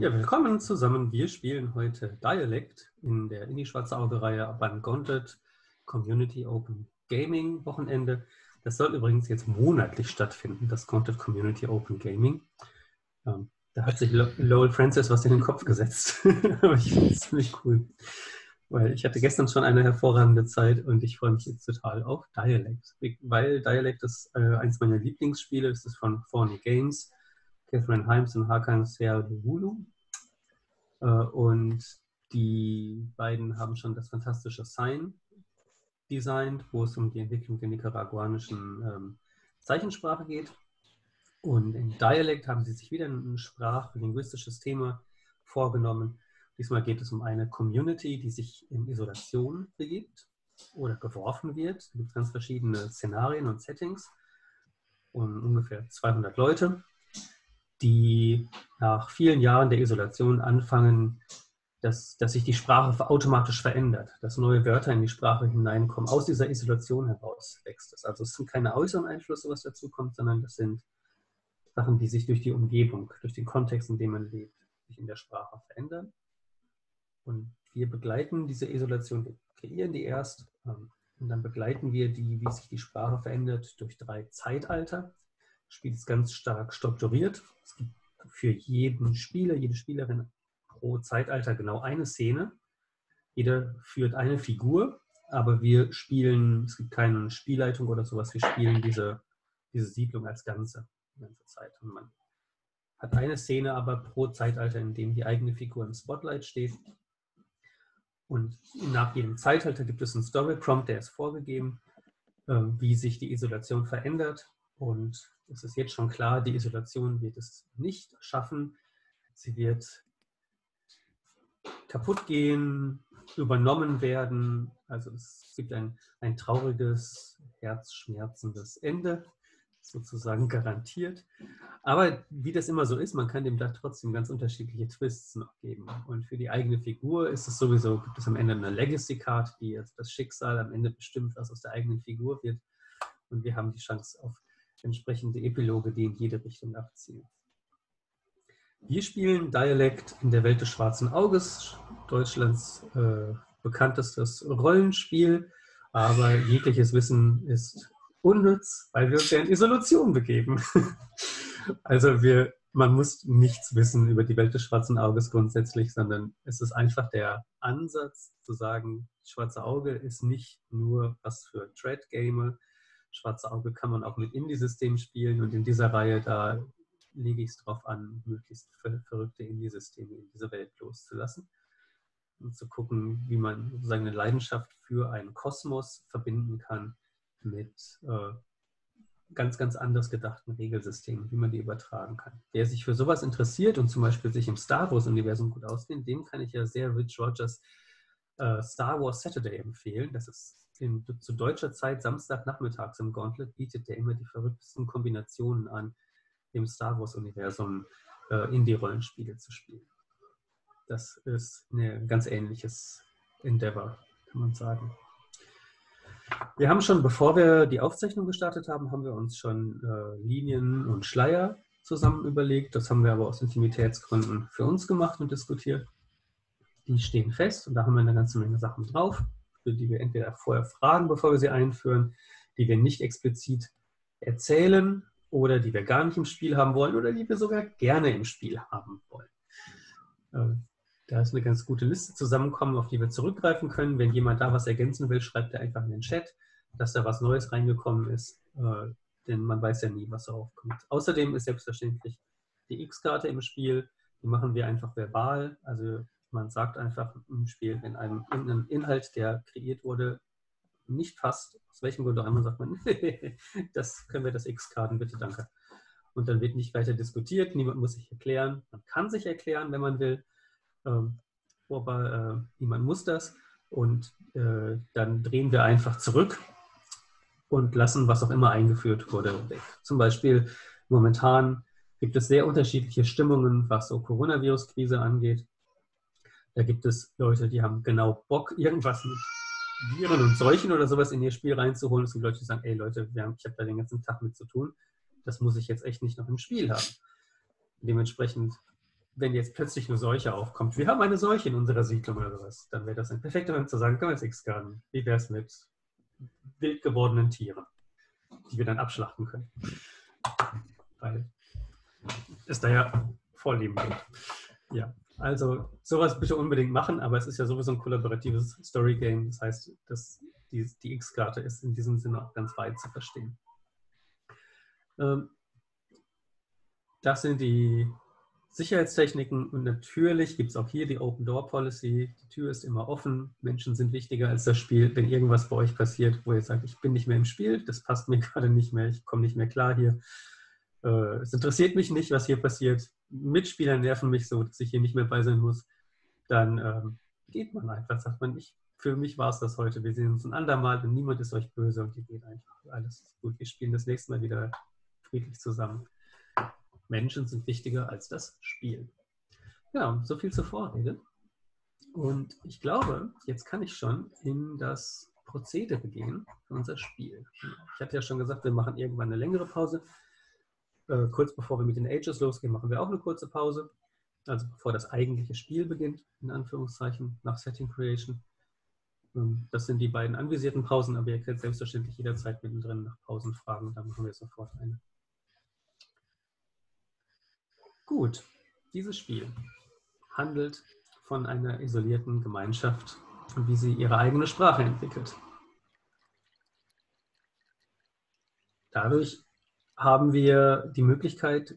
Ja, willkommen zusammen. Wir spielen heute Dialect in der Indie Schwarze Auge-Reihe beim Gauntlet Community Open Gaming Wochenende. Das soll übrigens jetzt monatlich stattfinden, das Gauntlet Community Open Gaming. Ähm, da hat sich Lowell Francis was in den Kopf gesetzt. Aber ich finde es ziemlich cool. Weil ich hatte gestern schon eine hervorragende Zeit und ich freue mich jetzt total auf Dialect. Weil Dialect ist äh, eins meiner Lieblingsspiele. Es ist von Forney Games Catherine Himes und Hakan Seaduhulu. Äh, und die beiden haben schon das fantastische Sign designt, wo es um die Entwicklung der nicaraguanischen ähm, Zeichensprache geht. Und in Dialect haben sie sich wieder ein sprachlinguistisches Thema vorgenommen. Diesmal geht es um eine Community, die sich in Isolation begibt oder geworfen wird. Es gibt ganz verschiedene Szenarien und Settings und ungefähr 200 Leute die nach vielen Jahren der Isolation anfangen, dass, dass sich die Sprache automatisch verändert, dass neue Wörter in die Sprache hineinkommen, aus dieser Isolation heraus wächst es. Also es sind keine äußeren Einflüsse, was dazu kommt, sondern das sind Sachen, die sich durch die Umgebung, durch den Kontext, in dem man lebt, sich in der Sprache verändern. Und wir begleiten diese Isolation, wir kreieren die erst ähm, und dann begleiten wir die, wie sich die Sprache verändert, durch drei Zeitalter. Das Spiel ist ganz stark strukturiert. Es gibt für jeden Spieler, jede Spielerin pro Zeitalter genau eine Szene. Jeder führt eine Figur, aber wir spielen, es gibt keine Spielleitung oder sowas, wir spielen diese, diese Siedlung als Ganze die ganze Zeit. Und man hat eine Szene aber pro Zeitalter, in dem die eigene Figur im Spotlight steht. Und nach jedem Zeitalter gibt es einen Story Prompt, der ist vorgegeben, äh, wie sich die Isolation verändert. Und es ist jetzt schon klar, die Isolation wird es nicht schaffen. Sie wird kaputt gehen, übernommen werden. Also es gibt ein, ein trauriges, herzschmerzendes Ende, sozusagen garantiert. Aber wie das immer so ist, man kann dem Blatt trotzdem ganz unterschiedliche Twists noch geben. Und für die eigene Figur ist es sowieso, gibt es am Ende eine Legacy-Card, die das Schicksal am Ende bestimmt, was aus der eigenen Figur wird. Und wir haben die Chance auf entsprechende Epiloge, die in jede Richtung abzielen. Wir spielen Dialekt in der Welt des schwarzen Auges, Deutschlands äh, bekanntestes Rollenspiel, aber jegliches Wissen ist unnütz, weil wir uns ja in Isolation begeben. also wir, man muss nichts wissen über die Welt des schwarzen Auges grundsätzlich, sondern es ist einfach der Ansatz zu sagen, schwarze Auge ist nicht nur was für Trade-Gamer, Schwarze Auge kann man auch mit Indie-Systemen spielen und in dieser Reihe, da lege ich es darauf an, möglichst ver verrückte Indie-Systeme in diese Welt loszulassen und zu gucken, wie man sozusagen eine Leidenschaft für einen Kosmos verbinden kann mit äh, ganz, ganz anders gedachten Regelsystemen, wie man die übertragen kann. Wer sich für sowas interessiert und zum Beispiel sich im Star Wars-Universum gut auskennt, dem kann ich ja sehr Rich Rogers äh, Star Wars Saturday empfehlen. Das ist in, zu deutscher Zeit Samstagnachmittags im Gauntlet bietet der immer die verrücktesten Kombinationen an, im Star Wars-Universum äh, Indie-Rollenspiele zu spielen. Das ist ein ganz ähnliches Endeavor, kann man sagen. Wir haben schon, bevor wir die Aufzeichnung gestartet haben, haben wir uns schon äh, Linien und Schleier zusammen überlegt. Das haben wir aber aus Intimitätsgründen für uns gemacht und diskutiert. Die stehen fest und da haben wir eine ganze Menge Sachen drauf die wir entweder vorher fragen, bevor wir sie einführen, die wir nicht explizit erzählen oder die wir gar nicht im Spiel haben wollen oder die wir sogar gerne im Spiel haben wollen. Äh, da ist eine ganz gute Liste zusammenkommen, auf die wir zurückgreifen können. Wenn jemand da was ergänzen will, schreibt er einfach in den Chat, dass da was Neues reingekommen ist, äh, denn man weiß ja nie, was darauf kommt. Außerdem ist selbstverständlich die X-Karte im Spiel. Die machen wir einfach verbal. Also man sagt einfach im Spiel, wenn einem irgendein Inhalt, der kreiert wurde, nicht passt, aus welchem Grund auch immer, sagt man, das können wir das X-Karten, bitte, danke. Und dann wird nicht weiter diskutiert, niemand muss sich erklären. Man kann sich erklären, wenn man will, ähm, aber äh, niemand muss das. Und äh, dann drehen wir einfach zurück und lassen, was auch immer eingeführt wurde, weg. Zum Beispiel momentan gibt es sehr unterschiedliche Stimmungen, was so Coronavirus-Krise angeht. Da gibt es Leute, die haben genau Bock, irgendwas mit Viren und Seuchen oder sowas in ihr Spiel reinzuholen. Es gibt Leute, die sagen, ey Leute, haben, ich habe da den ganzen Tag mit zu tun. Das muss ich jetzt echt nicht noch im Spiel haben. Dementsprechend wenn jetzt plötzlich eine Seuche aufkommt, wir haben eine Seuche in unserer Siedlung oder sowas, dann wäre das ein perfekter Moment zu sagen, können wir jetzt X-Garden. Wie wäre es mit wild gewordenen Tieren, die wir dann abschlachten können? Weil es da ja Vorlieben gibt. Ja, also sowas bitte unbedingt machen, aber es ist ja sowieso ein kollaboratives Story-Game. Das heißt, dass die, die X-Karte ist in diesem Sinne auch ganz weit zu verstehen. Ähm, das sind die Sicherheitstechniken und natürlich gibt es auch hier die Open Door Policy. Die Tür ist immer offen. Menschen sind wichtiger als das Spiel. Wenn irgendwas bei euch passiert, wo ihr sagt, ich bin nicht mehr im Spiel, das passt mir gerade nicht mehr, ich komme nicht mehr klar hier. Äh, es interessiert mich nicht, was hier passiert. Mitspieler nerven mich so, dass ich hier nicht mehr bei sein muss. Dann ähm, geht man einfach, sagt man, ich, für mich war es das heute. Wir sehen uns ein andermal und niemand ist euch böse und ihr geht einfach. Alles gut. Wir spielen das nächste Mal wieder friedlich zusammen. Menschen sind wichtiger als das Spiel. Ja, so viel zur Vorrede. Und ich glaube, jetzt kann ich schon in das Prozedere gehen für unser Spiel. Ich hatte ja schon gesagt, wir machen irgendwann eine längere Pause. Äh, kurz bevor wir mit den Ages losgehen, machen wir auch eine kurze Pause. Also bevor das eigentliche Spiel beginnt, in Anführungszeichen, nach Setting Creation. Ähm, das sind die beiden anvisierten Pausen, aber ihr könnt selbstverständlich jederzeit mittendrin nach Pausen fragen. Da machen wir sofort eine. Gut, dieses Spiel handelt von einer isolierten Gemeinschaft und wie sie ihre eigene Sprache entwickelt. Dadurch haben wir die Möglichkeit,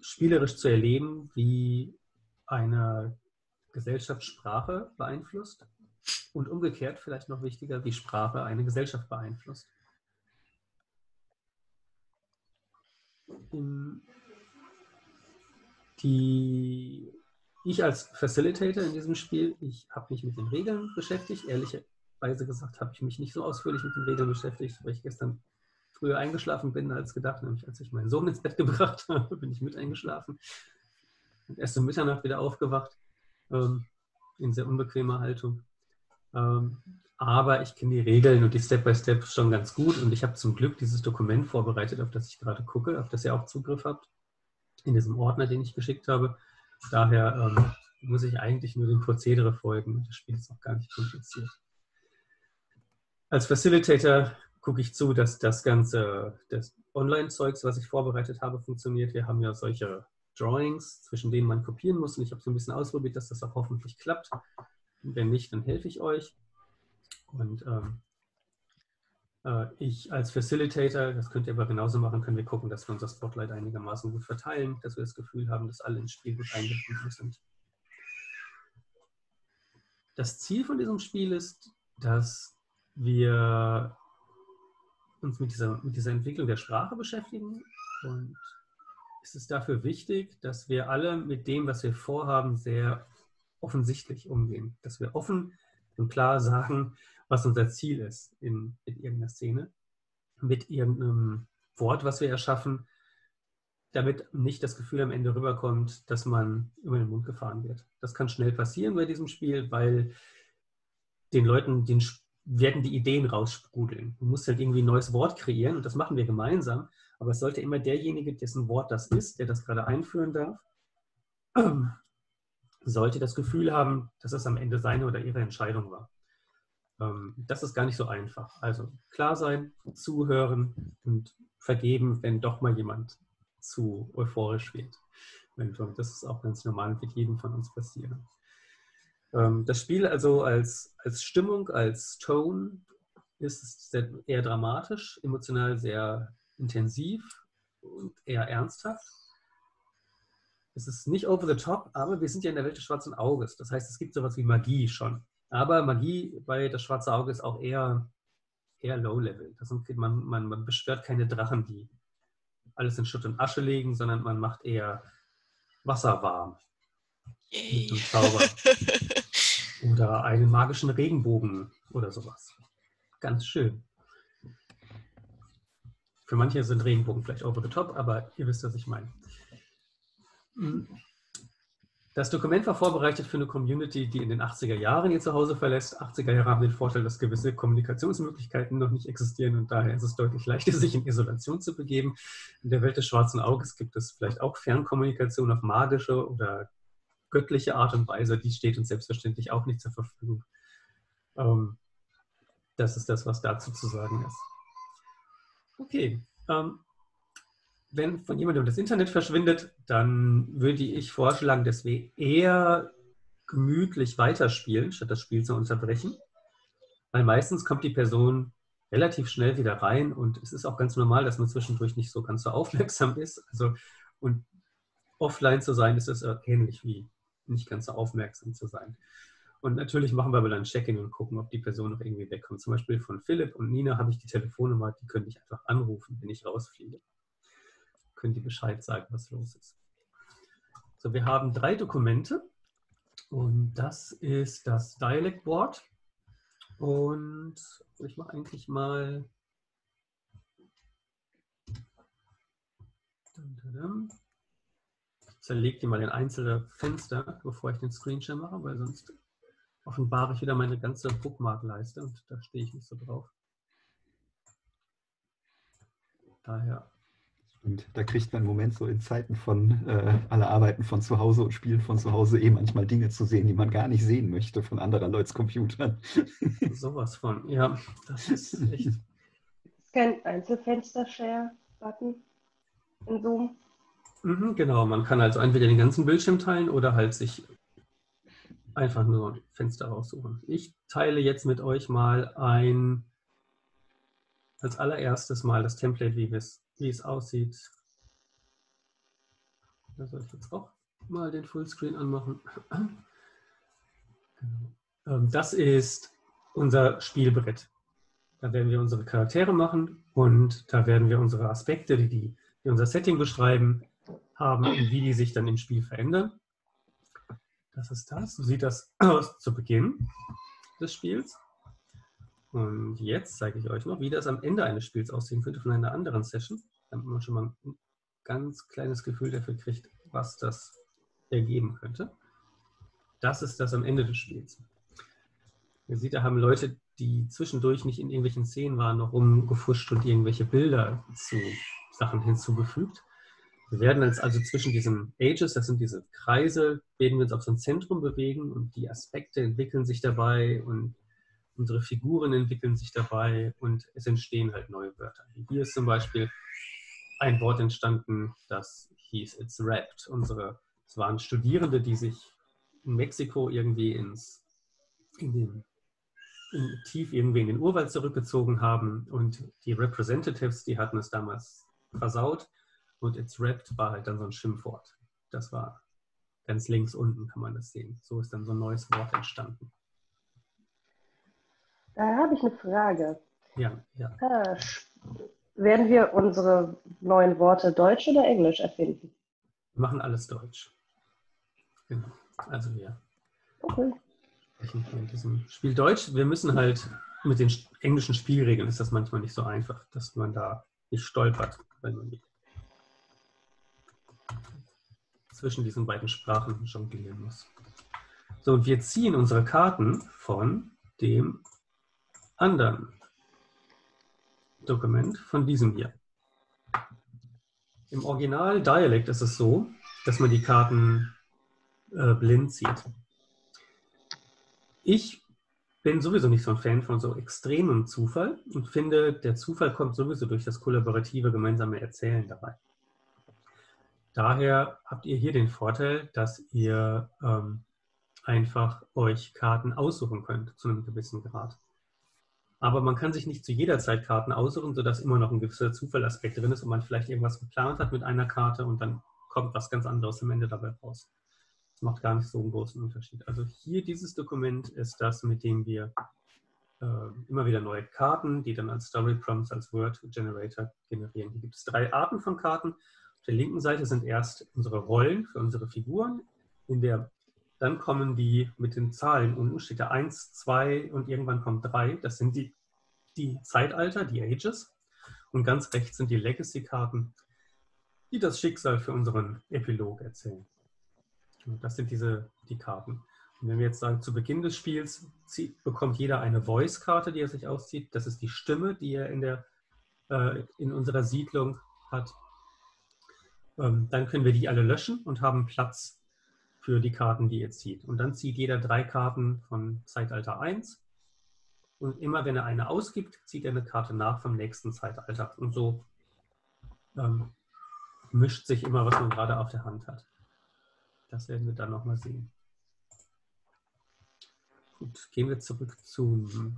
spielerisch zu erleben, wie eine Gesellschaft Sprache beeinflusst und umgekehrt vielleicht noch wichtiger, wie Sprache eine Gesellschaft beeinflusst. In die ich als Facilitator in diesem Spiel, ich habe mich mit den Regeln beschäftigt. Ehrlicherweise gesagt habe ich mich nicht so ausführlich mit den Regeln beschäftigt, weil ich gestern früher eingeschlafen bin als gedacht. Nämlich als ich meinen Sohn ins Bett gebracht habe, bin ich mit eingeschlafen. Und erst um Mitternacht wieder aufgewacht, ähm, in sehr unbequemer Haltung. Ähm, aber ich kenne die Regeln und die Step-by-Step Step schon ganz gut. Und ich habe zum Glück dieses Dokument vorbereitet, auf das ich gerade gucke, auf das ihr auch Zugriff habt in diesem Ordner, den ich geschickt habe. Daher ähm, muss ich eigentlich nur dem Prozedere folgen. Das Spiel ist auch gar nicht kompliziert. Als Facilitator gucke ich zu, dass das ganze das Online-Zeugs, was ich vorbereitet habe, funktioniert. Wir haben ja solche Drawings, zwischen denen man kopieren muss. Und ich habe so ein bisschen ausprobiert, dass das auch hoffentlich klappt. Wenn nicht, dann helfe ich euch. Und ähm, äh, ich als Facilitator, das könnt ihr aber genauso machen, können wir gucken, dass wir unser Spotlight einigermaßen gut verteilen, dass wir das Gefühl haben, dass alle ins Spiel gut eingebunden sind. Das Ziel von diesem Spiel ist, dass wir uns mit dieser, mit dieser Entwicklung der Sprache beschäftigen und es ist dafür wichtig, dass wir alle mit dem, was wir vorhaben, sehr offensichtlich umgehen. Dass wir offen und klar sagen, was unser Ziel ist in, in irgendeiner Szene, mit irgendeinem Wort, was wir erschaffen, damit nicht das Gefühl am Ende rüberkommt, dass man über den Mund gefahren wird. Das kann schnell passieren bei diesem Spiel, weil den Leuten den, werden die Ideen raussprudeln. Du musst halt irgendwie ein neues Wort kreieren und das machen wir gemeinsam, aber es sollte immer derjenige, dessen Wort das ist, der das gerade einführen darf, sollte das Gefühl haben, dass es am Ende seine oder ihre Entscheidung war. Ähm, das ist gar nicht so einfach. Also klar sein, zuhören und vergeben, wenn doch mal jemand zu euphorisch wird. Das ist auch ganz normal, wird jedem von uns passieren. Ähm, das Spiel also als, als Stimmung, als Tone ist eher dramatisch, emotional sehr intensiv und eher ernsthaft. Es ist nicht over the top, aber wir sind ja in der Welt des schwarzen Auges. Das heißt, es gibt sowas wie Magie schon. Aber Magie bei das schwarze Auge ist auch eher, eher low-level. Man, man, man beschwört keine Drachen, die alles in Schutt und Asche legen, sondern man macht eher Wasser warm. Mit einem Zauber. oder einen magischen Regenbogen oder sowas. Ganz schön. Für manche sind Regenbogen vielleicht over the top, aber ihr wisst, was ich meine. Hm. Das Dokument war vorbereitet für eine Community, die in den 80er Jahren ihr Zuhause verlässt. 80er Jahre haben den Vorteil, dass gewisse Kommunikationsmöglichkeiten noch nicht existieren und daher ist es deutlich leichter, sich in Isolation zu begeben. In der Welt des schwarzen Auges gibt es vielleicht auch Fernkommunikation auf magische oder göttliche Art und Weise. Die steht uns selbstverständlich auch nicht zur Verfügung. Ähm, das ist das, was dazu zu sagen ist. Okay, ähm, wenn von jemandem das Internet verschwindet, dann würde ich vorschlagen, dass wir eher gemütlich weiterspielen, statt das Spiel zu unterbrechen. Weil meistens kommt die Person relativ schnell wieder rein und es ist auch ganz normal, dass man zwischendurch nicht so ganz so aufmerksam ist. Also, und offline zu sein, ist es ähnlich wie nicht ganz so aufmerksam zu sein. Und natürlich machen wir aber dann Check-in und gucken, ob die Person noch irgendwie wegkommt. Zum Beispiel von Philipp und Nina habe ich die Telefonnummer, die können ich einfach anrufen, wenn ich rausfliege können die Bescheid sagen, was los ist. So, wir haben drei Dokumente und das ist das Dialect Board und ich mache eigentlich mal zerlege die mal in einzelne Fenster, bevor ich den Screenshare mache, weil sonst offenbare ich wieder meine ganze Bookmark-Leiste und da stehe ich nicht so drauf. Daher und da kriegt man im Moment so in Zeiten von äh, alle Arbeiten von zu Hause und Spielen von zu Hause eh manchmal Dinge zu sehen, die man gar nicht sehen möchte von anderen Leute's Computern. Sowas von, ja, das ist echt. Kein Einzelfenster-Share-Button in Zoom. Genau, man kann also entweder den ganzen Bildschirm teilen oder halt sich einfach nur ein Fenster raussuchen. Ich teile jetzt mit euch mal ein, als allererstes mal das Template, wie es wie es aussieht. Da soll ich jetzt auch mal den Fullscreen anmachen. Ähm, das ist unser Spielbrett. Da werden wir unsere Charaktere machen und da werden wir unsere Aspekte, die, die unser Setting beschreiben, haben und wie die sich dann im Spiel verändern. Das ist das. So sieht das aus zu Beginn des Spiels. Und jetzt zeige ich euch noch, wie das am Ende eines Spiels aussehen könnte von einer anderen Session, damit man schon mal ein ganz kleines Gefühl dafür kriegt, was das ergeben könnte. Das ist das am Ende des Spiels. Ihr seht, da haben Leute, die zwischendurch nicht in irgendwelchen Szenen waren, noch rumgefuscht und irgendwelche Bilder zu Sachen hinzugefügt. Wir werden uns also zwischen diesen Ages, das sind diese Kreise, werden wir uns auf so ein Zentrum bewegen und die Aspekte entwickeln sich dabei und unsere Figuren entwickeln sich dabei und es entstehen halt neue Wörter. Hier ist zum Beispiel ein Wort entstanden, das hieß It's Wrapped. Unsere, es waren Studierende, die sich in Mexiko irgendwie ins, in den, in, tief irgendwie in den Urwald zurückgezogen haben und die Representatives, die hatten es damals versaut und It's Wrapped war halt dann so ein Schimpfwort. Das war ganz links unten, kann man das sehen. So ist dann so ein neues Wort entstanden. Da habe ich eine Frage. Ja, ja. Äh, werden wir unsere neuen Worte Deutsch oder Englisch erfinden? Wir machen alles Deutsch. Genau. Also wir okay. sprechen in diesem Spiel Deutsch. Wir müssen halt mit den englischen Spielregeln ist das manchmal nicht so einfach, dass man da nicht stolpert, wenn man zwischen diesen beiden Sprachen jonglieren muss. So, und wir ziehen unsere Karten von dem anderen Dokument von diesem hier. Im Original Dialect ist es so, dass man die Karten äh, blind zieht. Ich bin sowieso nicht so ein Fan von so extremem Zufall und finde, der Zufall kommt sowieso durch das kollaborative gemeinsame Erzählen dabei. Daher habt ihr hier den Vorteil, dass ihr ähm, einfach euch Karten aussuchen könnt zu einem gewissen Grad. Aber man kann sich nicht zu jeder Zeit Karten aussuchen, sodass immer noch ein gewisser Zufallaspekt drin ist und man vielleicht irgendwas geplant hat mit einer Karte und dann kommt was ganz anderes am Ende dabei raus. Das macht gar nicht so einen großen Unterschied. Also hier dieses Dokument ist das, mit dem wir äh, immer wieder neue Karten, die dann als Story Prompts, als Word Generator generieren. Hier gibt es drei Arten von Karten. Auf der linken Seite sind erst unsere Rollen für unsere Figuren. In der dann kommen die mit den Zahlen. Unten steht da 1, 2 und irgendwann kommt 3. Das sind die, die Zeitalter, die Ages. Und ganz rechts sind die Legacy-Karten, die das Schicksal für unseren Epilog erzählen. Das sind diese die Karten. Und wenn wir jetzt sagen, zu Beginn des Spiels zieht, bekommt jeder eine Voice-Karte, die er sich auszieht. Das ist die Stimme, die er in, der, äh, in unserer Siedlung hat. Ähm, dann können wir die alle löschen und haben Platz für die Karten, die ihr zieht. Und dann zieht jeder drei Karten von Zeitalter 1. Und immer wenn er eine ausgibt, zieht er eine Karte nach vom nächsten Zeitalter. Und so ähm, mischt sich immer, was man gerade auf der Hand hat. Das werden wir dann nochmal sehen. Gut, gehen wir zurück zu.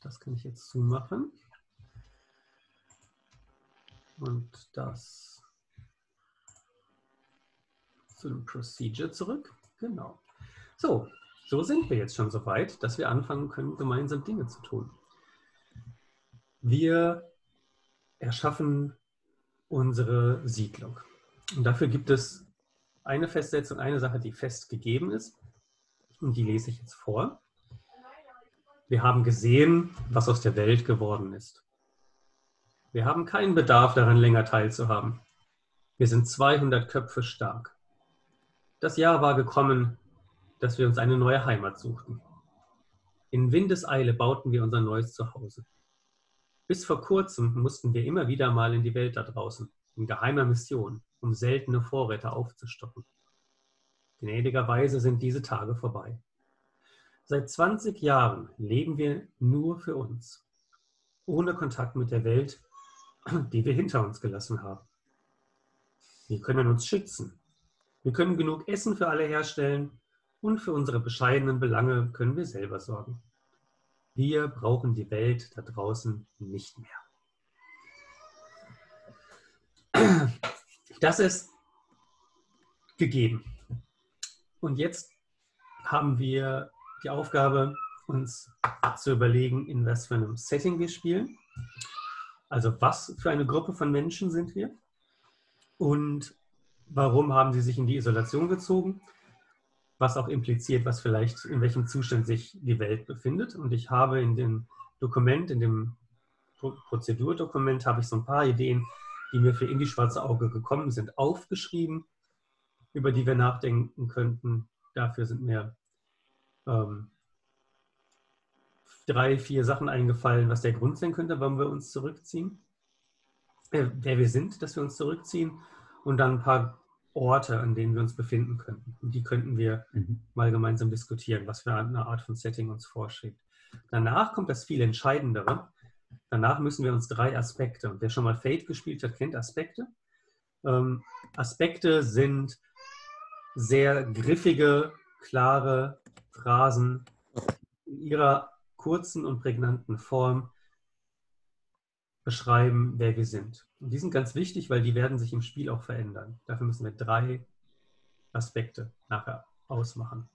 Das kann ich jetzt zumachen. Und das zu dem Procedure zurück. Genau. So, so sind wir jetzt schon so weit, dass wir anfangen können, gemeinsam Dinge zu tun. Wir erschaffen unsere Siedlung. Und dafür gibt es eine Festsetzung, eine Sache, die festgegeben ist. Und die lese ich jetzt vor. Wir haben gesehen, was aus der Welt geworden ist. Wir haben keinen Bedarf daran, länger teilzuhaben. Wir sind 200 Köpfe stark. Das Jahr war gekommen, dass wir uns eine neue Heimat suchten. In Windeseile bauten wir unser neues Zuhause. Bis vor kurzem mussten wir immer wieder mal in die Welt da draußen, in geheimer Mission, um seltene Vorräte aufzustocken. Gnädigerweise sind diese Tage vorbei. Seit 20 Jahren leben wir nur für uns, ohne Kontakt mit der Welt, die wir hinter uns gelassen haben. Wir können uns schützen. Wir können genug Essen für alle herstellen und für unsere bescheidenen Belange können wir selber sorgen. Wir brauchen die Welt da draußen nicht mehr. Das ist gegeben. Und jetzt haben wir die Aufgabe, uns zu überlegen, in was für einem Setting wir spielen. Also was für eine Gruppe von Menschen sind wir und warum haben sie sich in die Isolation gezogen, was auch impliziert, was vielleicht in welchem Zustand sich die Welt befindet. Und ich habe in dem Dokument, in dem Prozedurdokument, habe ich so ein paar Ideen, die mir für in die schwarze Auge gekommen sind, aufgeschrieben über die wir nachdenken könnten. Dafür sind mir ähm, drei, vier Sachen eingefallen, was der Grund sein könnte, warum wir uns zurückziehen. Äh, wer wir sind, dass wir uns zurückziehen. Und dann ein paar Orte, an denen wir uns befinden könnten. Und die könnten wir mhm. mal gemeinsam diskutieren, was für eine Art von Setting uns vorschlägt. Danach kommt das viel Entscheidendere. Danach müssen wir uns drei Aspekte, und wer schon mal Fate gespielt hat, kennt Aspekte. Ähm, Aspekte sind sehr griffige, klare Phrasen in ihrer kurzen und prägnanten Form beschreiben, wer wir sind. Und die sind ganz wichtig, weil die werden sich im Spiel auch verändern. Dafür müssen wir drei Aspekte nachher ausmachen.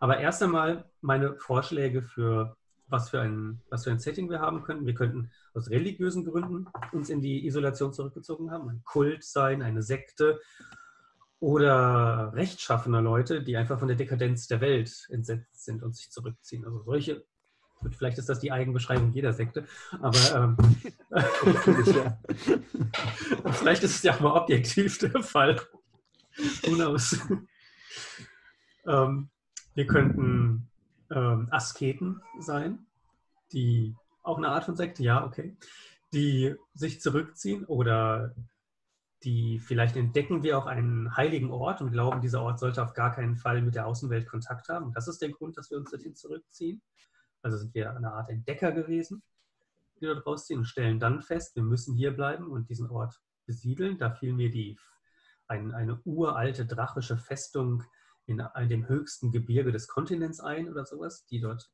Aber erst einmal meine Vorschläge für was für ein, was für ein Setting wir haben könnten. Wir könnten aus religiösen Gründen uns in die Isolation zurückgezogen haben, ein Kult sein, eine Sekte oder rechtschaffene Leute, die einfach von der Dekadenz der Welt entsetzt sind und sich zurückziehen. Also solche, vielleicht ist das die Eigenbeschreibung jeder Sekte, aber ähm, vielleicht ist es ja auch mal objektiv der Fall. Who knows? ähm, wir könnten ähm, Asketen sein, die auch eine Art von Sekte, ja, okay, die sich zurückziehen oder die vielleicht entdecken wir auch einen heiligen Ort und glauben, dieser Ort sollte auf gar keinen Fall mit der Außenwelt Kontakt haben. Und das ist der Grund, dass wir uns dorthin zurückziehen. Also sind wir eine Art Entdecker gewesen, die dort rausziehen und stellen dann fest, wir müssen hier bleiben und diesen Ort besiedeln. Da fiel mir die, ein, eine uralte drachische Festung in, in dem höchsten Gebirge des Kontinents ein oder sowas, die dort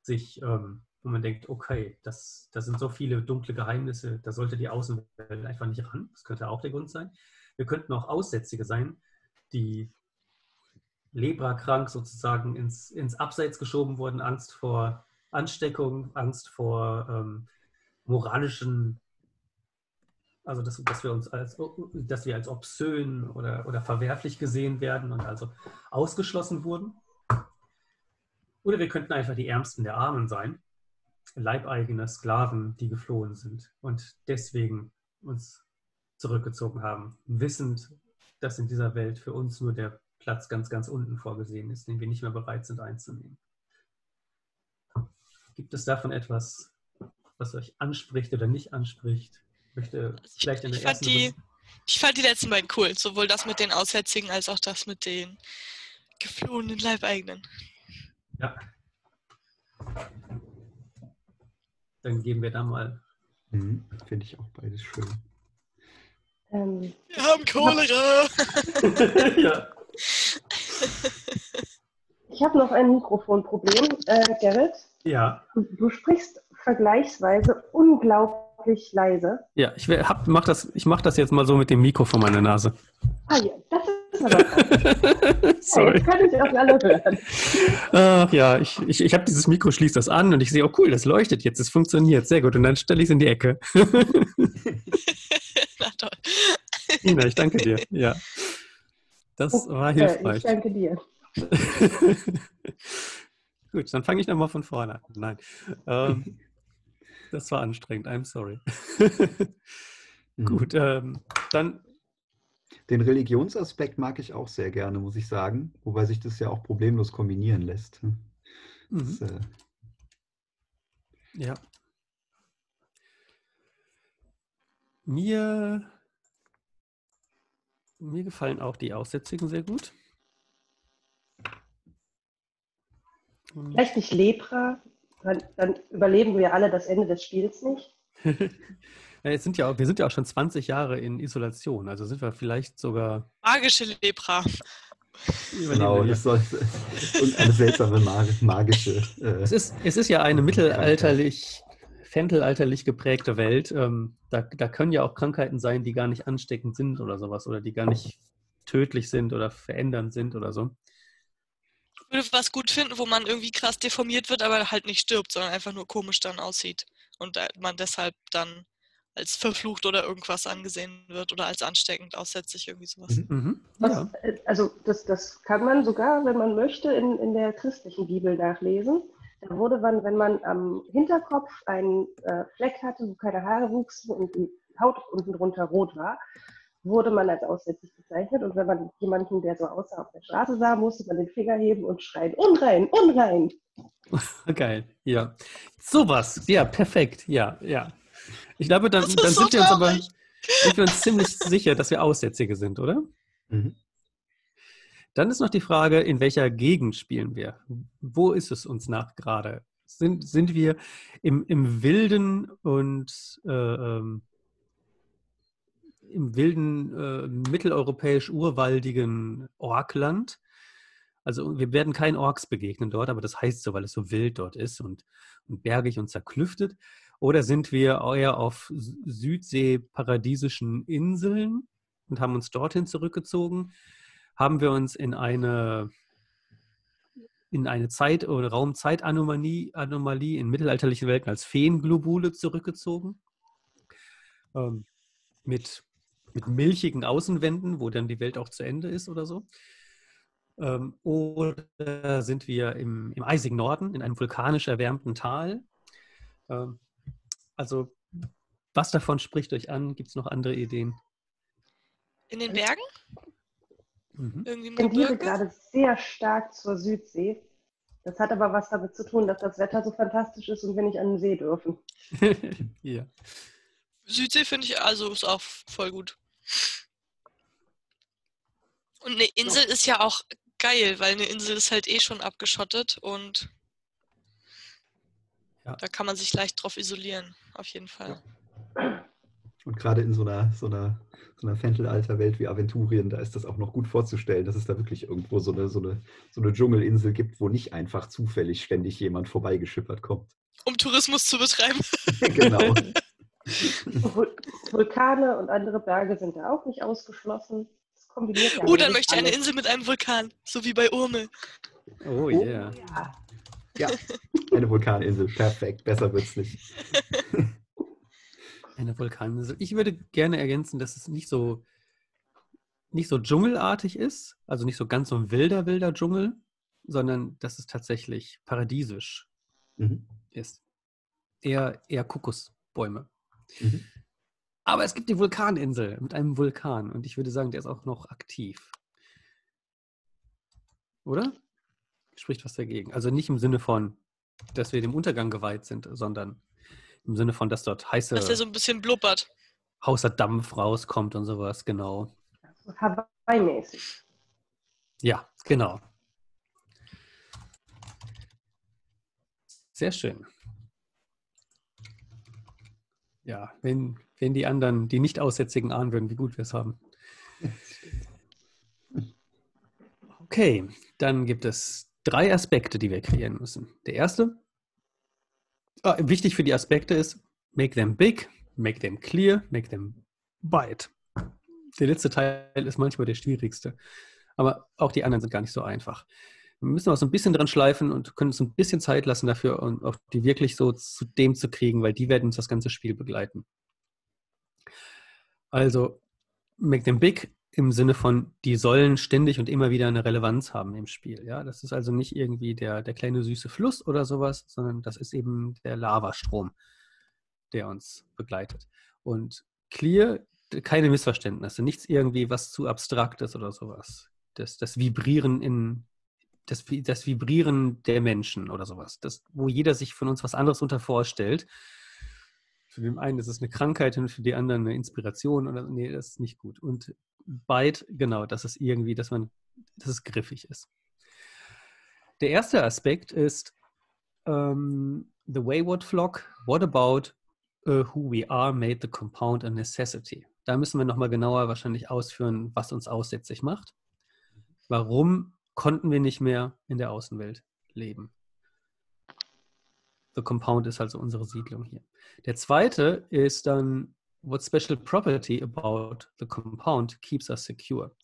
sich ähm, wo man denkt, okay, das, das sind so viele dunkle Geheimnisse, da sollte die Außenwelt einfach nicht ran. Das könnte auch der Grund sein. Wir könnten auch Aussätzige sein, die lebrakrank sozusagen ins, ins Abseits geschoben wurden, Angst vor Ansteckung, Angst vor ähm, moralischen, also dass, dass, wir uns als, dass wir als obszön oder, oder verwerflich gesehen werden und also ausgeschlossen wurden. Oder wir könnten einfach die Ärmsten der Armen sein leibeigene Sklaven, die geflohen sind und deswegen uns zurückgezogen haben, wissend, dass in dieser Welt für uns nur der Platz ganz, ganz unten vorgesehen ist, den wir nicht mehr bereit sind einzunehmen. Gibt es davon etwas, was euch anspricht oder nicht anspricht? Möchte vielleicht in der ich, fand ersten die, Runde- ich fand die letzten beiden cool. Sowohl das mit den Aussätzigen als auch das mit den geflohenen Leibeigenen. Ja. Dann geben wir da mal. Mhm. Finde ich auch beides schön. Ähm, Wir haben Cholera! ja. Ich habe noch ein Mikrofonproblem. Äh, Gerrit, ja. du, du sprichst vergleichsweise unglaublich leise. Ja, ich hab, mach das, ich mache das jetzt mal so mit dem Mikro vor meiner Nase. Ah ja, das ist aber. Sorry. Jetzt kann ich auch alle hören. Ach ja, ich, ich, ich habe dieses Mikro, schließe das an und ich sehe, oh cool, das leuchtet jetzt, es funktioniert, sehr gut. Und dann stelle ich es in die Ecke. Na toll. Ina, ich danke dir. Ja. Das war Äh, ich hilfreich. danke dir. Gut, dann fange ich nochmal von vorne an. Nein. Ähm, das war anstrengend, I'm sorry. Mhm. Gut, ähm, dann, Den Religionsaspekt mag ich auch sehr gerne, muss ich sagen. Wobei sich das ja auch problemlos kombinieren lässt. Das, mhm, äh, ja. Mir, mir gefallen auch die Aussätzigen sehr gut. Und- Vielleicht nicht Lepra, dann, dann überleben wir alle das Ende des Spiels nicht. Ja, jetzt sind ja auch, wir sind ja auch schon 20 Jahre in Isolation, also sind wir vielleicht sogar. Magische Lepra. genau, das soll und eine seltsame mag- magische. Äh, Es ist, es ist ja eine mittelalterlich, fentelalterlich geprägte Welt. Ähm, da, da können ja auch Krankheiten sein, die gar nicht ansteckend sind oder sowas oder die gar nicht tödlich sind oder verändernd sind oder so. Ich würde was gut finden, wo man irgendwie krass deformiert wird, aber halt nicht stirbt, sondern einfach nur komisch dann aussieht. Und äh, man deshalb dann als verflucht oder irgendwas angesehen wird oder als ansteckend aussätzlich, irgendwie sowas. Mhm. Mhm. Was, Ja. äh, Also das, das kann man sogar, wenn man möchte, in, in der christlichen Bibel nachlesen. Da wurde man, wenn man am Hinterkopf einen äh, Fleck hatte, wo keine Haare wuchsen und die Haut unten drunter rot war, wurde man als aussätzlich bezeichnet. Und wenn man jemanden, der so aussah, auf der Straße sah, musste man den Finger heben und schreien, unrein, unrein. Geil, ja. Sowas, ja, perfekt, ja, ja. Ich glaube, dann, dann so sind wir uns aber sind wir uns ziemlich sicher, dass wir Aussätzige sind, oder? mhm. Dann ist noch die Frage, in welcher Gegend spielen wir? Wo ist es uns nach gerade? Sind, sind wir im, im wilden und äh, ähm, im wilden äh, mitteleuropäisch-urwaldigen Orkland? Also wir werden keinen Orks begegnen dort, aber das heißt so, weil es so wild dort ist und, und bergig und zerklüftet. Oder sind wir eher auf Sü- Südsee-paradiesischen Inseln und haben uns dorthin zurückgezogen? Haben wir uns in eine, in eine Zeit- oder Raumzeitanomalie Anomalie in mittelalterlichen Welten als Feenglobule zurückgezogen. Ähm, mit, mit milchigen Außenwänden, wo dann die Welt auch zu Ende ist oder so. Ähm, oder sind wir im, im eisigen Norden, in einem vulkanisch erwärmten Tal? Ähm, also, was davon spricht euch an? Gibt es noch andere Ideen? In den Bergen? Mhm. Irgendwie im Ich tendiere gerade sehr stark zur Südsee. Das hat aber was damit zu tun, dass das Wetter so fantastisch ist und wir nicht an den See dürfen. ja. Südsee finde ich also ist auch voll gut. Und eine Insel ist ja auch geil, weil eine Insel ist halt eh schon abgeschottet und Ja. da kann man sich leicht drauf isolieren, auf jeden Fall. Und gerade in so einer, so einer, so einer Fentelalter-Welt wie Aventurien, da ist das auch noch gut vorzustellen, dass es da wirklich irgendwo so eine, so eine, so eine Dschungelinsel gibt, wo nicht einfach zufällig ständig jemand vorbeigeschippert kommt. Um Tourismus zu betreiben. genau. Vul- Vulkane und andere Berge sind da auch nicht ausgeschlossen. Das kombiniert ja Uh, dann möchte ich eine. Insel mit einem Vulkan, so wie bei Urmel. Oh Oh. yeah. Ja. Ja, eine Vulkaninsel. Perfekt. Besser wird's nicht. Eine Vulkaninsel. Ich würde gerne ergänzen, dass es nicht so, nicht so dschungelartig ist, also nicht so ganz so ein wilder, wilder Dschungel, sondern dass es tatsächlich paradiesisch Mhm. ist. Eher, eher Kokosbäume. Mhm. Aber es gibt die Vulkaninsel mit einem Vulkan und ich würde sagen, der ist auch noch aktiv. Oder? Spricht was dagegen. Also nicht im Sinne von, dass wir dem Untergang geweiht sind, sondern im Sinne von, dass dort heiße, Dass der so ein bisschen blubbert. heißer Dampf rauskommt und sowas, genau. Hawaii-mäßig. Ja, genau. Sehr schön. Ja, wenn, wenn die anderen, die Nicht-Aussätzigen ahnen würden, wie gut wir es haben. Okay, dann gibt es drei Aspekte, die wir kreieren müssen. Der erste, wichtig für die Aspekte ist, make them big, make them clear, make them bite. Der letzte Teil ist manchmal der schwierigste, aber auch die anderen sind gar nicht so einfach. Wir müssen auch so ein bisschen dran schleifen und können uns ein bisschen Zeit lassen dafür, um auch die wirklich so zu dem zu kriegen, weil die werden uns das ganze Spiel begleiten. Also, make them big im Sinne von, die sollen ständig und immer wieder eine Relevanz haben im Spiel. Ja, das ist also nicht irgendwie der, der kleine süße Fluss oder sowas, sondern das ist eben der Lavastrom, der uns begleitet. Und clear, keine Missverständnisse, nichts irgendwie was zu abstraktes oder sowas. Das, das Vibrieren in das, das Vibrieren der Menschen oder sowas. Das, wo jeder sich von uns was anderes unter vorstellt. Für den einen ist es eine Krankheit und für die anderen eine Inspiration oder nee, das ist nicht gut. Und Byte, genau, das ist irgendwie, dass man, dass es griffig ist. Der erste Aspekt ist ähm, The Wayward Flock, what about uh, who we are made the compound a necessity? Da müssen wir nochmal genauer wahrscheinlich ausführen, was uns aussätzlich macht. Warum konnten wir nicht mehr in der Außenwelt leben? The Compound ist also unsere Siedlung hier. Der zweite ist dann, what special property about the compound keeps us secure?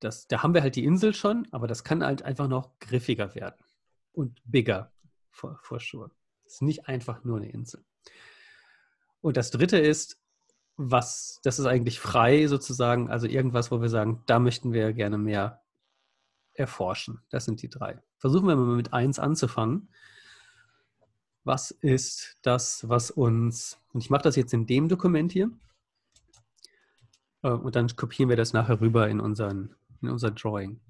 Das, da haben wir halt die Insel schon, aber das kann halt einfach noch griffiger werden und bigger, for, for sure. Es ist nicht einfach nur eine Insel. Und das dritte ist, was, das ist eigentlich frei sozusagen, also irgendwas, wo wir sagen, da möchten wir gerne mehr erforschen. Das sind die drei. Versuchen wir mal mit eins anzufangen. Was ist das, was uns, und ich mache das jetzt in dem Dokument hier, äh, und dann kopieren wir das nachher rüber in, unseren, in unser Drawing.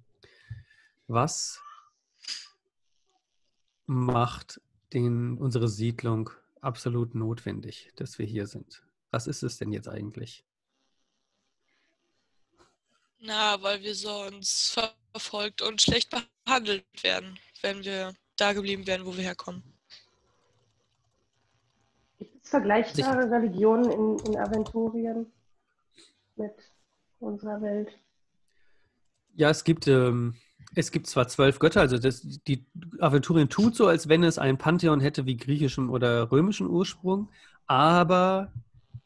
Was macht den, unsere Siedlung absolut notwendig, dass wir hier sind? Was ist es denn jetzt eigentlich? Na, weil wir sonst verfolgt und schlecht behandelt werden, wenn wir da geblieben wären, wo wir herkommen. Es vergleichbare Religionen in, in Aventurien mit unserer Welt? Ja, es gibt, ähm, es gibt zwar zwölf Götter, also das, die Aventurien tut so, als wenn es ein Pantheon hätte wie griechischem oder römischen Ursprung, aber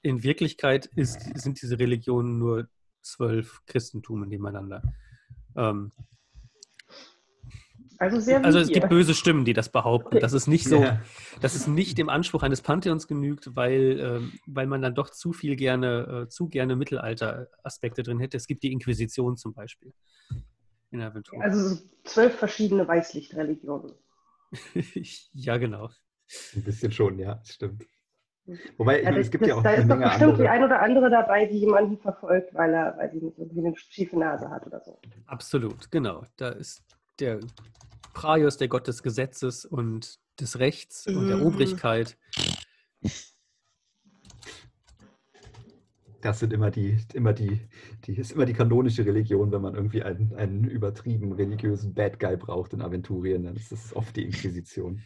in Wirklichkeit ist, sind diese Religionen nur zwölf Christentum nebeneinander. Ähm, Also sehr also es gibt böse Stimmen, die das behaupten. Okay. Das ist nicht so, Ja. dass es nicht dem Anspruch eines Pantheons genügt, weil, ähm, weil man dann doch zu viel gerne, äh, zu gerne Mittelalter-Aspekte drin hätte. Es gibt die Inquisition zum Beispiel in Aventurien. Also so zwölf verschiedene Weißlichtreligionen. ja, genau. Ein bisschen schon, ja, das stimmt. Wobei, Ja, meine, das, es gibt das, ja auch da eine ist doch bestimmt die andere. ein oder andere dabei, die jemanden verfolgt, weil er, weiß ich nicht, irgendwie eine schiefe Nase hat oder so. Absolut, genau. Da ist der Praios, der Gott des Gesetzes und des Rechts und der Mhm. Obrigkeit. Das sind immer die, immer die, die ist immer die kanonische Religion, wenn man irgendwie einen, einen übertrieben religiösen Bad Guy braucht in Aventurien, dann ist das oft die Inquisition.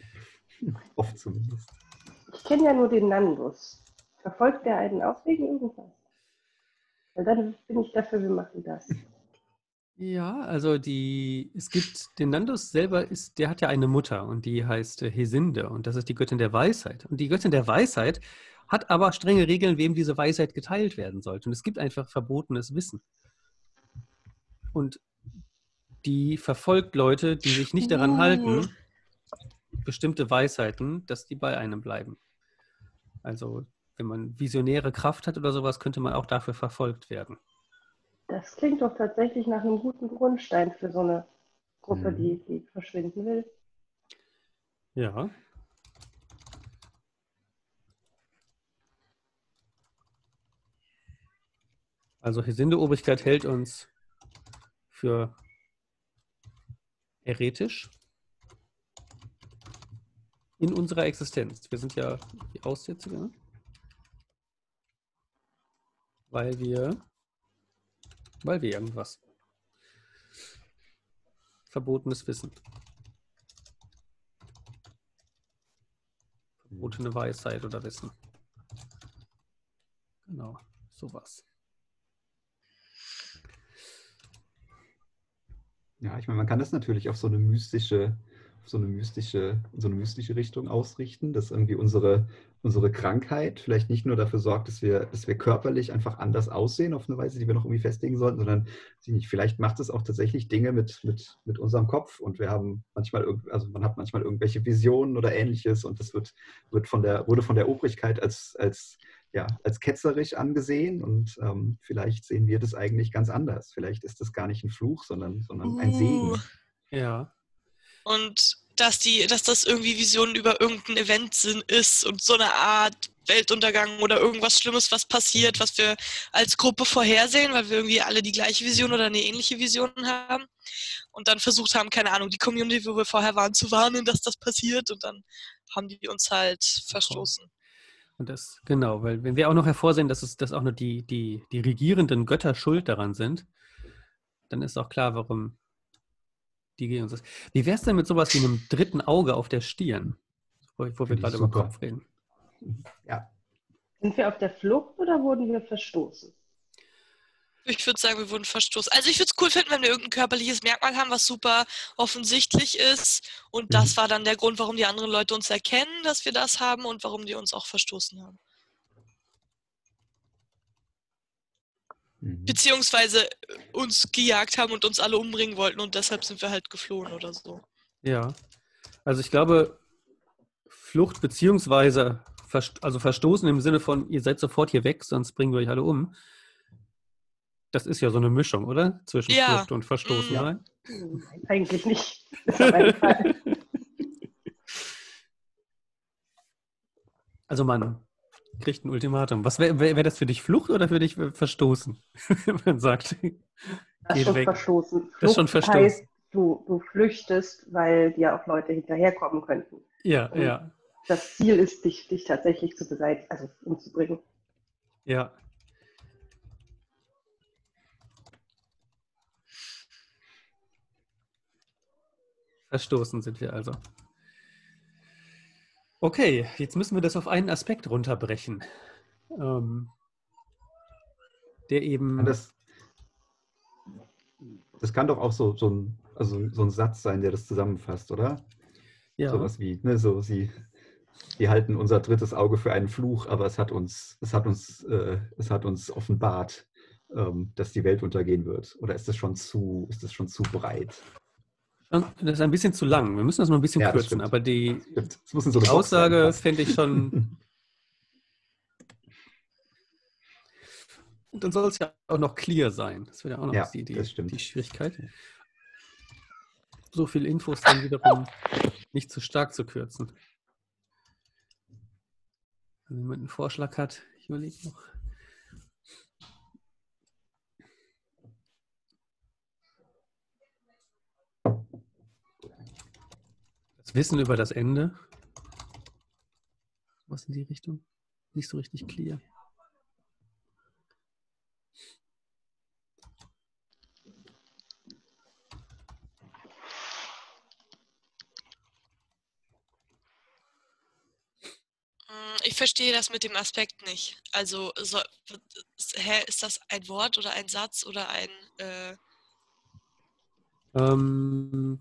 oft zumindest. Ich kenne ja nur den Nandus. Verfolgt der einen auch wegen irgendwas? Weil dann bin ich dafür, wir machen das. Ja, also die, es gibt, den Nandus selber ist, der hat ja eine Mutter und die heißt äh, Hesinde und das ist die Göttin der Weisheit. Und die Göttin der Weisheit hat aber strenge Regeln, wem diese Weisheit geteilt werden sollte. Und es gibt einfach verbotenes Wissen. Und die verfolgt Leute, die sich nicht daran halten, bestimmte Weisheiten, dass die bei einem bleiben. Also, wenn man visionäre Kraft hat oder sowas, könnte man auch dafür verfolgt werden. Das klingt doch tatsächlich nach einem guten Grundstein für so eine Gruppe, Mhm. die, die verschwinden will. Ja. Also Hesinde-Obrigkeit hält uns für heretisch in unserer Existenz. Wir sind ja die Aussätzige, weil wir, weil wir irgendwas verbotenes Wissen. Verbotene Weisheit oder Wissen. Genau, sowas. Ja, ich meine, man kann das natürlich auf so eine mystische, so eine mystische, so eine mystische Richtung ausrichten, dass irgendwie unsere, unsere Krankheit vielleicht nicht nur dafür sorgt, dass wir, dass wir körperlich einfach anders aussehen auf eine Weise, die wir noch irgendwie festlegen sollten, sondern nicht, vielleicht macht es auch tatsächlich Dinge mit, mit, mit unserem Kopf und wir haben manchmal, also man hat manchmal irgendwelche Visionen oder ähnliches und das wird, wird von der, wurde von der Obrigkeit als, als ja, als ketzerisch angesehen und ähm, vielleicht sehen wir das eigentlich ganz anders. Vielleicht ist das gar nicht ein Fluch, sondern, sondern ein Segen. Uh. Ja. Und dass die, dass das irgendwie Visionen über irgendein Event sind, ist und so eine Art Weltuntergang oder irgendwas Schlimmes, was passiert, was wir als Gruppe vorhersehen, weil wir irgendwie alle die gleiche Vision oder eine ähnliche Vision haben und dann versucht haben, keine Ahnung, die Community, wo wir vorher waren, zu warnen, dass das passiert und dann haben die uns halt verstoßen. Und das, genau, weil wenn wir auch noch hervorsehen, dass es dass auch nur die, die, die regierenden Götter schuld daran sind, dann ist auch klar, warum die gegen uns. Wie wäre es denn mit sowas wie einem dritten Auge auf der Stirn? Wo, wo wir gerade über. Kopf reden. Ja, Sind wir auf der Flucht oder wurden wir verstoßen? Ich würde sagen, wir wurden verstoßen. Also ich würde es cool finden, wenn wir irgendein körperliches Merkmal haben, was super offensichtlich ist. Und das war dann der Grund, warum die anderen Leute uns erkennen, dass wir das haben und warum die uns auch verstoßen haben. Mhm. Beziehungsweise uns gejagt haben und uns alle umbringen wollten und deshalb sind wir halt geflohen oder so. Ja. Also ich glaube, Flucht beziehungsweise also verstoßen im Sinne von, ihr seid sofort hier weg, sonst bringen wir euch alle um. Das ist ja so eine Mischung, oder? Zwischen Ja. Flucht und Verstoßen Mhm. sein. Nein, eigentlich nicht. Das ist auf einen Fall. Also man kriegt ein Ultimatum. Was wäre wär, wär das für dich Flucht oder für dich Verstoßen? Wenn man sagt, Das Geht ist schon weg. verstoßen. Das ist schon Flucht Verstoß. heißt, du, du flüchtest, weil dir auch Leute hinterherkommen könnten. ja, Mhm. ja, Das Ziel ist, dich, dich tatsächlich zu beseitigen, also umzubringen. ja. Verstoßen sind wir also. Okay, jetzt müssen wir das auf einen Aspekt runterbrechen. Ähm, der eben. Das, das kann doch auch so, so, ein, also so ein Satz sein, der das zusammenfasst, oder? ja, Sowas wie, ne, so sie, sie halten unser drittes Auge für einen Fluch, aber es hat uns, es hat uns, äh, es hat uns offenbart, ähm, dass die Welt untergehen wird. Oder ist das schon zu, ist das schon zu breit? Das ist ein bisschen zu lang. Wir müssen das noch ein bisschen Ja, das kürzen, aber die, in so die Aussage fände ich schon. Und dann soll es ja auch noch clear sein. Das wäre ja auch noch Ja, die, die, das die Schwierigkeit. So viel Infos dann wiederum nicht zu stark zu kürzen. Wenn jemand einen Vorschlag hat, ich überlege noch. Wissen über das Ende. Was in die Richtung? Nicht so richtig clear. Mm, Ich verstehe das mit dem Aspekt nicht. Also so, hä, ist das ein Wort oder ein Satz oder ein äh, Ähm,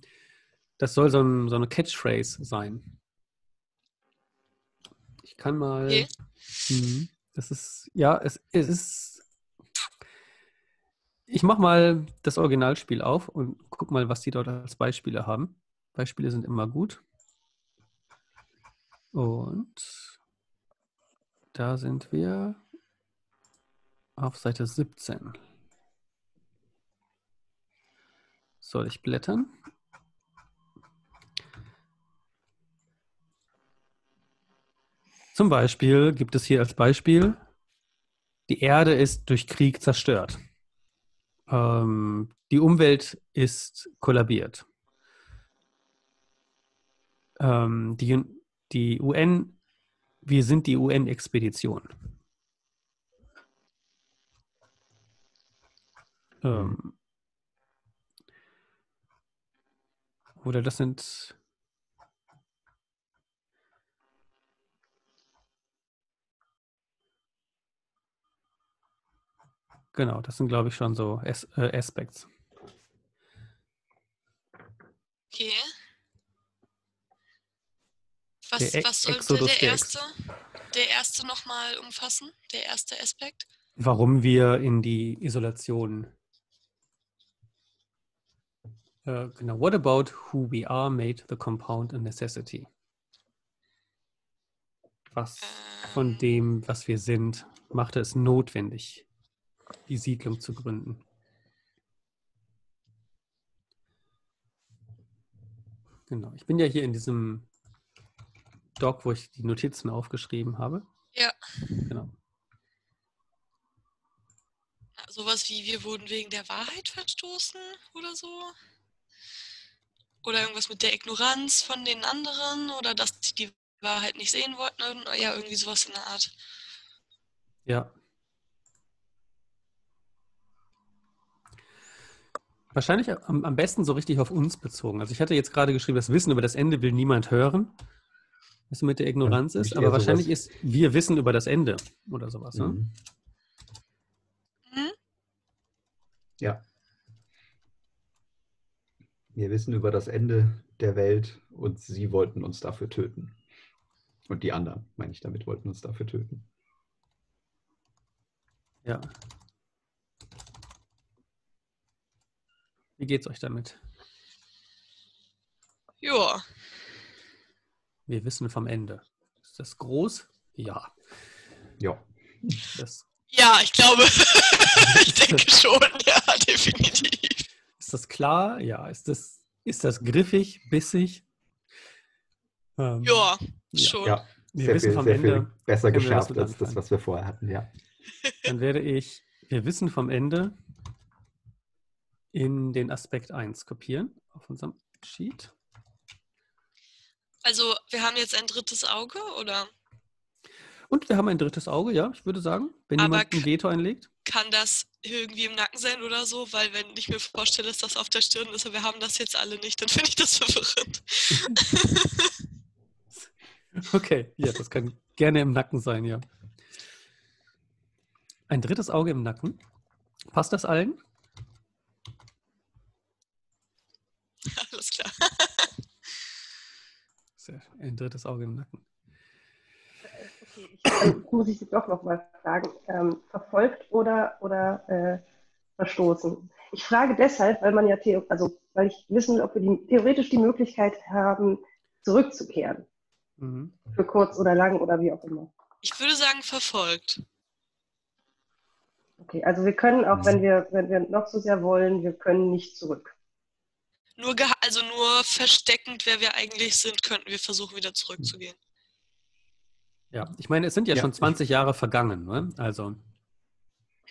das soll so, ein, so eine Catchphrase sein. Ich kann mal. Okay. Mhm. Das ist, ja, es, es ist. Ich mache mal das Originalspiel auf und guck mal, was die dort als Beispiele haben. Beispiele sind immer gut. Und da sind wir auf Seite 17. Soll ich blättern? Zum Beispiel gibt es hier als Beispiel die Erde ist durch Krieg zerstört. Ähm, die Umwelt ist kollabiert. Ähm, die, die UN, wir sind die UN-Expedition. Ähm, oder das sind Genau, das sind, glaube ich, schon so As äh, Aspects. Okay. Was, Der was sollte Exodus der erste, der erste nochmal umfassen? Der erste Aspekt? Warum wir in die Isolation. Äh, genau. What about who we are made the compound a necessity? Was von Ähm. dem, was wir sind, machte es notwendig, die Siedlung zu gründen? Genau. Ich bin ja hier in diesem Doc, wo ich die Notizen aufgeschrieben habe. Ja. Genau. Sowas wie, wir wurden wegen der Wahrheit verstoßen oder so? Oder irgendwas mit der Ignoranz von den anderen oder dass sie die Wahrheit nicht sehen wollten? Ja, irgendwie sowas in der Art. Ja. Wahrscheinlich am, am besten so richtig auf uns bezogen. Also ich hatte jetzt gerade geschrieben, das Wissen über das Ende will niemand hören. Was mit der Ignoranz ist, aber wahrscheinlich sowas. ist, wir wissen über das Ende oder sowas. Ne? Mhm. Hm? Ja. Wir wissen über das Ende der Welt und sie wollten uns dafür töten. Und die anderen, meine ich damit, wollten uns dafür töten. Ja. Wie geht's euch damit? Ja. Wir wissen vom Ende. Ist das groß? Ja. Ja. Das, Ja, ich glaube, ich denke schon, ja, definitiv. ist das klar? Ja. Ist das, ist das griffig, bissig? Ähm, Ja, Ja. schon. Ja, Wir sehr, wissen viel, vom sehr Ende. viel besser geschärft als das, was wir vorher hatten, ja. Dann werde ich, wir wissen vom Ende, in den Aspekt 1 kopieren auf unserem Sheet. Also, wir haben jetzt ein drittes Auge, oder Und wir haben ein drittes Auge, ja, ich würde sagen, wenn Aber jemand ein Veto einlegt. kann das irgendwie im Nacken sein oder so? Weil, wenn ich mir vorstelle, dass das auf der Stirn ist und wir haben das jetzt alle nicht, dann finde ich das verwirrend. Okay, ja, das kann gerne im Nacken sein, ja. Ein drittes Auge im Nacken. Passt das allen? Alles klar. Sehr, ein drittes Auge im Nacken. Okay, ich, dann muss ich Sie doch noch mal fragen. Ähm, verfolgt oder, oder äh, verstoßen? Ich frage deshalb, weil man ja, also weil ich wissen will, ob wir die, theoretisch die Möglichkeit haben, zurückzukehren. Mhm. Für kurz oder lang oder wie auch immer. Ich würde sagen, verfolgt. Okay, also wir können auch, wenn wir, wenn wir noch so sehr wollen, wir können nicht zurück. Nur also nur versteckend, wer wir eigentlich sind, könnten wir versuchen, wieder zurückzugehen. Ja, ich meine, es sind ja, Ja, schon ich- 20 Jahre vergangen, ne? Also,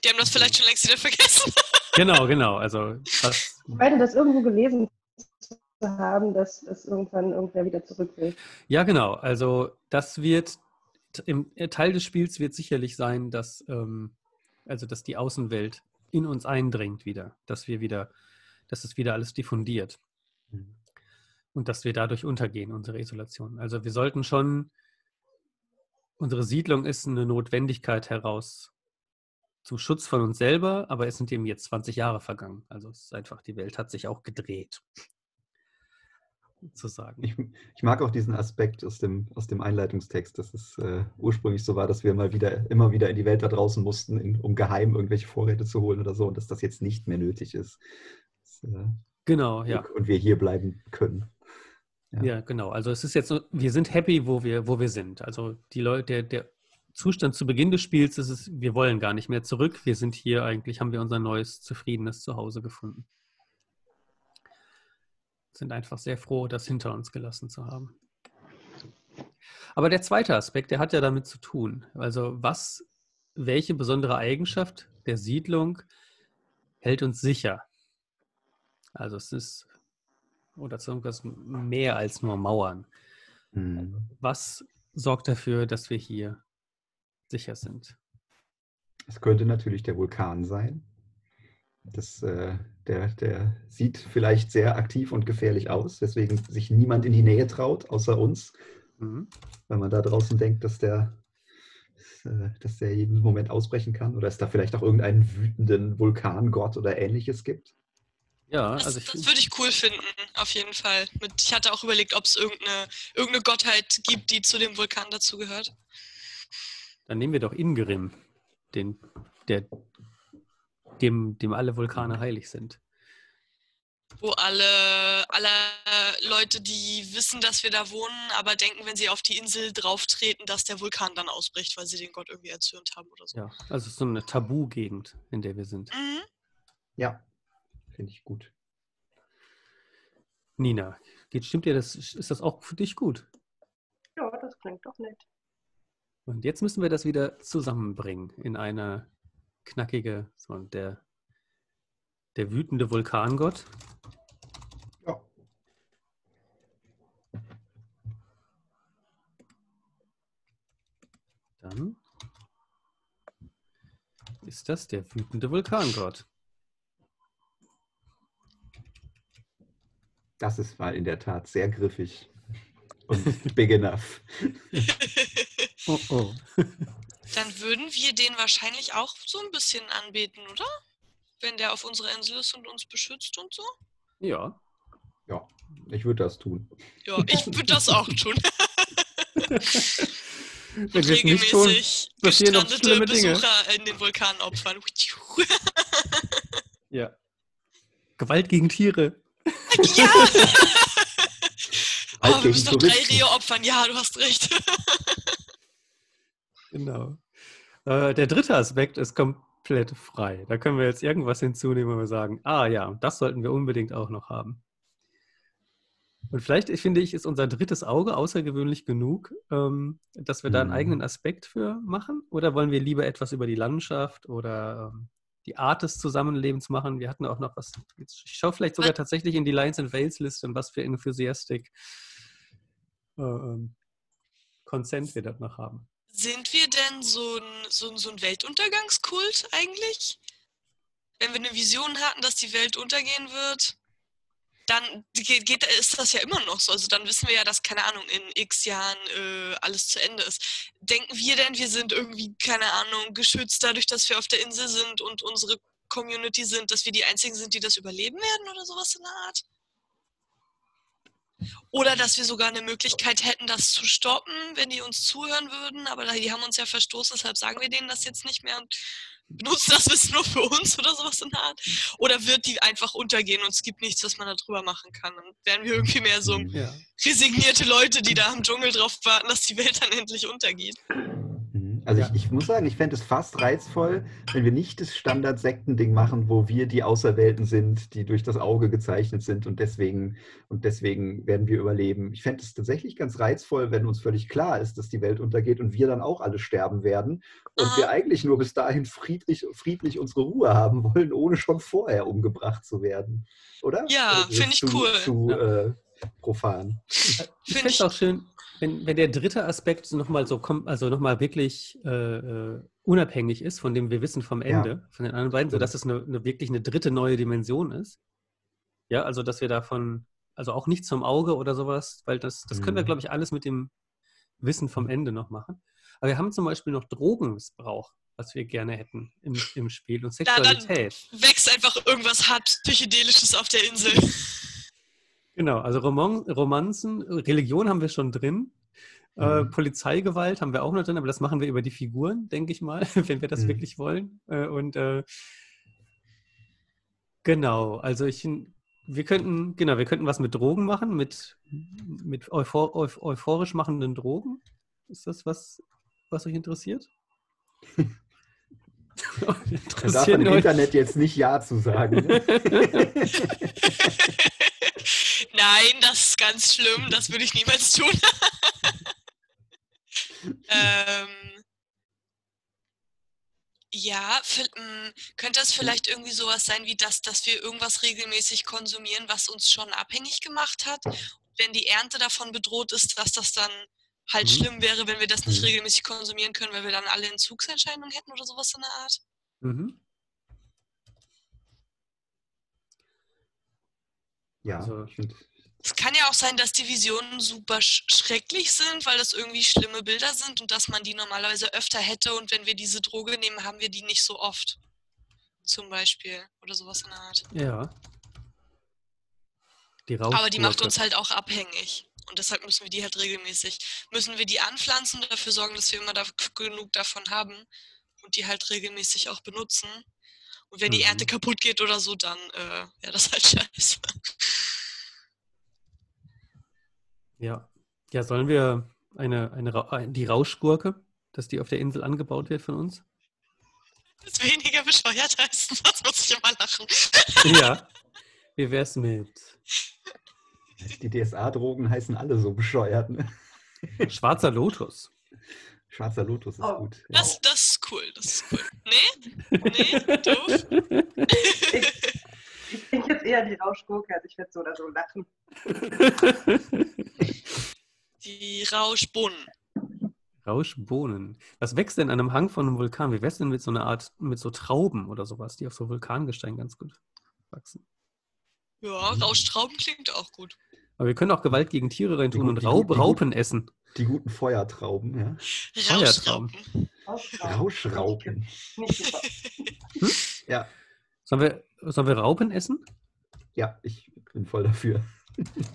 Die haben das vielleicht schon längst wieder vergessen. genau, genau. Also, was, Ich meine, das irgendwo gelesen zu haben, dass, dass irgendwann irgendwer wieder zurück will. Ja, genau. Also das wird im äh, Teil des Spiels wird sicherlich sein, dass ähm, also dass die Außenwelt in uns eindringt wieder, dass wir wieder, dass es wieder alles diffundiert Mhm. und dass wir dadurch untergehen, unsere Isolation. Also wir sollten schon, unsere Siedlung ist eine Notwendigkeit heraus zum Schutz von uns selber, aber es sind eben jetzt 20 Jahre vergangen. Also es ist einfach, die Welt hat sich auch gedreht. Sozusagen. Ich, ich mag auch diesen Aspekt aus dem, aus dem Einleitungstext, dass es äh, ursprünglich so war, dass wir mal wieder, immer wieder in die Welt da draußen mussten, in, um geheim irgendwelche Vorräte zu holen oder so, und dass das jetzt nicht mehr nötig ist. Äh, Genau, ja. Und wir hier bleiben können. Ja. Ja, genau. Also es ist jetzt so, wir sind happy, wo wir, wo wir sind. Also die Leute, der, der Zustand zu Beginn des Spiels ist es, wir wollen gar nicht mehr zurück. Wir sind hier eigentlich, haben wir unser neues, zufriedenes Zuhause gefunden. Sind einfach sehr froh, das hinter uns gelassen zu haben. Aber der zweite Aspekt, der hat ja damit zu tun. Also was welche besondere Eigenschaft der Siedlung hält uns sicher? Also es ist oder zu irgendwas mehr als nur Mauern. Mhm. Was sorgt dafür, dass wir hier sicher sind? Es könnte natürlich der Vulkan sein. Das, äh, der, der sieht vielleicht sehr aktiv und gefährlich aus, weswegen sich niemand in die Nähe traut, außer uns. Mhm. Wenn man da draußen denkt, dass der, äh, dass der jeden Moment ausbrechen kann oder es da vielleicht auch irgendeinen wütenden Vulkangott oder ähnliches gibt. Ja, Das, also ich das würde ich cool finden, auf jeden Fall. Mit, ich hatte auch überlegt, ob es irgendeine, irgendeine Gottheit gibt, die zu dem Vulkan dazugehört. dann nehmen wir doch Ingrim, den, der, dem, dem alle Vulkane heilig sind. Wo alle, alle Leute, die wissen, dass wir da wohnen, aber denken, wenn sie auf die Insel drauftreten, dass der Vulkan dann ausbricht, weil sie den Gott irgendwie erzürnt haben oder so. Ja, also so eine Tabu-Gegend, in der wir sind. Mhm. Ja, finde ich gut. Nina, geht, stimmt dir das, ist das auch für dich gut? Ja, das klingt doch nett. Und jetzt müssen wir das wieder zusammenbringen in eine knackige, so der, der wütende Vulkangott. Ja. Dann ist das der wütende Vulkangott. Das ist mal in der Tat sehr griffig und big enough. Oh, oh. Dann würden wir den wahrscheinlich auch so ein bisschen anbeten, oder? Wenn der auf unserer Insel ist und uns beschützt und so. Ja, Ja, ich würde das tun. Ja, ich würde das auch tun. wenn wir es nicht tun, regelmäßig passieren noch gestrandete schlimme Dinge. Besucher in den Vulkan opfern. Ja. Gewalt gegen Tiere. Ja! Oh, wir müssen noch drei. Rehe opfern. Ja, du hast recht. Genau. Äh, der dritte Aspekt ist komplett frei. Da können wir jetzt irgendwas hinzunehmen, wo wir sagen, ah ja, das sollten wir unbedingt auch noch haben. Und vielleicht, ich finde ich, ist unser drittes Auge außergewöhnlich genug, ähm, dass wir da einen Mhm. eigenen Aspekt für machen? Oder wollen wir lieber etwas über die Landschaft oder ähm, die Art des Zusammenlebens machen? Wir hatten auch noch was. Ich schaue vielleicht sogar tatsächlich in die Lions and Wales Liste und was für Enthusiastic äh, ähm, Consent wir dort noch haben. Sind wir denn so ein, so, ein, so ein Weltuntergangskult eigentlich? Wenn wir eine Vision hatten, dass die Welt untergehen wird, dann geht, ist das ja immer noch so. Also dann wissen wir ja, dass, keine Ahnung, in x Jahren äh, alles zu Ende ist. Denken wir denn, wir sind irgendwie, keine Ahnung, geschützt dadurch, dass wir auf der Insel sind und unsere Community sind, dass wir die Einzigen sind, die das überleben werden oder sowas in der Art? Oder dass wir sogar eine Möglichkeit hätten, das zu stoppen, wenn die uns zuhören würden, aber die haben uns ja verstoßen, deshalb sagen wir denen das jetzt nicht mehr und benutzen das Wissen nur für uns oder sowas in der Art. Oder wird die einfach untergehen und es gibt nichts, was man da drüber machen kann? Und werden wir irgendwie mehr so Ja. resignierte Leute, die da im Dschungel drauf warten, dass die Welt dann endlich untergeht. Also Ja. ich, ich muss sagen, ich fände es fast reizvoll, wenn wir nicht das Standard-Sekten-Ding machen, wo wir die Auserwählten sind, die durch das Auge gezeichnet sind und deswegen, und deswegen werden wir überleben. Ich fände es tatsächlich ganz reizvoll, wenn uns völlig klar ist, dass die Welt untergeht und wir dann auch alle sterben werden und Aha. wir eigentlich nur bis dahin friedlich, friedlich unsre Ruhe haben wollen, ohne schon vorher umgebracht zu werden. Oder? Ja, Oder ist find ich zu, cool. Zu Ja. äh, profan. Ich Find fände es ich- auch schön, wenn, wenn der dritte Aspekt nochmal so kommt, also nochmal wirklich äh, äh, unabhängig ist von dem wir wissen vom Ende, von den anderen beiden, sodass es eine, eine wirklich eine dritte neue Dimension ist. Ja, also dass wir davon, also auch nicht zum Auge oder sowas, weil das, das können wir, Mhm. glaube ich, alles mit dem Wissen vom Ende noch machen. Aber wir haben zum Beispiel noch Drogenmissbrauch, was wir gerne hätten im, im Spiel und Da- dann- Sexualität. Wächst einfach irgendwas hart Psychedelisches auf der Insel. Genau, also Roman Romanzen, Religion haben wir schon drin. Äh, Mhm. Polizeigewalt haben wir auch noch drin, aber das machen wir über die Figuren, denke ich mal, wenn wir das Mhm. wirklich wollen. Äh, und äh, genau, also ich, wir könnten, genau, wir könnten was mit Drogen machen, mit, mit euphor, euph euphorisch machenden Drogen. Ist das was, was euch interessiert? Da darf interessiert man im euch? Internet jetzt nicht Ja zu sagen. Ne? Nein, das ist ganz schlimm. Das würde ich niemals tun. ähm, Ja, vi- m, könnte das vielleicht irgendwie sowas sein wie das, dass wir irgendwas regelmäßig konsumieren, was uns schon abhängig gemacht hat? Wenn die Ernte davon bedroht ist, dass das dann halt Mhm. schlimm wäre, wenn wir das nicht Mhm. regelmäßig konsumieren können, weil wir dann alle Entzugserscheinungen hätten oder sowas in der Art? Mhm. Ja, Also- ich finde, Es kann ja auch sein, dass die Visionen super sch schrecklich sind, weil das irgendwie schlimme Bilder sind und dass man die normalerweise öfter hätte und wenn wir diese Droge nehmen, haben wir die nicht so oft. Zum Beispiel. Oder sowas in der Art. Ja. Die Aber die macht uns halt auch abhängig. Und deshalb müssen wir die halt regelmäßig, müssen wir die anpflanzen dafür sorgen, dass wir immer da genug davon haben und die halt regelmäßig auch benutzen. Und wenn die Mhm. Ernte kaputt geht oder so, dann, äh, ja, das halt scheiße. Ja. Ja, sollen wir eine, eine, ein- die Rauschgurke, dass die auf der Insel angebaut wird von uns? Das ist weniger bescheuert heißt, sonst muss ich immer lachen. Ja. Wie wär's mit die DSA-Drogen heißen alle so bescheuert. Ne? schwarzer Lotus? Schwarzer Lotus ist Oh. gut. Ja. Das, das ist cool, das ist cool. Nee? Nee? Doof? Ich denke jetzt eher die Rauschgurke, also ich werde so oder so lachen. Die Rauschbohnen. Rauschbohnen. Was wächst denn an einem Hang von einem Vulkan? Wie wär's denn mit so einer Art, mit so Trauben oder sowas, die auf so Vulkangestein ganz gut wachsen? Ja, Rauschtrauben klingt auch gut. Aber wir können auch Gewalt gegen Tiere reintun Die und die Raub, gut- die Raupen essen. Die guten Feuertrauben, ja. Feuertrauben. Rauschtrauben. Rauschraupen. Super. Ja, Sollen wir, sollen wir Raupen essen? ja, ich bin voll dafür.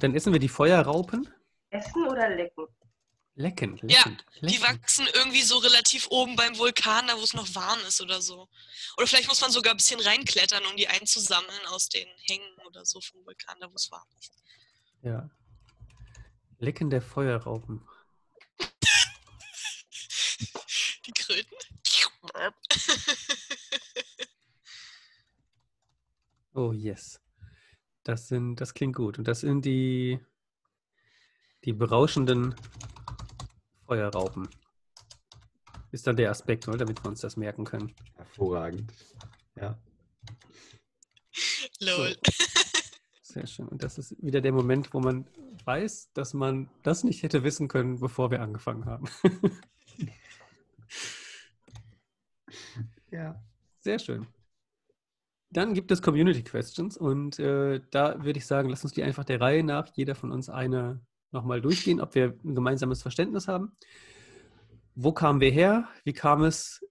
Dann essen wir die Feuerraupen. Essen oder lecken? Lecken, lecken. Ja, lecken. Die wachsen irgendwie so relativ oben beim Vulkan, da wo es noch warm ist oder so. Oder vielleicht muss man sogar ein bisschen reinklettern, um die einzusammeln aus den Hängen oder so vom Vulkan, da wo es warm ist. Ja. Lecken der Feuerraupen. Die Kröten. Oh yes. Das sind, das klingt gut. Und das sind die, die berauschenden Feuerraupen. Ist dann der Aspekt, oder? damit wir uns das merken können. Hervorragend. Ja. Lol. Sehr schön. Und das ist wieder der Moment, wo man weiß, dass man das nicht hätte wissen können, bevor wir angefangen haben. Ja. Sehr schön. Dann gibt es Community Questions und äh, da würde ich sagen, lass uns die einfach der Reihe nach, jeder von uns eine nochmal durchgehen, ob wir ein gemeinsames Verständnis haben. Wo kamen wir her? Wie kam es,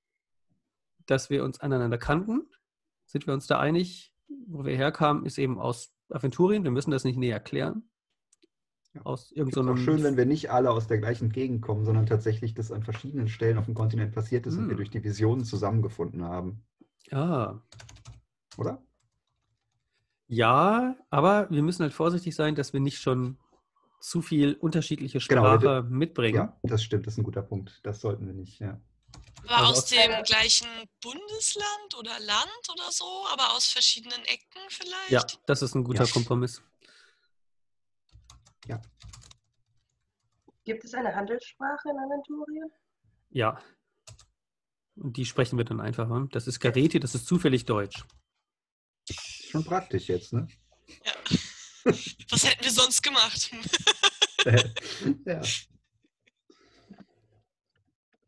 dass wir uns aneinander kannten? Sind wir uns da einig? Wo wir herkamen, ist eben aus Aventurien. Wir müssen das nicht näher klären. Aus Ist auch schön, wenn wir nicht alle aus der gleichen Gegend kommen, sondern tatsächlich das an verschiedenen Stellen auf dem Kontinent passiert ist und wir Hm. durch die Visionen zusammengefunden haben. Ah, Oder? ja, aber wir müssen halt vorsichtig sein, dass wir nicht schon zu viel unterschiedliche Genau, Sprache mitbringen. Ja, das stimmt, das ist ein guter Punkt. Das sollten wir nicht, ja. Aber Also aus aus- dem gleichen Bundesland oder Land oder so, aber aus verschiedenen Ecken vielleicht? Ja, das ist ein guter Ja. Kompromiss. Gibt es eine Handelssprache in Aventurien? Ja. Und die sprechen wir dann einfach. ne? Das ist Gareti, das ist zufällig Deutsch. Schon praktisch jetzt, ne? Ja. Was hätten wir sonst gemacht? ja.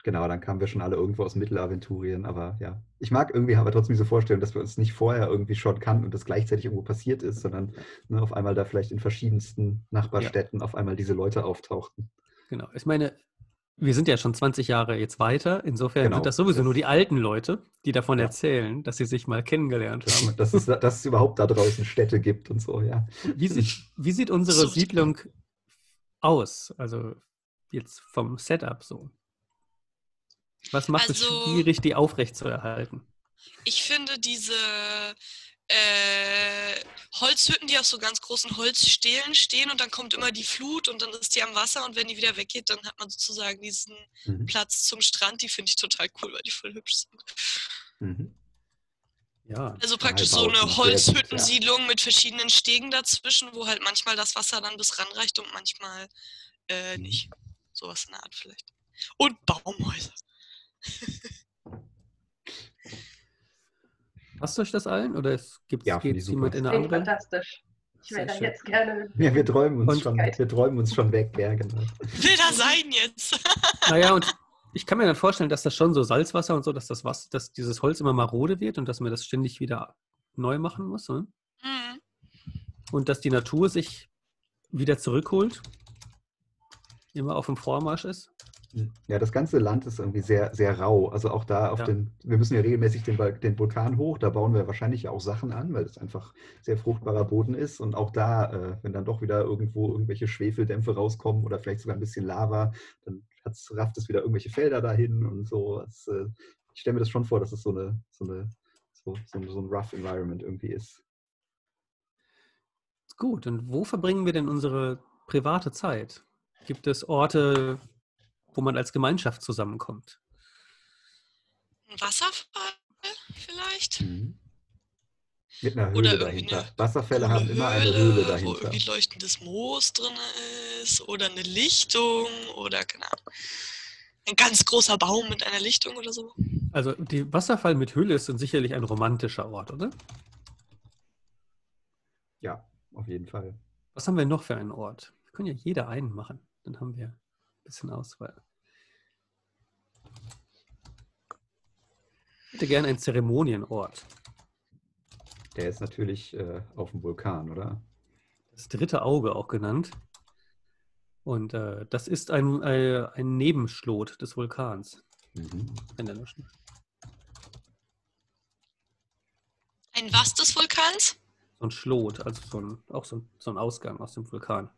Genau, dann kamen wir schon alle irgendwo aus Mittelaventurien, aber ja. Ich mag irgendwie aber trotzdem diese Vorstellung, dass wir uns nicht vorher irgendwie schon kannten und das gleichzeitig irgendwo passiert ist, sondern ne, auf einmal da vielleicht in verschiedensten Nachbarstädten auf einmal diese Leute auftauchten. Genau. Ich meine, wir sind ja schon 20 Jahre jetzt weiter. Insofern Genau. sind das sowieso nur die alten Leute, die davon Ja. erzählen, dass sie sich mal kennengelernt haben. Dass es, dass es überhaupt da draußen Städte gibt und so, ja. Wie sieht, wie sieht unsere So. Siedlung aus? Also jetzt vom Setup so. Was macht es Also- schwierig, die aufrechtzuerhalten? Ich finde diese äh, Holzhütten, die auf so ganz großen Holzstelen stehen und dann kommt immer die Flut und dann ist die am Wasser und wenn die wieder weggeht, dann hat man sozusagen diesen Mhm. Platz zum Strand. Die finde ich total cool, weil die voll hübsch sind. Mhm. Ja. Also praktisch so eine gut, ja. Holzhüttensiedlung mit verschiedenen Stegen dazwischen, wo halt manchmal das Wasser dann bis ranreicht und manchmal äh, Mhm. nicht. Sowas in der Art vielleicht. Und Baumhäuser. Passt euch das allen oder es gibt Ja, jemand in eine Klingt andere? fantastisch. Ich wäre da jetzt gerne. Ja, wir träumen uns Und- schon, wir träumen uns schon weg, ja, genau. Will da sein jetzt. Naja, und ich kann mir dann vorstellen, dass das schon so Salzwasser und so, dass das was, dass dieses Holz immer marode wird und dass man das ständig wieder neu machen muss. Ne? Hm. Und dass die Natur sich wieder zurückholt, immer auf dem Vormarsch ist. Ja, das ganze Land ist irgendwie sehr, sehr rau. Also auch da auf Ja. den, wir müssen ja regelmäßig den, den Vulkan hoch, da bauen wir wahrscheinlich auch Sachen an, weil es einfach sehr fruchtbarer Boden ist. Und auch da, äh, wenn dann doch wieder irgendwo irgendwelche Schwefeldämpfe rauskommen oder vielleicht sogar ein bisschen Lava, dann rafft es wieder irgendwelche Felder dahin und so. Es, äh, ich stelle mir das schon vor, dass es so eine, so eine, so, so, so ein rough Environment irgendwie ist. Gut, und wo verbringen wir denn unsere private Zeit? Gibt es Orte, wo man als Gemeinschaft zusammenkommt? Ein Wasserfall vielleicht? Mit einer Oder Höhle irgendwie dahinter. eine Wasserfälle haben immer eine Höhle Wo dahinter. irgendwie leuchtendes Moos drin ist oder eine Lichtung oder keine Ahnung. Ein ganz großer Baum mit einer Lichtung oder so. Also die Wasserfall mit Höhle ist dann sicherlich ein romantischer Ort, oder? Ja, auf jeden Fall. Was haben wir noch für einen Ort? Wir können ja jeder einen machen. Dann haben wir ein bisschen Auswahl. Hätte gerne einen Zeremonienort. Der ist natürlich äh, auf dem Vulkan, oder? Das dritte Auge auch genannt. Und äh, das ist ein, äh, ein Nebenschlot des Vulkans. Mhm. Ein was des Vulkans? So ein Schlot, also so ein, auch so ein, so ein Ausgang aus dem Vulkan.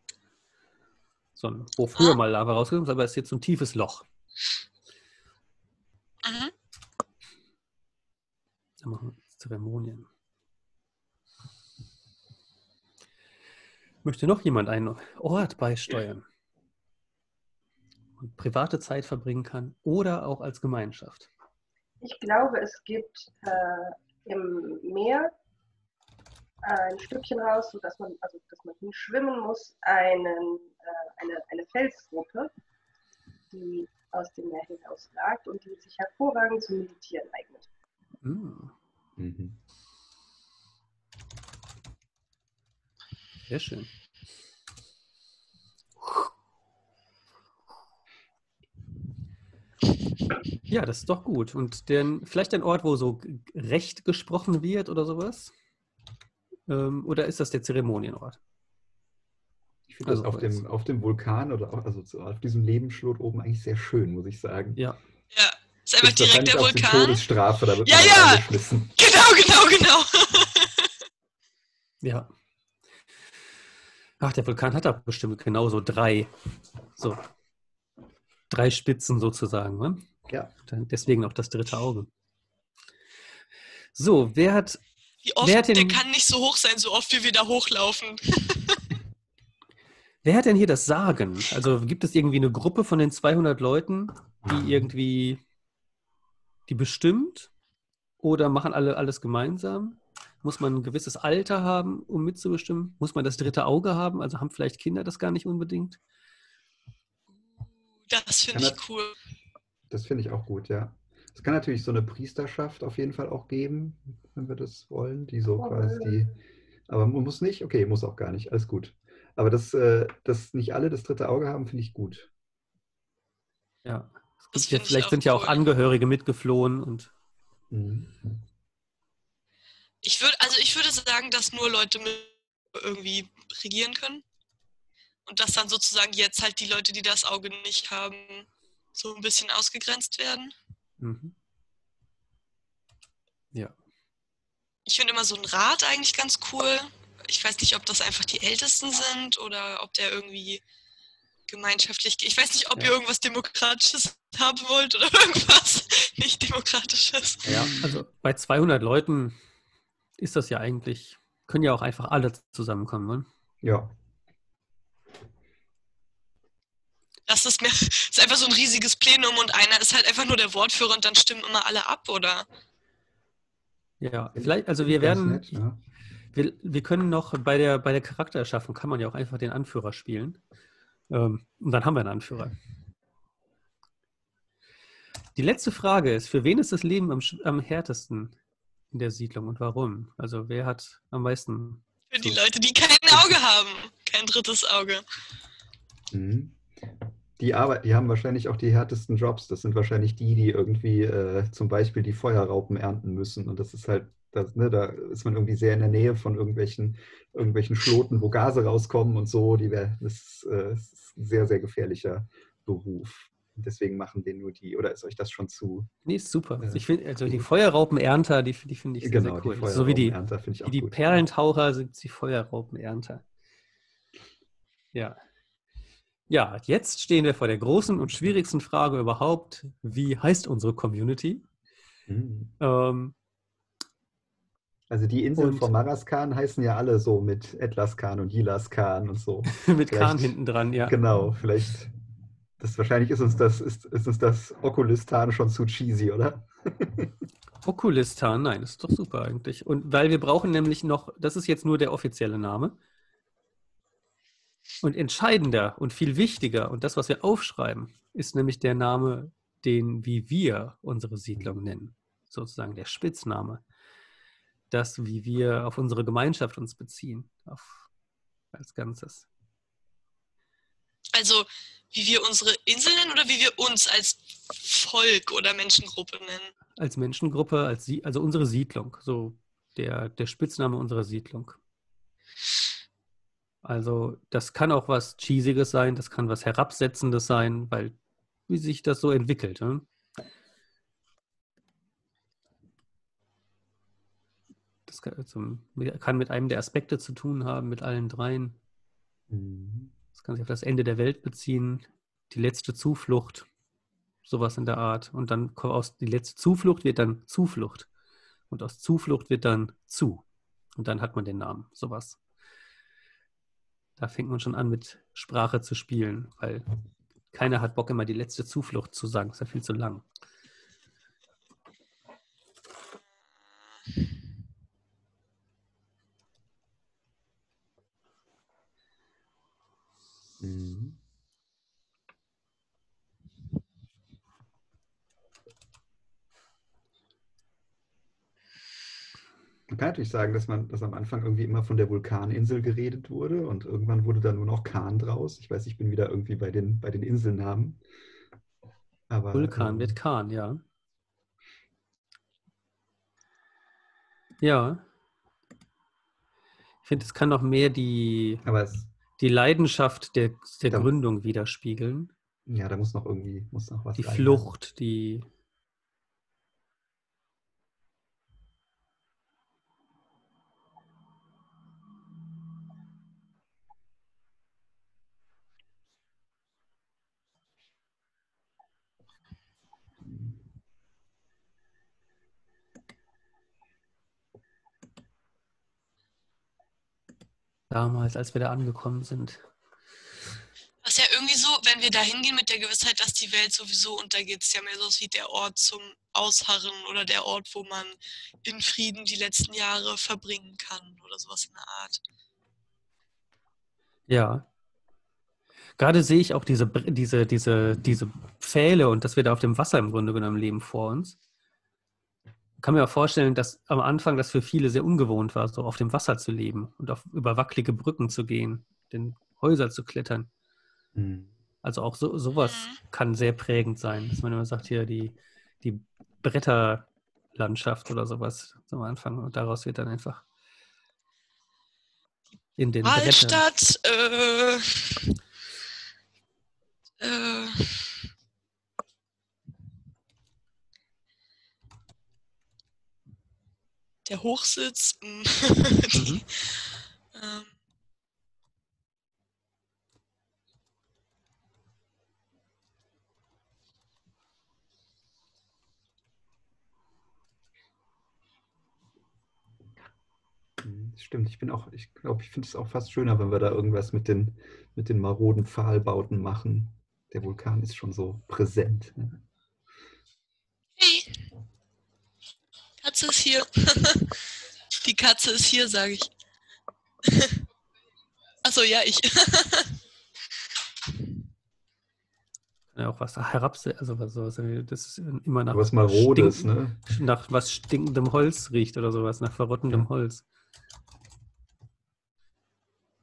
So ein, wo früher Ah. mal Lava rausgekommen ist, aber es ist jetzt so ein tiefes Loch. Mhm. Da machen wir Zeremonien. Möchte noch jemand einen Ort beisteuern? Und private Zeit verbringen kann oder auch als Gemeinschaft? Ich glaube, es gibt äh, im Meer ein Stückchen raus, sodass man, also dass man nicht schwimmen muss, einen, äh, eine, eine Felsgruppe, die aus dem Meer hinaus ragt und die sich hervorragend zum Meditieren eignet. Hm, Mhm. sehr schön. Ja, das ist doch gut. Und den, vielleicht ein Ort, wo so Recht gesprochen wird oder sowas? Ähm, oder ist das der Zeremonienort? Ich finde Also das auf dem, auf dem Vulkan oder auch, also so auf diesem Lebensschlot oben eigentlich sehr schön, muss ich sagen. Ja, Ja, ist einfach Ist direkt der Vulkan. Todesstrafe, da wird Ja, ja! Genau, genau, genau. ja. Ach, der Vulkan hat da bestimmt genauso drei, so drei Spitzen sozusagen. Ne? Ja. Dann- Deswegen auch das dritte Auge. So, wer hat, Wie oft, Wer hat der den- kann nicht so hoch sein, so oft wie wir da hochlaufen. wer hat denn hier das Sagen? Also gibt es irgendwie eine Gruppe von den 200 Leuten, die irgendwie die bestimmt? Oder machen alle alles gemeinsam? Muss man ein gewisses Alter haben, um mitzubestimmen? Muss man das dritte Auge haben? Also haben vielleicht Kinder das gar nicht unbedingt? Das finde ich cool. Das finde ich auch gut, ja. Es kann natürlich so eine Priesterschaft auf jeden Fall auch geben, wenn wir das wollen, die so quasi die. Aber man muss nicht, okay, muss auch gar nicht, alles gut. Aber dass, äh, dass nicht alle das dritte Auge haben, finde ich gut. Ja. Das ich vielleicht sind ja auch. Angehörige mitgeflohen und Mhm. Ich würde, also ich würde sagen, dass nur Leute mit irgendwie regieren können. Und dass dann sozusagen jetzt halt die Leute, die das Auge nicht haben, so ein bisschen ausgegrenzt werden. mhm. ja. Ich finde immer so ein Rat eigentlich ganz cool. Ich weiß nicht, ob das einfach die Ältesten sind oder ob der irgendwie gemeinschaftlich. Ich weiß nicht, ob Ja. ihr irgendwas Demokratisches haben wollt oder irgendwas nicht Demokratisches. Ja, also bei 200 Leuten ist das ja eigentlich, können ja auch einfach alle zusammenkommen. Ne? Ja. Das ist mir, das ist einfach so ein riesiges Plenum und einer ist halt einfach nur der Wortführer und dann stimmen immer alle ab, oder? Ja, vielleicht, also wir werden, nett, ja. wir, wir können noch bei der, bei der Charaktererschaffung kann man ja auch einfach den Anführer spielen. Ähm, und dann haben wir einen Anführer. Die letzte Frage ist, für wen ist das Leben am, am härtesten? in der Siedlung und warum? Also wer hat am meisten? Für die. Leute, die kein Auge haben. Kein drittes Auge. Mhm. Die, Arbeit, die haben wahrscheinlich auch die härtesten Jobs. Das sind wahrscheinlich die, die irgendwie äh, zum Beispiel die Feuerraupen ernten müssen. Und das ist halt, das, ne, da ist man irgendwie sehr in der Nähe von irgendwelchen, irgendwelchen Schloten, wo Gase rauskommen und so. Die wär, das, ist, äh, ist ein sehr, sehr gefährlicher Beruf. Deswegen machen den nur die, oder ist euch das schon zu? Nee, ist super. Ja. Ich find, also die Feuerraupenernter, die, die finde ich sehr, genau, sehr cool. die so wie die, die gut. Perlentaucher sind die Feuerraupenernter. Ja. Ja, jetzt stehen wir vor der großen und schwierigsten Frage überhaupt. Wie heißt unsere Community? Mhm. Ähm, Also die Inseln Und- von Maraskan heißen ja alle so mit Etlaskan und Jilaskan und so. mit Kahn Vielleicht- hinten dran, ja. Genau, vielleicht. Das, wahrscheinlich ist uns das, ist, ist uns das Okulistan schon zu cheesy, oder? Okulistan, nein, das ist doch super eigentlich. Und weil wir brauchen nämlich noch, das ist jetzt nur der offizielle Name. Und entscheidender und viel wichtiger und das, was wir aufschreiben, ist nämlich der Name, den wie wir unsere Siedlung nennen. Sozusagen der Spitzname. Das, wie wir auf unsere Gemeinschaft uns beziehen. Auf, als Ganzes. Also, wie wir unsere Insel nennen oder wie wir uns als Volk oder Menschengruppe nennen? Als Menschengruppe, als Sie, also unsere Siedlung. So der, der Spitzname unserer Siedlung. Also das kann auch was Cheesiges sein, das kann was Herabsetzendes sein, weil wie sich das so entwickelt. Ne? Das kann, kann mit einem der Aspekte zu tun haben, mit allen dreien. Mhm. Das kann sich auf das Ende der Welt beziehen, die letzte Zuflucht, sowas in der Art. Und dann kommt aus die letzte Zuflucht wird dann Zuflucht. Und aus Zuflucht wird dann zu. Und dann hat man den Namen, sowas. Da fängt man schon an, mit Sprache zu spielen, weil keiner hat Bock, immer die letzte Zuflucht zu sagen. Das ist ja viel zu lang. Kann natürlich sagen, dass man, dass am Anfang irgendwie immer von der Vulkaninsel geredet wurde und irgendwann wurde da nur noch Kahn draus. Ich weiß, ich bin wieder irgendwie bei den, bei den Inselnamen. Aber, Vulkan ähm, wird Kahn, ja. Ja. Ich finde, es kann noch mehr die, die Leidenschaft der, der Da- Gründung widerspiegeln. ja, da muss noch irgendwie, muss noch was Die rein. Flucht, die. Damals, als wir da angekommen sind. Das ist ja irgendwie so, wenn wir da hingehen mit der Gewissheit, dass die Welt sowieso untergeht, ist ja mehr so wie der Ort zum Ausharren oder der Ort, wo man in Frieden die letzten Jahre verbringen kann oder sowas in der Art. Ja. Gerade sehe ich auch diese, diese, diese, diese Pfähle und dass wir da auf dem Wasser im Grunde genommen leben vor uns. Ich kann mir auch vorstellen, dass am Anfang das für viele sehr ungewohnt war, so auf dem Wasser zu leben und auf, über wackelige Brücken zu gehen, den Häuser zu klettern. Mhm. Also auch so, sowas Mhm. kann sehr prägend sein, dass man immer sagt, hier die, die Bretterlandschaft oder sowas am Anfang und daraus wird dann einfach in den Brettern. Altstadt, äh, äh, der Hochsitz, die, Mhm. ähm, Mhm, Stimmt, ich bin auch, ich glaube, ich finde es auch fast schöner, wenn wir da irgendwas mit den, mit den maroden Pfahlbauten machen. Der Vulkan ist schon so präsent. ne? hey, Katze ist hier. Die Katze ist hier, sage ich. Achso, ja, ich. Kann ja auch was herabse, also was sowas, das ist immer nach Was Marodes, ne? nach was stinkendem Holz riecht oder sowas, nach verrottendem Ja. Holz.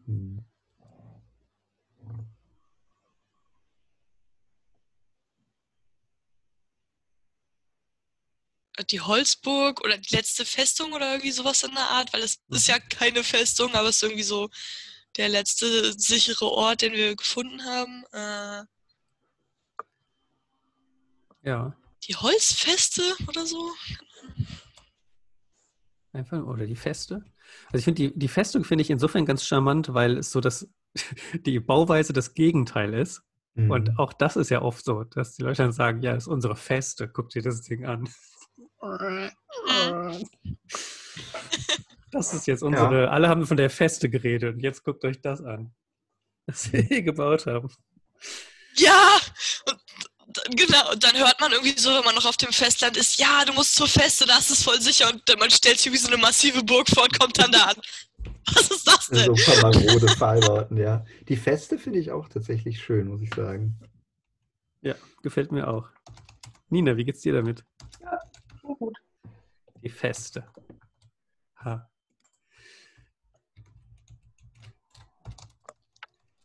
Hm. Die Holzburg oder die letzte Festung oder irgendwie sowas in der Art, weil es ist ja keine Festung, aber es ist irgendwie so der letzte sichere Ort, den wir gefunden haben. Äh, Ja, die Holzfeste oder so? einfach, oder die Feste. Also ich finde, die, die Festung finde ich insofern ganz charmant, weil es so das, die Bauweise das Gegenteil ist. Hm. Und auch das ist ja oft so, dass die Leute dann sagen, ja, das ist unsere Feste, guck dir das Ding an. Das ist jetzt unsere, alle haben von der Feste geredet und jetzt guckt euch das an, was wir hier gebaut haben. Ja! Und genau, und dann hört man irgendwie so, wenn man noch auf dem Festland ist, ja, du musst zur Feste, das ist voll sicher. Und dann man stellt sich wie so eine massive Burg vor und kommt dann da an. Was ist das so denn? paar marode Pfahlbauten, ja. Die Feste finde ich auch tatsächlich schön, muss ich sagen. Ja, gefällt mir auch. Nina, wie geht's dir damit? Klingt gut. Die Feste. Ha.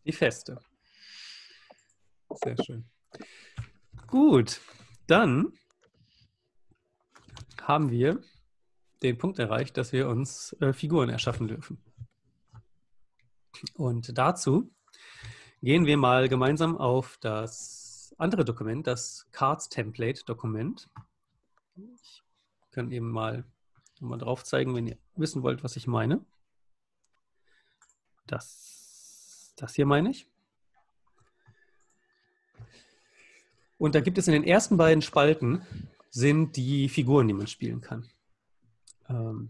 Die Feste. Sehr schön. Gut, dann haben wir den Punkt erreicht, dass wir uns äh, Figuren erschaffen dürfen. Und dazu gehen wir mal gemeinsam auf das andere Dokument, das Cards Template Dokument. Ich kann eben mal, mal drauf zeigen, wenn ihr wissen wollt, was ich meine. Das, das hier meine ich. Und da gibt es in den ersten beiden Spalten sind die Figuren, die man spielen kann. Ähm,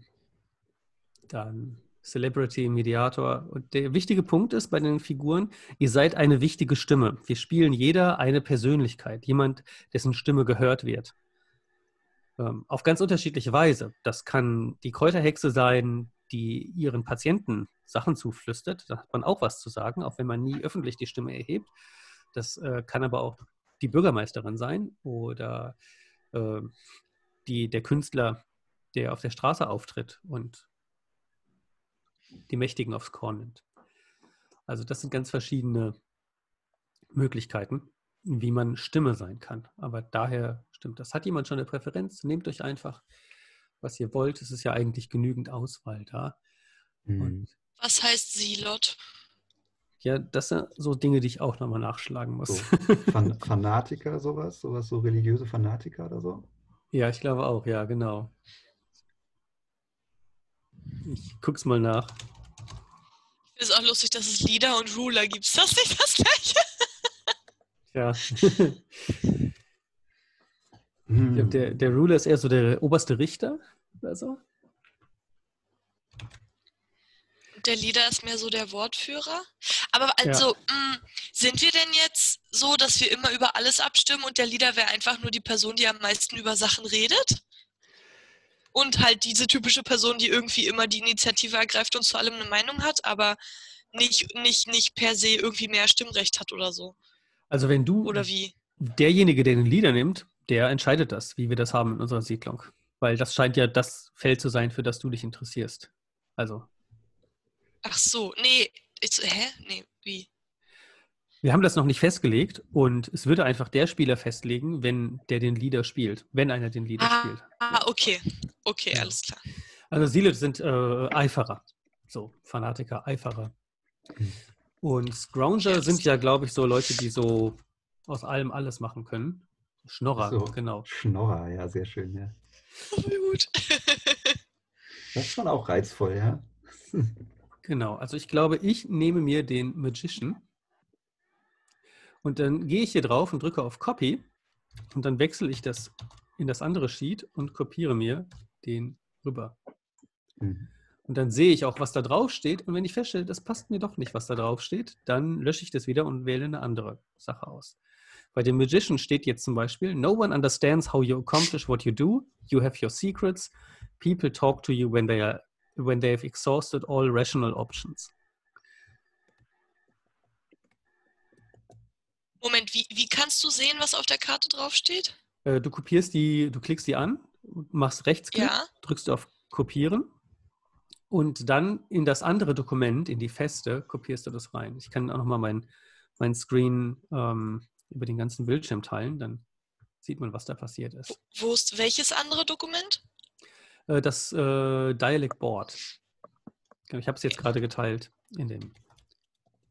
dann Celebrity, Mediator. Und der wichtige Punkt ist bei den Figuren, ihr seid eine wichtige Stimme. Wir spielen jeder eine Persönlichkeit, jemand, dessen Stimme gehört wird. Ähm, auf ganz unterschiedliche Weise. Das kann die Kräuterhexe sein, die ihren Patienten Sachen zuflüstert. Da hat man auch was zu sagen, auch wenn man nie öffentlich die Stimme erhebt. Das äh, kann aber auch die Bürgermeisterin sein oder äh, die, der Künstler, der auf der Straße auftritt und die Mächtigen aufs Korn nimmt. Also das sind ganz verschiedene Möglichkeiten, wie man Stimme sein kann. Aber daher stimmt das. Hat jemand schon eine Präferenz? Nehmt euch einfach, was ihr wollt. Es ist ja eigentlich genügend Auswahl da. Hm. Und Was heißt Silot? ja, das sind so Dinge, die ich auch nochmal nachschlagen muss. So, Fan Fanatiker, sowas? Sowas, so religiöse Fanatiker oder so? ja, ich glaube auch, ja, genau. Ich guck's mal nach. Ist auch lustig, dass es Leader und Ruler gibt. Ist das nicht das gleiche? Ja. Hm. Ich glaub, der, der Ruler ist eher so der oberste Richter oder so. Der Leader ist mehr so der Wortführer. Aber also, mh, sind wir denn jetzt so, dass wir immer über alles abstimmen und der Leader wäre einfach nur die Person, die am meisten über Sachen redet? Und halt diese typische Person, die irgendwie immer die Initiative ergreift und zu allem eine Meinung hat, aber nicht, nicht, nicht per se irgendwie mehr Stimmrecht hat oder so. Also wenn du Oder wie? derjenige, der den Leader nimmt, der entscheidet das, wie wir das haben in unserer Siedlung. Weil das scheint ja das Feld zu sein, für das du dich interessierst. Also, Ach so, nee. Ich hä? Nee, wie? wir haben das noch nicht festgelegt und es würde einfach der Spieler festlegen, wenn der den Leader spielt, wenn einer den Leader spielt. Ah, okay. Okay, alles klar. Also Silet sind äh, Eiferer. So, Fanatiker, Eiferer. Und Scrounger sind ja, glaube ich, so Leute, die so aus allem alles machen können. Schnorrer, So. genau. Schnorrer, ja, sehr schön, ja. Voll gut. Das ist schon auch reizvoll, ja. Genau. Also ich glaube, ich nehme mir den Magician und dann gehe ich hier drauf und drücke auf Copy und dann wechsle ich das in das andere Sheet und kopiere mir den rüber. Mhm. Und dann sehe ich auch, was da drauf steht. Und wenn ich feststelle, das passt mir doch nicht, was da drauf steht, dann lösche ich das wieder und wähle eine andere Sache aus. Bei dem Magician steht jetzt zum Beispiel, No one understands how you accomplish what you do. You have your secrets. People talk to you when they are when they have exhausted all rational options. Moment, wie, wie kannst du sehen, was auf der Karte draufsteht? Äh, du kopierst die, du klickst die an, machst Rechtsklick, Ja. drückst auf Kopieren und dann in das andere Dokument, in die Feste, kopierst du das rein. Ich kann auch nochmal mein, mein Screen ähm, über den ganzen Bildschirm teilen, dann sieht man, was da passiert ist. Wo ist welches andere Dokument? Äh, das äh, Dialect Board. Genau, Ich habe es jetzt gerade geteilt in dem.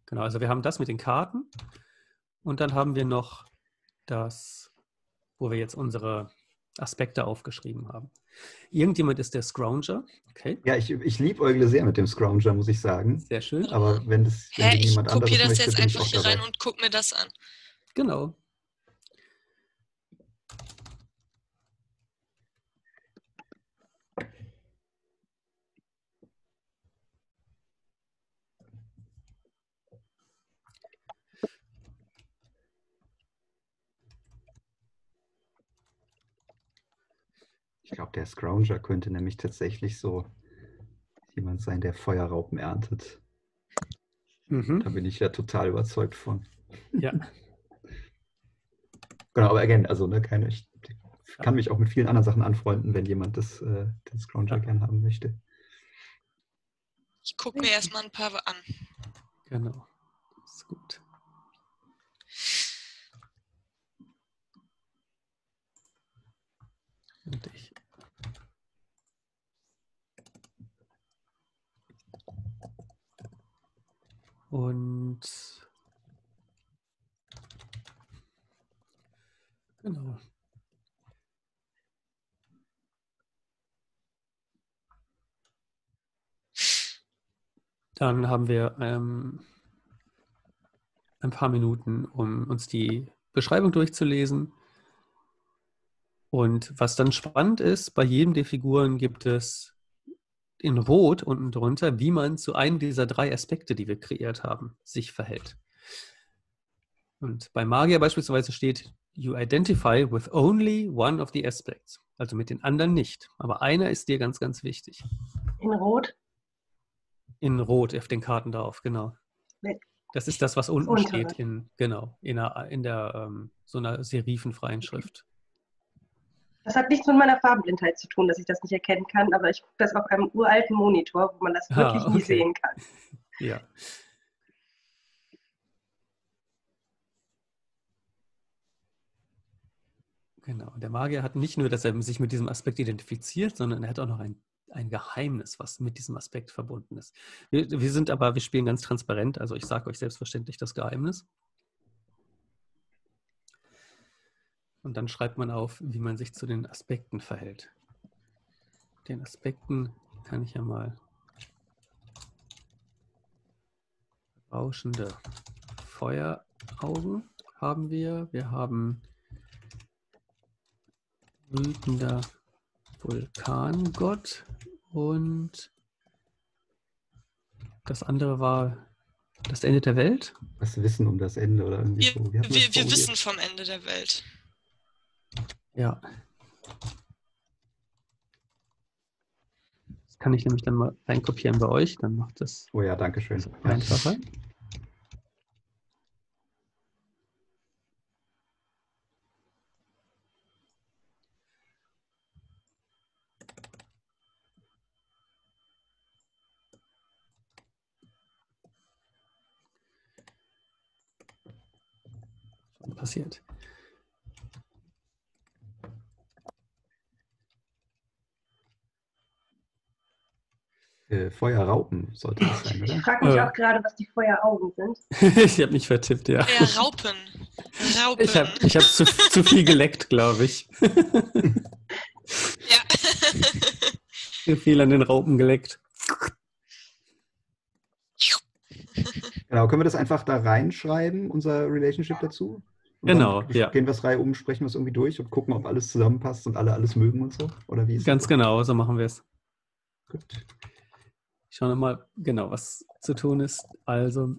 Genau, also wir haben das mit den Karten und dann haben wir noch das, wo wir jetzt unsere Aspekte aufgeschrieben haben. Irgendjemand ist der Scrounger. Okay, Ja, ich, ich liebäugle sehr mit dem Scrounger, muss ich sagen. sehr schön. Aber wenn das wenn Hä, ich jemand anderes kopiere das möchte, jetzt ich einfach hier rein und guck mir das an. Genau. Ich glaube, der Scrounger könnte nämlich tatsächlich so jemand sein, der Feuerraupen erntet. Da Mhm. bin ich ja total überzeugt von. Ja. Genau, aber again, also ne, keine, ich kann mich auch mit vielen anderen Sachen anfreunden, wenn jemand das, äh, den Scrounger Ja. gern haben möchte. Ich gucke mir erstmal ein paar an. Genau. Ist gut. Und ich. Und genau. Dann haben wir ähm, ein paar Minuten, um uns die Beschreibung durchzulesen. Und was dann spannend ist, bei jedem der Figuren gibt es in Rot unten drunter, wie man zu einem dieser drei Aspekte, die wir kreiert haben, sich verhält. Und bei Magier beispielsweise steht, you identify with only one of the aspects. Also mit den anderen nicht. Aber einer ist dir ganz, ganz wichtig. In Rot. In Rot auf den Karten drauf, genau. Das ist das, was unten untere. steht in, genau, in der, in der ähm, so einer serifenfreien Schrift. Das hat nichts mit meiner Farbenblindheit zu tun, dass ich das nicht erkennen kann, aber ich gucke das auf einem uralten Monitor, wo man das Ah, wirklich nie okay. sehen kann. Ja. Genau. Der Magier hat nicht nur, dass er sich mit diesem Aspekt identifiziert, sondern er hat auch noch ein, ein Geheimnis, was mit diesem Aspekt verbunden ist. Wir, wir sind aber, wir spielen ganz transparent, also ich sage euch selbstverständlich das Geheimnis. Und dann schreibt man auf, wie man sich zu den Aspekten verhält. Den Aspekten kann ich ja mal rauschende Feueraugen haben wir. Wir haben wütender Vulkangott und das andere war das Ende der Welt. Das Wissen um das Ende oder irgendwie Wir, so. Wir, wir wissen vom Ende der Welt. Ja. Das kann ich nämlich dann mal reinkopieren bei euch, dann macht das Oh ja, danke schön. Einfacher. Passiert. Äh, Feuerraupen sollte das sein, Ich oder? frage mich Äh. auch gerade, was die Feueraugen sind. ich habe mich vertippt, ja. Ja, Raupen. Raupen. Ich habe ich hab zu, zu viel geleckt, glaube ich. ja. zu viel an den Raupen geleckt. Genau, können wir das einfach da reinschreiben, unser Relationship dazu? Und Genau, dann ja. Gehen wir es Reihe um, sprechen wir es irgendwie durch und gucken, ob alles zusammenpasst und alle alles mögen und so? Oder wie ist Ganz das? genau, so machen wir es. Gut. Ich schaue nochmal genau, was zu tun ist. Also,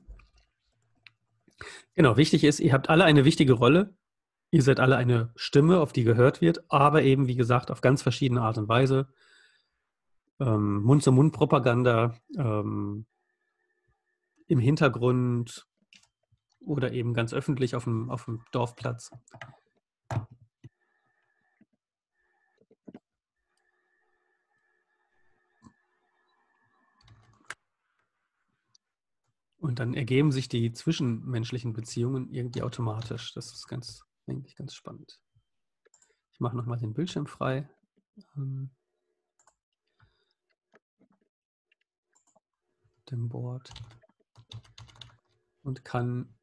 genau, wichtig ist, ihr habt alle eine wichtige Rolle. Ihr seid alle eine Stimme, auf die gehört wird, aber eben, wie gesagt, auf ganz verschiedene Art und Weise. Ähm, Mund-zu-Mund-Propaganda, ähm, im Hintergrund oder eben ganz öffentlich auf dem, auf dem Dorfplatz. Und dann ergeben sich die zwischenmenschlichen Beziehungen irgendwie automatisch. Das ist ganz, eigentlich ganz spannend. Ich mache nochmal den Bildschirm frei. Ähm, dem Board und kann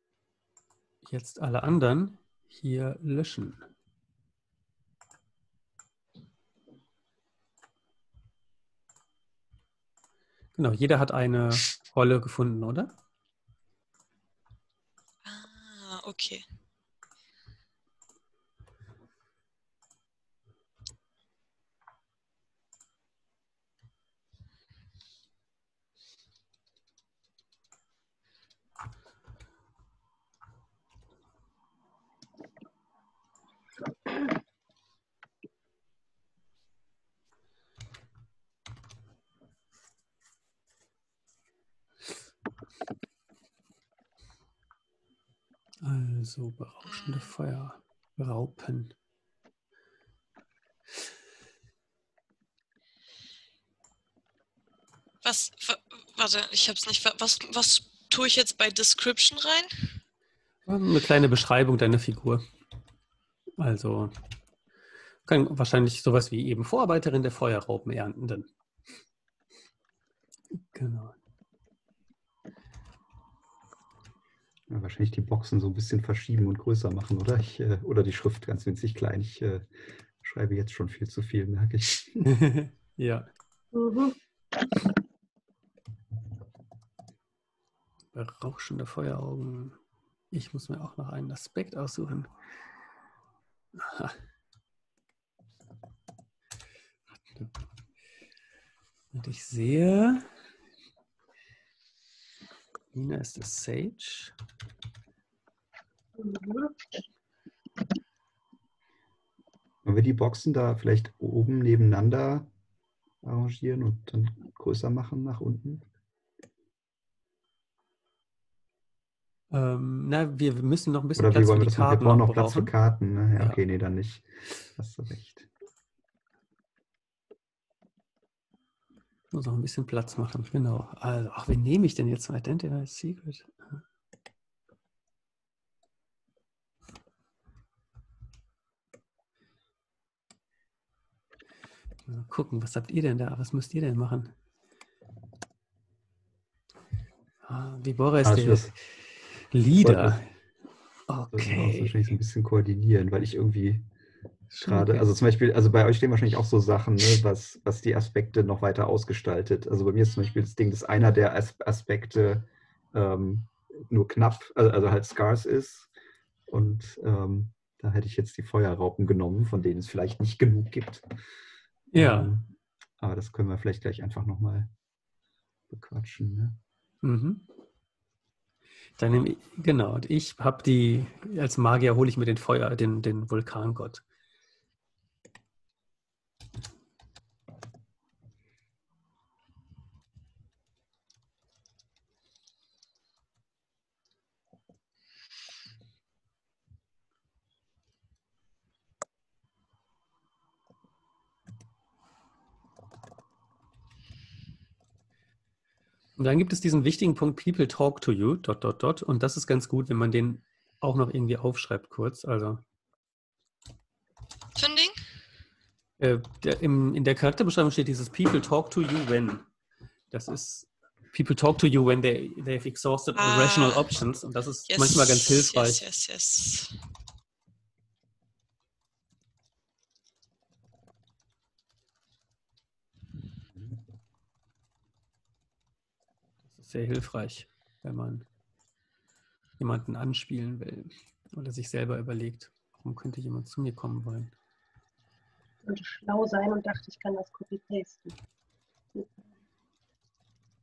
jetzt alle anderen hier löschen. Genau, jeder hat eine Rolle gefunden, oder? Ah, okay. Also berauschende Feuerraupen. Was, wa- warte, ich hab's nicht, was, was tue ich jetzt bei Description rein? Eine kleine Beschreibung deiner Figur. Also kann wahrscheinlich sowas wie eben Vorarbeiterin der Feuerraupen erntenden. Genau. Ja, wahrscheinlich die Boxen so ein bisschen verschieben und größer machen, oder? Ich, äh, oder die Schrift ganz winzig klein. Ich äh, schreibe jetzt schon viel zu viel, merke ich. ja, Mhm. berauschende Feueraugen. Ich muss mir auch noch einen Aspekt aussuchen. Aha. Und ich sehe, Nina ist das Sage. Wollen wir die Boxen da vielleicht oben nebeneinander arrangieren und dann größer machen nach unten? Ähm, na, wir müssen noch ein bisschen Oder Platz wollen für wir die das machen? Wir Karten brauchen noch Platz für. Karten. Ne? Ja, Ja. okay, nee, dann nicht. Hast du recht. Muss noch ein bisschen Platz machen, genau. Also, ach, wen nehme ich denn jetzt Identify Secret? Mal gucken, was habt ihr denn da? Was müsst ihr denn machen? Ah, Vibora ist Ah, der das- Leader. Das müssen wir uns Okay. wahrscheinlich so ein bisschen koordinieren, weil ich irgendwie Schon gerade, okay. also zum Beispiel, also bei euch stehen wahrscheinlich auch so Sachen, ne, was, was die Aspekte noch weiter ausgestaltet. Also bei mir ist zum Beispiel das Ding, dass einer der As Aspekte ähm, nur knapp, also, also halt scarce ist. Und ähm, da hätte ich jetzt die Feuerraupen genommen, von denen es vielleicht nicht genug gibt. ja. Ähm, aber das können wir vielleicht gleich einfach nochmal bequatschen. Ne? Mhm. Dann nehme ich, genau, und ich habe die, als Magier hole ich mir den Feuer, den, den Vulkangott. Und dann gibt es diesen wichtigen Punkt, People talk to you, dot, dot, dot. Und das ist ganz gut, wenn man den auch noch irgendwie aufschreibt kurz. Also Für ein Ding? äh, der, im, in der Charakterbeschreibung steht dieses People talk to you when. Das ist People talk to you when they, they've exhausted Ah. rational options. Und das ist Yes, manchmal ganz hilfreich. Yes, yes, yes. Sehr hilfreich, wenn man jemanden anspielen will oder sich selber überlegt, warum könnte jemand zu mir kommen wollen. Ich wollte schlau sein und dachte, ich kann das copy-pasten.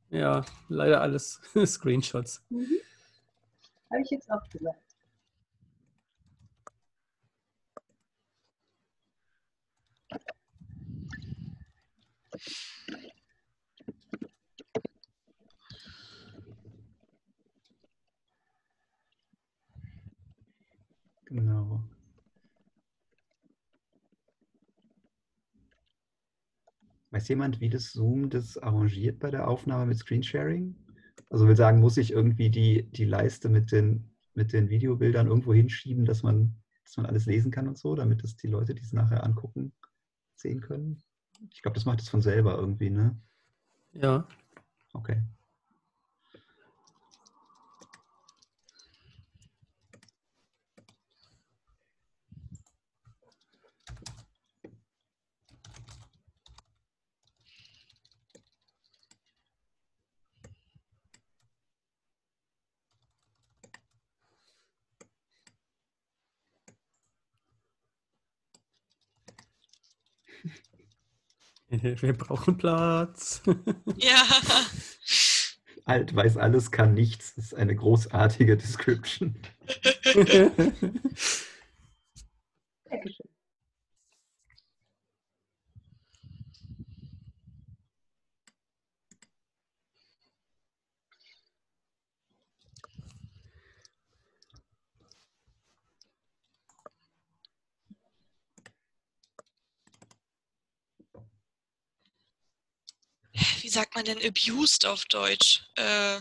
Ja, leider alles Screenshots. Mhm. Habe ich jetzt auch gesagt. Weiß jemand, wie das Zoom das arrangiert bei der Aufnahme mit Screensharing? Also will sagen, muss ich irgendwie die, die Leiste mit den, mit den Videobildern irgendwo hinschieben, dass man, dass man alles lesen kann und so, damit das die Leute, die es nachher angucken, sehen können? Ich glaube, das macht es von selber irgendwie, ne? Ja. Okay. Wir brauchen Platz. Ja. Alt weiß alles, kann nichts. Das ist eine großartige Description. Dankeschön. Wie sagt man denn abused auf Deutsch? Äh,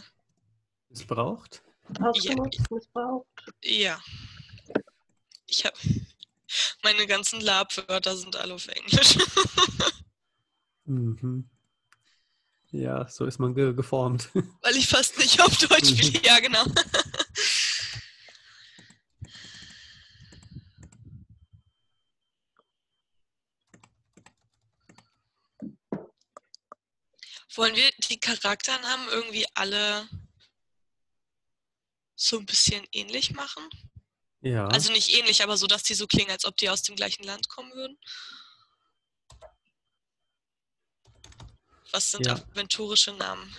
Missbraucht? Ausgenutzt, missbraucht. ja. Ich habe meine ganzen Lab-Wörter sind alle auf Englisch. Mhm. Ja, so ist man ge geformt. Weil ich fast nicht auf Deutsch spiele. Ja, genau. Wollen wir die Charakternamen irgendwie alle so ein bisschen ähnlich machen? Ja. Also nicht ähnlich, aber so, dass die so klingen, als ob die aus dem gleichen Land kommen würden? Was sind Ja. aventurische Namen?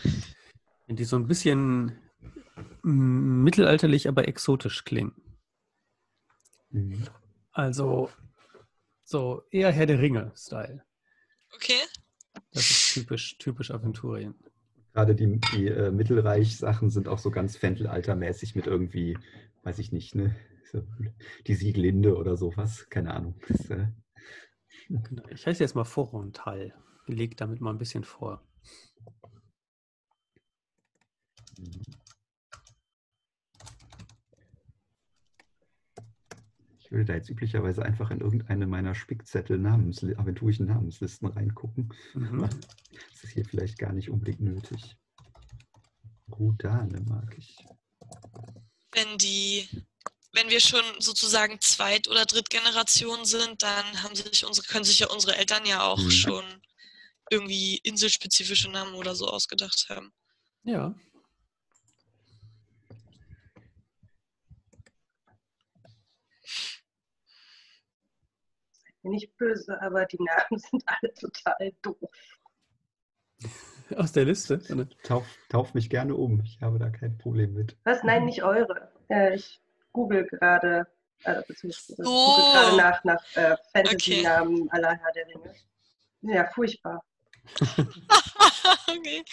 Wenn die so ein bisschen mittelalterlich, aber exotisch klingen. Mhm. Also so eher Herr der Ringe-Style. Okay. Das ist typisch, typisch Aventurien. Gerade die, die äh, Mittelreich-Sachen sind auch so ganz Fentelaltermäßig mit irgendwie, weiß ich nicht, ne? Die Sieglinde oder sowas. Keine Ahnung. Das, äh, Genau. Ich heiße jetzt mal Vorontal. Leg damit mal ein bisschen vor. Ich würde da jetzt üblicherweise einfach in irgendeine meiner Spickzettel Namens, aventurischen Namenslisten reingucken. Mhm. Das ist hier vielleicht gar nicht unbedingt nötig. Rudane mag ich. Wenn die, wenn wir schon sozusagen Zweit- oder Drittgeneration sind, dann haben sich unsere, können sich ja unsere Eltern ja auch Mhm. schon irgendwie inselspezifische Namen oder so ausgedacht haben. Ja. Bin ich böse, aber die Namen sind alle total doof. Aus der Liste. oder? Tauf, tauf mich gerne um. Ich habe da kein Problem mit. Was? Nein, nicht eure. Äh, ich google gerade, äh, beziehungsweise So. google gerade nach, nach äh, Fantasy-Namen aller Herr der Ringe. Ja, furchtbar. okay.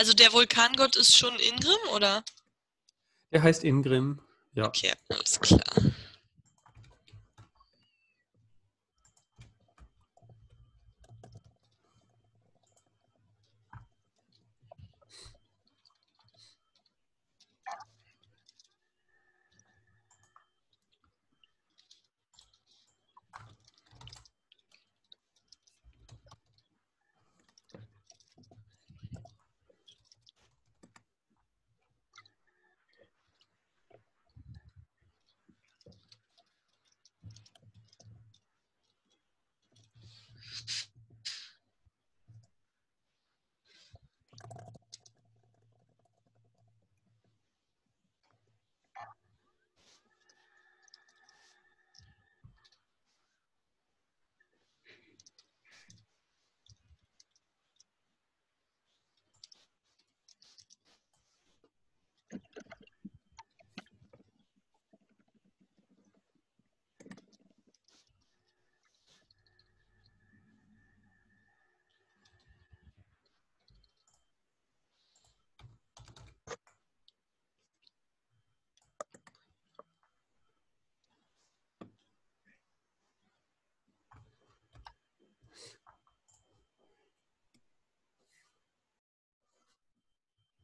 Also der Vulkangott ist schon Ingrim, oder? Der heißt Ingrim. Ja. Okay, alles klar.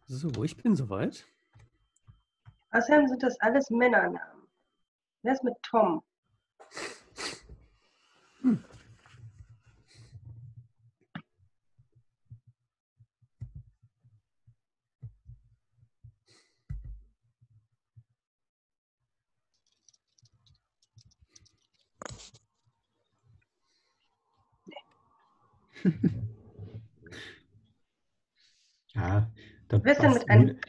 So, ich bin soweit. Außerdem sind das alles Männernamen. Wer ist mit Tom? Ja, dann Wer ist denn mit bastel, einem-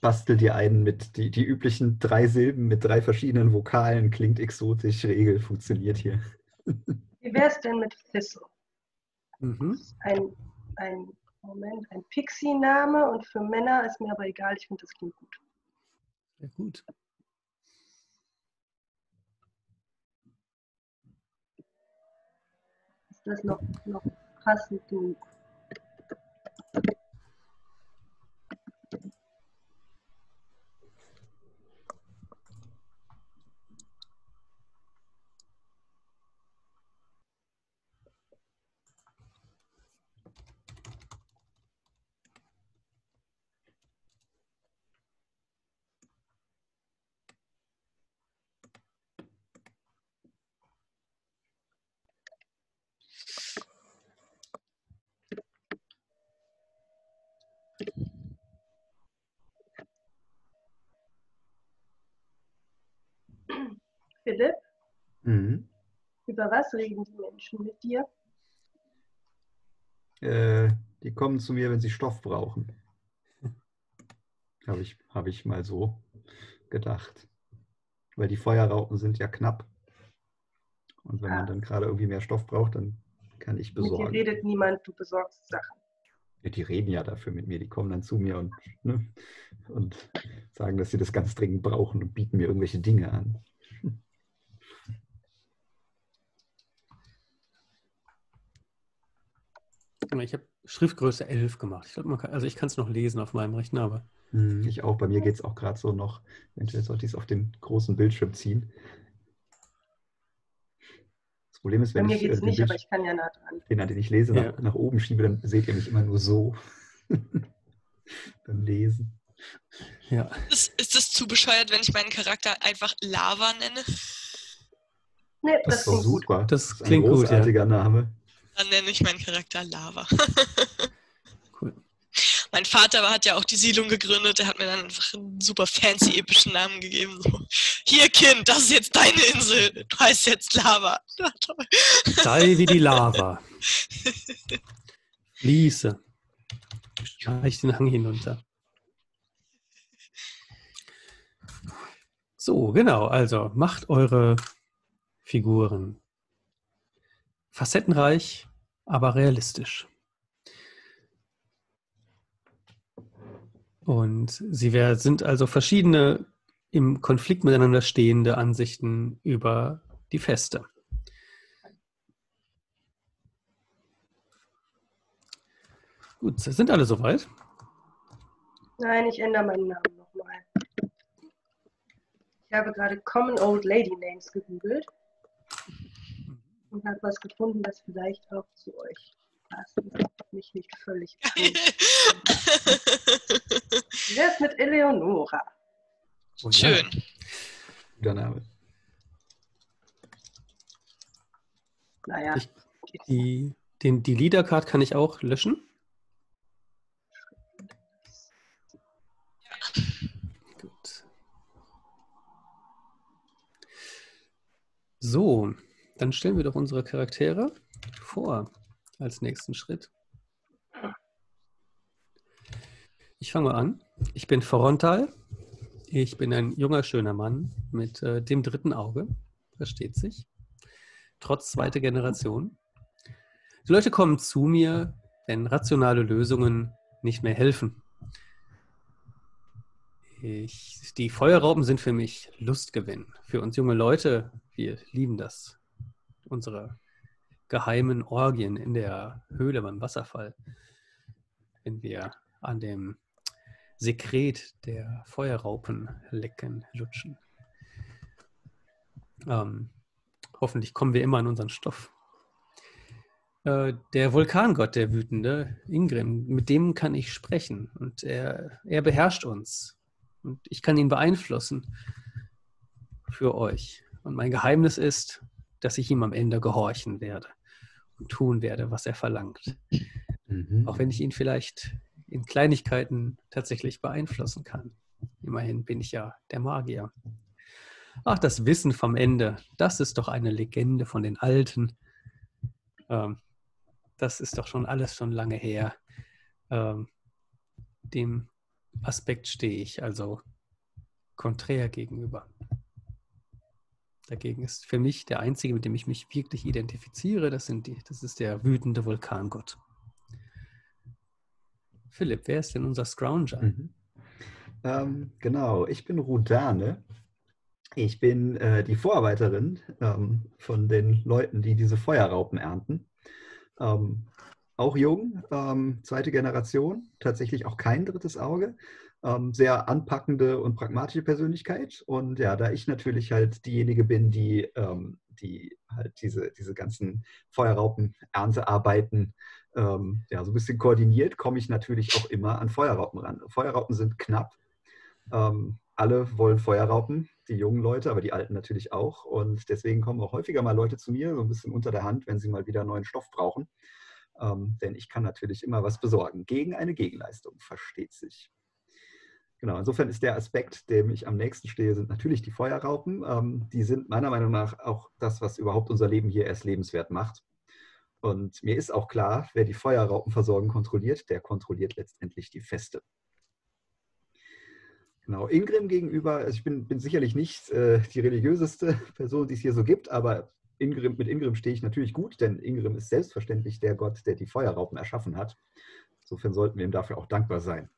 bastel dir einen mit die, die üblichen drei Silben mit drei verschiedenen Vokalen. Klingt exotisch, Regel funktioniert hier. Wie wäre es denn mit Thistle? Mhm. Ein, ein Moment, ein Pixie-Name und für Männer ist mir aber egal, ich finde das klingt gut. Sehr gut. Ist das noch, noch passend genug? Philipp, Mhm. Über was reden die Menschen mit dir? Äh, die kommen zu mir, wenn sie Stoff brauchen. Habe ich, hab ich mal so gedacht. Weil die Feuerraupen sind ja knapp. Und wenn Ah. man dann gerade irgendwie mehr Stoff braucht, dann kann ich Mit dir besorgen. redet niemand, du besorgst Sachen. Ja, die reden ja dafür mit mir. Die kommen dann zu mir und, ne, und sagen, dass sie das ganz dringend brauchen und bieten mir irgendwelche Dinge an. Ich habe Schriftgröße 11 gemacht. Ich glaube, man kann, also ich kann es noch lesen auf meinem Rechner, aber Mhm, Ich auch. Bei mir geht es auch gerade so noch. Eventuell sollte ich es auf den großen Bildschirm ziehen. Das Problem ist, Bei wenn mir ich geht äh, es den, nicht, aber Bild, ich kann ja nah dran. den, an den ich lese, Ja. nach, nach oben schiebe, dann seht ihr mich immer nur so beim Lesen. ja. Ist, ist es zu bescheuert, wenn ich meinen Charakter einfach Lava nenne? Nee, Das das, ist klingt super. Das ist ein klingt gut, ja. großartiger Name. Dann nenne ich meinen Charakter Lava. Cool. Mein Vater hat ja auch die Siedlung gegründet. Der hat mir dann einfach einen super fancy epischen Namen gegeben. So, Hier, Kind, das ist jetzt deine Insel. Du heißt jetzt Lava. Toll. Sei wie die Lava. Fließe. Streich den Hang hinunter. So, genau. Also macht eure Figuren facettenreich, aber realistisch. Und sie sind also verschiedene im Konflikt miteinander stehende Ansichten über die Feste. Gut, sind alle soweit? Nein, ich ändere meinen Namen nochmal. Ich habe gerade Common Old Lady Names gegoogelt und habe was gefunden, das vielleicht auch zu euch passt. und Mich nicht völlig. Wer ist mit Eleonora? Oh ja. Schön. Guter Name. Naja, Ich-. Die, den, die Leader-Card kann ich auch löschen. Gut. So, dann stellen wir doch unsere Charaktere vor als nächsten Schritt. Ich fange mal an. Ich bin Forontal. Ich bin ein junger, schöner Mann mit äh, dem dritten Auge. Versteht sich. Trotz zweiter Generation. Die Leute kommen zu mir, wenn rationale Lösungen nicht mehr helfen. Ich, die Feuerraupen sind für mich Lustgewinn. Für uns junge Leute, wir lieben das. Unsere geheimen Orgien in der Höhle beim Wasserfall. Wenn wir an dem Sekret der Feuerraupen lecken, lutschen. Ähm, hoffentlich kommen wir immer an unseren Stoff. Äh, der Vulkangott, der wütende, Ingrim, mit dem kann ich sprechen und er, er beherrscht uns und ich kann ihn beeinflussen für euch. Und mein Geheimnis ist, dass ich ihm am Ende gehorchen werde und tun werde, was er verlangt. Mhm. Auch wenn ich ihn vielleicht in Kleinigkeiten tatsächlich beeinflussen kann. Immerhin bin ich ja der Magier. Ach, das Wissen vom Ende, das ist doch eine Legende von den Alten. Ähm, das ist doch schon alles schon lange her. Ähm, dem Aspekt stehe ich also konträr gegenüber. Dagegen ist für mich der einzige, mit dem ich mich wirklich identifiziere, das, sind die, das ist der wütende Vulkangott. Philipp, wer ist denn unser Scrounger? Mhm. Ähm, genau, ich bin Rudane. Ich bin äh, die Vorarbeiterin ähm, von den Leuten, die diese Feuerraupen ernten. Ähm, auch jung, ähm, zweite Generation, tatsächlich auch kein drittes Auge. Ähm, sehr anpackende und pragmatische Persönlichkeit. Und ja, da ich natürlich halt diejenige bin, die, ähm, die halt diese, diese ganzen Feuerraupen-Erntearbeiten ähm, ja, so ein bisschen koordiniert, komme ich natürlich auch immer an Feuerraupen ran. Feuerraupen sind knapp. Ähm, alle wollen Feuerraupen, die jungen Leute, aber die alten natürlich auch. Und deswegen kommen auch häufiger mal Leute zu mir, so ein bisschen unter der Hand, wenn sie mal wieder neuen Stoff brauchen. Ähm, denn ich kann natürlich immer was besorgen. Gegen eine Gegenleistung, versteht sich. Genau, insofern ist der Aspekt, dem ich am nächsten stehe, sind natürlich die Feuerraupen. Ähm, die sind meiner Meinung nach auch das, was überhaupt unser Leben hier erst lebenswert macht. Und mir ist auch klar, wer die Feuerraupenversorgung kontrolliert, der kontrolliert letztendlich die Feste. Genau, Ingrim gegenüber, also ich bin, bin sicherlich nicht äh, die religiöseste Person, die es hier so gibt, aber Ingrim, mit Ingrim stehe ich natürlich gut, denn Ingrim ist selbstverständlich der Gott, der die Feuerraupen erschaffen hat. Insofern sollten wir ihm dafür auch dankbar sein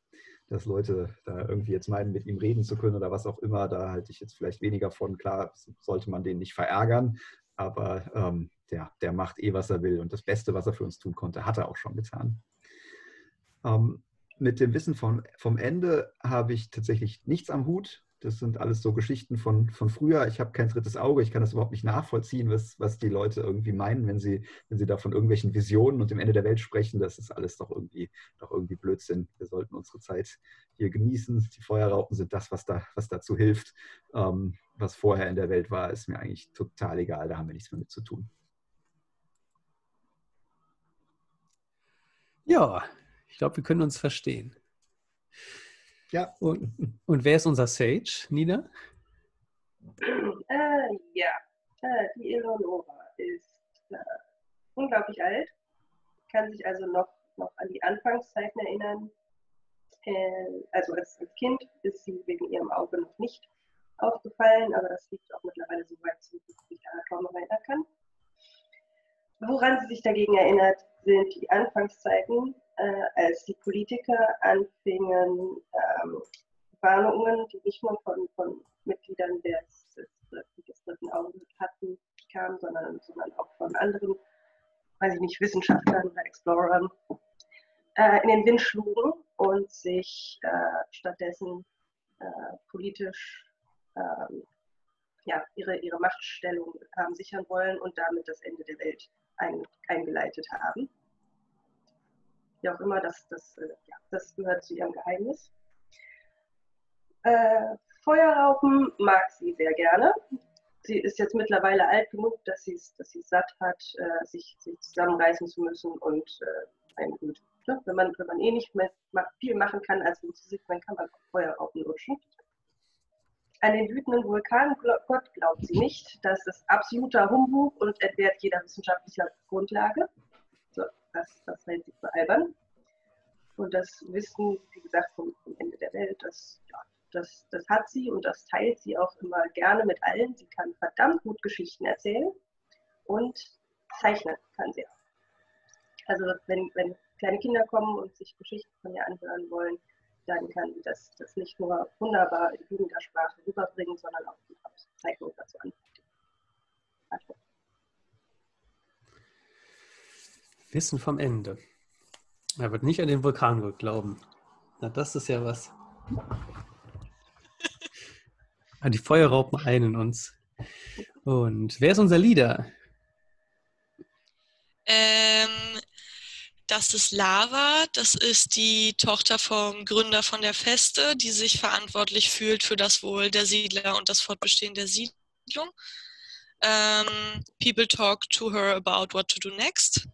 dass Leute da irgendwie jetzt meinen, mit ihm reden zu können oder was auch immer, da halte ich jetzt vielleicht weniger von. Klar, sollte man den nicht verärgern, aber ähm, der, der macht eh, was er will. Und das Beste, was er für uns tun konnte, hat er auch schon getan. Ähm, mit dem Wissen vom, vom Ende habe ich tatsächlich nichts am Hut. Das sind alles so Geschichten von, von früher. Ich habe kein drittes Auge. Ich kann das überhaupt nicht nachvollziehen, was, was die Leute irgendwie meinen, wenn sie, wenn sie da von irgendwelchen Visionen und dem Ende der Welt sprechen. Das ist alles doch irgendwie, doch irgendwie Blödsinn. Wir sollten unsere Zeit hier genießen. Die Feuerraupen sind das, was, da, was dazu hilft. Ähm, was vorher in der Welt war, ist mir eigentlich total egal. Da haben wir nichts mehr mit zu tun. Ja, ich glaube, wir können uns verstehen. Ja. Und, und wer ist unser Sage, Nina? Äh, ja, äh, die Eleonora ist äh, unglaublich alt, kann sich also noch, noch an die Anfangszeiten erinnern. Äh, also als, als Kind ist sie wegen ihrem Auge noch nicht aufgefallen, aber das liegt auch mittlerweile so weit zurück, dass ich mich daran kaum noch erinnern kann. Woran sie sich dagegen erinnert, sind die Anfangszeiten, äh, als die Politiker anfingen, ähm, Warnungen, die nicht nur von, von Mitgliedern des, des, des dritten Auges hatten, kamen, sondern, sondern auch von anderen, weiß ich nicht, Wissenschaftlern oder Explorern, äh, in den Wind schlugen und sich äh, stattdessen äh, politisch ähm, ja, ihre, ihre Machtstellung haben sichern wollen und damit das Ende der Welt ein, eingeleitet haben wie auch immer, das, das, äh, ja, das gehört zu ihrem Geheimnis. Äh, Feuerraupen mag sie sehr gerne. Sie ist jetzt mittlerweile alt genug, dass sie es dass satt hat, äh, sich, sich, zusammenreißen zu müssen und äh, ein gut. Ne? Wenn, man, wenn man eh nicht mehr viel machen kann, als wenn zu sich, dann kann man Feuerraupen lutschen. An den wütenden Vulkangott glaubt sie nicht. Das ist absoluter Humbug und entbehrt jeder wissenschaftlicher Grundlage das, das hält sich für albern. Und das Wissen, wie gesagt, vom, vom Ende der Welt, das, ja, das, das hat sie und das teilt sie auch immer gerne mit allen. Sie kann verdammt gut Geschichten erzählen und zeichnen kann sie auch. Also wenn, wenn kleine Kinder kommen und sich Geschichten von ihr anhören wollen, dann kann sie das, das nicht nur wunderbar in Jugendersprache rüberbringen, sondern auch die Zeichnung dazu anbieten. Wissen vom Ende. Er wird nicht an den Vulkangott glauben. Na, das ist ja was. Ah, die Feuerraupen einen uns. Und wer ist unser Leader? Ähm, das ist Lava, das ist die Tochter vom Gründer von der Feste, die sich verantwortlich fühlt für das Wohl der Siedler und das Fortbestehen der Siedlung. Ähm, people talk to her about what to do next.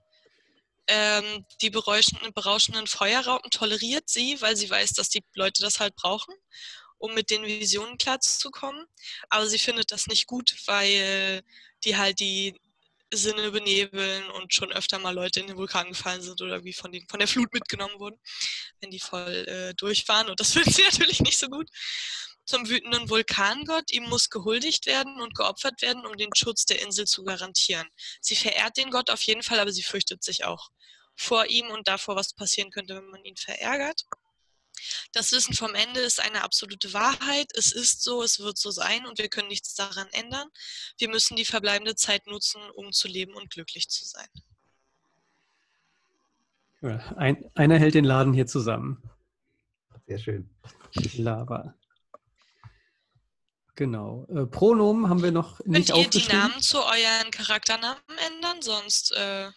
Ähm, die berauschenden, berauschenden Feuerraupen toleriert sie, weil sie weiß, dass die Leute das halt brauchen, um mit den Visionen klarzukommen. Aber sie findet das nicht gut, weil die halt die Sinne benebeln und schon öfter mal Leute in den Vulkan gefallen sind oder wie von, den, von der Flut mitgenommen wurden, wenn die voll äh, durch waren. Und das findet sie natürlich nicht so gut. Zum wütenden Vulkangott, ihm muss gehuldigt werden und geopfert werden, um den Schutz der Insel zu garantieren. Sie verehrt den Gott auf jeden Fall, aber sie fürchtet sich auch vor ihm und davor, was passieren könnte, wenn man ihn verärgert. Das Wissen vom Ende ist eine absolute Wahrheit. Es ist so, es wird so sein und wir können nichts daran ändern. Wir müssen die verbleibende Zeit nutzen, um zu leben und glücklich zu sein. Ein, einer hält den Laden hier zusammen. Sehr schön. Lava. Genau. Äh, Pronomen haben wir noch nicht Könnt ihr die aufgeschrieben. Namen zu euren Charakternamen ändern? Sonst äh,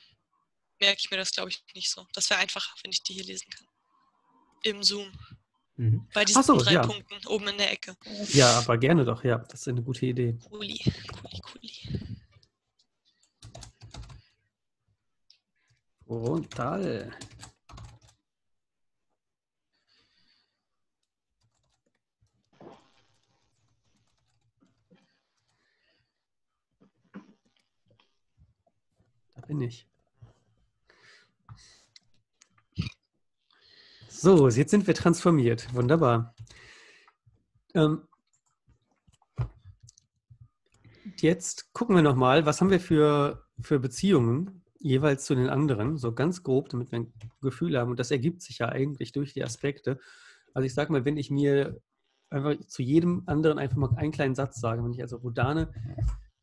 merke ich mir das, glaube ich, nicht so. Das wäre einfacher, wenn ich die hier lesen kann. Im Zoom. Mhm. Bei diesen so, drei ja. Punkten oben in der Ecke. Ja, aber gerne doch, ja. Das ist eine gute Idee. Cooli, cooli, cooli. Frontal. Bin ich. So, jetzt sind wir transformiert. Wunderbar. Ähm, jetzt gucken wir nochmal, was haben wir für, für Beziehungen jeweils zu den anderen, so ganz grob, damit wir ein Gefühl haben. Und das ergibt sich ja eigentlich durch die Aspekte. Also ich sage mal, wenn ich mir einfach zu jedem anderen einfach mal einen kleinen Satz sage, wenn ich also Rodane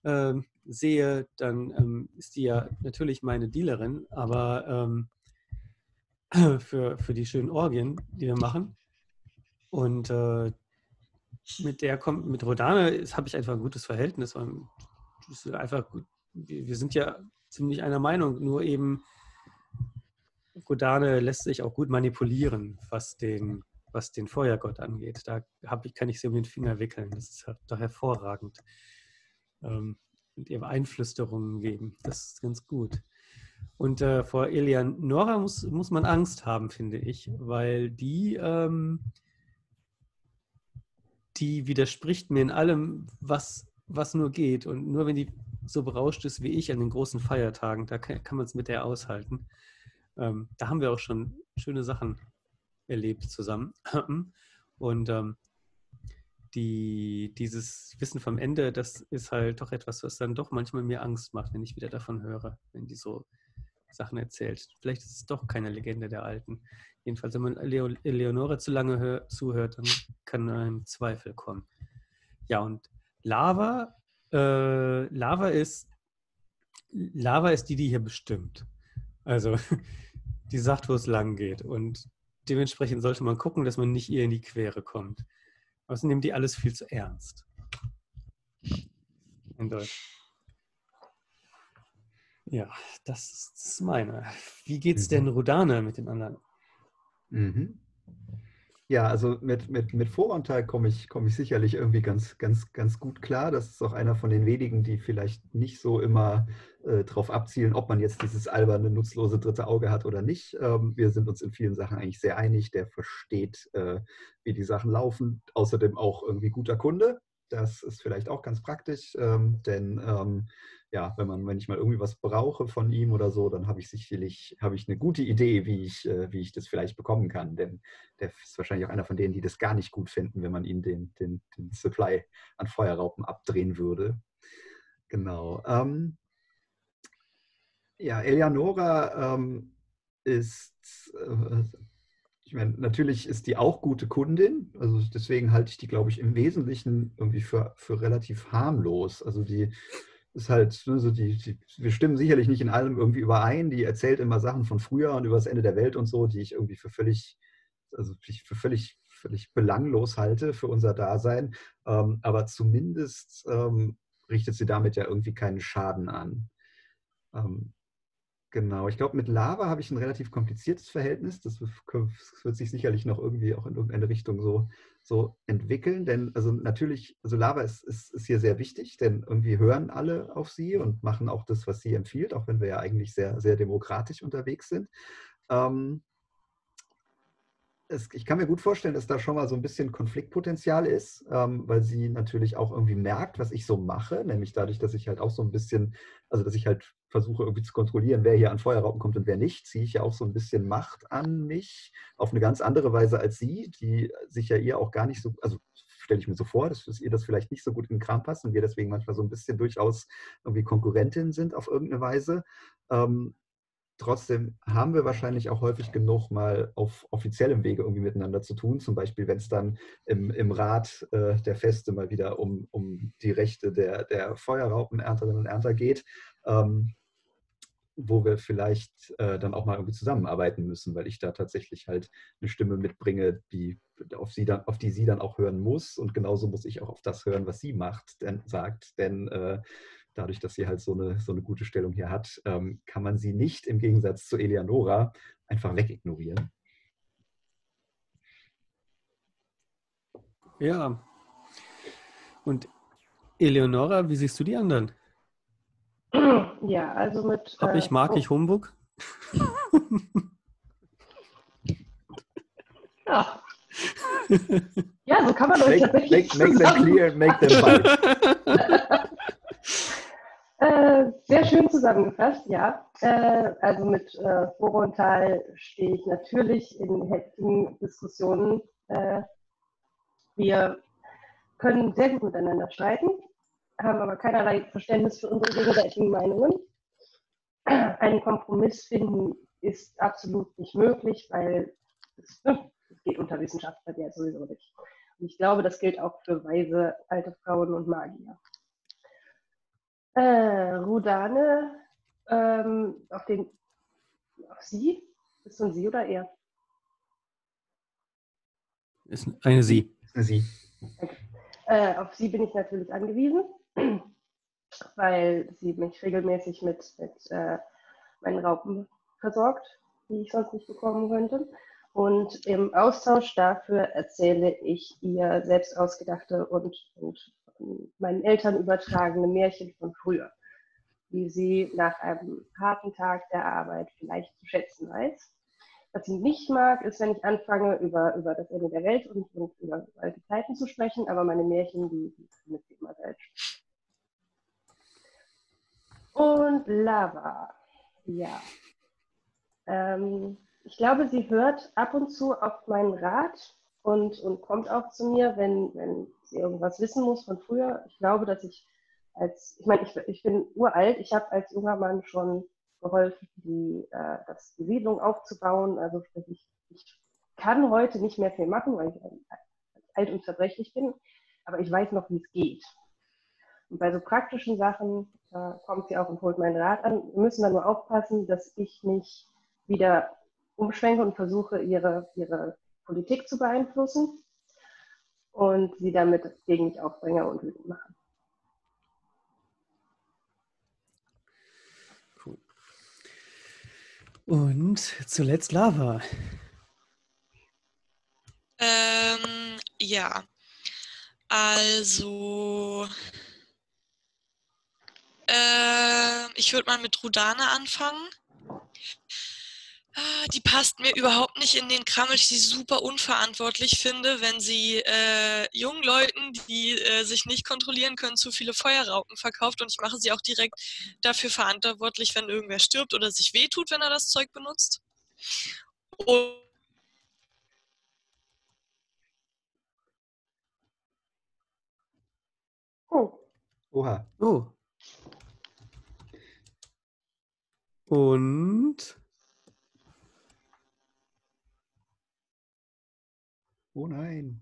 ähm, sehe, dann ähm, ist die ja natürlich meine Dealerin, aber ähm, für, für die schönen Orgien, die wir machen. Und äh, mit der kommt, mit Rodane habe ich einfach ein gutes Verhältnis. Einfach gut. Wir, sind ja ziemlich einer Meinung, nur eben Rodane lässt sich auch gut manipulieren, was den, was den Feuergott angeht. Da ich, kann ich sie um den Finger wickeln. Das ist halt doch hervorragend. Ähm, und ihr Einflüsterungen geben. Das ist ganz gut. Und äh, vor Eleonora muss, muss man Angst haben, finde ich, weil die, ähm, die widerspricht mir in allem, was, was nur geht. Und nur wenn die so berauscht ist wie ich an den großen Feiertagen, da kann, kann man es mit der aushalten. Ähm, da haben wir auch schon schöne Sachen erlebt zusammen. Und ähm, die, dieses Wissen vom Ende, das ist halt doch etwas, was dann doch manchmal mir Angst macht, wenn ich wieder davon höre, wenn die so Sachen erzählt. Vielleicht ist es doch keine Legende der Alten. Jedenfalls, wenn man Leo, Eleonore zu lange hör, zuhört, dann kann ein Zweifel kommen. Ja, und Lava, äh, Lava ist Lava ist die, die hier bestimmt. Also die sagt, wo es lang geht. Und dementsprechend sollte man gucken, dass man nicht ihr in die Quere kommt. Außerdem nimmt die alles viel zu ernst. In Deutsch. Ja, das ist, meine. Wie geht's denn Rodane mit den anderen? Mhm. Ja, also mit, mit, mit Voranteil komme ich, komme ich sicherlich irgendwie ganz, ganz, ganz gut klar. Das ist auch einer von den wenigen, die vielleicht nicht so immer äh, darauf abzielen, ob man jetzt dieses alberne, nutzlose dritte Auge hat oder nicht. Ähm, wir sind uns in vielen Sachen eigentlich sehr einig. Der versteht, äh, wie die Sachen laufen. Außerdem auch irgendwie guter Kunde. Das ist vielleicht auch ganz praktisch, ähm, denn ähm, ja, wenn man, wenn ich mal irgendwie was brauche von ihm oder so, dann habe ich sicherlich, habe ich eine gute Idee, wie ich, äh, wie ich das vielleicht bekommen kann. Denn der ist wahrscheinlich auch einer von denen, die das gar nicht gut finden, wenn man ihnen den, den, den Supply an Feuerraupen abdrehen würde. Genau. Ähm, ja, Eleonora ähm, ist, äh, ich meine, natürlich ist die auch gute Kundin. Also deswegen halte ich die, glaube ich, im Wesentlichen irgendwie für, für relativ harmlos. Also die ist halt ne, die, die, wir stimmen sicherlich nicht in allem irgendwie überein. Die erzählt immer Sachen von früher und über das Ende der Welt und so, die ich irgendwie für völlig, also ich für völlig, völlig belanglos halte für unser Dasein. Ähm, aber zumindest ähm, richtet sie damit ja irgendwie keinen Schaden an. Ähm, Genau, ich glaube, mit Lava habe ich ein relativ kompliziertes Verhältnis. Das wird sich sicherlich noch irgendwie auch in irgendeine Richtung so, so entwickeln. Denn also natürlich, also Lava ist, ist, ist hier sehr wichtig, denn irgendwie hören alle auf sie und machen auch das, was sie empfiehlt, auch wenn wir ja eigentlich sehr, sehr demokratisch unterwegs sind. Ähm, es, ich kann mir gut vorstellen, dass da schon mal so ein bisschen Konfliktpotenzial ist, ähm, weil sie natürlich auch irgendwie merkt, was ich so mache, nämlich dadurch, dass ich halt auch so ein bisschen, also dass ich halt versuche irgendwie zu kontrollieren, wer hier an Feuerraupen kommt und wer nicht, ziehe ich ja auch so ein bisschen Macht an mich auf eine ganz andere Weise als sie, die sich ja ihr auch gar nicht so, also stelle ich mir so vor, dass ihr das vielleicht nicht so gut in den Kram passt und wir deswegen manchmal so ein bisschen durchaus irgendwie Konkurrentinnen sind auf irgendeine Weise. Ähm, Trotzdem haben wir wahrscheinlich auch häufig genug mal auf offiziellem Wege irgendwie miteinander zu tun. Zum Beispiel, wenn es dann im, im Rat äh, der Feste mal wieder um, um die Rechte der, der Feuerraupenernterinnen und Ernter geht, ähm, wo wir vielleicht äh, dann auch mal irgendwie zusammenarbeiten müssen, weil ich da tatsächlich halt eine Stimme mitbringe, die auf, sie dann, auf die sie dann auch hören muss. Und genauso muss ich auch auf das hören, was sie macht, denn, sagt. Denn äh, dadurch, dass sie halt so eine, so eine gute Stellung hier hat, ähm, kann man sie nicht im Gegensatz zu Eleonora einfach wegignorieren. Ja. Und Eleonora, wie siehst du die anderen? Ja, also mit. Hab ich, äh, mag oh. ich Humbug? ja. ja, so kann man euch tatsächlich make, make them clear, make them bite. Äh, sehr schön zusammengefasst, ja. Äh, also mit äh, Vorontal stehe ich natürlich in heftigen Diskussionen. Äh, wir können sehr gut miteinander streiten, haben aber keinerlei Verständnis für unsere gegenseitigen Meinungen. Einen Kompromiss finden ist absolut nicht möglich, weil es, ne, es geht unter Wissenschaftler ja sowieso nicht. Und ich glaube, das gilt auch für weise alte Frauen und Magier. Äh, Rudane, ähm, auf den, auf Sie? Ist es ein Sie oder er? Ist eine Sie. Eine Sie. Okay. Äh, auf Sie bin ich natürlich angewiesen, weil sie mich regelmäßig mit, mit äh, meinen Raupen versorgt, die ich sonst nicht bekommen könnte. Und im Austausch dafür erzähle ich ihr selbst ausgedachte und, und meinen Eltern übertragene Märchen von früher, die sie nach einem harten Tag der Arbeit vielleicht zu schätzen weiß. Was sie nicht mag, ist, wenn ich anfange, über, über das Ende der Welt und, und über alte Zeiten zu sprechen, aber meine Märchen, die, die sie immer selbst. Und Lava, ja. Ähm, ich glaube, sie hört ab und zu auf meinen Rat und, und kommt auch zu mir, wenn, wenn sie irgendwas wissen muss von früher. Ich glaube, dass ich als, ich meine, ich, ich bin uralt, ich habe als junger Mann schon geholfen, die, äh, das, die Siedlung aufzubauen. Also ich, ich kann heute nicht mehr viel machen, weil ich alt und zerbrechlich bin, aber ich weiß noch, wie es geht. Und bei so praktischen Sachen äh, kommt sie auch und holt meinen Rat an. Wir müssen da nur aufpassen, dass ich nicht wieder umschwenke und versuche, ihre, ihre Politik zu beeinflussen und sie damit gegen mich aufbringe und wütend mache. Cool. Und zuletzt Lava. Ähm, ja. Also, äh, ich würde mal mit Rudana anfangen. Ah, die passt mir überhaupt nicht in den Kram, weil ich sie super unverantwortlich finde, wenn sie äh, jungen Leuten, die äh, sich nicht kontrollieren können, zu viele Feuerraupen verkauft. Und ich mache sie auch direkt dafür verantwortlich, wenn irgendwer stirbt oder sich wehtut, wenn er das Zeug benutzt. Und oh. Oha. Oh. Und Oh nein.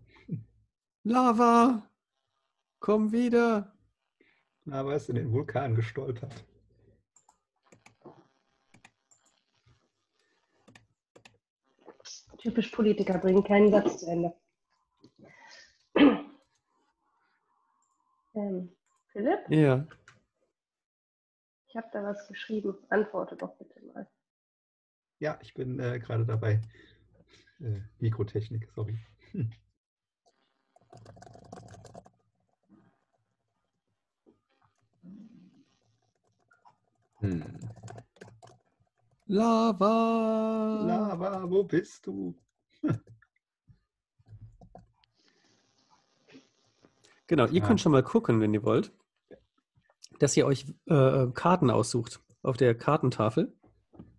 Lava! Komm wieder! Lava ist in den Vulkan gestolpert. Typisch Politiker bringen keinen Satz zu Ende. Ähm, Philipp? Ja. Ich habe da was geschrieben. Antworte doch bitte mal. Ja, ich bin äh, gerade dabei. Äh, Mikrotechnik, sorry. Hm. Hm. Lava! Lava, wo bist du? Genau, ihr Ah. könnt schon mal gucken, wenn ihr wollt, dass ihr euch äh, Karten aussucht auf der Kartentafel.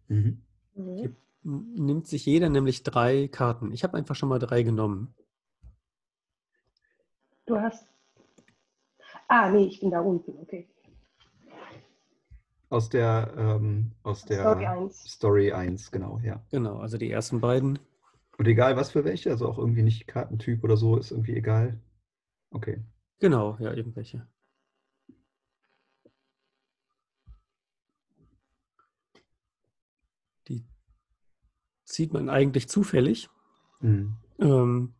Mhm. Mhm. Nimmt sich jeder nämlich drei Karten. Ich habe einfach schon mal drei genommen. Du hast. Ah, nee, ich bin da unten, okay. Aus der, ähm, aus der Story 1. Story 1, genau, ja. Genau, also die ersten beiden. Und egal was für welche, also auch irgendwie nicht Kartentyp oder so, ist irgendwie egal. Okay. Genau, ja, irgendwelche. Zieht man eigentlich zufällig. Mhm. Ähm,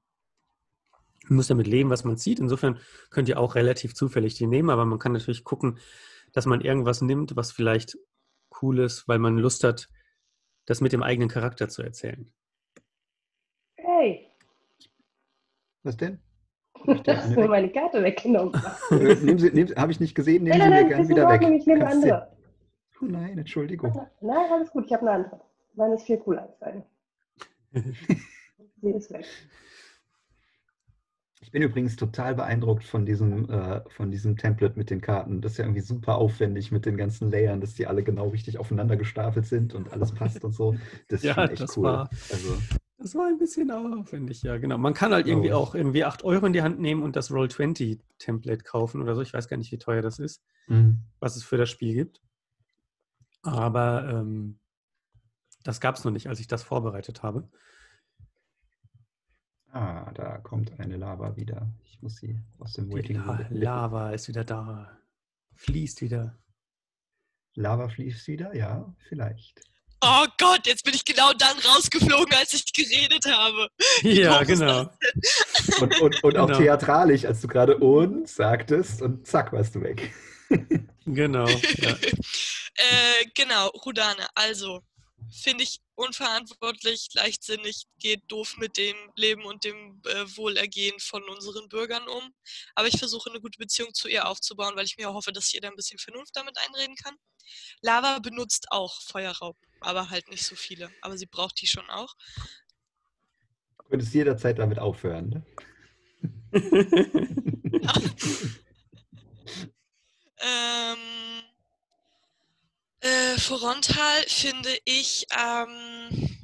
man muss damit leben, was man sieht. Insofern könnt ihr auch relativ zufällig die nehmen, aber man kann natürlich gucken, dass man irgendwas nimmt, was vielleicht cool ist, weil man Lust hat, das mit dem eigenen Charakter zu erzählen. Hey, Was denn? du hast mir meine Karte weggenommen. Nehmen Sie, nehmen Sie, Habe ich nicht gesehen, nehmen Nein, Sie mir nein, gern ist in wieder weg. Ich nehme eine andere. Oh nein, Entschuldigung. Nein, alles gut, ich habe eine andere. Meine ist viel cooler als. Sie ist weg. Ich bin übrigens total beeindruckt von diesem, äh, von diesem Template mit den Karten. Das ist ja irgendwie super aufwendig mit den ganzen Layern, dass die alle genau richtig aufeinander gestapelt sind und alles passt und so. Das ist Ja, schon echt das cool. war- Also, Das war ein bisschen aufwendig, ja, genau. Man kann halt irgendwie auch irgendwie 8 Euro in die Hand nehmen und das Roll20-Template kaufen oder so. Ich weiß gar nicht, wie teuer das ist, mhm. was es für das Spiel gibt. Aber ähm, das gab es noch nicht, als ich das vorbereitet habe. Ah, da kommt eine Lava wieder. Ich muss sie aus dem Waiting La. Lava ist wieder da. Fließt wieder. Lava fließt wieder? Ja, vielleicht. Oh Gott, jetzt bin ich genau dann rausgeflogen, als ich geredet habe. Ja, genau. Und, und, und auch Genau. theatralisch, als du gerade und sagtest und zack, warst du weg. Genau. Ja. äh, genau, Rudane. Also, finde ich unverantwortlich, leichtsinnig, geht doof mit dem Leben und dem äh, Wohlergehen von unseren Bürgern um. Aber ich versuche eine gute Beziehung zu ihr aufzubauen, weil ich mir hoffe, dass jeder ein bisschen Vernunft damit einreden kann. Lava benutzt auch Feuerraupen, aber halt nicht so viele. Aber sie braucht die schon auch. Du könntest jederzeit damit aufhören. Ne? Ähm, äh, Forontal finde ich ähm,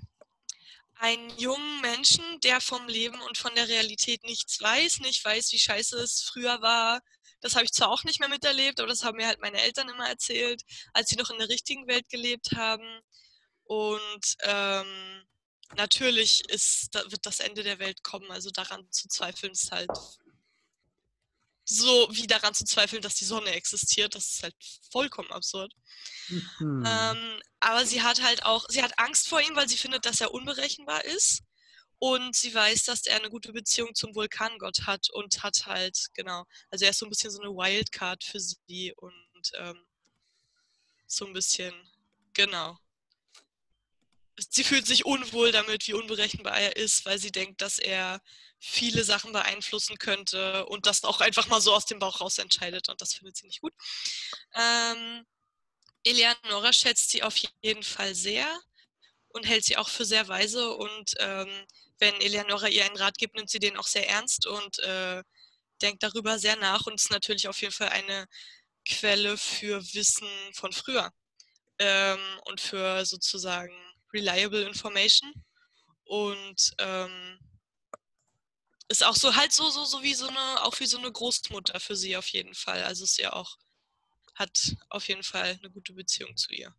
einen jungen Menschen, der vom Leben und von der Realität nichts weiß, nicht weiß, wie scheiße es früher war. Das habe ich zwar auch nicht mehr miterlebt, aber das haben mir halt meine Eltern immer erzählt, als sie noch in der richtigen Welt gelebt haben. Und ähm, natürlich ist, da wird das Ende der Welt kommen. Also daran zu zweifeln ist halt so wie daran zu zweifeln, dass die Sonne existiert. Das ist halt vollkommen absurd. Hm. Ähm, aber sie hat halt auch, sie hat Angst vor ihm, weil sie findet, dass er unberechenbar ist. Und sie weiß, dass er eine gute Beziehung zum Vulkangott hat und hat halt, genau, also er ist so ein bisschen so eine Wildcard für sie und ähm, so ein bisschen, genau. Sie fühlt sich unwohl damit, wie unberechenbar er ist, weil sie denkt, dass er viele Sachen beeinflussen könnte und das auch einfach mal so aus dem Bauch raus entscheidet und das findet sie nicht gut. Ähm, Eleonora schätzt sie auf jeden Fall sehr und hält sie auch für sehr weise und ähm, wenn Eleonora ihr einen Rat gibt, nimmt sie den auch sehr ernst und äh, denkt darüber sehr nach und ist natürlich auf jeden Fall eine Quelle für Wissen von früher ähm, und für sozusagen reliable information und ähm, ist auch so halt so so so wie so eine auch wie so eine Großmutter für sie auf jeden Fall also ist ja auch hat auf jeden Fall eine gute Beziehung zu ihr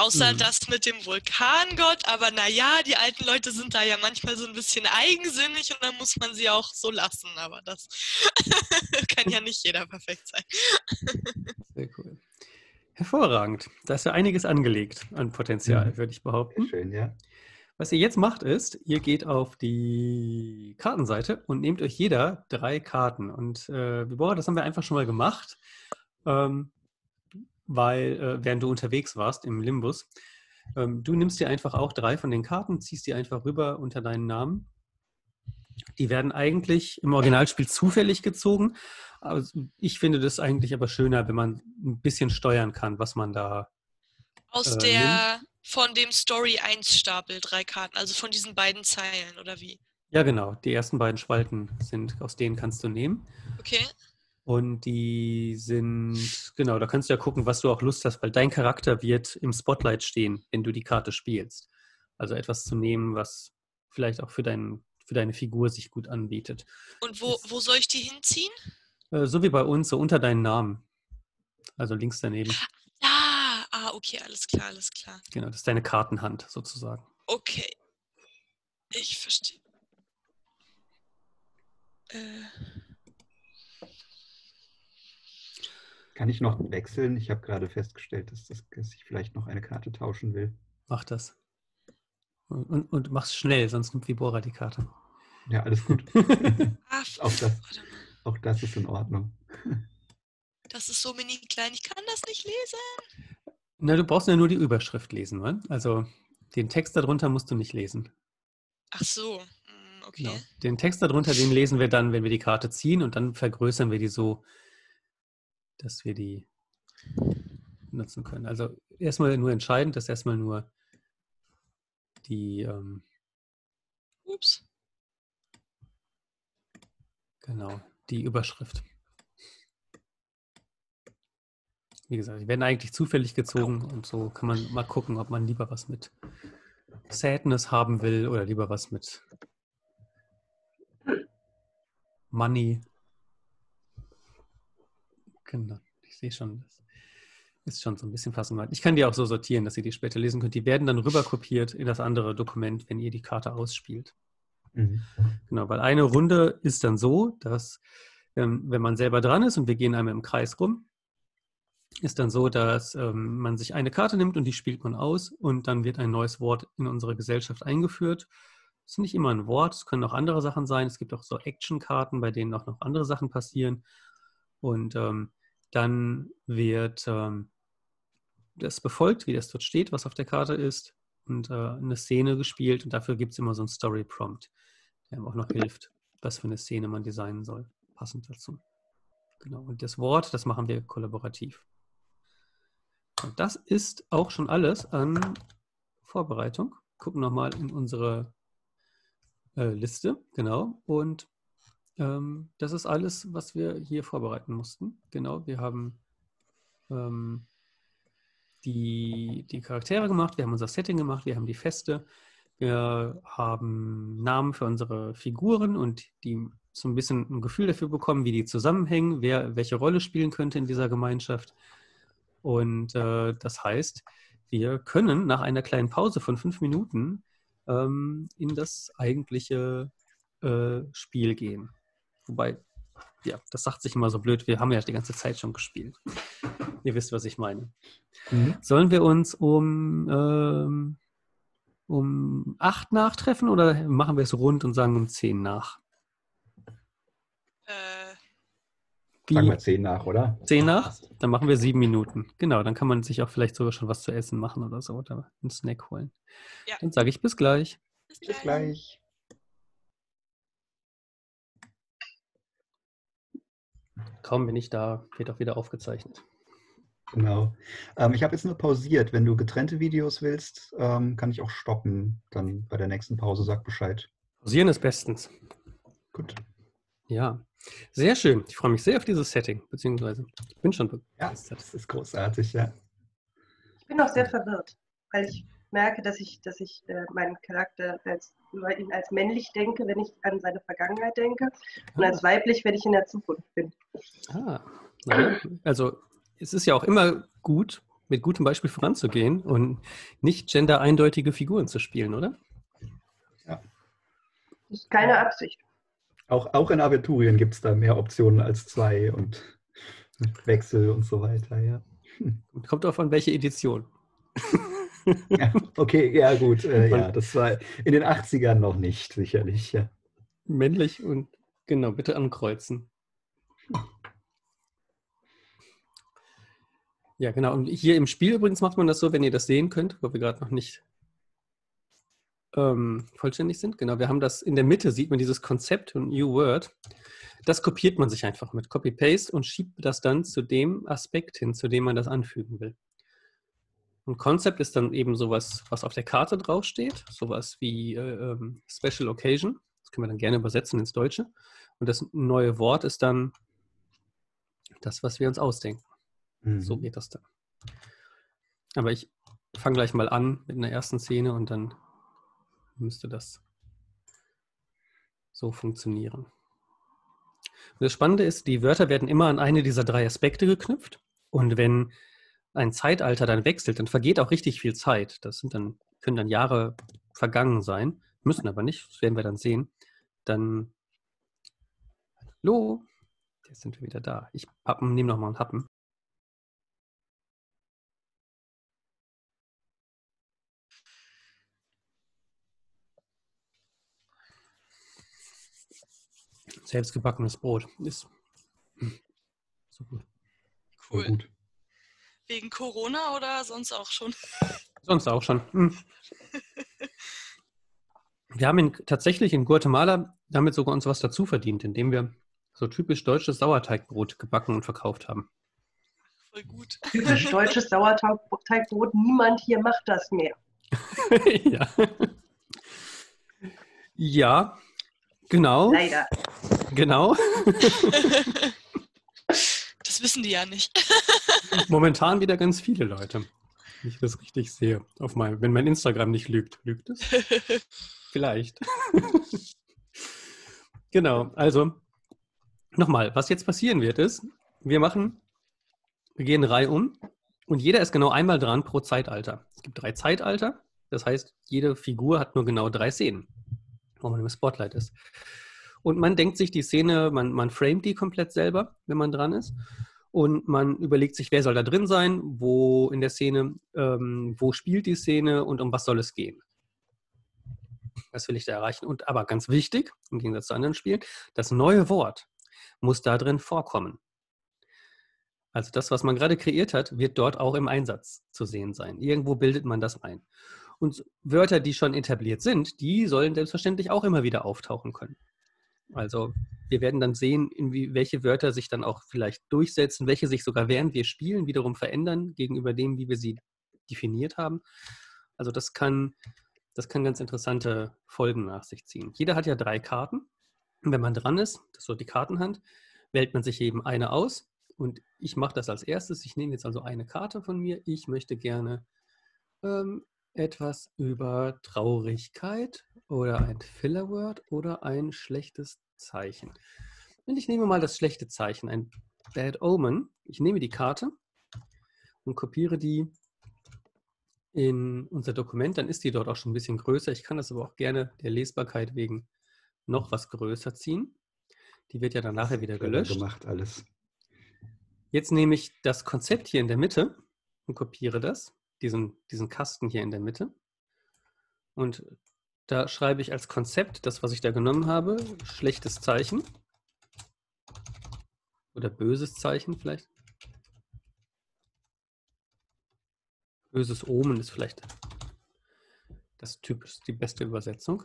Außer Mhm. das mit dem Vulkangott, aber naja, die alten Leute sind da ja manchmal so ein bisschen eigensinnig und dann muss man sie auch so lassen. Aber das kann ja nicht jeder perfekt sein. Sehr cool. Hervorragend. Da ist ja einiges angelegt an Potenzial, Mhm. würde ich Sehr behaupten. schön, ja. Was ihr jetzt macht, ist, ihr geht auf die Kartenseite und nehmt euch jeder drei Karten. Und äh, boah, das haben wir einfach schon mal gemacht. ähm, weil äh, während du unterwegs warst im Limbus, ähm, du nimmst dir einfach auch drei von den Karten, ziehst die einfach rüber unter deinen Namen. Die werden eigentlich im Originalspiel zufällig gezogen. Also ich finde das eigentlich aber schöner, wenn man ein bisschen steuern kann, was man da. Aus Äh, der, von dem Story 1 Stapel drei Karten, also von diesen beiden Zeilen, oder wie? Ja, genau. Die ersten beiden Spalten sind, aus denen kannst du nehmen. Okay. Und die sind, genau, da kannst du ja gucken, was du auch Lust hast, weil dein Charakter wird im Spotlight stehen, wenn du die Karte spielst. Also etwas zu nehmen, was vielleicht auch für, dein, für deine Figur sich gut anbietet. Und wo, wo soll ich die hinziehen? Äh, so wie bei uns, so unter deinen Namen. Also links daneben. Ah, ah, okay, alles klar, alles klar. Genau, das ist deine Kartenhand sozusagen. Okay. Ich verstehe. Äh, Kann ich noch wechseln? Ich habe gerade festgestellt, dass, das, dass ich vielleicht noch eine Karte tauschen will. Mach das. Und, und, und mach's schnell, sonst nimmt Vibora die Karte. Ja, alles gut. f- Auch das. warte mal. Auch das ist in Ordnung. Das ist so mini klein, ich kann das nicht lesen. Na, du brauchst ja nur die Überschrift lesen, ne? Also den Text darunter musst du nicht lesen. Ach so, hm, okay. Genau. Den Text darunter, den lesen wir dann, wenn wir die Karte ziehen und dann vergrößern wir die so, dass wir die nutzen können. Also erstmal nur entscheidend, dass erstmal nur die, ähm, Ups. genau, die Überschrift. Wie gesagt, die werden eigentlich zufällig gezogen und so kann man mal gucken, ob man lieber was mit Sadness haben will oder lieber was mit Money. Genau, ich sehe schon, das ist schon so ein bisschen passend. Ich kann die auch so sortieren, dass ihr die später lesen könnt. Die werden dann rüber kopiert in das andere Dokument, wenn ihr die Karte ausspielt. Mhm. Genau, weil eine Runde ist dann so, dass ähm, wenn man selber dran ist und wir gehen einmal im Kreis rum, ist dann so, dass ähm, man sich eine Karte nimmt und die spielt man aus und dann wird ein neues Wort in unsere Gesellschaft eingeführt. Es ist nicht immer ein Wort, es können auch andere Sachen sein. Es gibt auch so Action-Karten, bei denen auch noch andere Sachen passieren. Und ähm, dann wird ähm, das befolgt, wie das dort steht, was auf der Karte ist, und äh, eine Szene gespielt. Und dafür gibt es immer so einen Story-Prompt, der einem auch noch hilft, was für eine Szene man designen soll, passend dazu. Genau. Und das Wort, das machen wir kollaborativ. Und das ist auch schon alles an Vorbereitung. Gucken nochmal in unsere äh, Liste, genau. Und ähm, das ist alles, was wir hier vorbereiten mussten. Genau, wir haben ähm, die, die Charaktere gemacht, wir haben unser Setting gemacht, wir haben die Feste, wir haben Namen für unsere Figuren und die so ein bisschen ein Gefühl dafür bekommen, wie die zusammenhängen, wer welche Rolle spielen könnte in dieser Gemeinschaft. Und äh, das heißt, wir können nach einer kleinen Pause von fünf Minuten ähm, in das eigentliche äh, Spiel gehen. Wobei, ja, das sagt sich immer so blöd, wir haben ja die ganze Zeit schon gespielt. Ihr wisst, was ich meine. Mhm. Sollen wir uns um, ähm, um acht nachtreffen oder machen wir es rund und sagen um zehn nach? Äh, Fangen wir 10 nach, oder? Zehn nach? Dann machen wir sieben Minuten. Genau, dann kann man sich auch vielleicht sogar schon was zu essen machen oder so oder einen Snack holen. Ja. Dann sage ich bis gleich. bis Bis gleich. Kaum bin ich da, wird auch wieder aufgezeichnet. Genau. Ähm, ich habe jetzt nur pausiert. Wenn du getrennte Videos willst, ähm, kann ich auch stoppen. Dann bei der nächsten Pause sag Bescheid. Pausieren ist bestens. Gut. Ja, sehr schön. Ich freue mich sehr auf dieses Setting, beziehungsweise ich bin schon Ja, begeistert. das ist großartig, ja. Ich bin auch sehr verwirrt, weil ich merke, dass ich, dass ich äh, meinen Charakter als, über ihn als männlich denke, wenn ich an seine Vergangenheit denke, und als weiblich, wenn ich in der Zukunft bin. Ah, naja, also es ist ja auch immer gut, mit gutem Beispiel voranzugehen und nicht gender-eindeutige Figuren zu spielen, oder? Das ist keine Absicht. Auch, auch in Aventurien gibt es da mehr Optionen als zwei und Wechsel und so weiter, ja. Kommt darauf an, welche Edition. ja okay, ja gut. Äh, ja, das war in den 80ern noch nicht, sicherlich, ja. Männlich und genau, bitte ankreuzen. Ja, genau. Und hier im Spiel übrigens macht man das so, wenn ihr das sehen könnt, wo wir gerade noch nicht ähm, vollständig sind. Genau, wir haben das in der Mitte, sieht man dieses Konzept und New Word. Das kopiert man sich einfach mit Copy-Paste und schiebt das dann zu dem Aspekt hin, zu dem man das anfügen will. Und Concept ist dann eben sowas, was auf der Karte draufsteht, sowas wie äh, ähm, Special Occasion. Das können wir dann gerne übersetzen ins Deutsche. Und das neue Wort ist dann das, was wir uns ausdenken. Mhm. So geht das dann. Aber ich fange gleich mal an mit einer ersten Szene und dann müsste das so funktionieren. Und das Spannende ist, die Wörter werden immer an eine dieser drei Aspekte geknüpft. Und wenn ein Zeitalter dann wechselt, dann vergeht auch richtig viel Zeit. Das sind dann, können dann Jahre vergangen sein, müssen aber nicht, das werden wir dann sehen. Dann, hallo, jetzt sind wir wieder da. Ich nehme nochmal einen Happen. Selbstgebackenes Brot ist so gut. Cool. gut. Wegen Corona oder sonst auch schon? Sonst auch schon. Hm. Wir haben in, tatsächlich in Guatemala damit sogar uns was dazu verdient, indem wir so typisch deutsches Sauerteigbrot gebacken und verkauft haben. Voll gut. Typisch deutsches Sauerteigbrot, niemand hier macht das mehr. ja. ja, genau. Leider. Genau. das wissen die ja nicht. Momentan wieder ganz viele Leute. Wenn ich das richtig sehe. Auf mein, wenn mein Instagram nicht lügt. Lügt es? Vielleicht. genau, also nochmal, was jetzt passieren wird, ist, wir machen, wir gehen Reihe um und jeder ist genau einmal dran pro Zeitalter. Es gibt drei Zeitalter, das heißt, jede Figur hat nur genau drei Szenen, wo man im Spotlight ist. Und man denkt sich die Szene, man, man framet die komplett selber, wenn man dran ist. Und man überlegt sich, wer soll da drin sein, wo in der Szene, ähm, wo spielt die Szene und um was soll es gehen. Was will ich da erreichen? Und aber ganz wichtig, im Gegensatz zu anderen Spielen, das neue Wort muss da drin vorkommen. Also das, was man gerade kreiert hat, wird dort auch im Einsatz zu sehen sein. Irgendwo bildet man das ein. Und Wörter, die schon etabliert sind, die sollen selbstverständlich auch immer wieder auftauchen können. Also wir werden dann sehen, in welche Wörter sich dann auch vielleicht durchsetzen, welche sich sogar während wir spielen wiederum verändern gegenüber dem, wie wir sie definiert haben. Also das kann, das kann ganz interessante Folgen nach sich ziehen. Jeder hat ja drei Karten. Wenn man dran ist, das ist so die Kartenhand, wählt man sich eben eine aus. Und ich mache das als erstes. Ich nehme jetzt also eine Karte von mir. Ich möchte gerne ähm, etwas über Traurigkeit oder ein Filler-Word oder ein schlechtes Zeichen. Und ich nehme mal das schlechte Zeichen, ein Bad Omen. Ich nehme die Karte und kopiere die in unser Dokument. Dann ist die dort auch schon ein bisschen größer. Ich kann das aber auch gerne der Lesbarkeit wegen noch was größer ziehen. Die wird ja dann nachher wieder gelöscht. gemacht alles. Jetzt nehme ich das Konzept hier in der Mitte und kopiere das diesen, diesen Kasten hier in der Mitte. Und da schreibe ich als Konzept das, was ich da genommen habe, schlechtes Zeichen. Oder böses Zeichen vielleicht. Böses Omen ist vielleicht das typisch die beste Übersetzung.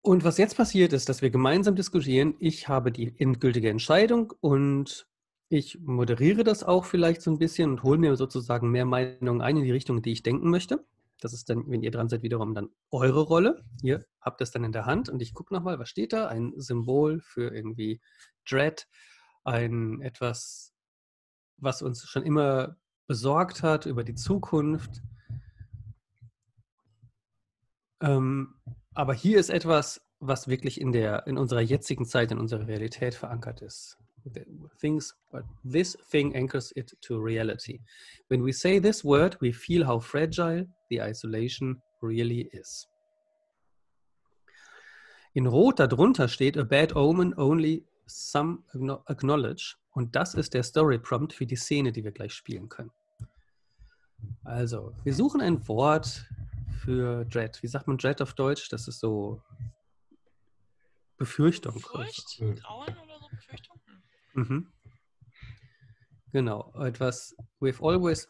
Und was jetzt passiert ist, dass wir gemeinsam diskutieren. Ich habe die endgültige Entscheidung und ich moderiere das auch vielleicht so ein bisschen und hole mir sozusagen mehr Meinungen ein in die Richtung, die ich denken möchte. Das ist dann, wenn ihr dran seid, wiederum dann eure Rolle. Ihr habt das dann in der Hand und ich gucke nochmal, was steht da? Ein Symbol für irgendwie Dread, ein etwas, was uns schon immer besorgt hat über die Zukunft. Ähm, aber hier ist etwas, was wirklich in, der, in unserer jetzigen Zeit, in unserer Realität verankert ist things, but this thing anchors it to reality. When we say this word, we feel how fragile the isolation really is. In Rot darunter steht a bad omen only some acknowledge. Und das ist der Story Prompt für die Szene, die wir gleich spielen können. Also, wir suchen ein Wort für Dread. Wie sagt man Dread auf Deutsch? Das ist so Befürchtung. Furcht? Grauen oder so Befürchtung? Mhm. Genau, etwas. We've always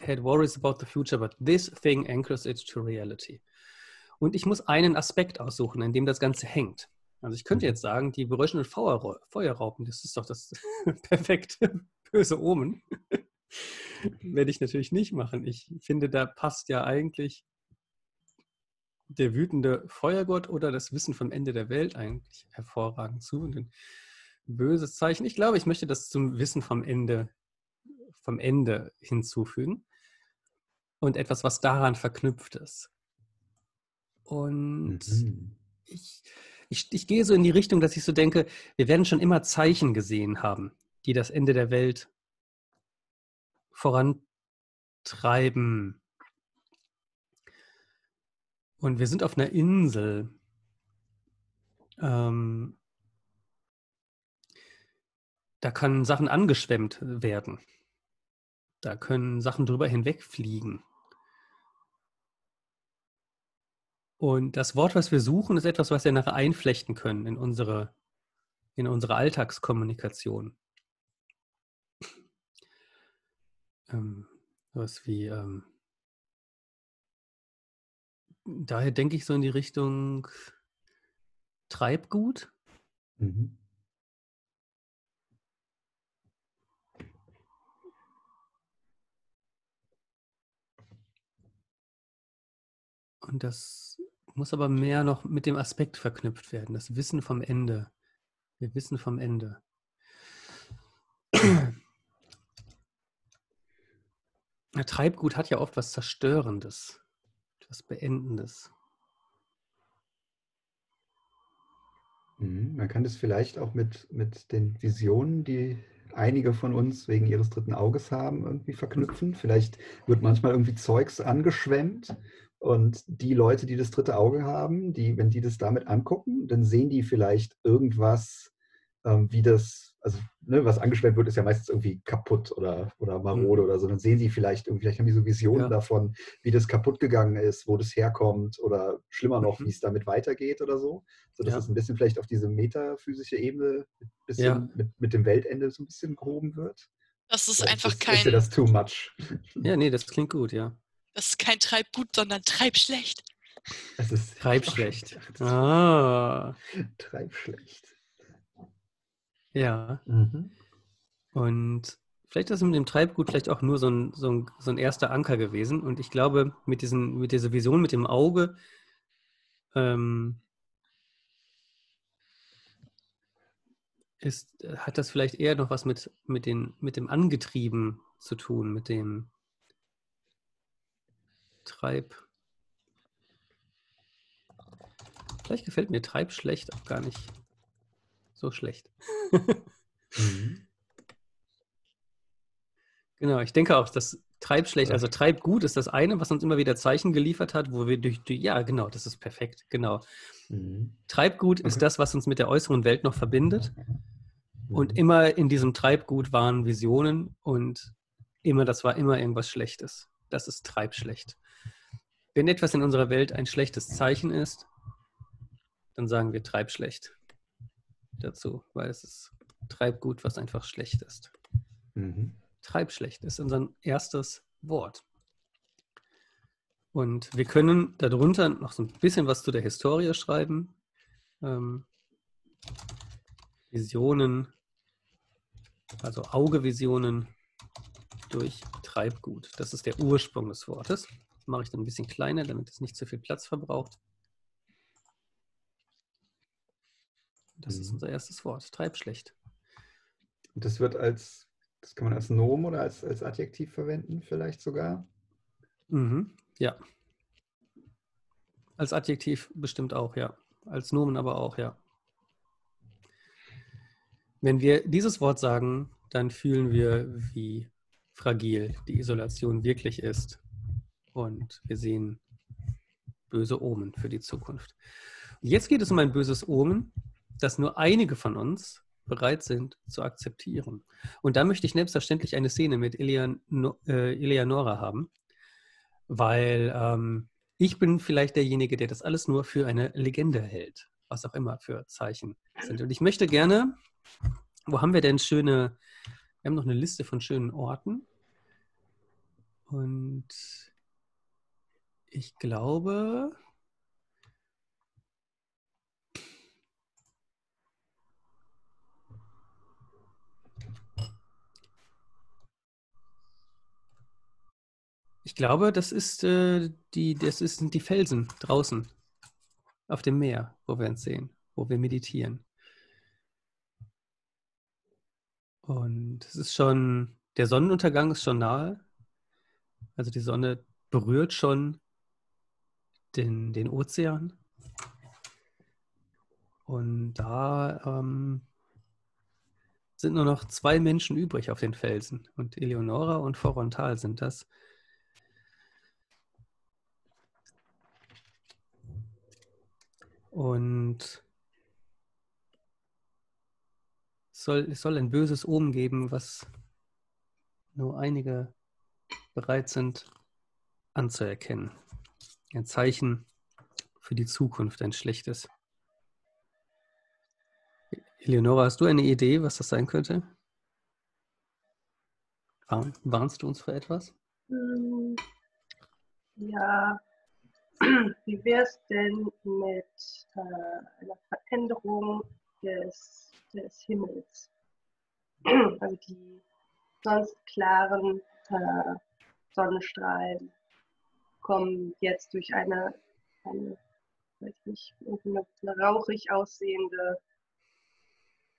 had worries about the future, but this thing anchors it to reality. Und ich muss einen Aspekt aussuchen, in dem das Ganze hängt. Also ich könnte jetzt sagen, die berauschenden Feuerra- Feuerraupen, das ist doch das perfekte böse Omen. Werde ich natürlich nicht machen. Ich finde, da passt ja eigentlich der wütende Feuergott oder das Wissen vom Ende der Welt eigentlich hervorragend zu. Und ein böses Zeichen. Ich glaube, ich möchte das zum Wissen vom Ende, vom Ende hinzufügen. Und etwas, was daran verknüpft ist. Und Mhm. ich, ich, ich gehe so in die Richtung, dass ich so denke, wir werden schon immer Zeichen gesehen haben, die das Ende der Welt vorantreiben. Und wir sind auf einer Insel. Ähm, da können Sachen angeschwemmt werden. Da können Sachen drüber hinwegfliegen. Und das Wort, was wir suchen, ist etwas, was wir nachher einflechten können in unsere, in unsere Alltagskommunikation. Ähm, was wie, ähm, daher denke ich so in die Richtung Treibgut. Mhm. Und das muss aber mehr noch mit dem Aspekt verknüpft werden, das Wissen vom Ende. Wir wissen vom Ende. Ja, Treibgut hat ja oft was Zerstörendes, etwas Beendendes. Mhm. Man kann das vielleicht auch mit, mit den Visionen, die einige von uns wegen ihres dritten Auges haben, irgendwie verknüpfen. Vielleicht wird manchmal irgendwie Zeugs angeschwemmt und die Leute, die das dritte Auge haben, die, wenn die das damit angucken, dann sehen die vielleicht irgendwas, ähm, wie das, also ne, was angeschwemmt wird, ist ja meistens irgendwie kaputt oder, oder marode oder so. Dann sehen sie vielleicht irgendwie, vielleicht haben die so Visionen Ja. davon, wie das kaputt gegangen ist, wo das herkommt oder schlimmer noch, Mhm. wie es damit weitergeht oder so. So dass Ja. es ein bisschen vielleicht auf diese metaphysische Ebene ein bisschen Ja. mit, mit dem Weltende so ein bisschen gehoben wird. Das ist einfach ist, kein, Ist dir das too much? Ja, nee, das klingt gut, ja. Das ist kein Treibgut, sondern Treibschlecht. Es ist Treibschlecht. Ah, Treibschlecht. ja. Mhm. Und vielleicht ist es mit dem Treibgut vielleicht auch nur so ein, so ein, so ein erster Anker gewesen. Und ich glaube, mit, diesen, mit dieser Vision mit dem Auge ähm, ist, hat das vielleicht eher noch was mit, mit, den, mit dem Angetrieben zu tun, mit dem Treib. Vielleicht gefällt mir Treibschlecht auch gar nicht so schlecht. Mhm. Genau, ich denke auch, dass Treibschlecht, also Treibgut ist das eine, was uns immer wieder Zeichen geliefert hat, wo wir durch, durch ja, genau, das ist perfekt, genau. Mhm. Treibgut ist Okay. das, was uns mit der äußeren Welt noch verbindet. Und Mhm. immer in diesem Treibgut waren Visionen und immer, das war immer irgendwas Schlechtes. Das ist Treibschlecht. Wenn etwas in unserer Welt ein schlechtes Zeichen ist, dann sagen wir Treibschlecht dazu, weil es ist Treibgut, was einfach schlecht ist. Mhm. Treibschlecht ist unser erstes Wort. Und wir können darunter noch so ein bisschen was zu der Historie schreiben. Ähm, Visionen, also Augevisionen durch Treibgut. Das ist der Ursprung des Wortes. Mache ich dann ein bisschen kleiner, damit es nicht zu viel Platz verbraucht. Das ist Mhm. unser erstes Wort, Treibschlecht. Und das wird als, das kann man als Nomen oder als, als Adjektiv verwenden, vielleicht sogar. Mhm, ja. Als Adjektiv bestimmt auch, ja. Als Nomen aber auch, ja. Wenn wir dieses Wort sagen, dann fühlen wir, wie fragil die Isolation wirklich ist. Und wir sehen böse Omen für die Zukunft. Jetzt geht es um ein böses Omen, das nur einige von uns bereit sind zu akzeptieren. Und da möchte ich selbstverständlich eine Szene mit Eleano äh, Eleonora haben, weil ähm, ich bin vielleicht derjenige, der das alles nur für eine Legende hält, was auch immer für Zeichen sind. Und ich möchte gerne, wo haben wir denn schöne Wir haben noch eine Liste von schönen Orten. Und ich glaube, Ich glaube, das ist äh, die, das sind die Felsen draußen auf dem Meer, wo wir uns sehen, wo wir meditieren. Und es ist schon, der Sonnenuntergang ist schon nahe. Also die Sonne berührt schon den, den Ozean. Und da ähm, sind nur noch zwei Menschen übrig auf den Felsen. Und Eleonora und Forontal sind das. Und es soll, es soll ein böses Omen geben, was nur einige bereit sind anzuerkennen. Ein Zeichen für die Zukunft, ein schlechtes. Eleonora, hast du eine Idee, was das sein könnte? Warnst du uns vor etwas? Hm, ja, wie wäre es denn mit äh, einer Veränderung des, des Himmels? Also die sonst klaren äh, Sonnenstrahlen kommen jetzt durch eine, eine weiß nicht, eine, eine rauchig aussehende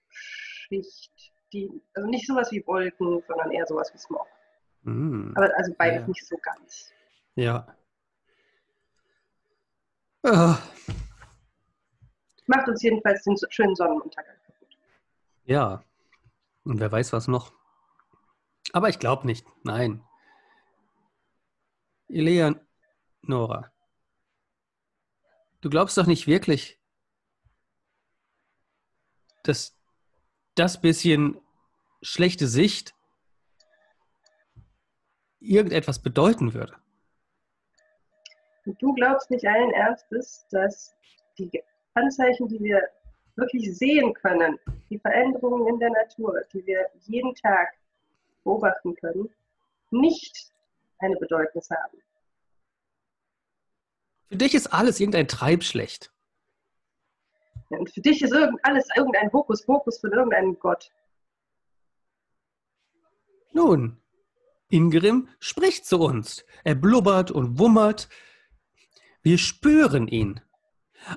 Schicht, die, also nicht sowas wie Wolken, sondern eher sowas wie Smog. Mm, Aber also beides ja. nicht so ganz. Ja, ja. Macht uns jedenfalls den schönen Sonnenuntergang kaputt. Ja. Und wer weiß was noch. Aber ich glaube nicht. Nein. Ilea Nora. Du glaubst doch nicht wirklich, dass das bisschen schlechte Sicht irgendetwas bedeuten würde. Du glaubst nicht allen Ernstes, dass die Anzeichen, die wir wirklich sehen können, die Veränderungen in der Natur, die wir jeden Tag beobachten können, nicht eine Bedeutung haben. Für dich ist alles irgendein Treibschlecht. Ja, und für dich ist irgend, alles irgendein Hokuspokus von irgendeinem Gott. Nun, Ingrim spricht zu uns. Er blubbert und wummert, wir spüren ihn.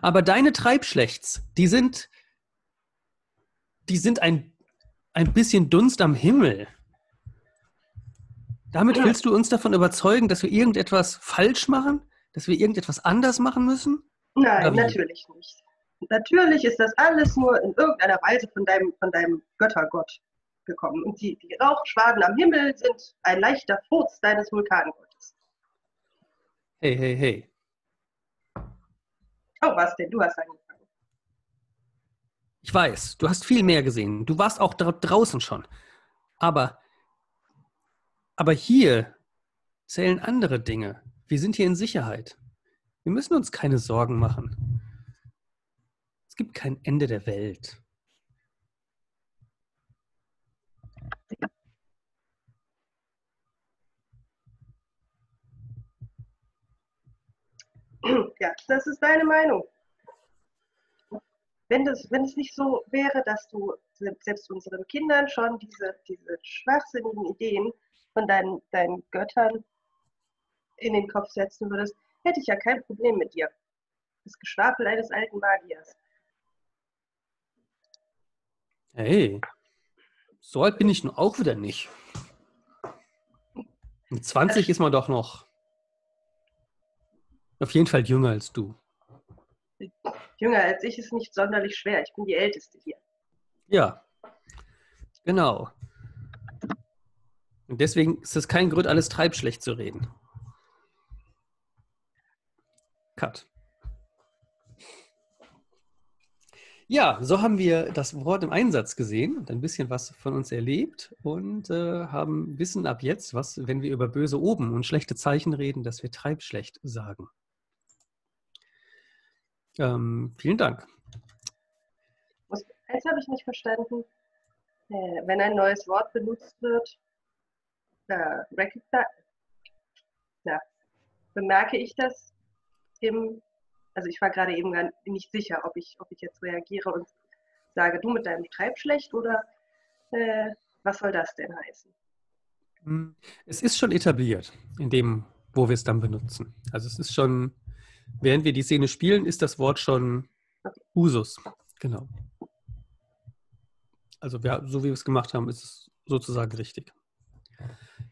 Aber deine Treibschlechts, die sind, die sind ein, ein bisschen Dunst am Himmel. Damit willst du uns davon überzeugen, dass wir irgendetwas falsch machen? Dass wir irgendetwas anders machen müssen? Nein, natürlich nicht. Natürlich ist das alles nur in irgendeiner Weise von deinem, von deinem Göttergott gekommen. Und die, die Rauchschwaden am Himmel sind ein leichter Furz deines Vulkangottes. Hey, hey, hey. Oh, was denn? Du hast angefangen. Ich weiß, du hast viel mehr gesehen. Du warst auch dra draußen schon. Aber, aber hier zählen andere Dinge. Wir sind hier in Sicherheit. Wir müssen uns keine Sorgen machen. Es gibt kein Ende der Welt. Ja, das ist deine Meinung. Wenn, das, wenn es nicht so wäre, dass du selbst unseren Kindern schon diese, diese schwachsinnigen Ideen von deinen, deinen Göttern in den Kopf setzen würdest, hätte ich ja kein Problem mit dir. Das Geschwafel eines alten Magiers. Hey, so alt bin ich nun auch wieder nicht. Mit 20 ist man doch noch. Auf jeden Fall jünger als du. Jünger als ich ist nicht sonderlich schwer. Ich bin die Älteste hier. Ja, genau. Und deswegen ist es kein Grund, alles treibschlecht zu reden. Cut. Ja, so haben wir das Wort im Einsatz gesehen und ein bisschen was von uns erlebt und äh, haben wissen ab jetzt, was, wenn wir über böse oben und schlechte Zeichen reden, dass wir treibschlecht sagen. Ähm, vielen Dank. Eins habe ich nicht verstanden. Äh, wenn ein neues Wort benutzt wird, äh, na, bemerke ich das im, also ich war gerade eben gar nicht sicher, ob ich, ob ich jetzt reagiere und sage, du mit deinem Schreib schlecht oder äh, was soll das denn heißen? Hm, es ist schon etabliert, in dem, wo wir es dann benutzen. Also es ist schon, während wir die Szene spielen, ist das Wort schon Usus. Genau. Also wir, so wie wir es gemacht haben, ist es sozusagen richtig.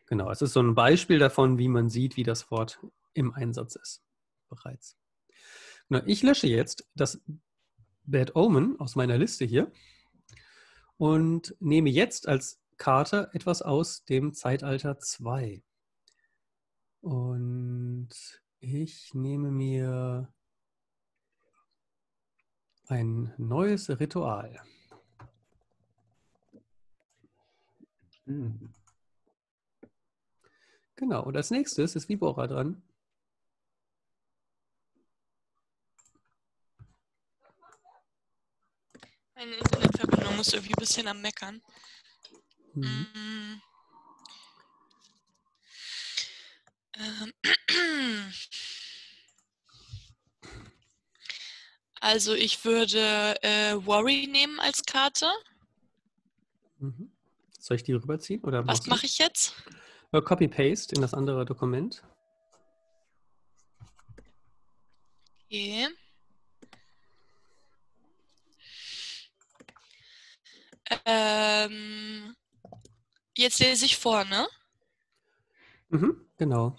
Genau, es ist so ein Beispiel davon, wie man sieht, wie das Wort im Einsatz ist. Bereits. Genau, ich lösche jetzt das Bad Omen aus meiner Liste hier und nehme jetzt als Karte etwas aus dem Zeitalter 2. Und ich nehme mir ein neues Ritual. Hm. Genau, und als nächstes ist Vibora dran. Meine Internetverbindung ist irgendwie ein bisschen am Meckern. Mhm. Ähm. Also ich würde äh, Worry nehmen als Karte. Mhm. Soll ich die rüberziehen? Oder Was mache ich jetzt? Äh, Copy-Paste in das andere Dokument. Okay. Ähm, jetzt lese ich vor, ne? Mhm, genau.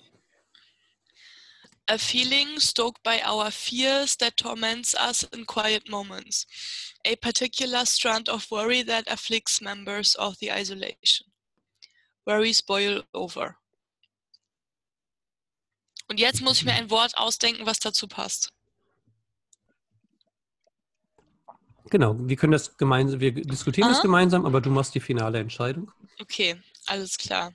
A feeling stoked by our fears that torments us in quiet moments. A particular strand of worry that afflicts members of the isolation. Worries boil over. Und jetzt muss ich mir ein Wort ausdenken, was dazu passt. Genau, wir können das gemeinsam, wir diskutieren Aha. das gemeinsam, aber du machst die finale Entscheidung. Okay, alles klar.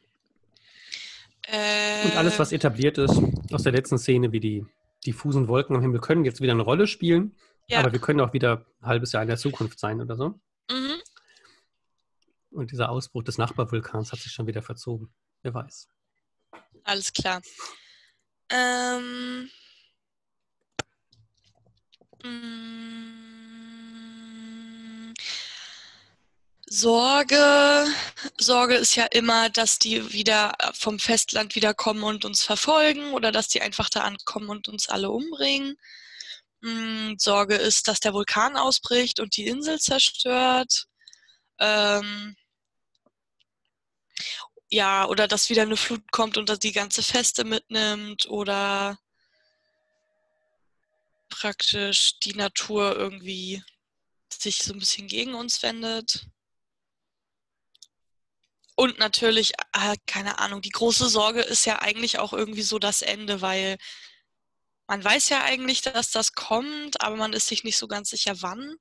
Äh, Und alles, was etabliert ist aus der letzten Szene, wie die diffusen Wolken am Himmel, können jetzt wieder eine Rolle spielen. Ja. Aber wir können auch wieder ein halbes Jahr in der Zukunft sein oder so. Mhm. Und dieser Ausbruch des Nachbarvulkans hat sich schon wieder verzogen. Wer weiß. Alles klar. Ähm. Mh. Mm. Sorge, Sorge ist ja immer, dass die wieder äh, vom Festland wiederkommen und uns verfolgen oder dass die einfach da ankommen und uns alle umbringen. Hm, Sorge ist, dass der Vulkan ausbricht und die Insel zerstört. Ähm, ja, oder dass wieder eine Flut kommt und die ganze Feste mitnimmt oder praktisch die Natur irgendwie sich so ein bisschen gegen uns wendet. Und natürlich, äh, keine Ahnung, die große Sorge ist ja eigentlich auch irgendwie so das Ende, weil man weiß ja eigentlich, dass das kommt, aber man ist sich nicht so ganz sicher, wann.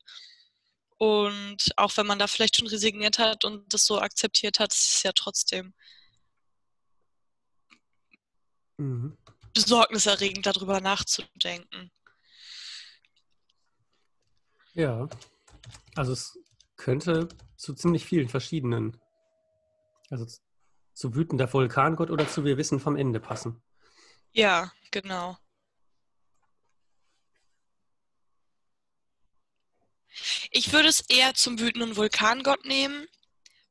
Und auch wenn man da vielleicht schon resigniert hat und das so akzeptiert hat, ist es ja trotzdem mhm. besorgniserregend, darüber nachzudenken. Ja, also es könnte zu ziemlich vielen verschiedenen also zu wütender Vulkangott oder zu wir wissen vom Ende passen. Ja, genau. Ich würde es eher zum wütenden Vulkangott nehmen,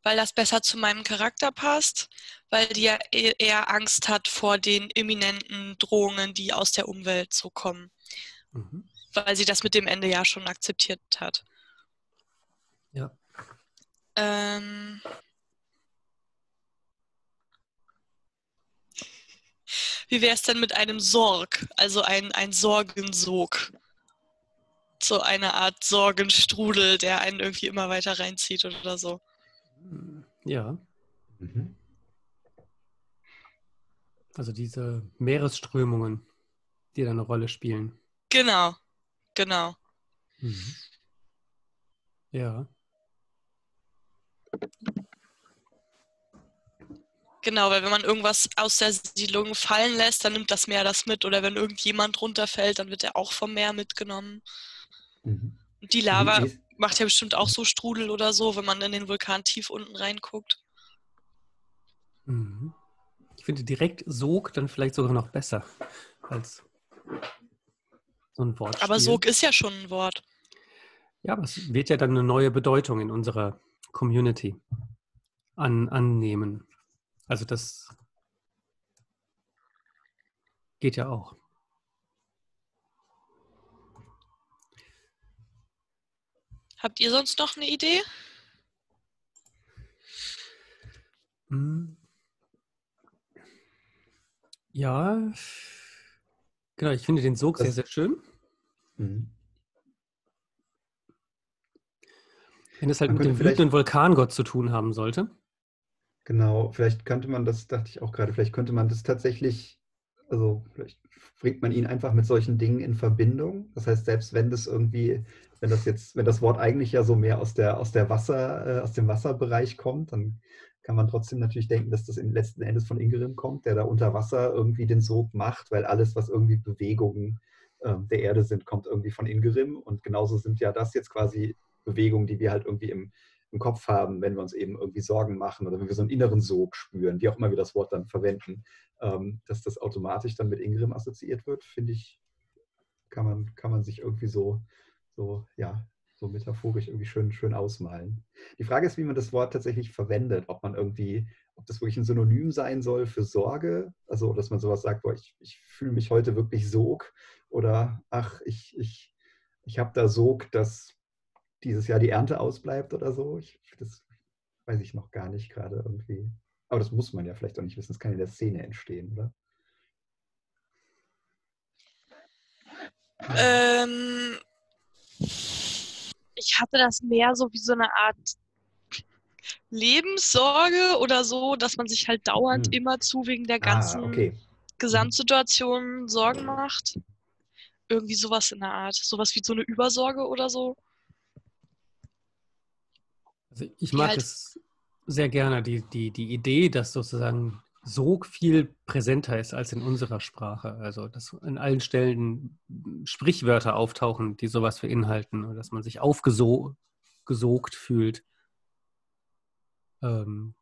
weil das besser zu meinem Charakter passt, weil die ja e-, eher Angst hat vor den imminenten Drohungen, die aus der Umwelt so kommen. Mhm. Weil sie das mit dem Ende ja schon akzeptiert hat. Ja. Ähm, Wie wäre es denn mit einem Sorg, also ein, ein Sorgensog? So eine Art Sorgenstrudel, der einen irgendwie immer weiter reinzieht oder so. Ja. Mhm. Also diese Meeresströmungen, die da eine Rolle spielen. Genau, genau. Mhm. Ja. Genau, weil wenn man irgendwas aus der Siedlung fallen lässt, dann nimmt das Meer das mit. Oder wenn irgendjemand runterfällt, dann wird er auch vom Meer mitgenommen. Mhm. Und die Lava macht ja bestimmt auch so Strudel oder so, wenn man in den Vulkan tief unten reinguckt. Mhm. Ich finde direkt Sog dann vielleicht sogar noch besser als so ein Wort. Aber Sog ist ja schon ein Wort. Ja, aber es wird ja dann eine neue Bedeutung in unserer Community an, annehmen. Also das geht ja auch. Habt ihr sonst noch eine Idee? Hm. Ja, genau, ich finde den Sog Das- sehr, sehr schön. Mhm. Wenn es halt Man mit dem wütenden Vulkangott zu tun haben sollte. Genau, vielleicht könnte man das, dachte ich auch gerade, vielleicht könnte man das tatsächlich, also vielleicht bringt man ihn einfach mit solchen Dingen in Verbindung. Das heißt, selbst wenn das irgendwie, wenn das jetzt, wenn das Wort eigentlich ja so mehr aus der, aus der Wasser, äh, aus dem Wasserbereich kommt, dann kann man trotzdem natürlich denken, dass das im letzten Endes von Ingerim kommt, der da unter Wasser irgendwie den Sog macht, weil alles, was irgendwie Bewegungen ähm, der Erde sind, kommt irgendwie von Ingerim. Und genauso sind ja das jetzt quasi Bewegungen, die wir halt irgendwie im, im Kopf haben, wenn wir uns eben irgendwie Sorgen machen oder wenn wir so einen inneren Sog spüren, wie auch immer wir das Wort dann verwenden, ähm, dass das automatisch dann mit Ingrim assoziiert wird, finde ich, kann man, kann man sich irgendwie so, so, ja, so metaphorisch irgendwie schön, schön ausmalen. Die Frage ist, wie man das Wort tatsächlich verwendet, ob man irgendwie, ob das wirklich ein Synonym sein soll für Sorge, also dass man sowas sagt, boah, ich, ich fühle mich heute wirklich Sog oder ach, ich, ich, ich habe da Sog, dass dieses Jahr die Ernte ausbleibt oder so. Ich, das weiß ich noch gar nicht gerade irgendwie. Aber das muss man ja vielleicht auch nicht wissen. Das kann in der Szene entstehen, oder? Ähm, ich hatte das mehr so wie so eine Art Lebenssorge oder so, dass man sich halt dauernd Hm. immerzu wegen der ganzen Ah, okay. Gesamtsituation Sorgen macht. Irgendwie sowas in der Art. Sowas wie so eine Übersorge oder so. Also ich mag halt- es sehr gerne, die, die, die Idee, dass sozusagen Sog viel präsenter ist als in unserer Sprache. Also dass an allen Stellen Sprichwörter auftauchen, die sowas beinhalten oder dass man sich aufgesogt fühlt. Ähm,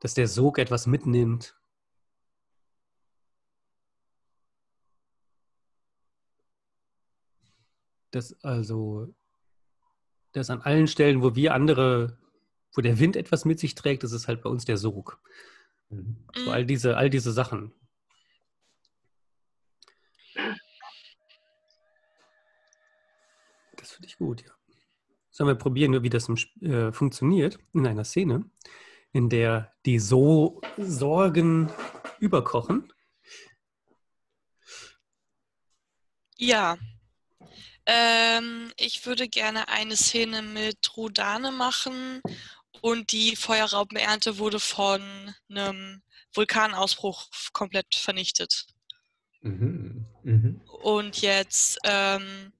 dass der Sog etwas mitnimmt. Dass also, dass an allen Stellen, wo wir andere, wo der Wind etwas mit sich trägt, das ist halt bei uns der Sog. Mhm. So all diese, all diese Sachen. Das finde ich gut, ja. Sollen wir probieren, wie das äh, funktioniert in einer Szene, in der die so Sorgen überkochen? Ja. Ähm, ich würde gerne eine Szene mit Rudane machen und die Feuerraubenernte wurde von einem Vulkanausbruch komplett vernichtet. Mhm. Mhm. Und jetzt ähm,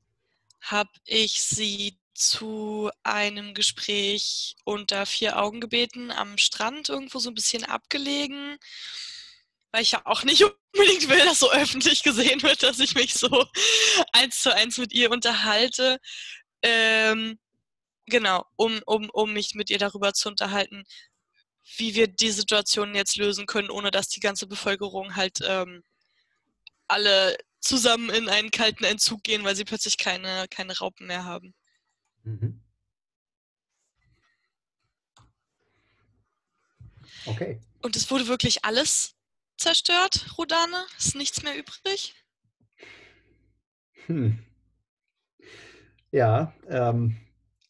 habe ich sie zu einem Gespräch unter vier Augen gebeten, am Strand irgendwo so ein bisschen abgelegen, weil ich ja auch nicht unbedingt will, dass so öffentlich gesehen wird, dass ich mich so eins zu eins mit ihr unterhalte. Ähm, genau, um, um, um mich mit ihr darüber zu unterhalten, wie wir die Situation jetzt lösen können, ohne dass die ganze Bevölkerung halt ähm, alle zusammen in einen kalten Entzug gehen, weil sie plötzlich keine, keine Raupen mehr haben. Mhm. Okay. Und es wurde wirklich alles zerstört, Rodane? Ist nichts mehr übrig? Hm. Ja, ähm,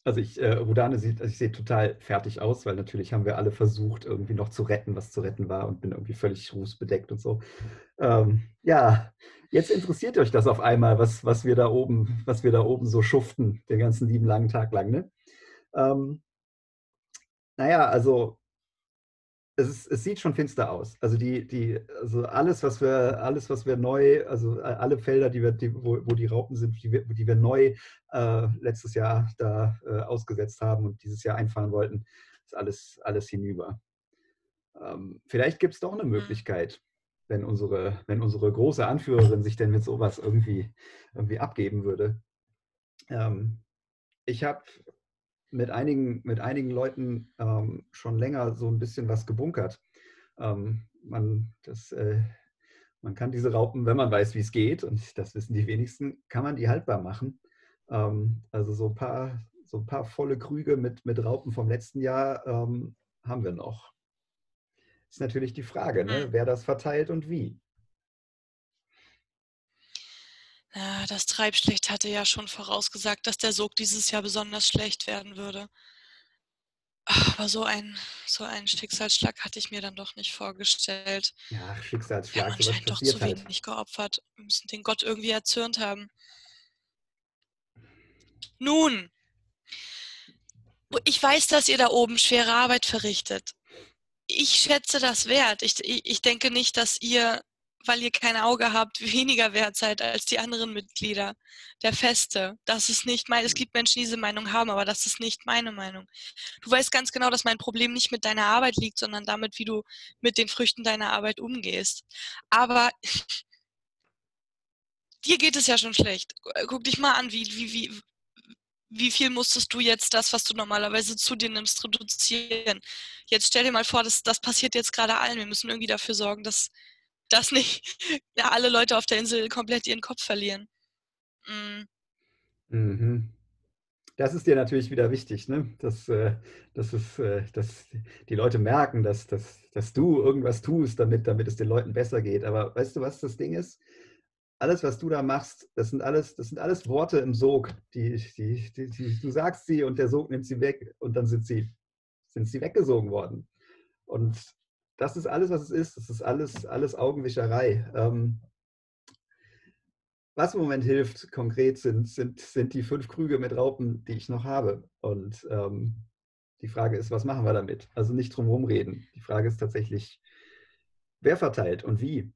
also ich, äh, Rodane sieht, also ich sehe total fertig aus, weil natürlich haben wir alle versucht, irgendwie noch zu retten, was zu retten war und bin irgendwie völlig rußbedeckt und so. Ähm, ja, jetzt interessiert euch das auf einmal, was, was wir da oben, was wir da oben so schuften, den ganzen lieben langen Tag lang, ne? Ähm, naja, also es, ist, es sieht schon finster aus. Also die, die, also alles, was wir, alles, was wir neu, also alle Felder, die wir, die, wo, wo die Raupen sind, die wir, die wir neu äh, letztes Jahr da äh, ausgesetzt haben und dieses Jahr einfahren wollten, ist alles, alles hinüber. Ähm, vielleicht gibt es doch eine Möglichkeit, wenn unsere, wenn unsere große Anführerin sich denn mit sowas irgendwie, irgendwie abgeben würde. Ähm, ich habe mit einigen, mit einigen Leuten ähm, schon länger so ein bisschen was gebunkert. Ähm, man, das, äh, man kann diese Raupen, wenn man weiß, wie es geht, und das wissen die wenigsten, kann man die haltbar machen. Ähm, also so ein paar, so ein paar volle Krüge mit, mit Raupen vom letzten Jahr ähm, haben wir noch. Ist natürlich die Frage, ne? Hm. wer das verteilt und wie. Ja, das Treibschlecht hatte ja schon vorausgesagt, dass der Sog dieses Jahr besonders schlecht werden würde. Aber so ein, so einen Schicksalsschlag hatte ich mir dann doch nicht vorgestellt. Ja, Wir haben Schicksalsschlag, sowas anscheinend doch zu halt. wenig geopfert. Wir müssen den Gott irgendwie erzürnt haben. Nun, ich weiß, dass ihr da oben schwere Arbeit verrichtet. Ich schätze das wert. Ich, ich denke nicht, dass ihr, weil ihr kein Auge habt, weniger wert seid als die anderen Mitglieder der Feste. Das ist nicht mein, es gibt Menschen, die diese Meinung haben, aber das ist nicht meine Meinung. Du weißt ganz genau, dass mein Problem nicht mit deiner Arbeit liegt, sondern damit, wie du mit den Früchten deiner Arbeit umgehst. Aber dir geht es ja schon schlecht. Guck dich mal an, wie, wie, wie, wie viel musstest du jetzt das, was du normalerweise zu dir nimmst, reduzieren? Jetzt stell dir mal vor, das, das passiert jetzt gerade allen. Wir müssen irgendwie dafür sorgen, dass, dass nicht ja, alle Leute auf der Insel komplett ihren Kopf verlieren. Mm, Mhm. Das ist dir natürlich wieder wichtig, ne? dass, äh, dass, es, äh, dass die Leute merken, dass, dass, dass du irgendwas tust, damit, damit es den Leuten besser geht. Aber weißt du, was das Ding ist? Alles, was du da machst, das sind alles, das sind alles Worte im Sog. Die, die, die, die, du sagst sie und der Sog nimmt sie weg und dann sind sie, sind sie weggesogen worden. Und das ist alles, was es ist. Das ist alles, alles Augenwischerei. Ähm, was im Moment hilft, konkret sind, sind, sind die fünf Krüge mit Raupen, die ich noch habe. Und ähm, die Frage ist, was machen wir damit? Also nicht drum reden. Die Frage ist tatsächlich, wer verteilt und wie?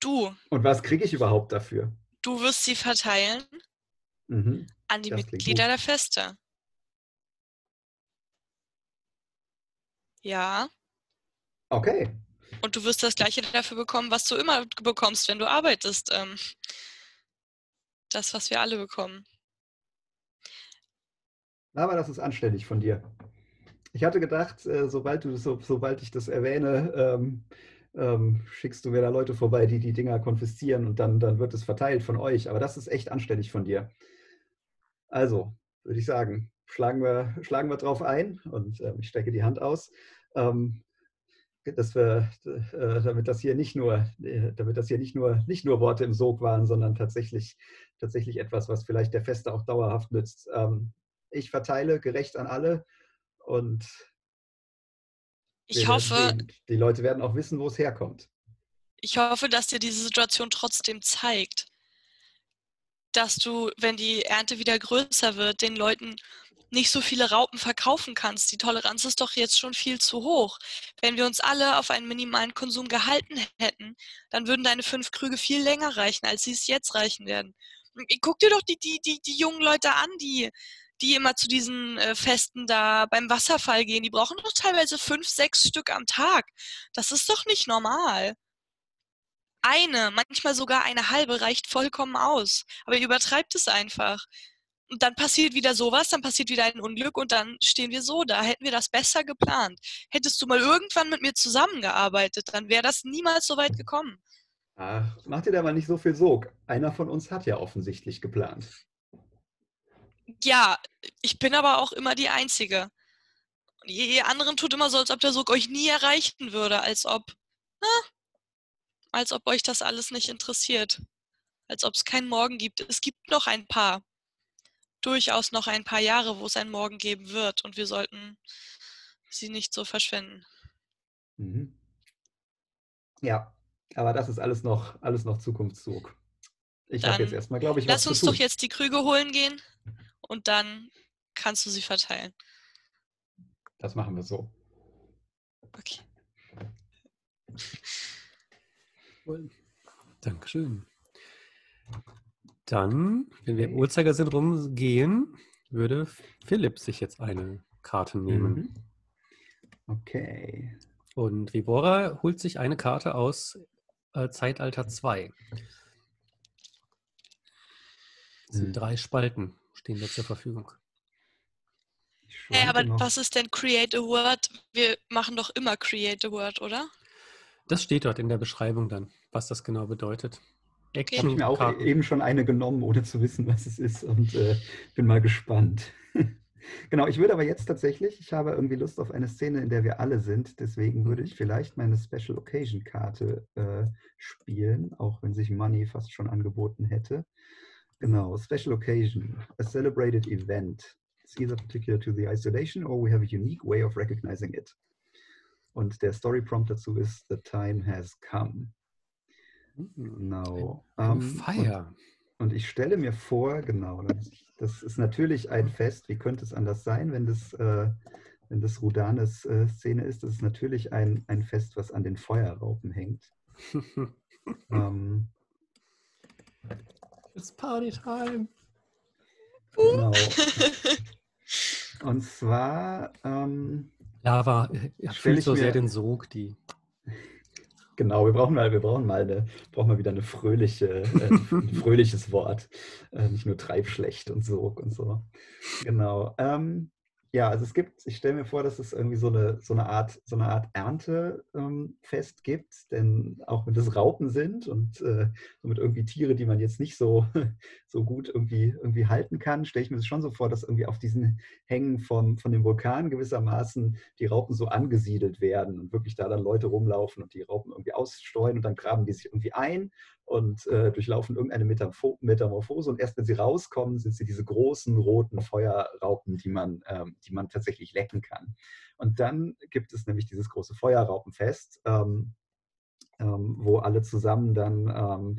Du, Und was kriege ich überhaupt dafür? du wirst sie verteilen Mhm. an die Das Mitglieder der Feste. Ja, Okay. und du wirst das gleiche dafür bekommen, was du immer bekommst, wenn du arbeitest. Ähm, das, was wir alle bekommen. Aber das ist anständig von dir. Ich hatte gedacht, äh, sobald, du, so, sobald ich das erwähne, ähm, ähm, schickst du mir da Leute vorbei, die die Dinger konfiszieren und dann, dann wird es verteilt von euch. Aber das ist echt anständig von dir. Also, würde ich sagen, schlagen wir, schlagen wir drauf ein und ähm, ich stecke die Hand aus. Ähm, dass wir, äh, damit das hier nicht nur, äh, damit das hier nicht nur, nicht nur Worte im Sog waren, sondern tatsächlich, tatsächlich etwas, was vielleicht der Feste auch dauerhaft nützt. Ähm, ich verteile gerecht an alle und Ich hoffe, sehen. die Leute werden auch wissen, wo es herkommt. ich hoffe, dass dir diese Situation trotzdem zeigt, dass du, wenn die Ernte wieder größer wird, den Leuten nicht so viele Raupen verkaufen kannst. Die Toleranz ist doch jetzt schon viel zu hoch. Wenn wir uns alle auf einen minimalen Konsum gehalten hätten, dann würden deine fünf Krüge viel länger reichen, als sie es jetzt reichen werden. Guck dir doch die, die, die, die jungen Leute an, die, die immer zu diesen äh, Festen da beim Wasserfall gehen. Die brauchen doch teilweise fünf, sechs Stück am Tag. Das ist doch nicht normal. Eine, manchmal sogar eine halbe reicht vollkommen aus. Aber ihr übertreibt es einfach. Und dann passiert wieder sowas, dann passiert wieder ein Unglück und dann stehen wir so da. Hätten wir das besser geplant. Hättest du mal irgendwann mit mir zusammengearbeitet, dann wäre das niemals so weit gekommen. Ach, mach dir da mal nicht so viel Sog. Einer von uns hat ja offensichtlich geplant. Ja, ich bin aber auch immer die Einzige. Und ihr, anderen tut immer so, als ob der Sog euch nie erreichen würde, als ob, ah, als ob euch das alles nicht interessiert. Als ob es keinen Morgen gibt. Es gibt noch ein paar, durchaus noch ein paar Jahre, wo es einen Morgen geben wird und wir sollten sie nicht so verschwenden. Mhm. Ja, aber das ist alles noch, alles noch Zukunftszug. Ich habe jetzt erstmal, glaube ich, was Lass zu uns tun. doch jetzt die Krüge holen gehen und dann kannst du sie verteilen. Das machen wir so. Okay. Cool. Dankeschön. Dann, wenn wir im Uhrzeigersinn rumgehen, würde Philipp sich jetzt eine Karte nehmen. Mhm. Okay. Und Vivora holt sich eine Karte aus äh, Zeitalter 2. Das sind Mhm. drei Spalten, stehen da zur Verfügung. Hey, aber noch. was ist denn Create a Word? Wir machen doch immer Create a Word, oder? Das steht dort in der Beschreibung dann, was das genau bedeutet. Habe Action ich mir auch Karten. eben schon eine genommen, ohne zu wissen, was es ist und äh, bin mal gespannt. genau, ich würde aber jetzt tatsächlich, ich habe irgendwie Lust auf eine Szene, in der wir alle sind, deswegen würde Mhm. ich vielleicht meine Special Occasion Karte äh, spielen, auch wenn sich Money fast schon angeboten hätte. Genau, Special Occasion, a celebrated event. It's either particular to the isolation or we have a unique way of recognizing it. Und der Story Prompt dazu ist The time has come. Genau. Ein Ähm, Feier. und ich stelle mir vor, genau, das- das ist natürlich ein Fest. Wie könnte es anders sein, wenn das, äh, wenn das Rudanes äh, Szene ist? Das ist natürlich ein, ein Fest, was an den Feuerraupen hängt. Ähm, It's Party Time. genau. Und zwar, ähm, Lava äh, ich so sehr den Sog, die. genau, wir brauchen mal, wir brauchen mal, eine, brauchen mal wieder eine fröhliche, äh, ein fröhliches Wort. Äh, nicht nur Treibschlecht und Sog und so. Genau. Ähm, ja, also es gibt, ich stelle mir vor, dass es irgendwie so eine, so eine Art, so eine Art Erntefest ähm, gibt, denn auch wenn das Raupen sind und äh, somit irgendwie Tiere, die man jetzt nicht so, so gut irgendwie, irgendwie halten kann, stelle ich mir das schon so vor, dass irgendwie auf diesen Hängen vom, von dem Vulkan gewissermaßen die Raupen so angesiedelt werden und wirklich da dann Leute rumlaufen und die Raupen irgendwie ausstreuen und dann graben die sich irgendwie ein und äh, durchlaufen irgendeine Metamorpho- Metamorphose und erst wenn sie rauskommen, sind sie diese großen roten Feuerraupen, die man, ähm, die man tatsächlich lecken kann. Und dann gibt es nämlich dieses große Feuerraupenfest, ähm, ähm, wo alle zusammen dann ähm,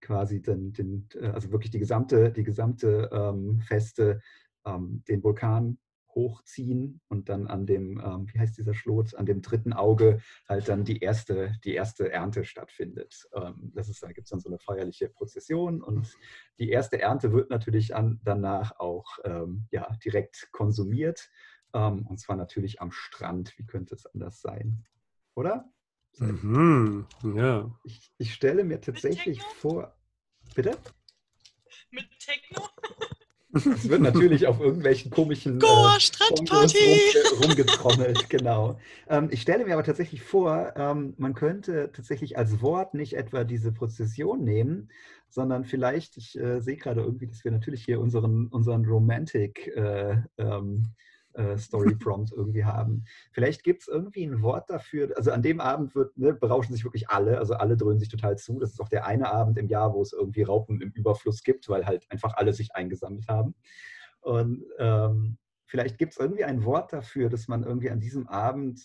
quasi den, den, äh, also wirklich die gesamte, die gesamte ähm, Feste ähm, den Vulkan hochziehen und dann an dem, ähm, wie heißt dieser Schlot, an dem dritten Auge halt dann die erste, die erste Ernte stattfindet. Ähm, das ist, da gibt es dann so eine feierliche Prozession und die erste Ernte wird natürlich an, danach auch ähm, ja, direkt konsumiert ähm, und zwar natürlich am Strand. Wie könnte es anders sein? Oder? Mhm. Ja. Ich, ich stelle mir tatsächlich vor, bitte? Mit Techno? Es wird natürlich auf irgendwelchen komischen Goa äh, Bongos Strandparty! rumge- rumgetrommelt, genau. Ähm, ich stelle mir aber tatsächlich vor, ähm, man könnte tatsächlich als Wort nicht etwa diese Prozession nehmen, sondern vielleicht, ich äh, sehe gerade irgendwie, dass wir natürlich hier unseren, unseren Romantic äh, ähm, äh, Story Prompt irgendwie haben. Vielleicht gibt es irgendwie ein Wort dafür, also an dem Abend wird, ne, berauschen sich wirklich alle, also alle dröhnen sich total zu. Das ist auch der eine Abend im Jahr, wo es irgendwie Raupen im Überfluss gibt, weil halt einfach alle sich eingesammelt haben. Und ähm, vielleicht gibt es irgendwie ein Wort dafür, dass man irgendwie an diesem Abend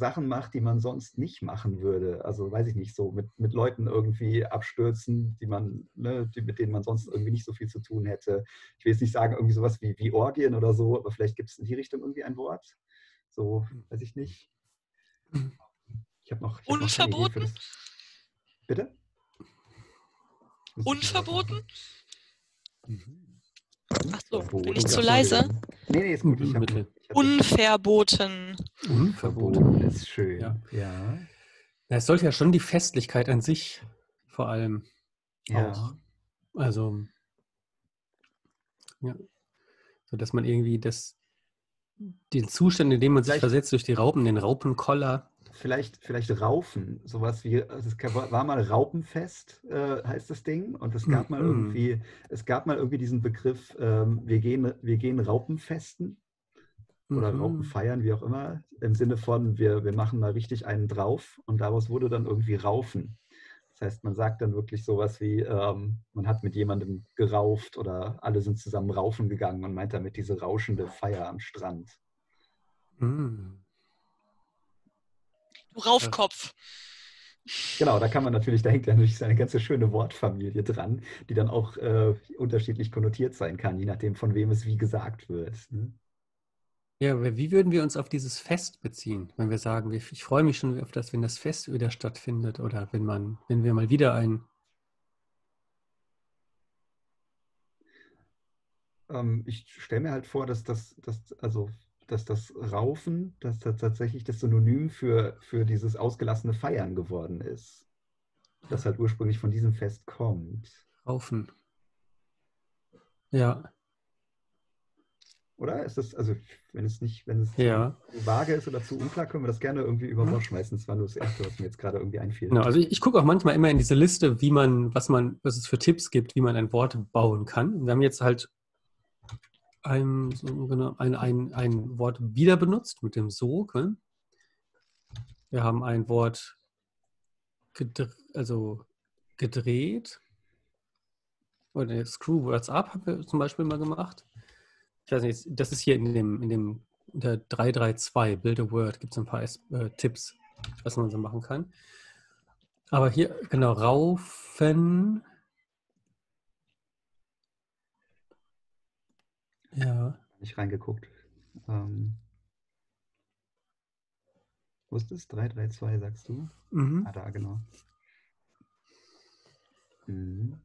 Sachen macht, die man sonst nicht machen würde. Also weiß ich nicht, so mit, mit Leuten irgendwie abstürzen, die man, ne, die, mit denen man sonst irgendwie nicht so viel zu tun hätte. Ich will jetzt nicht sagen, irgendwie sowas wie, wie Orgien oder so, aber vielleicht gibt es in die Richtung irgendwie ein Wort. So, weiß ich nicht. Ich habe noch. Ich hab noch Unverboten? das. Bitte? Unverboten? Mhm. Ach so, bin ich zu leise? Nee, nee, ist gut. Ich hab- Unverboten. Unverboten. ist schön. Ja. ja. Es sollte ja schon die Festlichkeit an sich vor allem Ja. auch. Also, ja, so dass man irgendwie das, den Zustand, in dem man sich Vielleicht- versetzt durch die Raupen, den Raupenkoller. Vielleicht, vielleicht Raufen, sowas wie, also es war mal Raupenfest, äh, heißt das Ding. Und es gab mal Mhm. irgendwie, es gab mal irgendwie diesen Begriff, ähm, wir, gehen, wir gehen Raupenfesten oder Mhm. Raupen feiern, wie auch immer, im Sinne von, wir, wir machen mal richtig einen drauf und daraus wurde dann irgendwie Raufen. Das heißt, man sagt dann wirklich sowas wie, ähm, man hat mit jemandem gerauft oder alle sind zusammen raufen gegangen und meint damit diese rauschende Feier am Strand. Mhm. Du Raufkopf. Genau, da kann man natürlich, da hängt ja natürlich eine ganze schöne Wortfamilie dran, die dann auch äh, unterschiedlich konnotiert sein kann, je nachdem, von wem es wie gesagt wird. Ne? Ja, aber wie würden wir uns auf dieses Fest beziehen, wenn wir sagen, ich freue mich schon auf das, wenn das Fest wieder stattfindet oder wenn man, wenn wir mal wieder ein Ähm, ich stelle mir halt vor, dass das, dass, also, dass das Raufen, dass das tatsächlich das Synonym für, für dieses ausgelassene Feiern geworden ist. Das halt ursprünglich von diesem Fest kommt. Raufen. Ja, Oder? Ist das, also wenn es nicht, wenn es Ja. zu vage ist oder zu unklar, können wir das gerne irgendwie über Bord schmeißen. Das war nur das Erste, was mir jetzt gerade irgendwie einfiel. Genau, also ich, ich gucke auch manchmal immer in diese Liste, wie man, was man, was es für Tipps gibt, wie man ein Wort bauen kann. Und wir haben jetzt halt ein, so genau, ein, ein, ein Wort wieder benutzt mit dem Sog. ne? Wir haben ein Wort gedr also gedreht. Oder Screw Words Up haben wir zum Beispiel mal gemacht. Ich weiß nicht, das ist hier in dem, in dem unter 332 Build a Word gibt es ein paar äh, Tipps, was man so machen kann. Aber hier, genau, raufen. Ja. Nicht reingeguckt. Ähm, wo ist das? 332, sagst du? Mhm. Ah, da, genau. Mhm.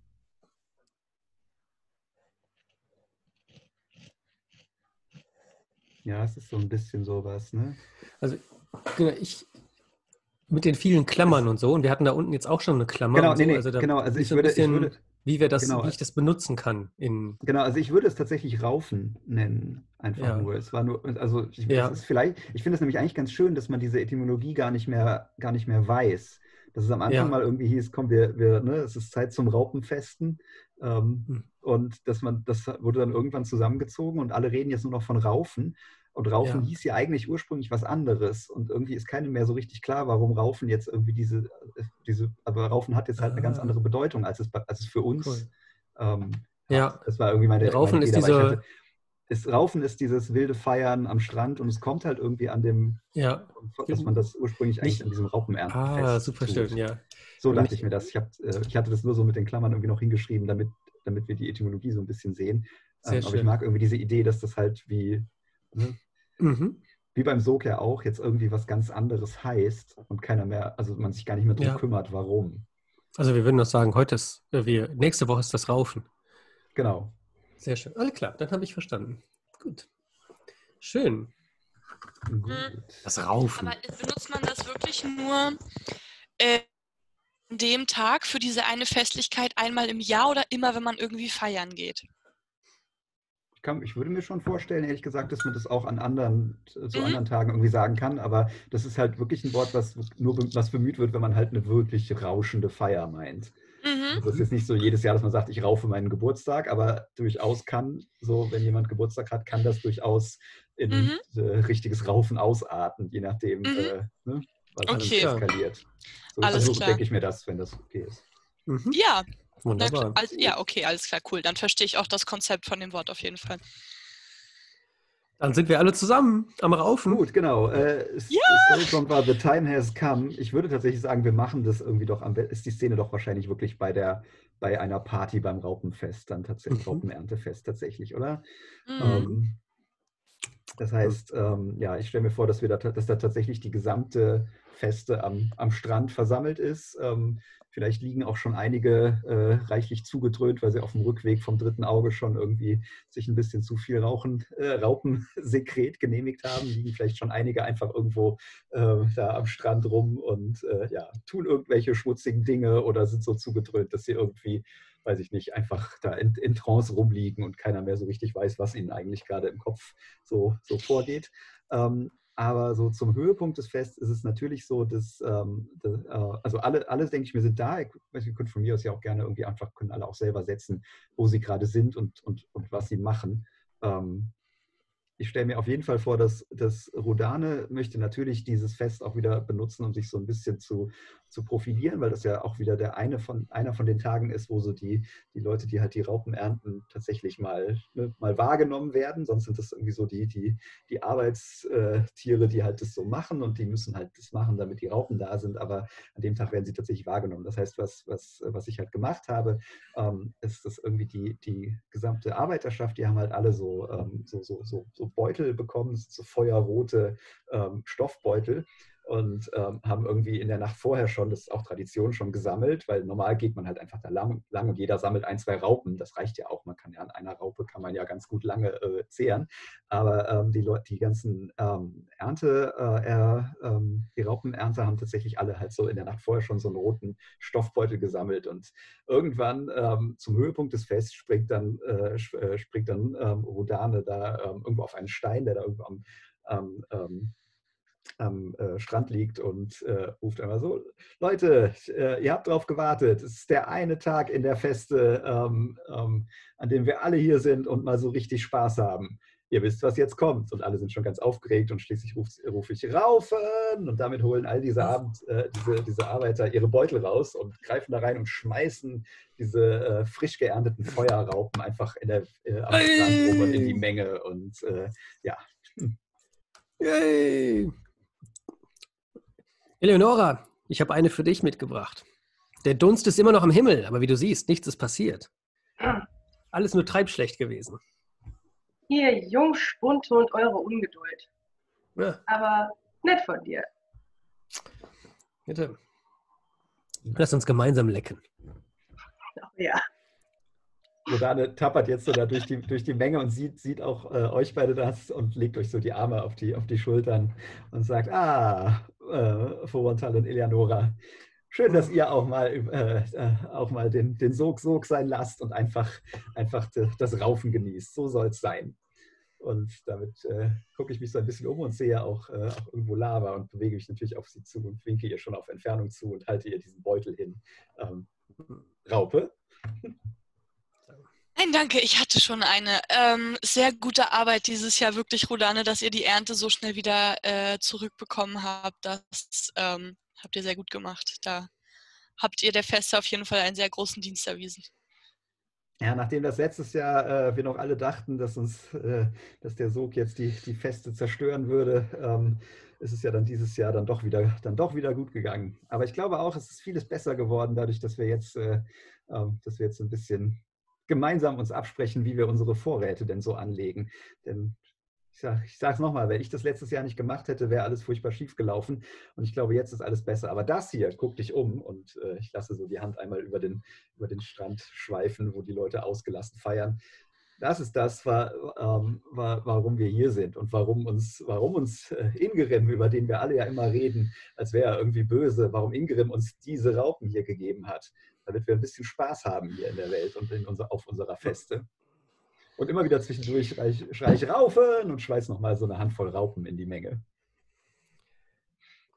Ja, es ist so ein bisschen sowas, ne? Also, genau, ich mit den vielen Klammern und so, und wir hatten da unten jetzt auch schon eine Klammer. Genau, so, nee, nee, also genau, also ich so würde, ich bisschen, würde, wie, wir das, genau. wie ich das benutzen kann. In, Genau, also ich würde es tatsächlich Raufen nennen, einfach Ja. nur. Es war nur, also ich, Ja. ist vielleicht, ich finde es nämlich eigentlich ganz schön, dass man diese Etymologie gar nicht mehr, gar nicht mehr weiß. Dass es am Anfang Ja. mal irgendwie hieß, komm, wir, wir, ne, es ist Zeit zum Raupenfesten. Ähm, Hm. Und dass man, das wurde dann irgendwann zusammengezogen und alle reden jetzt nur noch von Raufen. Und Raufen Ja. hieß ja eigentlich ursprünglich was anderes. Und irgendwie ist keinem mehr so richtig klar, warum Raufen jetzt irgendwie diese, diese, aber Raufen hat jetzt halt eine ganz Ah. andere Bedeutung, als es, als es für uns Cool. ähm, Ja. das war irgendwie meine Raufen meine ist Idee, diese- ist, Raufen ist dieses wilde Feiern am Strand und es kommt halt irgendwie an dem, ja. dass man das ursprünglich eigentlich an diesem Raupenernten Ah, super schön, ja. So dachte ich mir das. Ich, hab, äh, ich hatte das nur so mit den Klammern irgendwie noch hingeschrieben, damit, damit wir die Etymologie so ein bisschen sehen. Sehr Ähm, aber ich schön. mag irgendwie diese Idee, dass das halt wie, ne, Mhm. wie beim Sog ja auch jetzt irgendwie was ganz anderes heißt und keiner mehr, also man sich gar nicht mehr darum Ja. kümmert, warum. Also wir würden noch sagen, heute ist, äh, wir, nächste Woche ist das Raufen. Genau. Sehr schön. Alles klar, dann habe ich verstanden. Gut. Schön. Gut. Das Raufen. Aber benutzt man das wirklich nur äh, an dem Tag für diese eine Festlichkeit einmal im Jahr oder immer, wenn man irgendwie feiern geht? Ich, kann, ich würde mir schon vorstellen, ehrlich gesagt, dass man das auch an anderen, zu Mhm. anderen Tagen irgendwie sagen kann, aber das ist halt wirklich ein Wort, was nur was bemüht wird, wenn man halt eine wirklich rauschende Feier meint. Mhm. Also es ist jetzt nicht so jedes Jahr, dass man sagt, ich raufe meinen Geburtstag, aber durchaus kann, so wenn jemand Geburtstag hat, kann das durchaus in Mhm. äh, richtiges Raufen ausarten, je nachdem, Mhm. äh, ne, was alles Okay. eskaliert. So, Alles also klar. denke ich mir das, wenn das okay ist. Mhm. Ja, na, Wunderbar. klar, als, ja, okay, alles klar, cool. Dann verstehe ich auch das Konzept von dem Wort auf jeden Fall. Dann sind wir alle zusammen am Raufen. Gut, genau. Äh, Ja! Song war The Time Has Come. Ich würde tatsächlich sagen, wir machen das irgendwie doch am besten. Ist die Szene doch wahrscheinlich wirklich bei der bei einer Party beim Raupenfest, dann tatsächlich, Mhm. Raupenerntefest tatsächlich, oder? Mhm. Ähm, das heißt, ähm, ja, ich stelle mir vor, dass, wir da, dass da tatsächlich die gesamte Feste am, am Strand versammelt ist. Ähm, vielleicht liegen auch schon einige äh, reichlich zugedröhnt, weil sie auf dem Rückweg vom dritten Auge schon irgendwie sich ein bisschen zu viel Rauchen, äh, Raupensekret genehmigt haben. Liegen vielleicht schon einige einfach irgendwo äh, da am Strand rum und äh, ja, tun irgendwelche schmutzigen Dinge oder sind so zugedröhnt, dass sie irgendwie weiß ich nicht, einfach da in, in Trance rumliegen und keiner mehr so richtig weiß, was ihnen eigentlich gerade im Kopf so, so vorgeht. Ähm, aber so zum Höhepunkt des Fests ist es natürlich so, dass, ähm, dass äh, also alle, alle, denke ich mir, sind da. Ich ihr könnt von mir aus ja auch gerne irgendwie einfach, können alle auch selber setzen, wo sie gerade sind und, und, und was sie machen. Ähm, ich stelle mir auf jeden Fall vor, dass, dass Rodane möchte natürlich dieses Fest auch wieder benutzen, um sich so ein bisschen zu, zu profilieren, weil das ja auch wieder der eine von, einer von den Tagen ist, wo so die, die Leute, die halt die Raupen ernten, tatsächlich mal, ne, mal wahrgenommen werden. Sonst sind das irgendwie so die, die, die Arbeitstiere, die halt das so machen und die müssen halt das machen, damit die Raupen da sind. Aber an dem Tag werden sie tatsächlich wahrgenommen. Das heißt, was, was, was ich halt gemacht habe, ähm, ist, dass irgendwie die, die gesamte Arbeiterschaft, die haben halt alle so, ähm, so, so, so, so Beutel bekommen, so feuerrote ähm, Stoffbeutel. Und ähm, haben irgendwie in der Nacht vorher schon, das ist auch Tradition, schon gesammelt, weil normal geht man halt einfach da lang, lang und jeder sammelt ein, zwei Raupen. Das reicht ja auch. Man kann ja an einer Raupe kann man ja ganz gut lange äh, zehren. Aber ähm, die Leute, die ganzen ähm, Ernte, äh, ähm, die Raupenernte haben tatsächlich alle halt so in der Nacht vorher schon so einen roten Stoffbeutel gesammelt. Und irgendwann ähm, zum Höhepunkt des Fests springt dann, äh, äh springt dann ähm, Rodane da irgendwo auf einen Stein, der da irgendwo am am, ähm, am äh, Strand liegt und äh, ruft einmal so, Leute, äh, ihr habt drauf gewartet. Es ist der eine Tag in der Feste, ähm, ähm, an dem wir alle hier sind und mal so richtig Spaß haben. Ihr wisst, was jetzt kommt. Und alle sind schon ganz aufgeregt und schließlich rufe ruf ich Raufen und damit holen all diese, Abend, äh, diese, diese Arbeiter ihre Beutel raus und greifen da rein und schmeißen diese äh, frisch geernteten Feuerraupen einfach in der, äh, am Strand in die Menge. Und ja. Yay! Eleonora, ich habe eine für dich mitgebracht. Der Dunst ist immer noch am Himmel, aber wie du siehst, nichts ist passiert. Alles nur treibschlecht gewesen. Ihr Jungspunte und eure Ungeduld. Ja. Aber nett von dir. Bitte. Lass uns gemeinsam lecken. Oh ja. Lorane tappert jetzt so da durch die, durch die Menge und sieht, sieht auch äh, euch beide das und legt euch so die Arme auf die, auf die Schultern und sagt, ah, äh, Forontal und Eleonora, schön, dass ihr auch mal, äh, äh, auch mal den, den Sog Sog sein lasst und einfach, einfach das Raufen genießt. So soll es sein. Und damit äh, gucke ich mich so ein bisschen um und sehe auch, äh, auch irgendwo Lava und bewege mich natürlich auf sie zu und winke ihr schon auf Entfernung zu und halte ihr diesen Beutel hin. Ähm, Raupe. Nein, danke. Ich hatte schon eine ähm, sehr gute Arbeit dieses Jahr, wirklich, Rodane, dass ihr die Ernte so schnell wieder äh, zurückbekommen habt. Das ähm, habt ihr sehr gut gemacht. Da habt ihr der Feste auf jeden Fall einen sehr großen Dienst erwiesen. Ja, nachdem das letztes Jahr äh, wir noch alle dachten, dass uns, äh, dass der Sog jetzt die, die Feste zerstören würde, ähm, ist es ja dann dieses Jahr dann doch wieder, dann doch wieder gut gegangen. Aber ich glaube auch, es ist vieles besser geworden, dadurch, dass wir jetzt, äh, ähm, dass wir jetzt ein bisschen gemeinsam uns absprechen, wie wir unsere Vorräte denn so anlegen. Denn ich sage ich es nochmal, wenn ich das letztes Jahr nicht gemacht hätte, wäre alles furchtbar schief gelaufen. Und ich glaube, jetzt ist alles besser. Aber das hier, guck dich um und äh, ich lasse so die Hand einmal über den, über den Strand schweifen, wo die Leute ausgelassen feiern. Das ist das, war, ähm, war, warum wir hier sind und warum uns, warum uns äh, Ingrim, über den wir alle ja immer reden, als wäre er irgendwie böse, warum Ingrim uns diese Raupen hier gegeben hat damit wir ein bisschen Spaß haben hier in der Welt und in unser, auf unserer Feste. Und immer wieder zwischendurch schrei ich, schrei ich Raufen und schweiß nochmal so eine Handvoll Raupen in die Menge.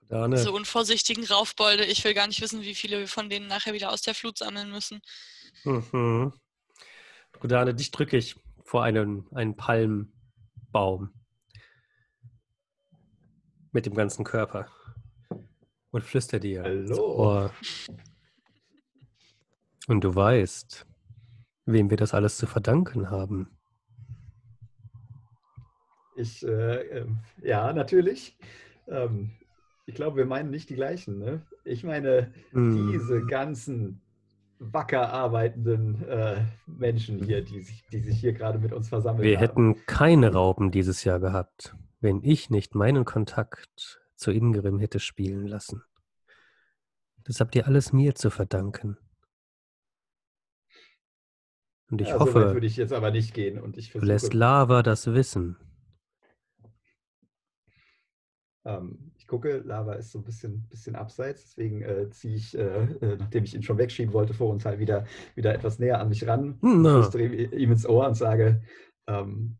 Dane. So unvorsichtigen Raufbolde. Ich will gar nicht wissen, wie viele wir von denen nachher wieder aus der Flut sammeln müssen. Mhm. Gudane, dich drücke ich vor einen, einen Palmbaum mit dem ganzen Körper und flüster dir Hallo. Und du weißt, wem wir das alles zu verdanken haben. Ich, äh, äh, ja, natürlich. Ähm, ich glaube, wir meinen nicht die gleichen. Ne? Ich meine, hm. diese ganzen wacker arbeitenden äh, Menschen hier, die sich, die sich hier gerade mit uns versammeln. Wir haben. hätten keine Raupen dieses Jahr gehabt, wenn ich nicht meinen Kontakt zu Ingrim hätte spielen lassen. Das habt ihr alles mir zu verdanken. Und ich ja, hoffe, so würde ich jetzt aber nicht gehen. Und ich versuche, lässt Lava das wissen. Ähm, ich gucke, Lava ist so ein bisschen, bisschen abseits, deswegen äh, ziehe ich, äh, äh, nachdem ich ihn schon wegschieben wollte, vor uns halt wieder, wieder etwas näher an mich ran, hm, flüstere ihm ins Ohr und sage, ähm,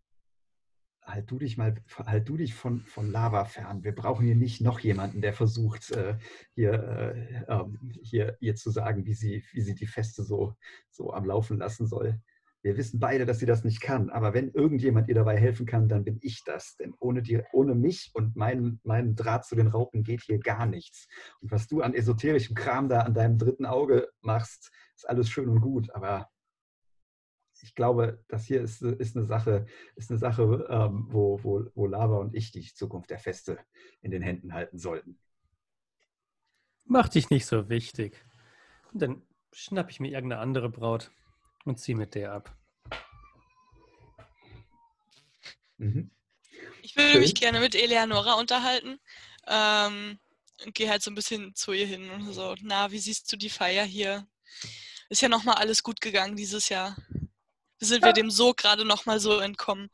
halt du dich mal, halt du dich von, von Lava fern. Wir brauchen hier nicht noch jemanden, der versucht, äh, hier, äh, ähm, hier ihr zu sagen, wie sie, wie sie die Feste so, so am Laufen lassen soll. Wir wissen beide, dass sie das nicht kann. Aber wenn irgendjemand ihr dabei helfen kann, dann bin ich das. Denn ohne, die, ohne mich und meinen, meinen Draht zu den Raupen geht hier gar nichts. Und was du an esoterischem Kram da an deinem dritten Auge machst, ist alles schön und gut. Aber ich glaube, das hier ist, ist eine Sache, ist eine Sache ähm, wo, wo, wo Lava und ich die Zukunft der Feste in den Händen halten sollten. Mach dich nicht so wichtig. Und dann schnapp ich mir irgendeine andere Braut und zieh mit der ab. Mhm. Ich würde Schön. mich gerne mit Eleonora unterhalten. Ähm, und gehe halt so ein bisschen zu ihr hin und so, na, wie siehst du die Feier hier? Ist ja nochmal alles gut gegangen dieses Jahr. Sind wir dem so gerade nochmal so entkommen?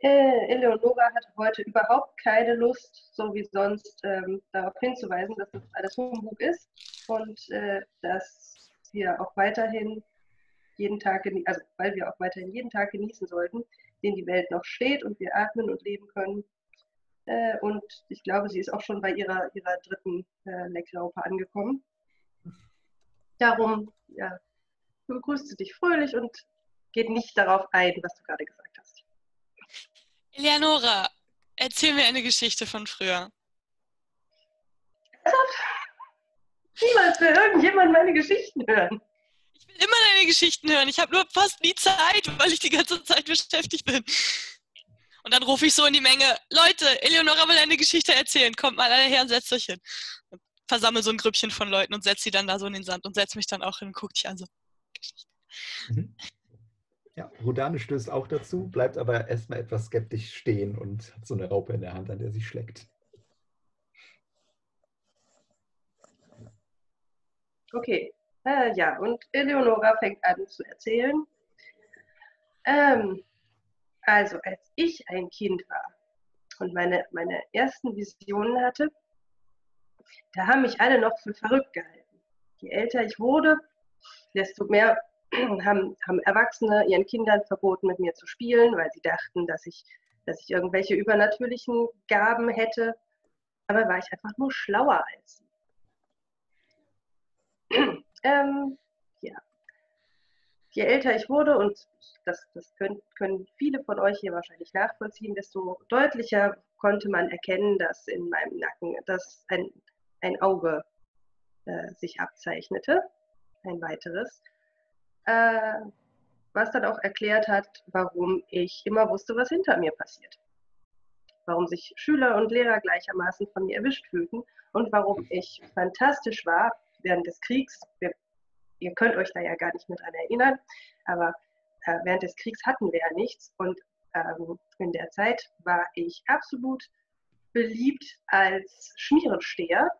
Äh, Eleonora hat heute überhaupt keine Lust, so wie sonst, ähm, darauf hinzuweisen, dass das alles Humbug ist und äh, dass wir auch weiterhin jeden Tag, also weil wir auch weiterhin jeden Tag genießen sollten, den die Welt noch steht und wir atmen und leben können. Äh, und ich glaube, sie ist auch schon bei ihrer, ihrer dritten äh, Leckraupe angekommen. Darum ja, begrüßt sie dich fröhlich und geht nicht darauf ein, was du gerade gesagt hast. Eleonora, erzähl mir eine Geschichte von früher. Niemals will irgendjemand meine Geschichten hören. Ich will immer deine Geschichten hören. Ich habe nur fast nie Zeit, weil ich die ganze Zeit beschäftigt bin. Und dann rufe ich so in die Menge, Leute, Eleonora will eine Geschichte erzählen. Kommt mal alle her und setzt euch hin. Versammle so ein Grüppchen von Leuten und setze sie dann da so in den Sand und setze mich dann auch hin und guck dich an so. Geschichte. Mhm. Ja, Rodane stößt auch dazu, bleibt aber erstmal etwas skeptisch stehen und hat so eine Raupe in der Hand, an der sie schlägt. Okay, äh, ja, und Eleonora fängt an zu erzählen. Ähm, also, als ich ein Kind war und meine, meine ersten Visionen hatte, da haben mich alle noch für verrückt gehalten. Je älter ich wurde, desto mehr haben, haben Erwachsene ihren Kindern verboten, mit mir zu spielen, weil sie dachten, dass ich, dass ich irgendwelche übernatürlichen Gaben hätte. Aber war ich einfach nur schlauer als sie. ähm, ja. Je älter ich wurde, und das, das können, können viele von euch hier wahrscheinlich nachvollziehen, desto deutlicher konnte man erkennen, dass in meinem Nacken dass ein, ein Auge äh, sich abzeichnete, ein weiteres, äh, was dann auch erklärt hat, warum ich immer wusste, was hinter mir passiert. Warum sich Schüler und Lehrer gleichermaßen von mir erwischt fühlten und warum ich fantastisch war während des Kriegs. Wir, ihr könnt euch da ja gar nicht mehr dran erinnern, aber äh, während des Kriegs hatten wir ja nichts und ähm, in der Zeit war ich absolut beliebt als Schmierensteher,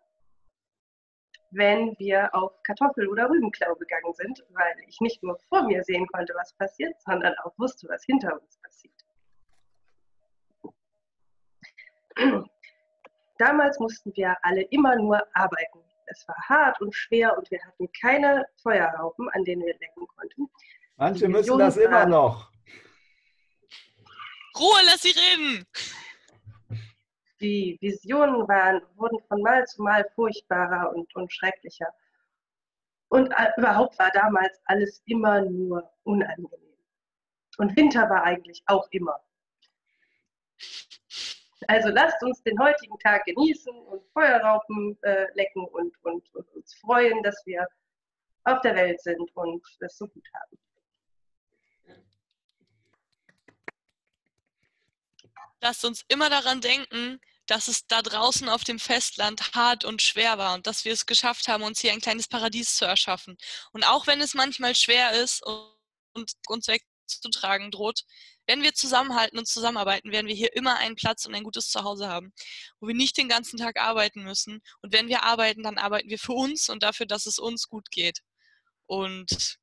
wenn wir auf Kartoffel- oder Rübenklau gegangen sind, weil ich nicht nur vor mir sehen konnte, was passiert, sondern auch wusste, was hinter uns passiert. Damals mussten wir alle immer nur arbeiten. Es war hart und schwer und wir hatten keine Feuerraupen, an denen wir lecken konnten. Manche müssen das immer noch. Ruhe, lass sie reden! Die Visionen waren, wurden von Mal zu Mal furchtbarer und, und schrecklicher. Und äh, überhaupt war damals alles immer nur unangenehm. Und Winter war eigentlich auch immer. Also lasst uns den heutigen Tag genießen und Feuerraupen äh, lecken und, und, und uns freuen, dass wir auf der Welt sind und es so gut haben. Lasst uns immer daran denken, dass es da draußen auf dem Festland hart und schwer war und dass wir es geschafft haben, uns hier ein kleines Paradies zu erschaffen. Und auch wenn es manchmal schwer ist und uns wegzutragen droht, wenn wir zusammenhalten und zusammenarbeiten, werden wir hier immer einen Platz und ein gutes Zuhause haben, wo wir nicht den ganzen Tag arbeiten müssen. Und wenn wir arbeiten, dann arbeiten wir für uns und dafür, dass es uns gut geht. Und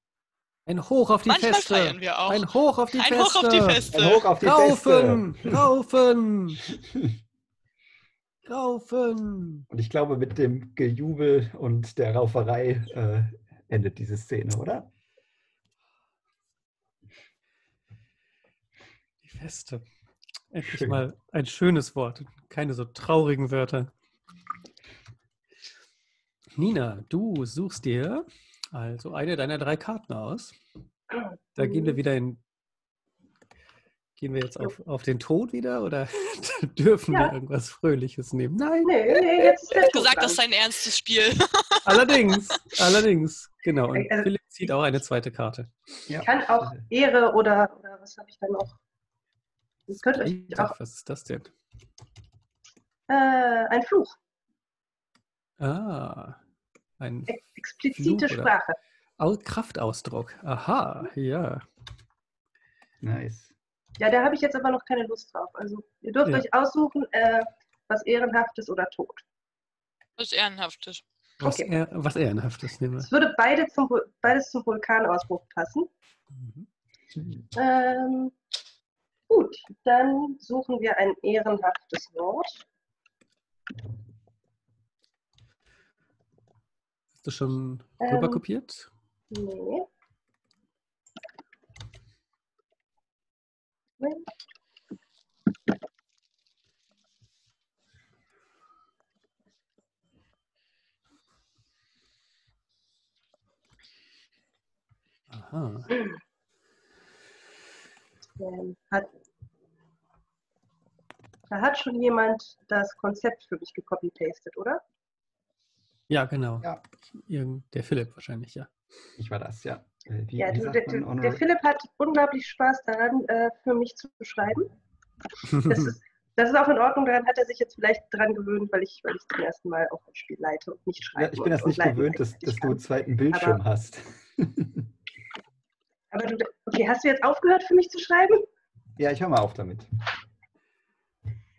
Ein Hoch auf die manchmal Feste. feiern wir auch. Ein Hoch auf die Ein Feste. Hoch auf die Feste. Ein Hoch auf die Raufen, Feste. raufen, raufen. Und ich glaube, mit dem Gejubel und der Rauferei äh, endet diese Szene, oder? Die Feste. Endlich Schön. mal ein schönes Wort. Keine so traurigen Wörter. Nina, du suchst dir also eine deiner drei Karten aus. Da gehen wir wieder in. Gehen wir jetzt auf, auf den Tod wieder oder dürfen Ja. wir irgendwas Fröhliches nehmen? Nein. Nee, nee, jetzt ist der Ich hab Tod gesagt, das ist dran. ein ernstes Spiel. Allerdings, allerdings. Genau. Und Also- Philipp zieht auch eine zweite Karte. Ja. Kann auch Ehre oder, oder was habe ich da noch? Ihr könnt euch auch Ach, was ist das denn? äh, ein Fluch, Ah, ein ex explizite Fluch? Sprache. Au- Kraftausdruck. Aha, ja. Nice. Ja, da habe ich jetzt aber noch keine Lust drauf. Also ihr dürft Ja. euch aussuchen, äh, was Ehrenhaftes oder tot? Was Ehrenhaftes. Was, Okay. eher, was Ehrenhaftes nehmen Es würde beide zum, beides zum Vulkanausbruch passen. wir. Mhm. Ähm, gut, dann suchen wir ein ehrenhaftes Wort. Hast du schon Ähm, rüber kopiert? Nee. Aha. Ähm, hat, da hat schon jemand das Konzept für mich gecopy-pastet, oder? Ja, genau. Ja. Der Philipp wahrscheinlich, ja. Ich war das, ja. Äh, Wie, Ja, wie du, sagt der, man? der, Philipp hat unglaublich Spaß daran, äh, für mich zu beschreiben. Das ist, das ist auch in Ordnung, daran hat er sich jetzt vielleicht dran gewöhnt, weil ich, weil ich zum ersten Mal auch ein Spiel leite und nicht schreibe. ja, ich bin das nicht gewöhnt, dass, dass du einen zweiten Bildschirm Aber- hast. Aber du, okay, hast du jetzt aufgehört für mich zu schreiben? ja, ich höre mal auf damit.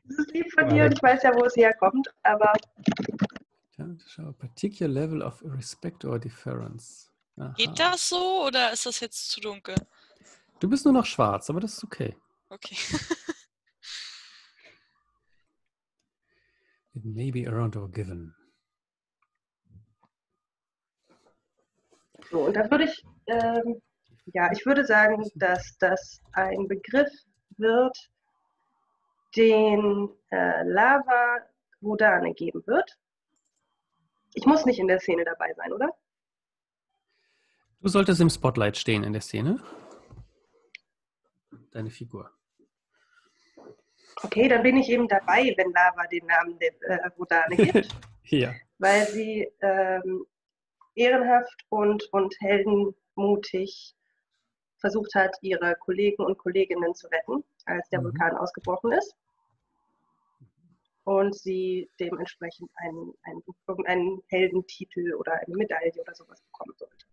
Das ist lieb von dir und ich weiß ja, wo es herkommt, aber Ja, schau, particular level of respect or deference. Aha. Geht das so oder ist das jetzt zu dunkel? Du bist nur noch schwarz, aber das ist okay. Okay. It may be around or given. so. Und dann würde ich, ähm, ja, ich würde sagen, dass das ein Begriff wird, den äh, Lava Rodane geben wird. Ich muss nicht in der Szene dabei sein, oder? Du solltest im Spotlight stehen in der Szene. Deine Figur. Okay, dann bin ich eben dabei, wenn Lava den Namen der äh, Rodane gibt. Ja. weil sie ähm, ehrenhaft und, und heldenmutig versucht hat, ihre Kollegen und Kolleginnen zu retten, als der Mhm. Vulkan ausgebrochen ist. Und sie dementsprechend einen, einen, irgendeinen Heldentitel oder eine Medaille oder sowas bekommen sollte.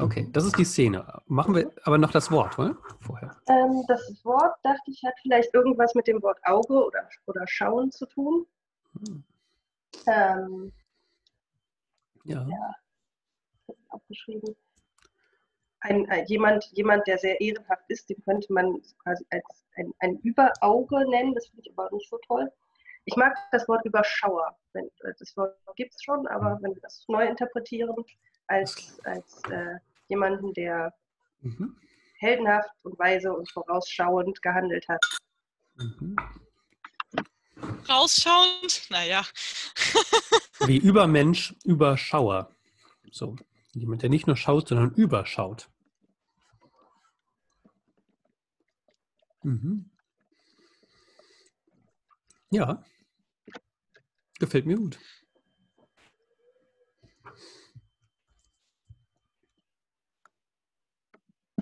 Okay, das ist die Szene. Machen wir aber noch das Wort, oder? Vorher. Ähm, das Wort, dachte ich, hat vielleicht irgendwas mit dem Wort Auge oder, oder Schauen zu tun. Hm, Ähm, Ja. aufgeschrieben. Ein, ein, jemand, jemand, der sehr ehrenhaft ist, den könnte man quasi als ein, ein Überauge nennen. Das finde ich aber nicht so toll. Ich mag das Wort Überschauer. Wenn, äh, das Wort gibt es schon, aber wenn wir das neu interpretieren, als, als äh, jemanden, der Mhm. heldenhaft und weise und vorausschauend gehandelt hat. Mhm. Rausschauend? Naja. Wie Übermensch, Überschauer. So. Jemand, der nicht nur schaut, sondern überschaut. Mhm. Ja. Gefällt mir gut.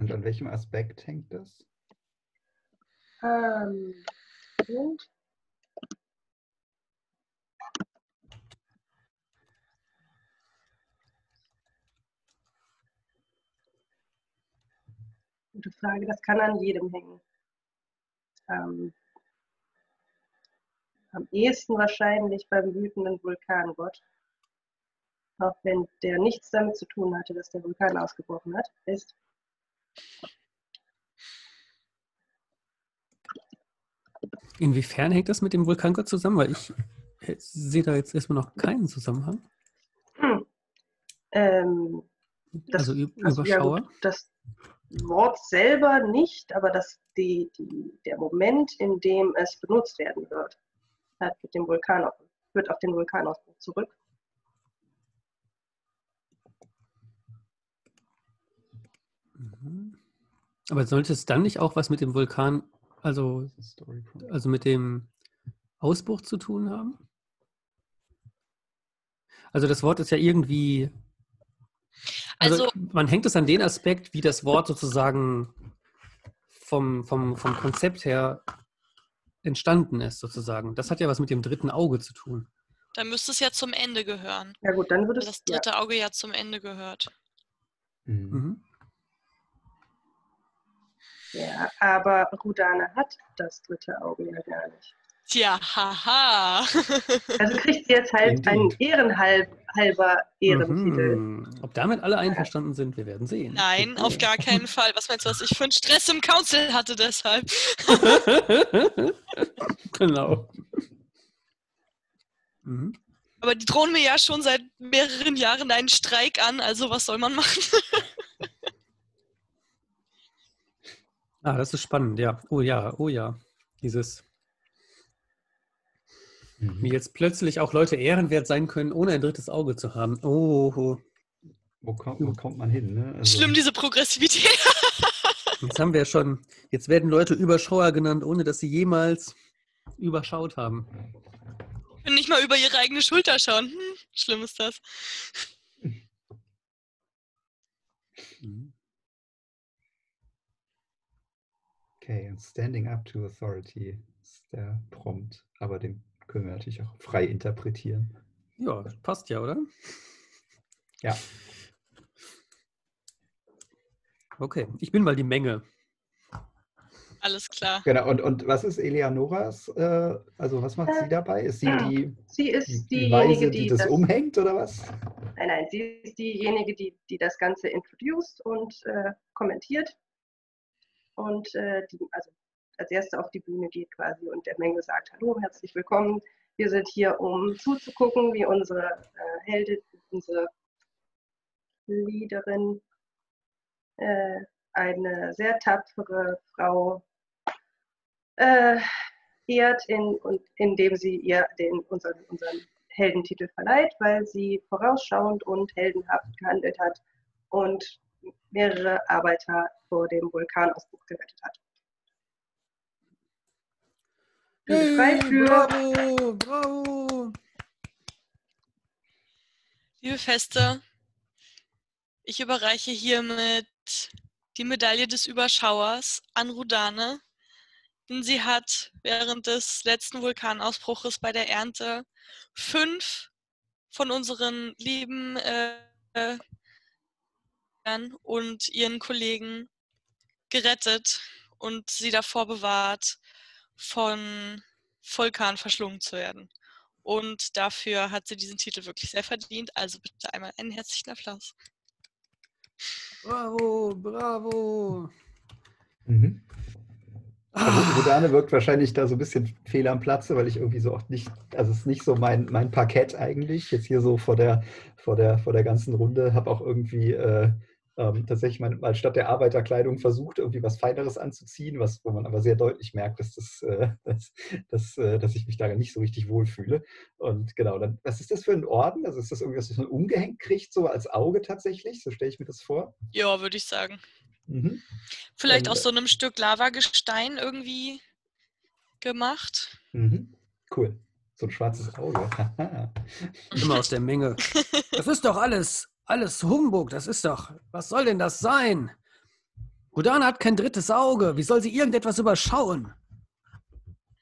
Und an welchem Aspekt hängt das? Ähm, und Gute Frage, das kann an jedem hängen. Ähm, am ehesten wahrscheinlich beim wütenden Vulkangott. Auch wenn der nichts damit zu tun hatte, dass der Vulkan ausgebrochen hat, ist. Inwiefern hängt das mit dem Vulkangott zusammen? Weil ich äh, sehe da jetzt erstmal noch keinen Zusammenhang. Hm. Ähm, Das- also Ü- Also, ja, Überschauer. das Wort selber nicht, aber das, die, die, der Moment, in dem es benutzt werden wird, hat mit dem Vulkan, führt auf den Vulkanausbruch zurück. Aber sollte es dann nicht auch was mit dem Vulkan, also, also mit dem Ausbruch zu tun haben? Also das Wort ist ja irgendwie. Also, Also, man hängt es an den Aspekt, wie das Wort sozusagen vom, vom, vom Konzept her entstanden ist, sozusagen. Das hat ja was mit dem dritten Auge zu tun. dann müsste es ja zum Ende gehören. Ja gut, dann würde es, das ja, dritte Auge ja zum Ende gehört. Mhm. Ja, aber Rudane hat das dritte Auge ja gar nicht. Tja, haha. Also kriegt sie jetzt halt einen ehrenhalber Ehrentitel. Mhm. Ob damit alle einverstanden sind, wir werden sehen. Nein, auf gar keinen Fall. Was meinst du, was ich für einen Stress im Council hatte deshalb? genau. Mhm. Aber die drohen mir ja schon seit mehreren Jahren einen Streik an, also was soll man machen? Ah, das ist spannend, ja. Oh ja, oh ja. Dieses, Mhm. wie jetzt plötzlich auch Leute ehrenwert sein können, ohne ein drittes Auge zu haben. Oh, Wo, kommt, wo kommt man hin? Ne? Also, Schlimm, diese Progressivität. jetzt haben wir schon, jetzt werden Leute Überschauer genannt, ohne dass sie jemals überschaut haben. Und nicht mal über ihre eigene Schulter schauen. Hm, schlimm ist das. Okay, und Standing up to authority ist der Prompt. Aber den können wir natürlich auch frei interpretieren. Ja, passt ja, oder? Ja. Okay, ich bin mal die Menge. Alles klar. Genau, und, und was ist Eleanoras? Äh, also was macht sie dabei? Ist sie die, Sie ist die diejenige, Weise, die, die das, das umhängt oder was? Nein, nein, sie ist diejenige, die, die das Ganze introduced und äh, kommentiert. Und äh, die, also als erste auf die Bühne geht quasi und der Menge sagt, hallo, herzlich willkommen. Wir sind hier, um zuzugucken, wie unsere äh, Heldin, unsere Leaderin, äh, eine sehr tapfere Frau äh, ehrt, in, und, indem sie ihr den, unseren, unseren Heldentitel verleiht, weil sie vorausschauend und heldenhaft gehandelt hat und mehrere Arbeiter vor dem Vulkanausbruch gerettet hat. Für bravo, bravo. Liebe Feste, ich überreiche hiermit die Medaille des Überschauers an Rudane, denn sie hat während des letzten Vulkanausbruches bei der Ernte fünf von unseren lieben äh, äh, und ihren Kollegen gerettet und sie davor bewahrt, von Vulkan verschlungen zu werden. Und dafür hat sie diesen Titel wirklich sehr verdient. Also bitte einmal einen herzlichen Applaus. Bravo, bravo. Mhm. Ah. Also Rodane wirkt wahrscheinlich da so ein bisschen fehl am Platze, weil ich irgendwie so auch nicht, also es ist nicht so mein, mein Parkett eigentlich, jetzt hier so vor der, vor der, vor der ganzen Runde, habe auch irgendwie äh, ähm, tatsächlich mal, mal statt der Arbeiterkleidung versucht, irgendwie was Feineres anzuziehen, was, wo man aber sehr deutlich merkt, dass, das, äh, dass, dass, äh, dass ich mich da nicht so richtig wohlfühle. Und genau, dann, was ist das für ein Orden? Also ist das irgendwas, was man umgehängt kriegt, so als Auge tatsächlich? So stelle ich mir das vor. Ja, würde ich sagen. Mhm. Vielleicht aus so einem Stück Lavagestein irgendwie gemacht. Mhm. Cool. So ein schwarzes Auge. Immer aus der Menge. Das ist doch alles, alles Humbug. Das ist doch, was soll denn das sein? Rudana hat kein drittes Auge. Wie soll sie irgendetwas überschauen?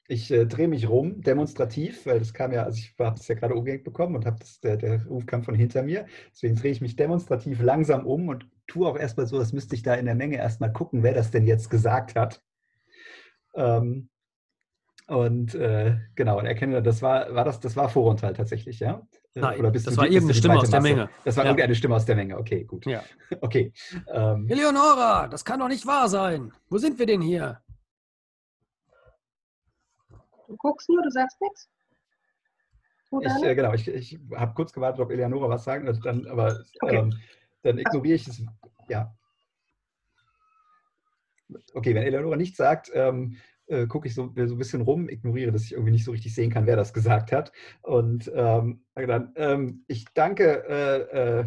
Ich äh, drehe mich rum, demonstrativ, weil das kam ja, also ich habe das ja gerade umgehängt bekommen und hab das, der, der Ruf kam von hinter mir. Deswegen drehe ich mich demonstrativ langsam um und tue auch erstmal so, als müsste ich da in der Menge erstmal gucken, wer das denn jetzt gesagt hat. Ähm, und äh, genau, und erkenne, das war, war das, das war Vorurteil tatsächlich, ja? Äh, Nein, bist das du war irgendeine Stimme aus der Masse? Menge. Das war Ja. irgendeine Stimme aus der Menge, okay, gut. Ja. Okay. Ähm, Eleonora, das kann doch nicht wahr sein. Wo sind wir denn hier? Du guckst nur, du sagst nichts. Ich, äh, genau, ich, ich habe kurz gewartet, ob Eleonora was sagen wird, dann, aber Okay. ähm, dann ignoriere ich es. Ja. Okay, wenn Eleonora nichts sagt, ähm, äh, gucke ich so, so ein bisschen rum, ignoriere, dass ich irgendwie nicht so richtig sehen kann, wer das gesagt hat. Und ähm, dann, ähm, ich danke äh, äh,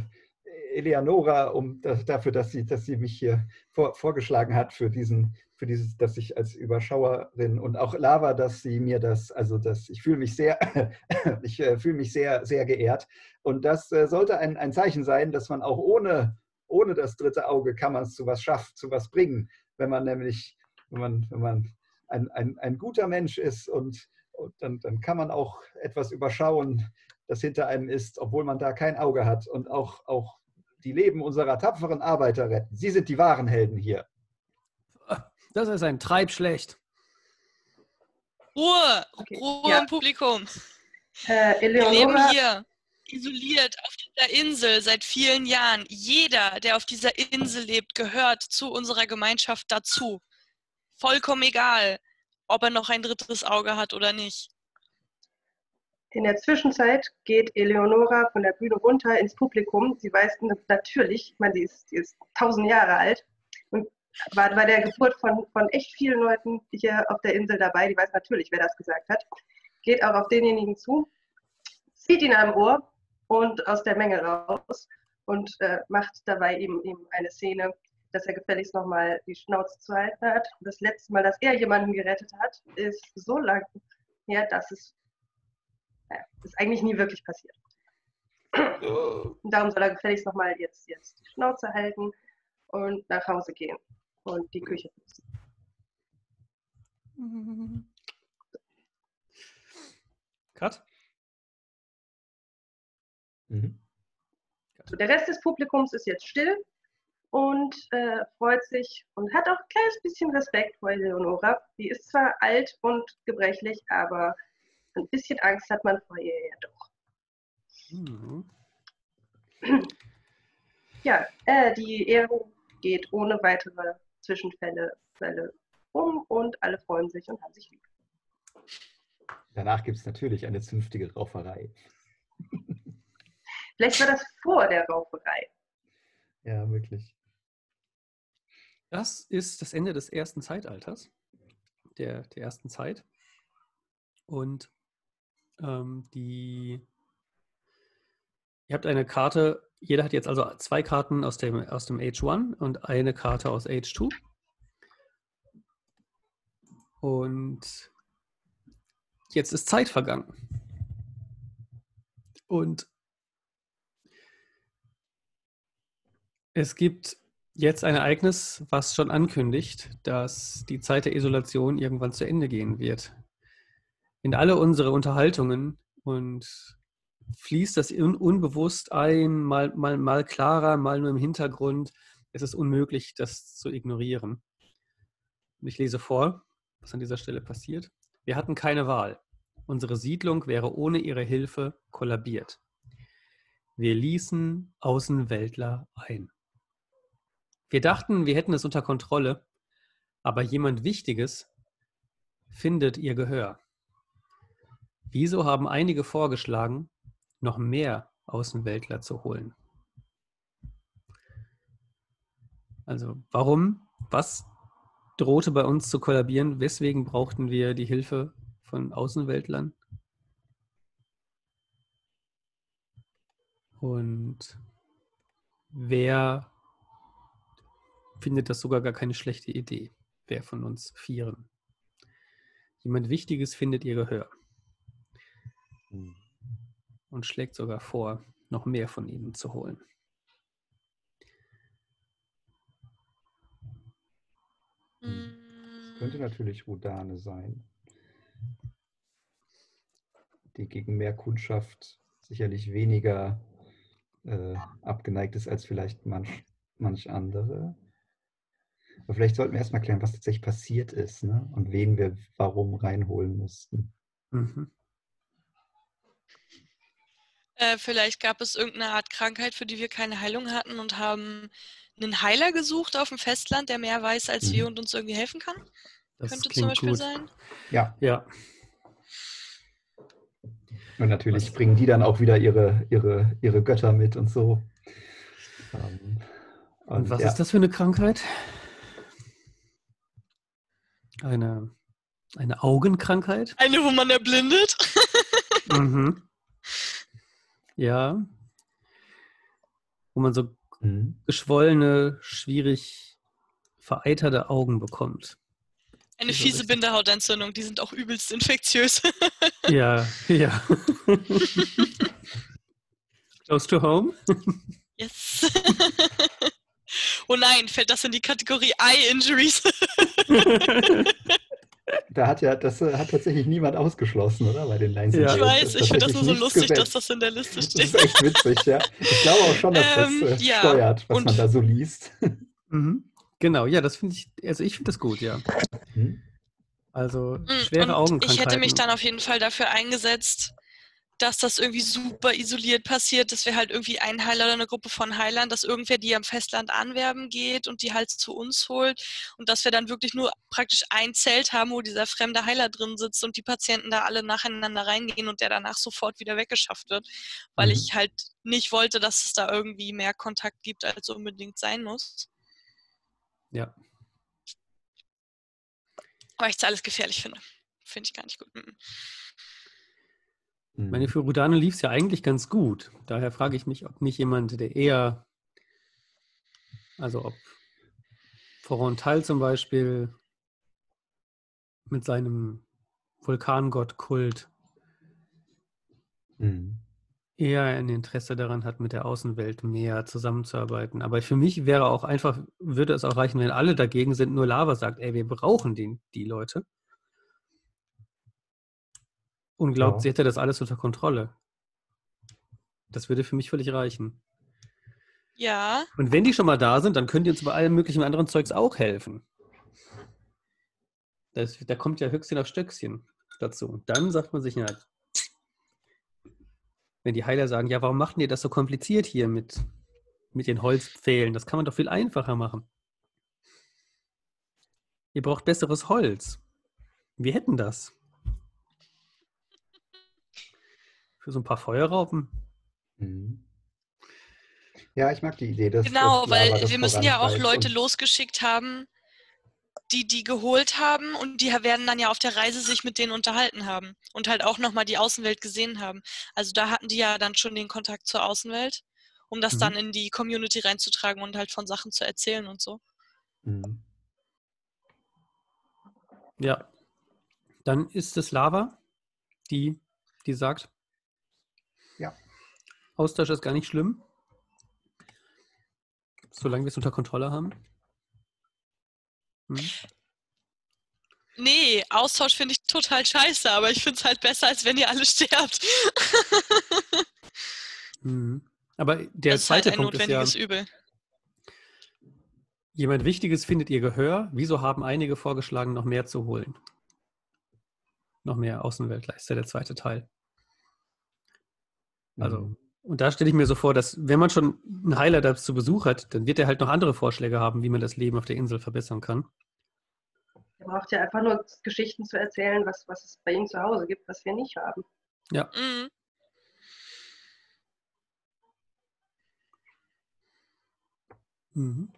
Eleonora um, das, dafür, dass sie, dass sie mich hier vor, vorgeschlagen hat für diesen, für dieses, dass ich als Überschauerin und auch Lava, dass sie mir das, also dass ich fühle mich sehr, ich äh, fühle mich sehr, sehr geehrt. Und das äh, sollte ein, ein Zeichen sein, dass man auch ohne, ohne das dritte Auge kann man es zu was schaffen, zu was bringen, wenn man nämlich, wenn man, wenn man ein, ein, ein guter Mensch ist und, und dann, dann kann man auch etwas überschauen, das hinter einem ist, obwohl man da kein Auge hat und auch, auch die Leben unserer tapferen Arbeiter retten. Sie sind die wahren Helden hier. Das ist ein Treibschlecht. Ruhe! Okay, Ruhe ja. im Publikum. Äh, Wir leben Eleonora, hier, isoliert auf dieser Insel seit vielen Jahren. Jeder, der auf dieser Insel lebt, gehört zu unserer Gemeinschaft dazu. Vollkommen egal, ob er noch ein drittes Auge hat oder nicht. in der Zwischenzeit geht Eleonora von der Bühne runter ins Publikum. Sie weiß natürlich, ich meine, sie ist, sie ist tausend Jahre alt und war bei der Geburt von, von echt vielen Leuten hier auf der Insel dabei. Die weiß natürlich, wer das gesagt hat. Geht auch auf denjenigen zu, zieht ihn am Ohr und aus der Menge raus und äh, macht dabei eben, eben eine Szene, dass er gefälligst nochmal die Schnauze zu halten hat. Das letzte Mal, dass er jemanden gerettet hat, ist so lang her, dass es ja, ist eigentlich nie wirklich passiert. Und darum soll er gefälligst nochmal jetzt, jetzt die Schnauze halten und nach Hause gehen und die Küche putzen. Cut? Mhm. So, der Rest des Publikums ist jetzt still und äh, freut sich und hat auch ein kleines bisschen Respekt vor Eleonora. Die ist zwar alt und gebrechlich, aber ein bisschen Angst hat man vor ihr ja doch. Mhm. Ja, äh, die Ehrung geht ohne weitere Zwischenfälle Fälle um und alle freuen sich und haben sich lieb. Danach gibt es natürlich eine zünftige Rauferei. Vielleicht war das vor der Rauferei. Ja, wirklich. Das ist das Ende des ersten Zeitalters, der, der ersten Zeit. Und ähm, die, ihr habt eine Karte, jeder hat jetzt also zwei Karten aus dem, aus dem Age 1 und eine Karte aus Age 2. Und jetzt ist Zeit vergangen. Und es gibt jetzt ein Ereignis, was schon ankündigt, dass die Zeit der Isolation irgendwann zu Ende gehen wird. In alle unsere Unterhaltungen und fließt das un unbewusst ein, mal, mal, mal klarer, mal nur im Hintergrund. Es ist unmöglich, das zu ignorieren. Ich lese vor, was an dieser Stelle passiert. Wir hatten keine Wahl. Unsere Siedlung wäre ohne ihre Hilfe kollabiert. Wir ließen Außenweltler ein. Wir dachten, wir hätten es unter Kontrolle, aber jemand Wichtiges findet ihr Gehör. Wieso haben einige vorgeschlagen, noch mehr Außenweltler zu holen? Also warum? Was drohte bei uns zu kollabieren? Weswegen brauchten wir die Hilfe von Außenweltlern? Und wer findet das sogar gar keine schlechte Idee? Wer von uns Vieren? Jemand Wichtiges findet ihr Gehör Hm. und schlägt sogar vor, noch mehr von ihnen zu holen. Das könnte natürlich Rodane sein, die gegen mehr Kundschaft sicherlich weniger äh, abgeneigt ist als vielleicht manch, manch andere. Aber vielleicht sollten wir erstmal klären, was tatsächlich passiert ist ne? und wen wir warum reinholen mussten. Mhm. Äh, vielleicht gab es irgendeine Art Krankheit, für die wir keine Heilung hatten und haben einen Heiler gesucht auf dem Festland, der mehr weiß als wir Mhm. und uns irgendwie helfen kann. Das Könnte zum Beispiel gut. sein. Ja, Ja, und natürlich bringen die dann auch wieder ihre, ihre, ihre Götter mit und so. Ähm, und was ja, ist das für eine Krankheit? Eine, eine Augenkrankheit? Eine, wo man erblindet. Mhm. Ja. Wo man so Mhm. geschwollene, schwierig vereiterte Augen bekommt. Eine So fiese richtig. Bindehautentzündung, die sind auch übelst infektiös. Ja, ja. Close to home? yes. oh nein, fällt das in die Kategorie Eye Injuries? Da hat ja, das äh, hat tatsächlich niemand ausgeschlossen, oder? Bei den Lines. Ja. ich weiß, ich finde das nur so lustig, dass gesetzt. das in der Liste Das steht. ist echt witzig, ja. Ich glaube auch schon, dass Ähm, das äh, ja, steuert, was und- man da so liest. mhm. Genau, ja, das finde ich, also ich finde das gut, ja. Hm? Also Mm, schwere und Augenkrankheiten. Ich hätte mich dann auf jeden Fall dafür eingesetzt, dass das irgendwie super isoliert passiert, dass wir halt irgendwie einen Heiler oder eine Gruppe von Heilern, dass irgendwer die am Festland anwerben geht und die halt zu uns holt und dass wir dann wirklich nur praktisch ein Zelt haben, wo dieser fremde Heiler drin sitzt und die Patienten da alle nacheinander reingehen und der danach sofort wieder weggeschafft wird, weil Mhm. ich halt nicht wollte, dass es da irgendwie mehr Kontakt gibt, als unbedingt sein muss, ja. weil ich es alles gefährlich finde. Finde ich gar nicht gut. Mm. Mhm. Meine, für Rudane lief es ja eigentlich ganz gut. Daher frage ich mich, ob nicht jemand, der eher, also ob Forontal zum Beispiel mit seinem Vulkangott-Kult Mhm. eher ein Interesse daran hat, mit der Außenwelt mehr zusammenzuarbeiten. Aber für mich wäre auch einfach, würde es auch reichen, wenn alle dagegen sind, nur Lava sagt, ey, wir brauchen den, die Leute. Und glaubt, Ja. sie hätte das alles unter Kontrolle. Das würde für mich völlig reichen. Ja, Und wenn die schon mal da sind, dann können die uns bei allem möglichen anderen Zeugs auch helfen. Das, da kommt ja Höchstchen auf Stöckchen dazu. Und dann sagt man sich, ja, wenn die Heiler sagen, ja, warum macht ihr das so kompliziert hier mit, mit den Holzpfählen? Das kann man doch viel einfacher machen. Ihr braucht besseres Holz. Wir hätten das. Für so ein paar Feuerraupen. Mhm. Ja, ich mag die Idee, dass Genau, dass weil wir müssen ja auch Leute losgeschickt haben, die die geholt haben und die werden dann ja auf der Reise sich mit denen unterhalten haben und halt auch nochmal die Außenwelt gesehen haben. Also da hatten die ja dann schon den Kontakt zur Außenwelt, um das Mhm. dann in die Community reinzutragen und halt von Sachen zu erzählen und so. Mhm. Ja. Dann ist es Lava, die, die sagt. Austausch ist gar nicht schlimm. Solange wir es unter Kontrolle haben. Hm? Nee, Austausch finde ich total scheiße, aber ich finde es halt besser, als wenn ihr alle sterbt. Mhm. Aber der das ist halt zweite ein Punkt ist ja, notwendiges Übel. jemand Wichtiges findet ihr Gehör. Wieso haben einige vorgeschlagen, noch mehr zu holen? Noch mehr Außenweltler ist ja der zweite Teil. Also, Mhm. Und da stelle ich mir so vor, dass wenn man schon einen Heiler da zu Besuch hat, dann wird er halt noch andere Vorschläge haben, wie man das Leben auf der Insel verbessern kann. Er braucht ja einfach nur Geschichten zu erzählen, was, was es bei ihm zu Hause gibt, was wir nicht haben. Mhm. Mhm.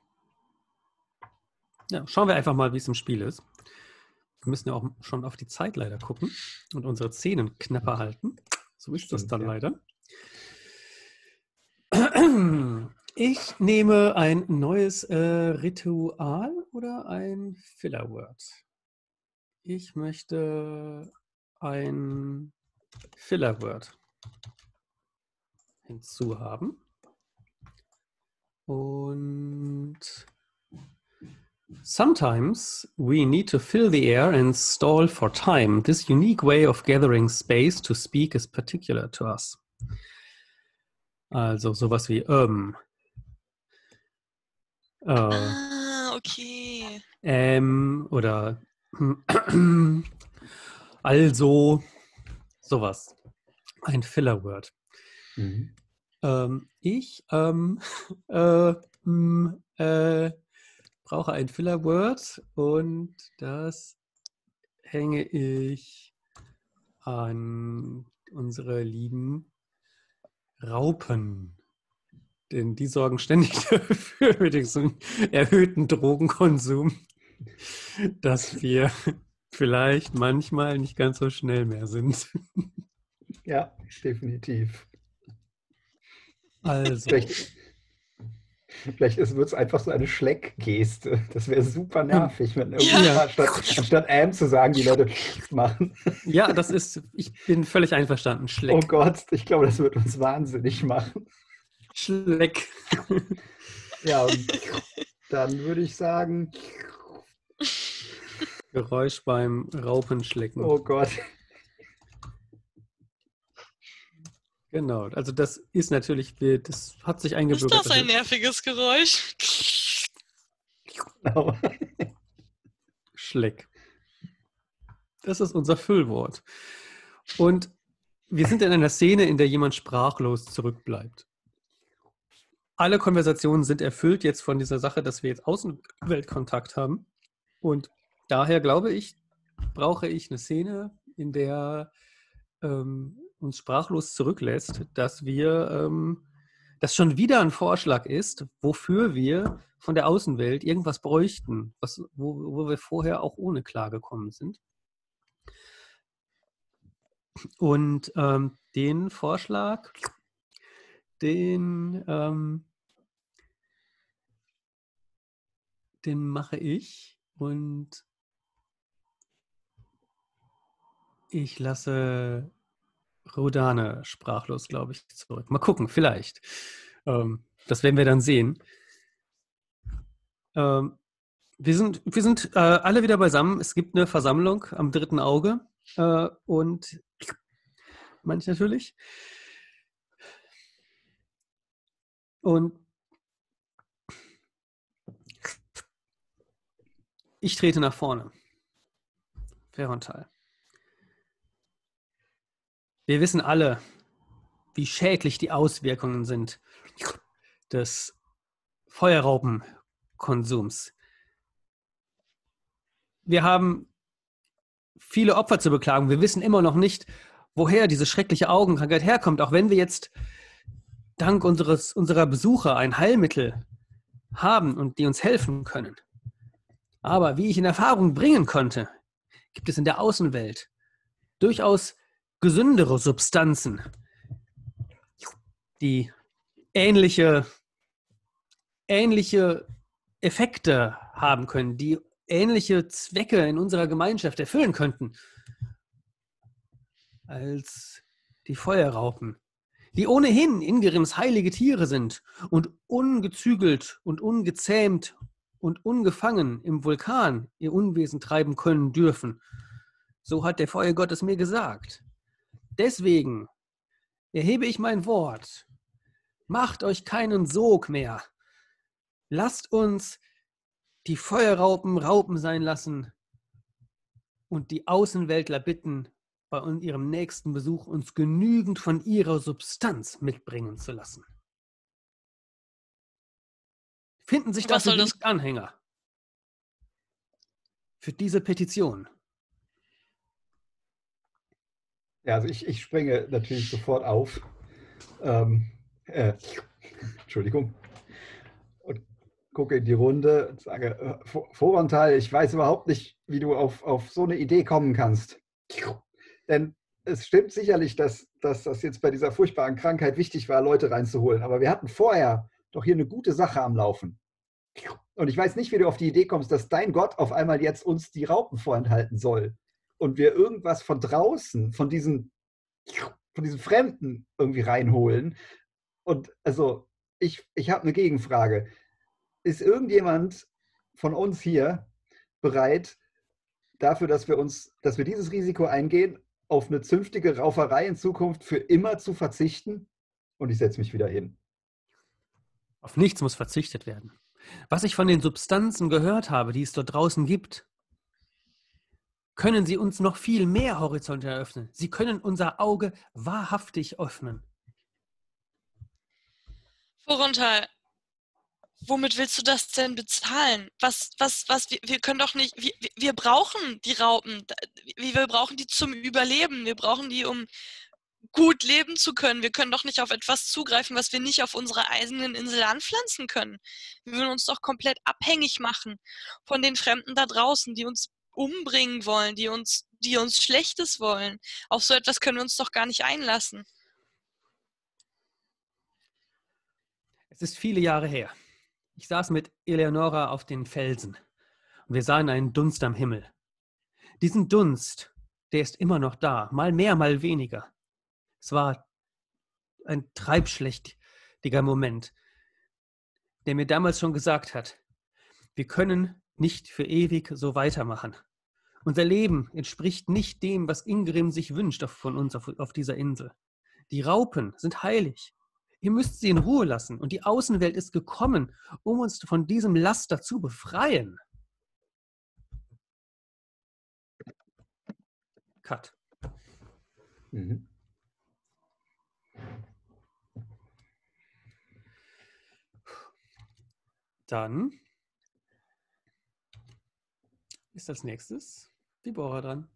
Ja, schauen wir einfach mal, wie es im Spiel ist. Wir müssen ja auch schon auf die Zeit leider gucken und unsere Zähnen knapper halten. So ist das dann ja. leider. Ich nehme ein neues äh, Ritual oder ein Filler-Word. Ich möchte ein Filler-Word hinzuhaben. Und sometimes we need to fill the air and stall for time. This unique way of gathering space to speak is particular to us. Also sowas wie ähm, äh, Ah, okay. ähm oder also sowas. Ein Filler-Word. Mhm. Ähm, ich ähm, äh, m, äh, brauche ein Filler-Word und das hänge ich an unsere lieben Raupen. Denn die sorgen ständig dafür, mit diesem erhöhten Drogenkonsum, dass wir vielleicht manchmal nicht ganz so schnell mehr sind. Ja, definitiv. Also. Vielleicht, vielleicht wird es einfach so eine Schleckgeste. Das wäre super nervig, wenn irgendwann Ja. statt, anstatt ähm zu sagen, die Leute machen. Ja, das ist, ich bin völlig einverstanden. Schleck. Oh Gott, ich glaube, das wird uns wahnsinnig machen. Schleck. Ja, dann würde ich sagen, Geräusch beim Raupenschlecken. oh Gott. Genau, also das ist natürlich, das hat sich Ist eingebürgert. das ein dass- nerviges Geräusch? Genau. Schleck. Das ist unser Füllwort. Und wir sind in einer Szene, in der jemand sprachlos zurückbleibt. Alle Konversationen sind erfüllt jetzt von dieser Sache, dass wir jetzt Außenweltkontakt haben. Und daher glaube ich, brauche ich eine Szene, in der ähm, uns sprachlos zurücklässt, dass wir, ähm, das schon wieder ein Vorschlag ist, wofür wir von der Außenwelt irgendwas bräuchten, was, wo, wo wir vorher auch ohne klargekommen sind. Und ähm, den Vorschlag, den, ähm, den mache ich und ich lasse Rodane sprachlos, glaube ich, zurück. Mal gucken, vielleicht. Ähm, das werden wir dann sehen. Ähm, wir sind, wir sind äh, alle wieder beisammen. Es gibt eine Versammlung am dritten Auge. Äh, und manche natürlich. Und ich trete nach vorne. Ferontal. Wir wissen alle, wie schädlich die Auswirkungen sind des Feuerraupenkonsums. Wir haben viele Opfer zu beklagen. Wir wissen immer noch nicht, woher diese schreckliche Augenkrankheit herkommt, auch wenn wir jetzt dank unseres, unserer Besucher ein Heilmittel haben und die uns helfen können. Aber wie ich in Erfahrung bringen konnte, gibt es in der Außenwelt durchaus gesündere Substanzen, die ähnliche, ähnliche Effekte haben können, die ähnliche Zwecke in unserer Gemeinschaft erfüllen könnten als die Feuerraupen, die ohnehin Ingrims heilige Tiere sind und ungezügelt und ungezähmt und ungefangen im Vulkan ihr Unwesen treiben können dürfen. So hat der Feuergott es mir gesagt. Deswegen erhebe ich mein Wort. Macht euch keinen Sog mehr. Lasst uns die Feuerraupen Raupen sein lassen und die Außenweltler bitten, bei ihrem nächsten Besuch uns genügend von ihrer Substanz mitbringen zu lassen. Finden sich dafür das Anhänger für diese Petition? Ja, also ich, ich springe natürlich sofort auf. Ähm, äh, Entschuldigung. Und gucke in die Runde und sage, äh, Vorantal, ich weiß überhaupt nicht, wie du auf, auf so eine Idee kommen kannst. Denn es stimmt sicherlich, dass, dass das jetzt bei dieser furchtbaren Krankheit wichtig war, Leute reinzuholen. Aber wir hatten vorher doch hier eine gute Sache am Laufen. Und ich weiß nicht, wie du auf die Idee kommst, dass dein Gott auf einmal jetzt uns die Raupen vorenthalten soll und wir irgendwas von draußen, von diesen, von diesen Fremden irgendwie reinholen. Und also, ich, ich habe eine Gegenfrage. Ist irgendjemand von uns hier bereit dafür, dass wir uns, dass wir dieses Risiko eingehen, auf eine zünftige Rauferei in Zukunft für immer zu verzichten? Und ich setze mich wieder hin. Auf nichts muss verzichtet werden. Was ich von den Substanzen gehört habe, die es dort draußen gibt, können sie uns noch viel mehr Horizonte eröffnen. Sie können unser Auge wahrhaftig öffnen. Vorunter, womit willst du das denn bezahlen? Was, was, was, wir, wir können doch nicht, wir, wir brauchen die Raupen, wir brauchen die zum Überleben, wir brauchen die, um gut leben zu können. Wir können doch nicht auf etwas zugreifen, was wir nicht auf unserer eigenen Insel anpflanzen können. Wir würden uns doch komplett abhängig machen von den Fremden da draußen, die uns umbringen wollen, die uns, die uns Schlechtes wollen. Auf so etwas können wir uns doch gar nicht einlassen. Es ist viele Jahre her. Ich saß mit Eleonora auf den Felsen und wir sahen einen Dunst am Himmel. Diesen Dunst, der ist immer noch da, mal mehr, mal weniger. Es war ein treibschlächtiger Moment, der mir damals schon gesagt hat, wir können nicht für ewig so weitermachen. Unser Leben entspricht nicht dem, was Ingrim sich wünscht von uns auf, auf dieser Insel. Die Raupen sind heilig. Ihr müsst sie in Ruhe lassen. Und die Außenwelt ist gekommen, um uns von diesem Laster zu befreien. Cut. Mhm. Dann ist als nächstes die Bohrer dran.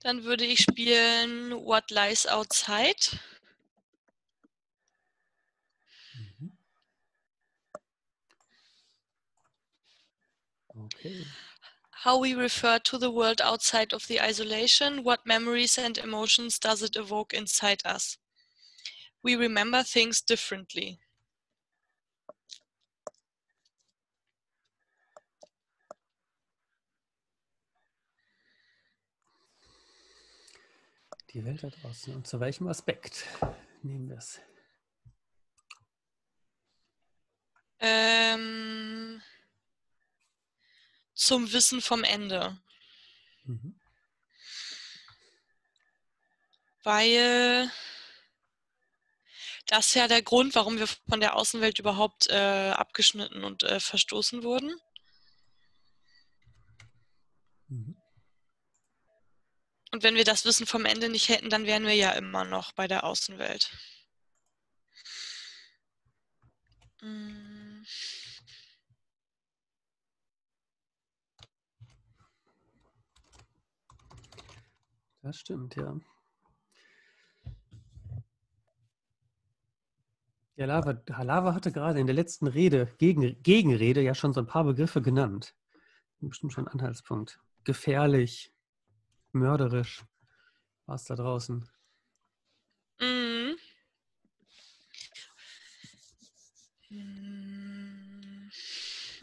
Dann würde ich spielen What Lies Outside. Mhm. Okay. How we refer to the world outside of the isolation. What memories and emotions does it evoke inside us? We remember things differently. Die Welt da draußen. Und zu welchem Aspekt nehmen wir es? Ähm, zum Wissen vom Ende. Mhm. Weil das ist ja der Grund, warum wir von der Außenwelt überhaupt äh, abgeschnitten und äh, verstoßen wurden. Mhm. Und wenn wir das Wissen vom Ende nicht hätten, dann wären wir ja immer noch bei der Außenwelt. Mm. Das stimmt, ja. Ja, Lava, Lava hatte gerade in der letzten Rede, Gegen, Gegenrede, ja schon so ein paar Begriffe genannt. Bestimmt schon ein Anhaltspunkt. Gefährlich, mörderisch war es da draußen. Mhm.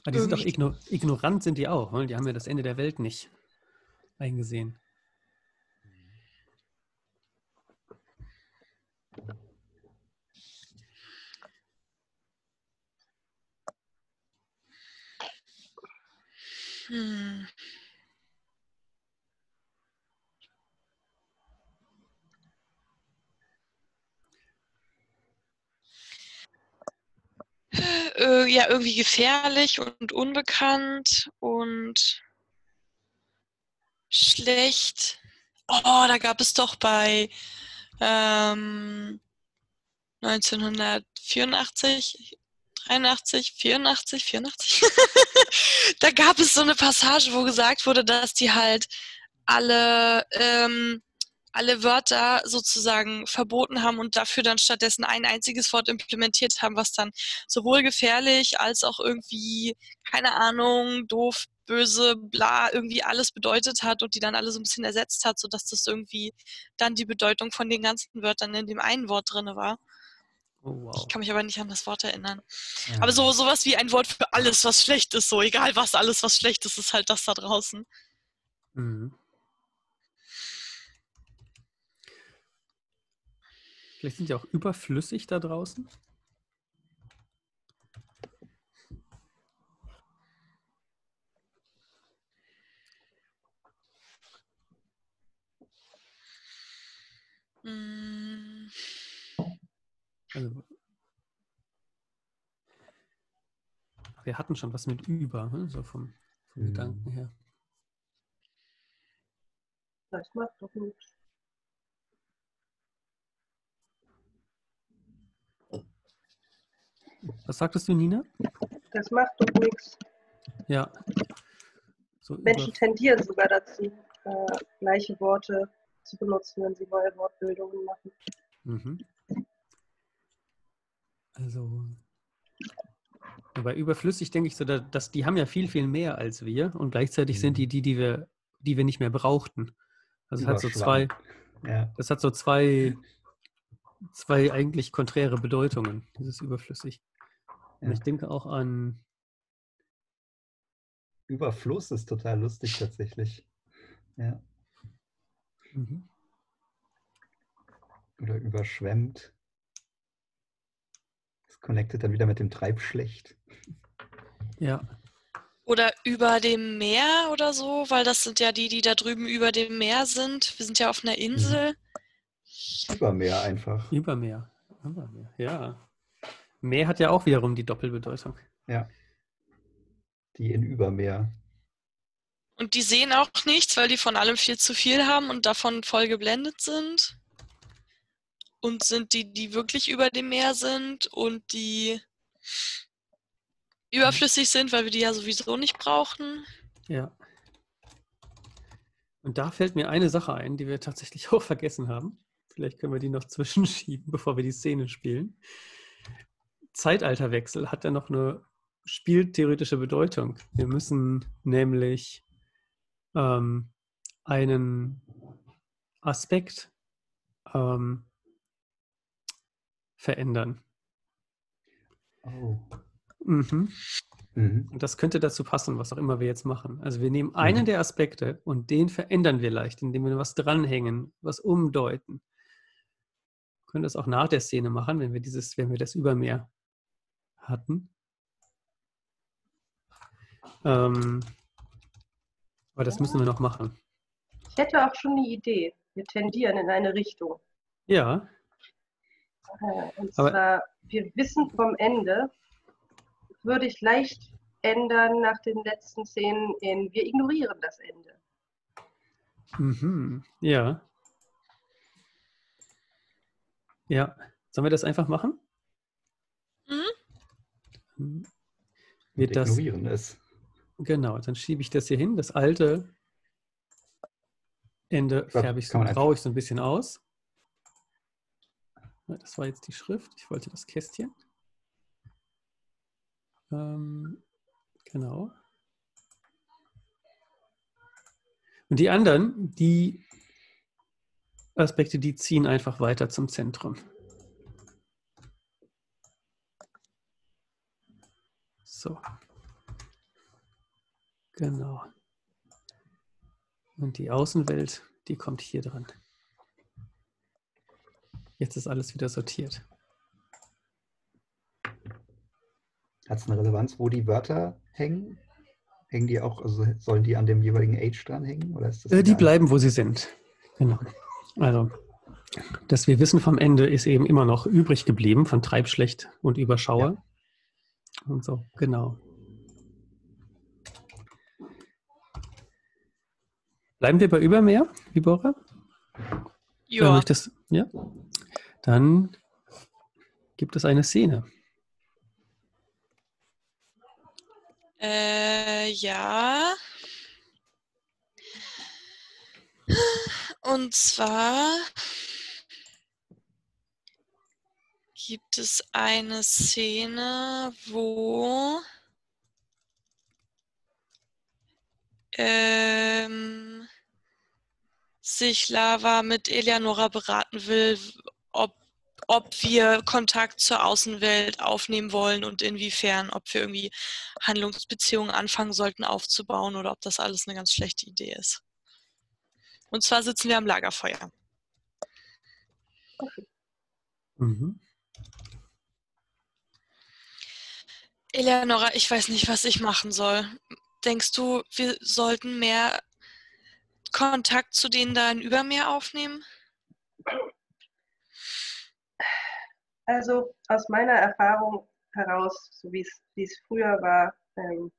Aber die sind doch igno ignorant, sind die auch. ne? Die haben ja das Ende der Welt nicht eingesehen. Hm. Äh, ja, irgendwie gefährlich und unbekannt und schlecht. Oh, da gab es doch bei ähm, 1984, 83, 84, 84. da gab es so eine Passage, wo gesagt wurde, dass die halt alle, ähm, alle Wörter sozusagen verboten haben und dafür dann stattdessen ein einziges Wort implementiert haben, was dann sowohl gefährlich als auch irgendwie, keine Ahnung, doof, böse, bla, irgendwie alles bedeutet hat und die dann alle so ein bisschen ersetzt hat, sodass das irgendwie dann die Bedeutung von den ganzen Wörtern in dem einen Wort drin war. Oh, wow. Ich kann mich aber nicht an das Wort erinnern. Ja. Aber so sowas wie ein Wort für alles, was schlecht ist, so egal was, alles was schlecht ist, ist halt das da draußen. Mhm. Vielleicht sind die auch überflüssig da draußen. Mm, Also, wir hatten schon was mit über, ne? so vom, vom Mhm. Gedanken her. Das macht doch nichts. Was sagtest du, Nina? Das macht doch nichts. Ja. So Menschen über, tendieren sogar dazu, äh, gleiche Worte zu benutzen, wenn sie neue Wortbildungen machen. mhm. Also, bei überflüssig denke ich so, da- dass die haben ja viel, viel mehr als wir und gleichzeitig sind die Mhm. die, die wir, die wir nicht mehr brauchten. Also es hat so zwei. Ja. das hat so zwei, zwei eigentlich konträre Bedeutungen, dieses überflüssig. Und Ja. ich denke auch an, Überfluss ist total lustig tatsächlich. Ja. mhm. Oder überschwemmt. Das connectet dann wieder mit dem Treibschlecht. ja, Oder über dem Meer oder so, weil das sind ja die, die da drüben über dem Meer sind. Wir sind ja auf einer Insel. Übermeer einfach. Übermeer. Übermeer, ja. Meer hat ja auch wiederum die Doppelbedeutung. Ja. Die in Übermeer. Und die sehen auch nichts, weil die von allem viel zu viel haben und davon voll geblendet sind. Und sind die, die wirklich über dem Meer sind und die überflüssig sind, weil wir die ja sowieso nicht brauchen. Ja. Und da fällt mir eine Sache ein, die wir tatsächlich auch vergessen haben. Vielleicht können wir die noch zwischenschieben, bevor wir die Szene spielen. Zeitalterwechsel hat ja noch eine spieltheoretische Bedeutung. Wir müssen nämlich ähm, einen Aspekt ähm, verändern. Oh. Mhm. Mhm. Und das könnte dazu passen, was auch immer wir jetzt machen. Also wir nehmen einen Mhm. der Aspekte und den verändern wir leicht, indem wir was dranhängen, was umdeuten. Wir können das auch nach der Szene machen, wenn wir dieses, wenn wir das Übermeer hatten. Ähm, aber das müssen wir noch machen. Ich hätte auch schon eine Idee. Wir tendieren in eine Richtung. Ja, Und Aber- zwar, wir wissen vom Ende, würde ich leicht ändern nach den letzten Szenen in wir ignorieren das Ende. mhm. ja. Ja, sollen wir das einfach machen? Mhm. Dann Wir Wird das, ignorieren es. Genau, dann schiebe ich das hier hin. Das alte Ende färbe ich so, ich so ein bisschen aus. Das war jetzt die Schrift. Ich wollte das Kästchen. Ähm, genau. Und die anderen, die Aspekte, die ziehen einfach weiter zum Zentrum. So. Genau. Und die Außenwelt, die kommt hier dran. Jetzt ist alles wieder sortiert. Hat es eine Relevanz, wo die Wörter hängen? Hängen die auch, also sollen die an dem jeweiligen Age dranhängen? Oder ist das Äh, die bleiben, wo sie sind. Genau. Also, das wir wissen vom Ende ist eben immer noch übrig geblieben von Treibschlecht und Überschauer. Und so, genau. Bleiben wir bei Übermeer, Libora? Ja, möchtest- ja. Dann gibt es eine Szene. äh, ja. Und zwar gibt es eine Szene, wo ähm, sich Lava mit Eleonora beraten will, ob, wir Kontakt zur Außenwelt aufnehmen wollen und inwiefern, ob wir irgendwie Handlungsbeziehungen anfangen sollten aufzubauen oder ob das alles eine ganz schlechte Idee ist. Und zwar sitzen wir am Lagerfeuer. Mhm. Eleonora, ich weiß nicht, was ich machen soll. Denkst du, wir sollten mehr Kontakt zu denen da in Übermeer aufnehmen? Also aus meiner Erfahrung heraus, so wie es, früher war, ähm,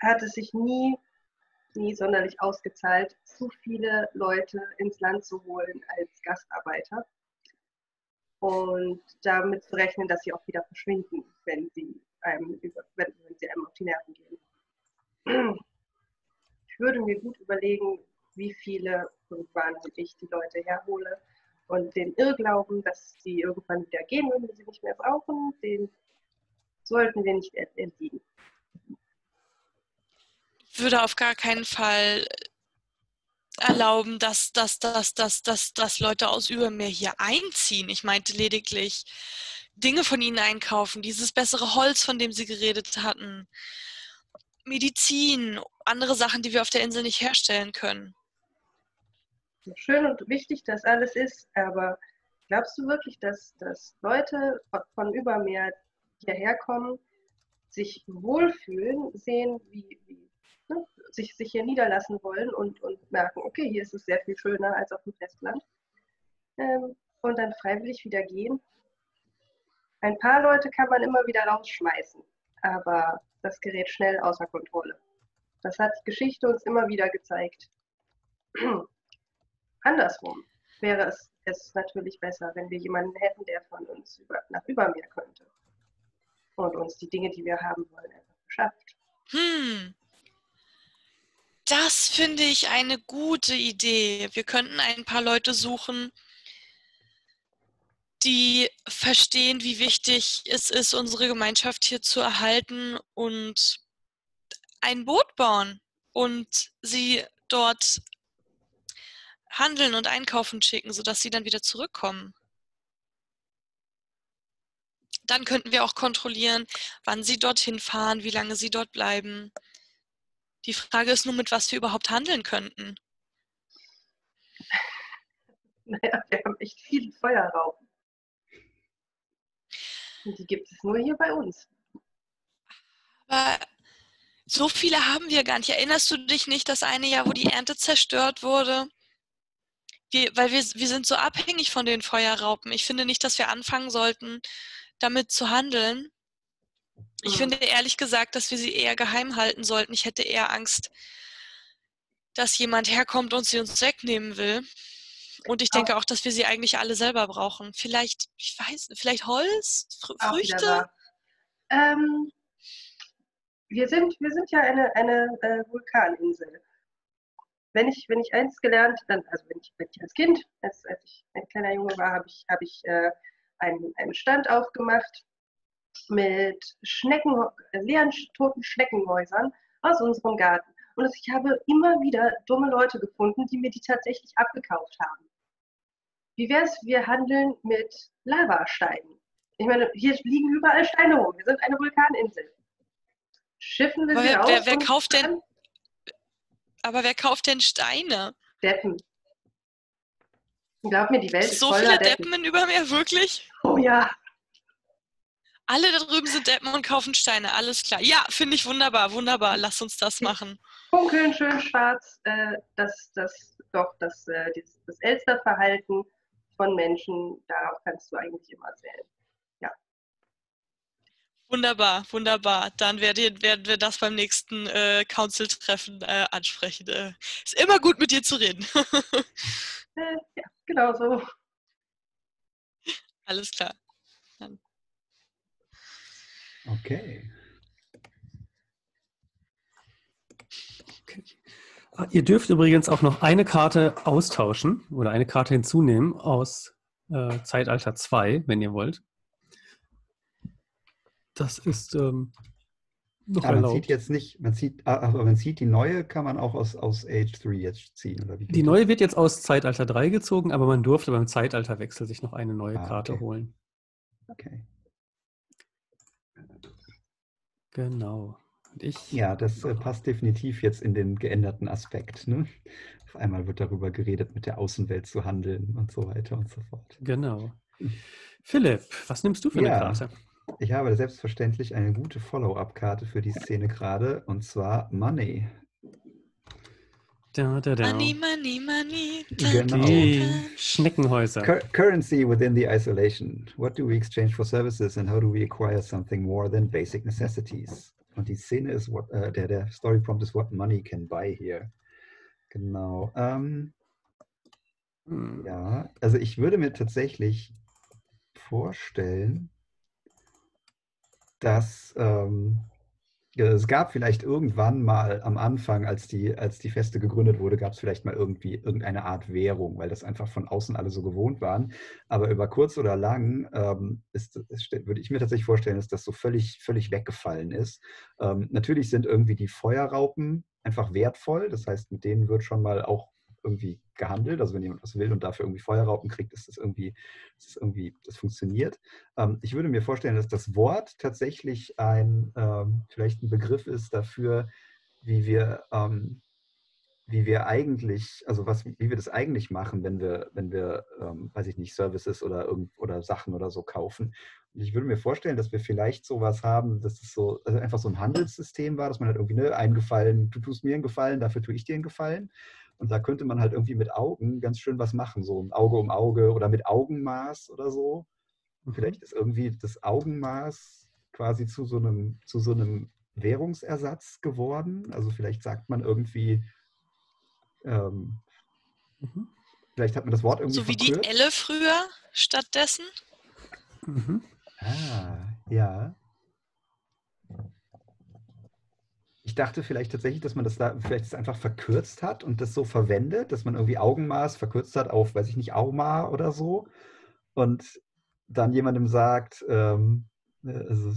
hat es sich nie, nie sonderlich ausgezahlt, zu viele Leute ins Land zu holen als Gastarbeiter und damit zu rechnen, dass sie auch wieder verschwinden, wenn sie einem, über, wenn, wenn sie einem auf die Nerven gehen. Ich würde mir gut überlegen, wie viele und wann ich die Leute herhole und den Irrglauben, dass sie irgendwann wieder gehen, wenn wir sie nicht mehr brauchen, den sollten wir nicht ent- entliegen. würde auf gar keinen Fall erlauben, dass, dass, dass, dass, dass, dass Leute aus Übermeer hier einziehen. Ich meinte lediglich Dinge von ihnen einkaufen, dieses bessere Holz, von dem sie geredet hatten, Medizin, andere Sachen, die wir auf der Insel nicht herstellen können. Schön und wichtig das alles ist, aber glaubst du wirklich, dass, dass Leute von- von Übermeer hierher kommen, sich wohlfühlen, sehen, wie, wie ne, sich, sich hier niederlassen wollen und, und merken, okay, hier ist es sehr viel schöner als auf dem Festland ähm, und dann freiwillig wieder gehen? Ein paar Leute kann man immer wieder rausschmeißen, aber das gerät schnell außer Kontrolle. Das hat die Geschichte uns immer wieder gezeigt. Andersrum wäre es, es natürlich besser, wenn wir jemanden hätten, der von uns über, nach Übermeer könnte und uns die Dinge, die wir haben wollen, einfach beschafft. Hm. Das finde ich eine gute Idee. Wir könnten ein paar Leute suchen, die verstehen, wie wichtig es ist, unsere Gemeinschaft hier zu erhalten und ein Boot bauen und sie dort handeln und einkaufen schicken, sodass sie dann wieder zurückkommen. Dann könnten wir auch kontrollieren, wann sie dorthin fahren, wie lange sie dort bleiben. Die Frage ist nur, mit was wir überhaupt handeln könnten. Naja, wir haben echt viele Feuerraupen. Und die gibt es nur hier bei uns. Aber so viele haben wir gar nicht. Erinnerst du dich nicht das eine Jahr, wo die Ernte zerstört wurde? Wir, weil wir, wir sind so abhängig von den Feuerraupen. Ich finde nicht, dass wir anfangen sollten, damit zu handeln. Ich Mhm. finde ehrlich gesagt, dass wir sie eher geheim halten sollten. Ich hätte eher Angst, dass jemand herkommt und sie uns wegnehmen will. Und ich denke auch, dass wir sie eigentlich alle selber brauchen. Vielleicht, ich weiß, vielleicht Holz, Fr Auch Früchte. Ähm, wir, sind, wir sind ja eine, eine äh, Vulkaninsel. Wenn ich, wenn ich eins gelernt, dann, also wenn ich, wenn ich als Kind, als, als ich ein kleiner Junge war, habe ich, hab ich äh, einen, einen Stand aufgemacht mit Schnecken, leeren, toten Schneckenhäusern aus unserem Garten. Und ich habe immer wieder dumme Leute gefunden, die mir die tatsächlich abgekauft haben. Wie wäre es, wir handeln mit Lavasteinen? Ich meine, hier liegen überall Steine rum. Wir sind eine Vulkaninsel. Schiffen wir sie wer- raus? wer- wer kauft denn- Aber wer kauft denn Steine? Deppen. Glaub mir, die Welt ist So viele Deppen. Deppen in Übermeer, wirklich? Oh ja. Alle da drüben sind Deppen und kaufen Steine, alles klar. Ja, finde ich wunderbar, wunderbar. Lass uns das machen. Funkeln schön schwarz. Äh, das, das, doch, das, äh, das, das Elsterverhalten von Menschen, darauf kannst du eigentlich immer zählen. Wunderbar, wunderbar. Dann werden, werden wir das beim nächsten äh, Council-Treffen äh, ansprechen. Äh, ist immer gut, mit dir zu reden. Äh, ja, genau so. alles klar. Okay. Ah, Ihr dürft übrigens auch noch eine Karte austauschen oder eine Karte hinzunehmen aus äh, Zeitalter 2, wenn ihr wollt. Das ist ähm, noch Ah, man sieht jetzt nicht, man sieht, ah, aber man sieht, die neue kann man auch aus, aus Age 3 jetzt ziehen, oder wie? Die neue wird jetzt aus Zeitalter 3 gezogen, aber man durfte beim Zeitalterwechsel sich noch eine neue Ah, Karte okay. holen. Okay. Genau. Und ich, Ja, das äh, passt definitiv jetzt in den geänderten Aspekt. Ne? Auf einmal wird darüber geredet, mit der Außenwelt zu handeln und so weiter und so fort. genau. Philipp, was nimmst du für eine Ja. Karte? Ich habe selbstverständlich eine gute Follow-up-Karte für die Szene gerade, und zwar Money. Da, da, da. Money, money, money. Da, Genau. Die. Schneckenhäuser. Cur currency within the isolation. What do we exchange for services and how do we acquire something more than basic necessities? Und die Szene ist, what, äh, der, der Story Prompt ist, what money can buy here. Genau. Ähm, Hm. ja, also ich würde mir tatsächlich vorstellen, dass ähm, es gab vielleicht irgendwann mal am Anfang, als die, als die Feste gegründet wurde, gab es vielleicht mal irgendwie irgendeine Art Währung, weil das einfach von außen alle so gewohnt waren. Aber über kurz oder lang ähm, ist, ist, würde ich mir tatsächlich vorstellen, dass das so völlig, völlig weggefallen ist. Ähm, natürlich sind irgendwie die Feuerraupen einfach wertvoll. Das heißt, mit denen wird schon mal auch irgendwie gehandelt. Also wenn jemand was will und dafür irgendwie Feuerraupen kriegt, ist das irgendwie, ist das irgendwie, das funktioniert. Ähm, ich würde mir vorstellen, dass das Wort tatsächlich ein, ähm, vielleicht ein Begriff ist dafür, wie wir, ähm, wie wir eigentlich, also was, wie wir das eigentlich machen, wenn wir, wenn wir, ähm, weiß ich nicht, Services oder irgend oder Sachen oder so kaufen. Und ich würde mir vorstellen, dass wir vielleicht sowas haben, dass es so, also einfach so ein Handelssystem war, dass man halt irgendwie, ne, einen Gefallen, du tust mir einen Gefallen, dafür tue ich dir einen Gefallen. Und da könnte man halt irgendwie mit Augen ganz schön was machen, so ein Auge um Auge oder mit Augenmaß oder so. Mhm. Vielleicht ist irgendwie das Augenmaß quasi zu so einem, zu so einem Währungsersatz geworden. Also vielleicht sagt man irgendwie, ähm, Mhm. vielleicht hat man das Wort irgendwie So wie die verkürzt. Elle früher stattdessen. Mhm. Ah, ja. Ich dachte vielleicht tatsächlich, dass man das da vielleicht das einfach verkürzt hat und das so verwendet, dass man irgendwie Augenmaß verkürzt hat auf, weiß ich nicht, Auma oder so. Und dann jemandem sagt, ähm, äh, also,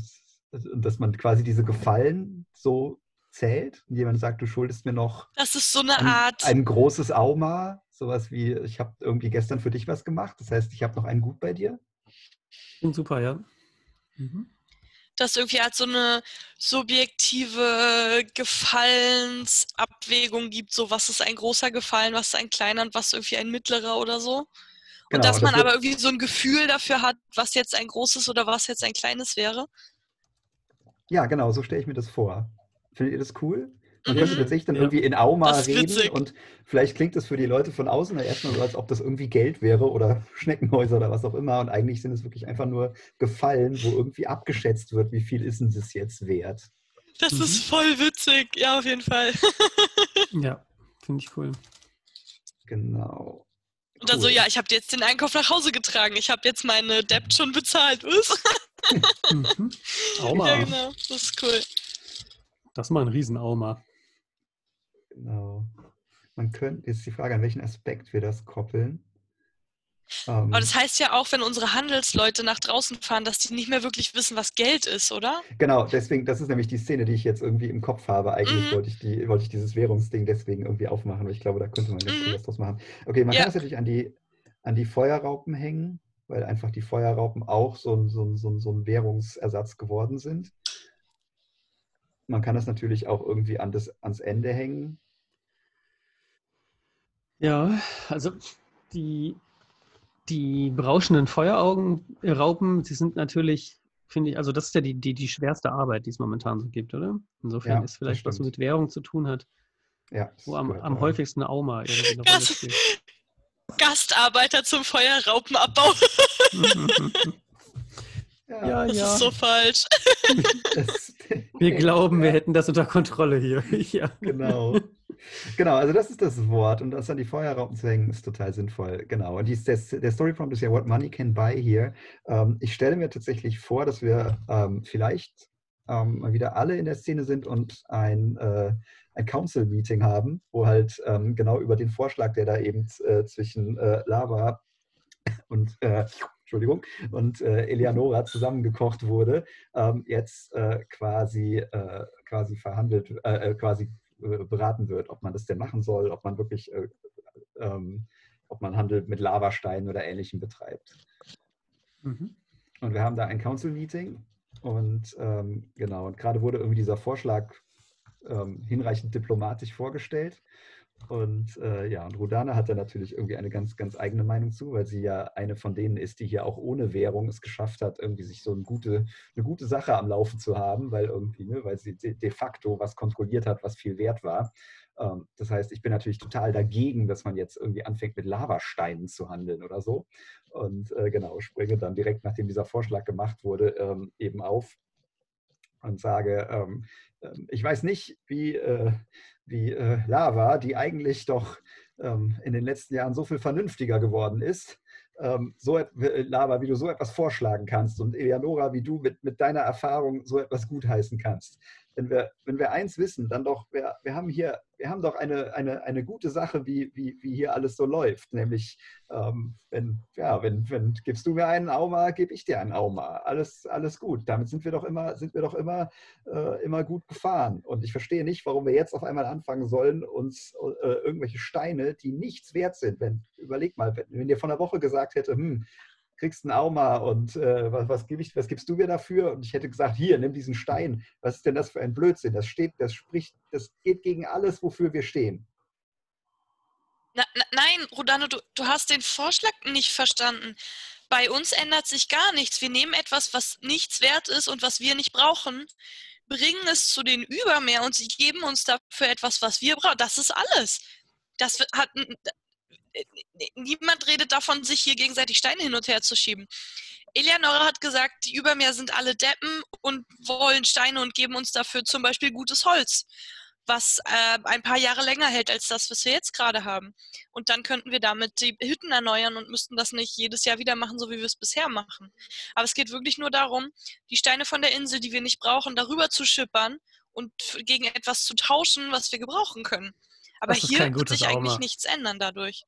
also, dass man quasi diese Gefallen so zählt. Und jemand sagt, du schuldest mir noch Das ist so eine ein, Art. ein großes Auma. Sowas wie, ich habe irgendwie gestern für dich was gemacht. Das heißt, ich habe noch ein Gut bei dir. Klingt super, ja. Mhm. Das irgendwie als so eine subjektive Gefallensabwägung gibt, so was ist ein großer Gefallen, was ist ein kleiner und was irgendwie ein mittlerer oder so. Und Genau, dass und das man wird- aber irgendwie so ein Gefühl dafür hat, was jetzt ein großes oder was jetzt ein kleines wäre. Ja, genau, so stelle ich mir das vor. Findet ihr das cool? Man könnte Mhm. tatsächlich dann Ja. irgendwie in Auma Das ist reden witzig. und vielleicht klingt das für die Leute von außen erstmal so, als ob das irgendwie Geld wäre oder Schneckenhäuser oder was auch immer. Und eigentlich sind es wirklich einfach nur Gefallen, wo irgendwie abgeschätzt wird, wie viel ist denn das jetzt wert. Das Mhm. ist voll witzig, ja, auf jeden Fall. Ja, finde ich cool. Genau. Und dann so, ja, ich habe jetzt den Einkauf nach Hause getragen, ich habe jetzt meine Debt schon bezahlt. Was? Mhm. Auma. Ja, genau, das ist cool. Das ist mal ein Riesenauma. Genau. Man könnte, jetzt die Frage, an welchen Aspekt wir das koppeln. Ähm, Aber das heißt ja auch, wenn unsere Handelsleute nach draußen fahren, dass die nicht mehr wirklich wissen, was Geld ist, oder? Genau, deswegen, das ist nämlich die Szene, die ich jetzt irgendwie im Kopf habe. Eigentlich Mhm. wollte, ich die, wollte ich dieses Währungsding deswegen irgendwie aufmachen, weil ich glaube, da könnte man ganz Mhm. was draus machen. Okay, man Ja. kann das natürlich an die, an die Feuerraupen hängen, weil einfach die Feuerraupen auch so ein, so ein, so ein, so ein Währungsersatz geworden sind. Man kann das natürlich auch irgendwie an das, ans Ende hängen. Ja, also die, die berauschenden Feueraugenraupen, die sind natürlich, finde ich, also das ist ja die, die, die schwerste Arbeit, die es momentan so gibt, oder? Insofern Ja, ist vielleicht, was so mit Währung zu tun hat, Ja, wo am, am häufigsten Auma irgendwie eine Rolle spielt. Gastarbeiter zum Feuerraupenabbau. Ja, Ja, Das ja. ist so falsch. das, Wir glauben, wir hätten das unter Kontrolle hier. ja. Genau. Genau, also das ist das Wort und das an die Feuerraupen zu hängen, ist total sinnvoll. Genau. Und dies, das, der Story Prompt ist ja What Money Can Buy here. Ähm, ich stelle mir tatsächlich vor, dass wir ähm, vielleicht ähm, mal wieder alle in der Szene sind und ein, äh, ein Council-Meeting haben, wo halt ähm, genau über den Vorschlag, der da eben äh, zwischen äh, Lava und äh, Entschuldigung, und äh, Eleonora zusammengekocht wurde, ähm, jetzt äh, quasi, äh, quasi verhandelt, äh, äh, quasi beraten wird, ob man das denn machen soll, ob man wirklich, äh, ähm, ob man Handel mit Lavasteinen oder Ähnlichem betreibt. Mhm. Und wir haben da ein Council-Meeting und ähm, genau, und gerade wurde irgendwie dieser Vorschlag ähm, hinreichend diplomatisch vorgestellt. Und äh, ja, und Rudana hat da natürlich irgendwie eine ganz, ganz eigene Meinung zu, weil sie ja eine von denen ist, die hier auch ohne Währung es geschafft hat, irgendwie sich so eine gute, eine gute Sache am Laufen zu haben, weil irgendwie, ne, weil sie de de facto was kontrolliert hat, was viel wert war. Ähm, das heißt, ich bin natürlich total dagegen, dass man jetzt irgendwie anfängt, mit Lavasteinen zu handeln oder so. Und äh, genau, springe dann direkt, nachdem dieser Vorschlag gemacht wurde, ähm, eben auf und sage, ähm, ähm, ich weiß nicht, wie, äh, wie äh, Lava, die eigentlich doch ähm, in den letzten Jahren so viel vernünftiger geworden ist, ähm, so äh, Lava, wie du so etwas vorschlagen kannst und Eleonora, wie du mit, mit deiner Erfahrung so etwas gutheißen kannst. Wenn wir, wenn wir eins wissen, dann doch, wir, wir haben hier, wir haben doch eine, eine, eine gute Sache, wie, wie, wie hier alles so läuft. Nämlich, ähm, wenn, ja, wenn, wenn gibst du mir einen Auma, gebe ich dir einen Auma. Alles, alles gut. Damit sind wir doch immer, sind wir doch immer, äh, immer gut gefahren. Und ich verstehe nicht, warum wir jetzt auf einmal anfangen sollen, uns äh, irgendwelche Steine, die nichts wert sind. Wenn, überleg mal, wenn, wenn dir von der Woche gesagt hätte, hm, kriegst einen Auma und äh, was, was, gib ich, was gibst du mir dafür? Und ich hätte gesagt, hier, nimm diesen Stein. Was ist denn das für ein Blödsinn? Das steht, das spricht, das geht gegen alles, wofür wir stehen. Na, na, nein, Rodano, du, du hast den Vorschlag nicht verstanden. Bei uns ändert sich gar nichts. Wir nehmen etwas, was nichts wert ist und was wir nicht brauchen, bringen es zu den Übermeer und sie geben uns dafür etwas, was wir brauchen. Das ist alles. Das hat niemand redet davon, sich hier gegenseitig Steine hin und her zu schieben. Eleonora hat gesagt, die über mir sind alle Deppen und wollen Steine und geben uns dafür zum Beispiel gutes Holz, was äh, ein paar Jahre länger hält als das, was wir jetzt gerade haben. Und dann könnten wir damit die Hütten erneuern und müssten das nicht jedes Jahr wieder machen, so wie wir es bisher machen. Aber es geht wirklich nur darum, die Steine von der Insel, die wir nicht brauchen, darüber zu schippern und gegen etwas zu tauschen, was wir gebrauchen können. Aber hier wird sich eigentlich nichts ändern dadurch.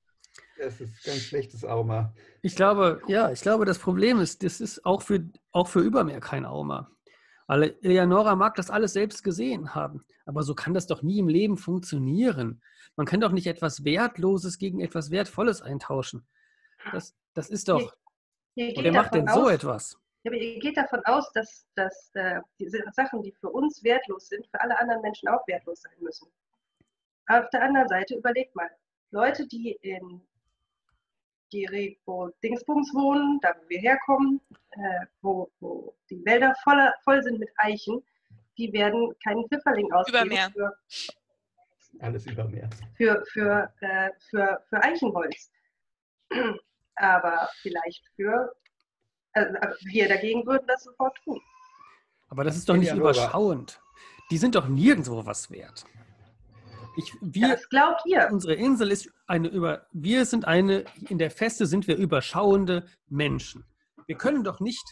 Das ist ganz schlechtes Auma. Ich glaube, ja, ich glaube, das Problem ist, das ist auch für, auch für Übermeer kein Auma. Weil Eleonora mag das alles selbst gesehen haben. Aber so kann das doch nie im Leben funktionieren. Man kann doch nicht etwas Wertloses gegen etwas Wertvolles eintauschen. Das, das ist doch. Ihr Wer macht denn davon so aus- etwas? Ja, aber ihr geht davon aus, dass, dass äh, diese Sachen, die für uns wertlos sind, für alle anderen Menschen auch wertlos sein müssen. Auf der anderen Seite, überlegt mal, Leute, die in die wo Dingsbums wohnen, da wo wir herkommen, äh, wo, wo die Wälder voller, voll sind mit Eichen, die werden keinen Pfifferling ausgeben Übermeer. für, Alles über mehr. für, für, äh, für, für Eichenholz. Aber vielleicht für, also, wir dagegen würden das sofort tun. Aber das ist doch nicht überschauend. Die sind doch nirgendwo was wert. Ich, wir, Das glaubt ihr. Unsere Insel ist eine über. Wir sind eine. In der Feste sind wir überschauende Menschen. Wir können doch nicht.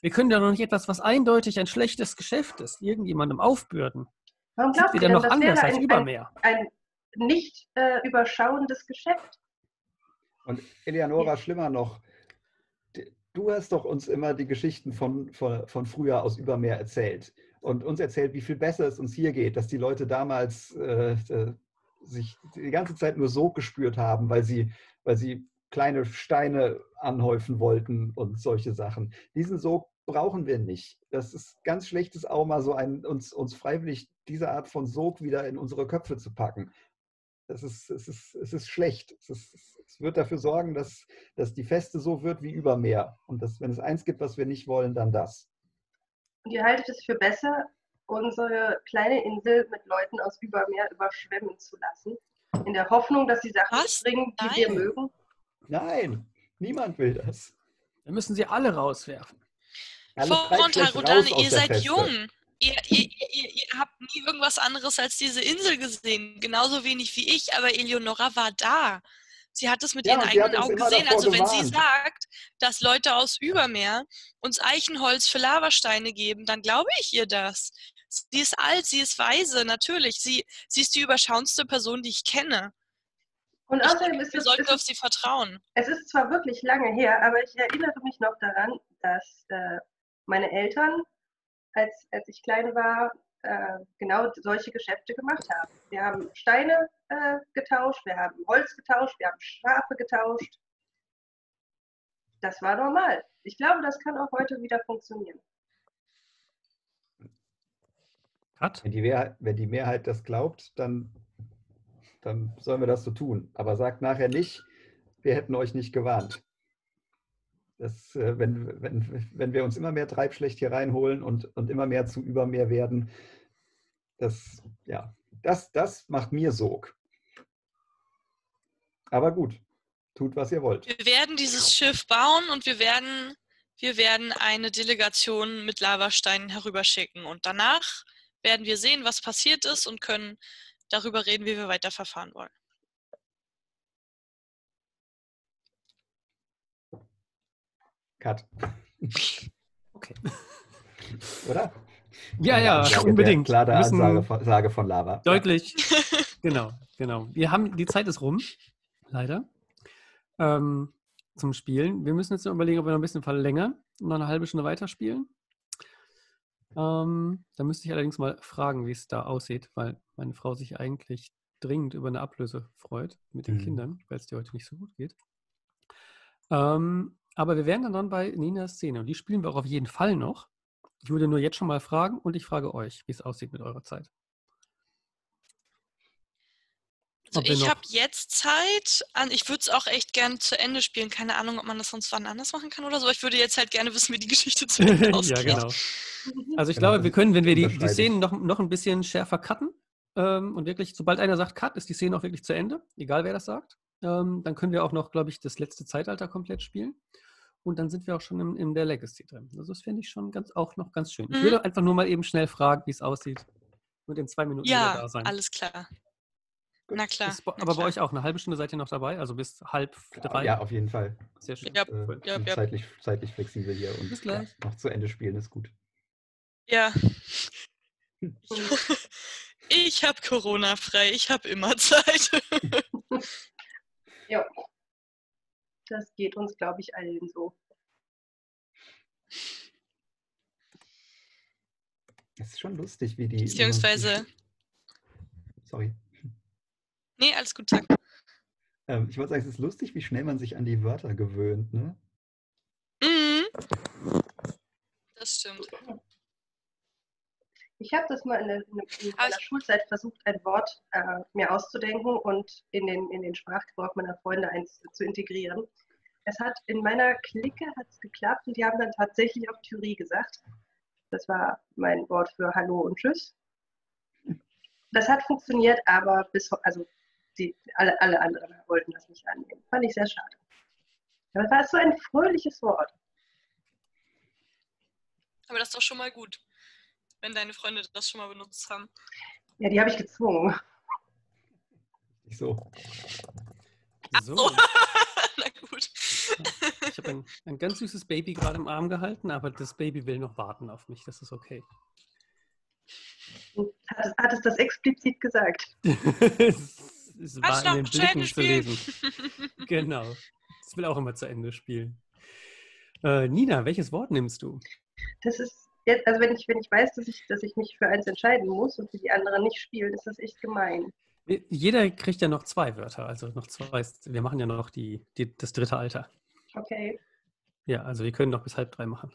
Wir können doch nicht etwas, was eindeutig ein schlechtes Geschäft ist, irgendjemandem aufbürden. Warum Sind glaubt wir ihr denn denn, noch das anders als ein, ein, Übermeer? ein nicht äh, überschauendes Geschäft? Und Eleonora, schlimmer noch, du hast doch uns immer die Geschichten von, von, von früher aus Übermeer erzählt und uns erzählt, wie viel besser es uns hier geht, dass die Leute damals äh, äh, sich die ganze Zeit nur so gespürt haben, weil sie, weil sie kleine Steine anhäufen wollten und solche Sachen. Diesen Sog brauchen wir nicht. Das ist ganz schlechtes Auma, so ein, uns, uns freiwillig diese Art von Sog wieder in unsere Köpfe zu packen. Das ist, es, ist, es ist schlecht. Es, ist, es wird dafür sorgen, dass, dass die Feste so wird wie Übermeer. Und dass, wenn es eins gibt, was wir nicht wollen, dann das. Und ihr haltet es für besser, unsere kleine Insel mit Leuten aus Übermeer überschwemmen zu lassen, in der Hoffnung, dass sie Sachen Was? bringen, die wir Nein. mögen? Nein, niemand will das. Dann müssen sie alle rauswerfen. Alle aus ihr der seid Feste. jung. Ihr, ihr, ihr, ihr habt nie irgendwas anderes als diese Insel gesehen. Genauso wenig wie ich, aber Eleonora war da. Sie hat es mit Ja, ihren sie eigenen Augen gesehen. Also wenn sie gewarnt. sagt, dass Leute aus Übermeer uns Eichenholz für Lavasteine geben, dann glaube ich ihr das. Sie ist alt, sie ist weise, natürlich. Sie, sie ist die überschauendste Person, die ich kenne. Und Ich außerdem denke, ist wir es, sollten ist auf sie vertrauen. es ist zwar wirklich lange her, aber ich erinnere mich noch daran, dass äh, meine Eltern, als, als ich klein war, äh, genau solche Geschäfte gemacht haben. Wir haben Steine äh, getauscht, wir haben Holz getauscht, wir haben Schafe getauscht. Das war normal. Ich glaube, das kann auch heute wieder funktionieren. Cut? Wenn die, Mehrheit, wenn die Mehrheit das glaubt, dann, dann sollen wir das so tun. Aber sagt nachher nicht, wir hätten euch nicht gewarnt. Das, äh, wenn, wenn, wenn wir uns immer mehr Treibschlecht hier reinholen und, und immer mehr zu Übermeer werden, das, ja, das, das macht mir Sog. Aber gut, tut, was ihr wollt. Wir werden dieses Schiff bauen und wir werden, wir werden eine Delegation mit Lavasteinen herüberschicken. Und danach werden wir sehen, was passiert ist und können darüber reden, wie wir weiterverfahren wollen. Cut. Okay. Oder? Ja, ja, Ansage der- unbedingt. Klare Ansage von, Sage von Lava. Deutlich. Genau, genau. Wir haben, die Zeit ist rum, leider, ähm, zum Spielen. Wir müssen jetzt noch überlegen, ob wir noch ein bisschen verlängern und noch eine halbe Stunde weiterspielen. Ähm, da müsste ich allerdings mal fragen, wie es da aussieht, weil meine Frau sich eigentlich dringend über eine Ablöse freut mit den Mhm. Kindern, weil es dir heute nicht so gut geht. Ähm, aber wir wären dann, dann bei Ninas Szene und die spielen wir auch auf jeden Fall noch. Ich würde nur jetzt schon mal fragen und ich frage euch, wie es aussieht mit eurer Zeit. Also ich habe jetzt Zeit. An, ich würde es auch echt gern zu Ende spielen. Keine Ahnung, ob man das sonst wann anders machen kann oder so. Ich würde jetzt halt gerne wissen, wie die Geschichte zu Ende ja, ausgeht. genau. Also ich Genau, glaube, wir können, wenn wir die, die unterschreibe ich. Szenen noch, noch ein bisschen schärfer cutten ähm, und wirklich, sobald einer sagt Cut, ist die Szene auch wirklich zu Ende, egal wer das sagt. Ähm, dann können wir auch noch, glaube ich, das letzte Zeitalter komplett spielen. Und dann sind wir auch schon im, in der Legacy drin. Also das finde ich schon ganz, auch noch ganz schön. Ich Mhm. würde einfach nur mal eben schnell fragen, wie es aussieht. Und in zwei Minuten wieder Ja, da sein. alles klar. Gut. Na klar. Ist, bo- na aber bei klar. euch auch, eine halbe Stunde seid ihr noch dabei? Also bis halb drei? Ja, auf jeden Fall. Sehr schön. Ja. Äh, Ja, ja. Zeitlich, zeitlich flexibel hier und Bis gleich. Ja, noch zu Ende spielen ist gut. Ja. Ich habe Corona frei, ich habe immer Zeit. Ja. Das geht uns, glaube ich, allen so. Es ist schon lustig, wie die. Beziehungsweise- Sorry. nee, alles gut, sag. Ähm, ich wollte sagen, es ist lustig, wie schnell man sich an die Wörter gewöhnt. Ne? Mhm. Das stimmt. Ich habe das mal in, der, in Aber meiner Schulzeit versucht, ein Wort äh, mir auszudenken und in den, in den Sprachgebrauch meiner Freunde eins zu integrieren. Es hat in meiner Clique hat's geklappt und die haben dann tatsächlich auch Theorie gesagt. Das war mein Wort für Hallo und Tschüss. Das hat funktioniert, aber bis also die, alle, alle anderen wollten das nicht annehmen. Fand ich sehr schade. Aber es war so ein fröhliches Wort. Aber das ist doch schon mal gut, wenn deine Freunde das schon mal benutzt haben. Ja, die habe ich gezwungen. Nicht so. So, Na gut. ich habe ein, ein ganz süßes Baby gerade im Arm gehalten, aber das Baby will noch warten auf mich. Das ist okay. Hat es, hat es das explizit gesagt? es es war in den Blicken zu lesen. Genau. Das will auch immer zu Ende spielen. Äh, Nina, welches Wort nimmst du? Das ist jetzt, also wenn ich, wenn ich weiß, dass ich, dass ich mich für eins entscheiden muss und für die anderen nicht spielen, ist das echt gemein. Jeder kriegt ja noch zwei Wörter, also noch zwei. Wir machen ja noch die, die, das dritte Alter. Okay. Ja, also wir können noch bis halb drei machen.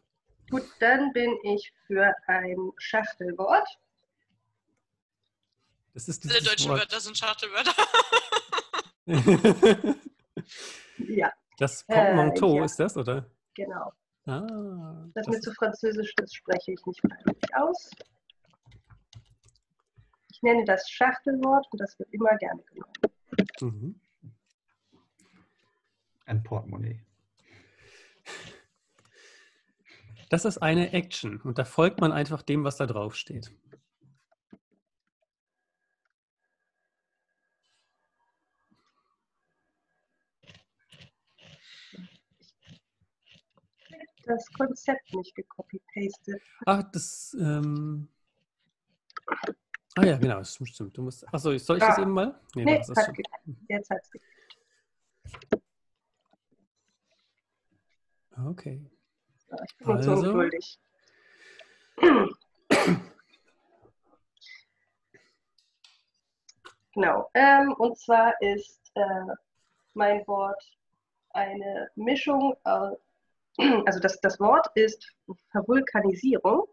Gut, dann bin ich für ein Schachtelwort. Das ist Alle deutschen Wort. Wörter sind Schachtelwörter. Ja, das Äh, Portmanteau ja. ist das, oder? genau. Ah, Das, das mit zu Französisch, das spreche ich nicht freiwillig aus. Ich nenne das Schachtelwort und das wird immer gerne genommen. mhm. Ein Portemonnaie. das ist eine Action und da folgt man einfach dem, was da drauf steht. Das Konzept nicht gecopy-pastet. Ach, das. Ähm... Ah ja, genau, das stimmt. Du musst. Achso, soll ich das Ah. eben mal? Nee, Nee, das hat schon. geklappt. Jetzt hat es Okay. Ich bin Also? ungeduldig. Genau. Ähm, und zwar ist äh, mein Wort eine Mischung aus, also das, das Wort ist Vervulkanisierung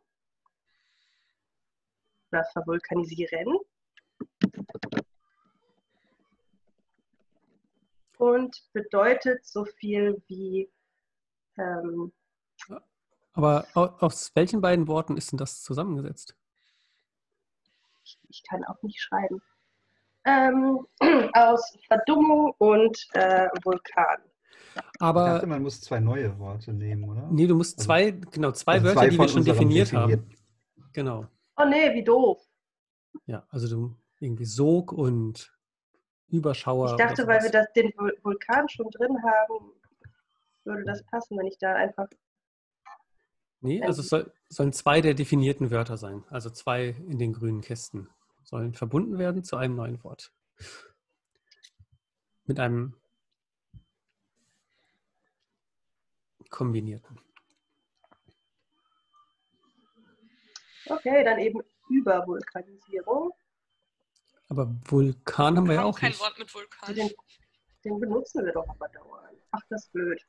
oder Vervulkanisieren. Und bedeutet so viel wie ähm, Aber au- aus welchen beiden Worten ist denn das zusammengesetzt? ich, ich kann auch nicht schreiben. Ähm, aus Verdummung und äh, Vulkan. Ich Aber dachte, man muss zwei neue Worte nehmen, oder? nee, du musst Also- zwei, genau, zwei Also Wörter, die wir schon unserem definiert haben. Genau. Oh nee, wie doof. Ja, also du irgendwie Sog und Überschauer. Ich dachte, weil wir das, den Vul- Vulkan schon drin haben, würde das passen, wenn ich da einfach. Nee, also es soll, sollen zwei der definierten Wörter sein. Also zwei in den grünen Kästen sollen verbunden werden zu einem neuen Wort. Mit einem kombinierten. Okay, dann eben Übervulkanisierung. Aber Vulkan haben wir ja Kaum auch kein nicht. Wort mit Vulkan. Den, den benutzen wir doch aber dauernd. Ach, das ist blöd.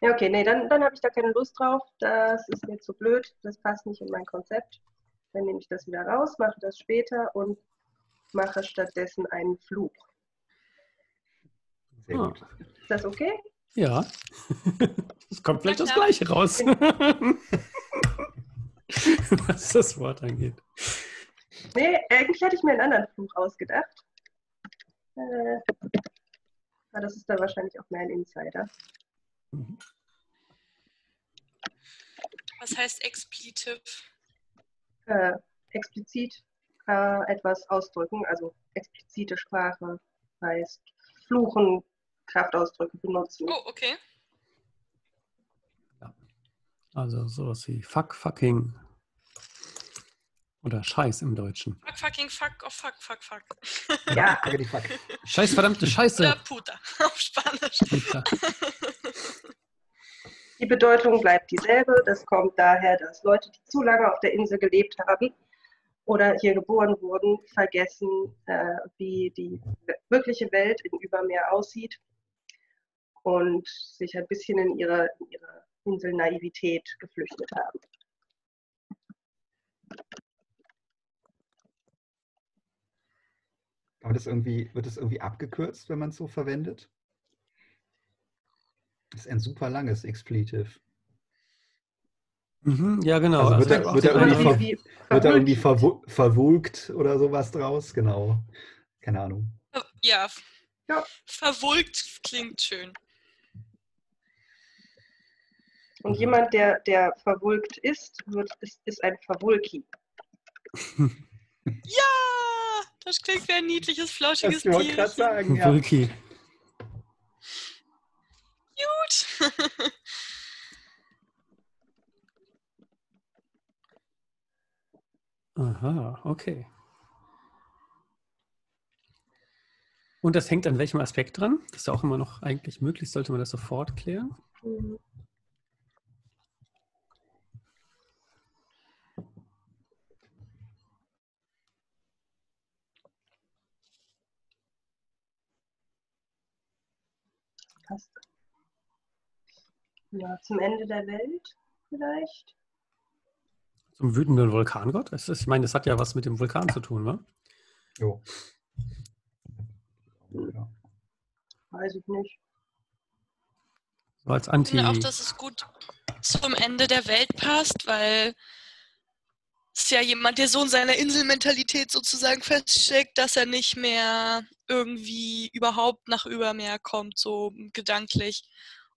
Ja, okay, nee, dann, dann habe ich da keine Lust drauf. Das ist mir zu blöd. Das passt nicht in mein Konzept. Dann nehme ich das wieder raus, mache das später und mache stattdessen einen Fluch. Sehr Ah. gut. Ist das okay? Ja. Es kommt vielleicht das. Gleiche raus. Was das Wort angeht. Nee, eigentlich hatte ich mir einen anderen Fluch ausgedacht. Äh, aber das ist dann wahrscheinlich auch mehr ein Insider. Was heißt expletive? Äh, explizit äh, etwas ausdrücken, also explizite Sprache heißt fluchen, Kraftausdrücke benutzen. Oh, okay. Also sowas wie fuck, fucking oder Scheiß im Deutschen. Fuck, fucking, fuck, oh, fuck, fuck, fuck. Ja, fuck. Scheiß, verdammte Oder Scheiße. puta auf Spanisch. die Bedeutung bleibt dieselbe. Das kommt daher, dass Leute, die zu lange auf der Insel gelebt haben oder hier geboren wurden, vergessen, äh, wie die wirkliche Welt im Übermeer aussieht und sich ein bisschen in ihre, in ihre Inselnaivität geflüchtet haben. Aber das irgendwie, wird das irgendwie abgekürzt, wenn man es so verwendet? Das ist ein super langes Expletive. Mhm, ja, genau. Also wird Also er- auch wird er irgendwie ver- Wie- wie Wird da irgendwie verwulkt. verwu verwulkt oder sowas draus? Genau. Keine Ahnung. Ja. Ja. Verwulkt klingt schön. Und jemand, der, der verwulkt ist, wird, ist, ist ein Verwulki. Ja, das klingt wie ein niedliches, flauschiges Das wollte ich gerade Tier. sagen. Ja. Wulki. Gut. Aha, okay. Und das hängt an welchem Aspekt dran? Das ist ja auch immer noch eigentlich möglich, sollte man das sofort klären. Mhm. Ja, zum Ende der Welt vielleicht. Zum wütenden Vulkangott? Das ist, ich meine, das hat ja was mit dem Vulkan zu tun, ne? Jo. Ja. Weiß ich nicht. So als Ich Anti. finde auch, dass es gut zum Ende der Welt passt, weil es ist ja jemand, der so in seiner Inselmentalität sozusagen feststeckt, dass er nicht mehr irgendwie überhaupt nach Übermeer kommt, so gedanklich.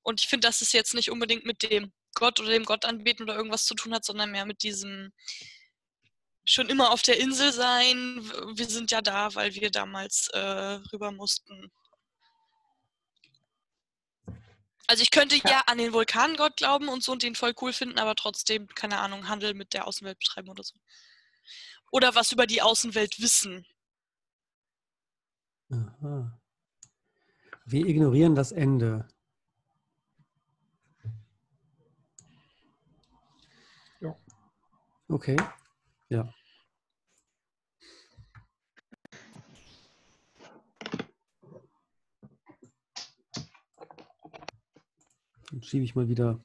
Und ich finde, dass es jetzt nicht unbedingt mit dem Gott oder dem Gott anbeten oder irgendwas zu tun hat, sondern mehr mit diesem schon immer auf der Insel sein. Wir sind ja da, weil wir damals äh, rüber mussten. Also ich könnte ja. Ja. an den Vulkangott glauben und so und den voll cool finden, aber trotzdem, keine Ahnung, Handel mit der Außenwelt betreiben oder so. Oder was über die Außenwelt wissen. Aha. Wir ignorieren das Ende. Okay. Ja. Dann schiebe ich mal wieder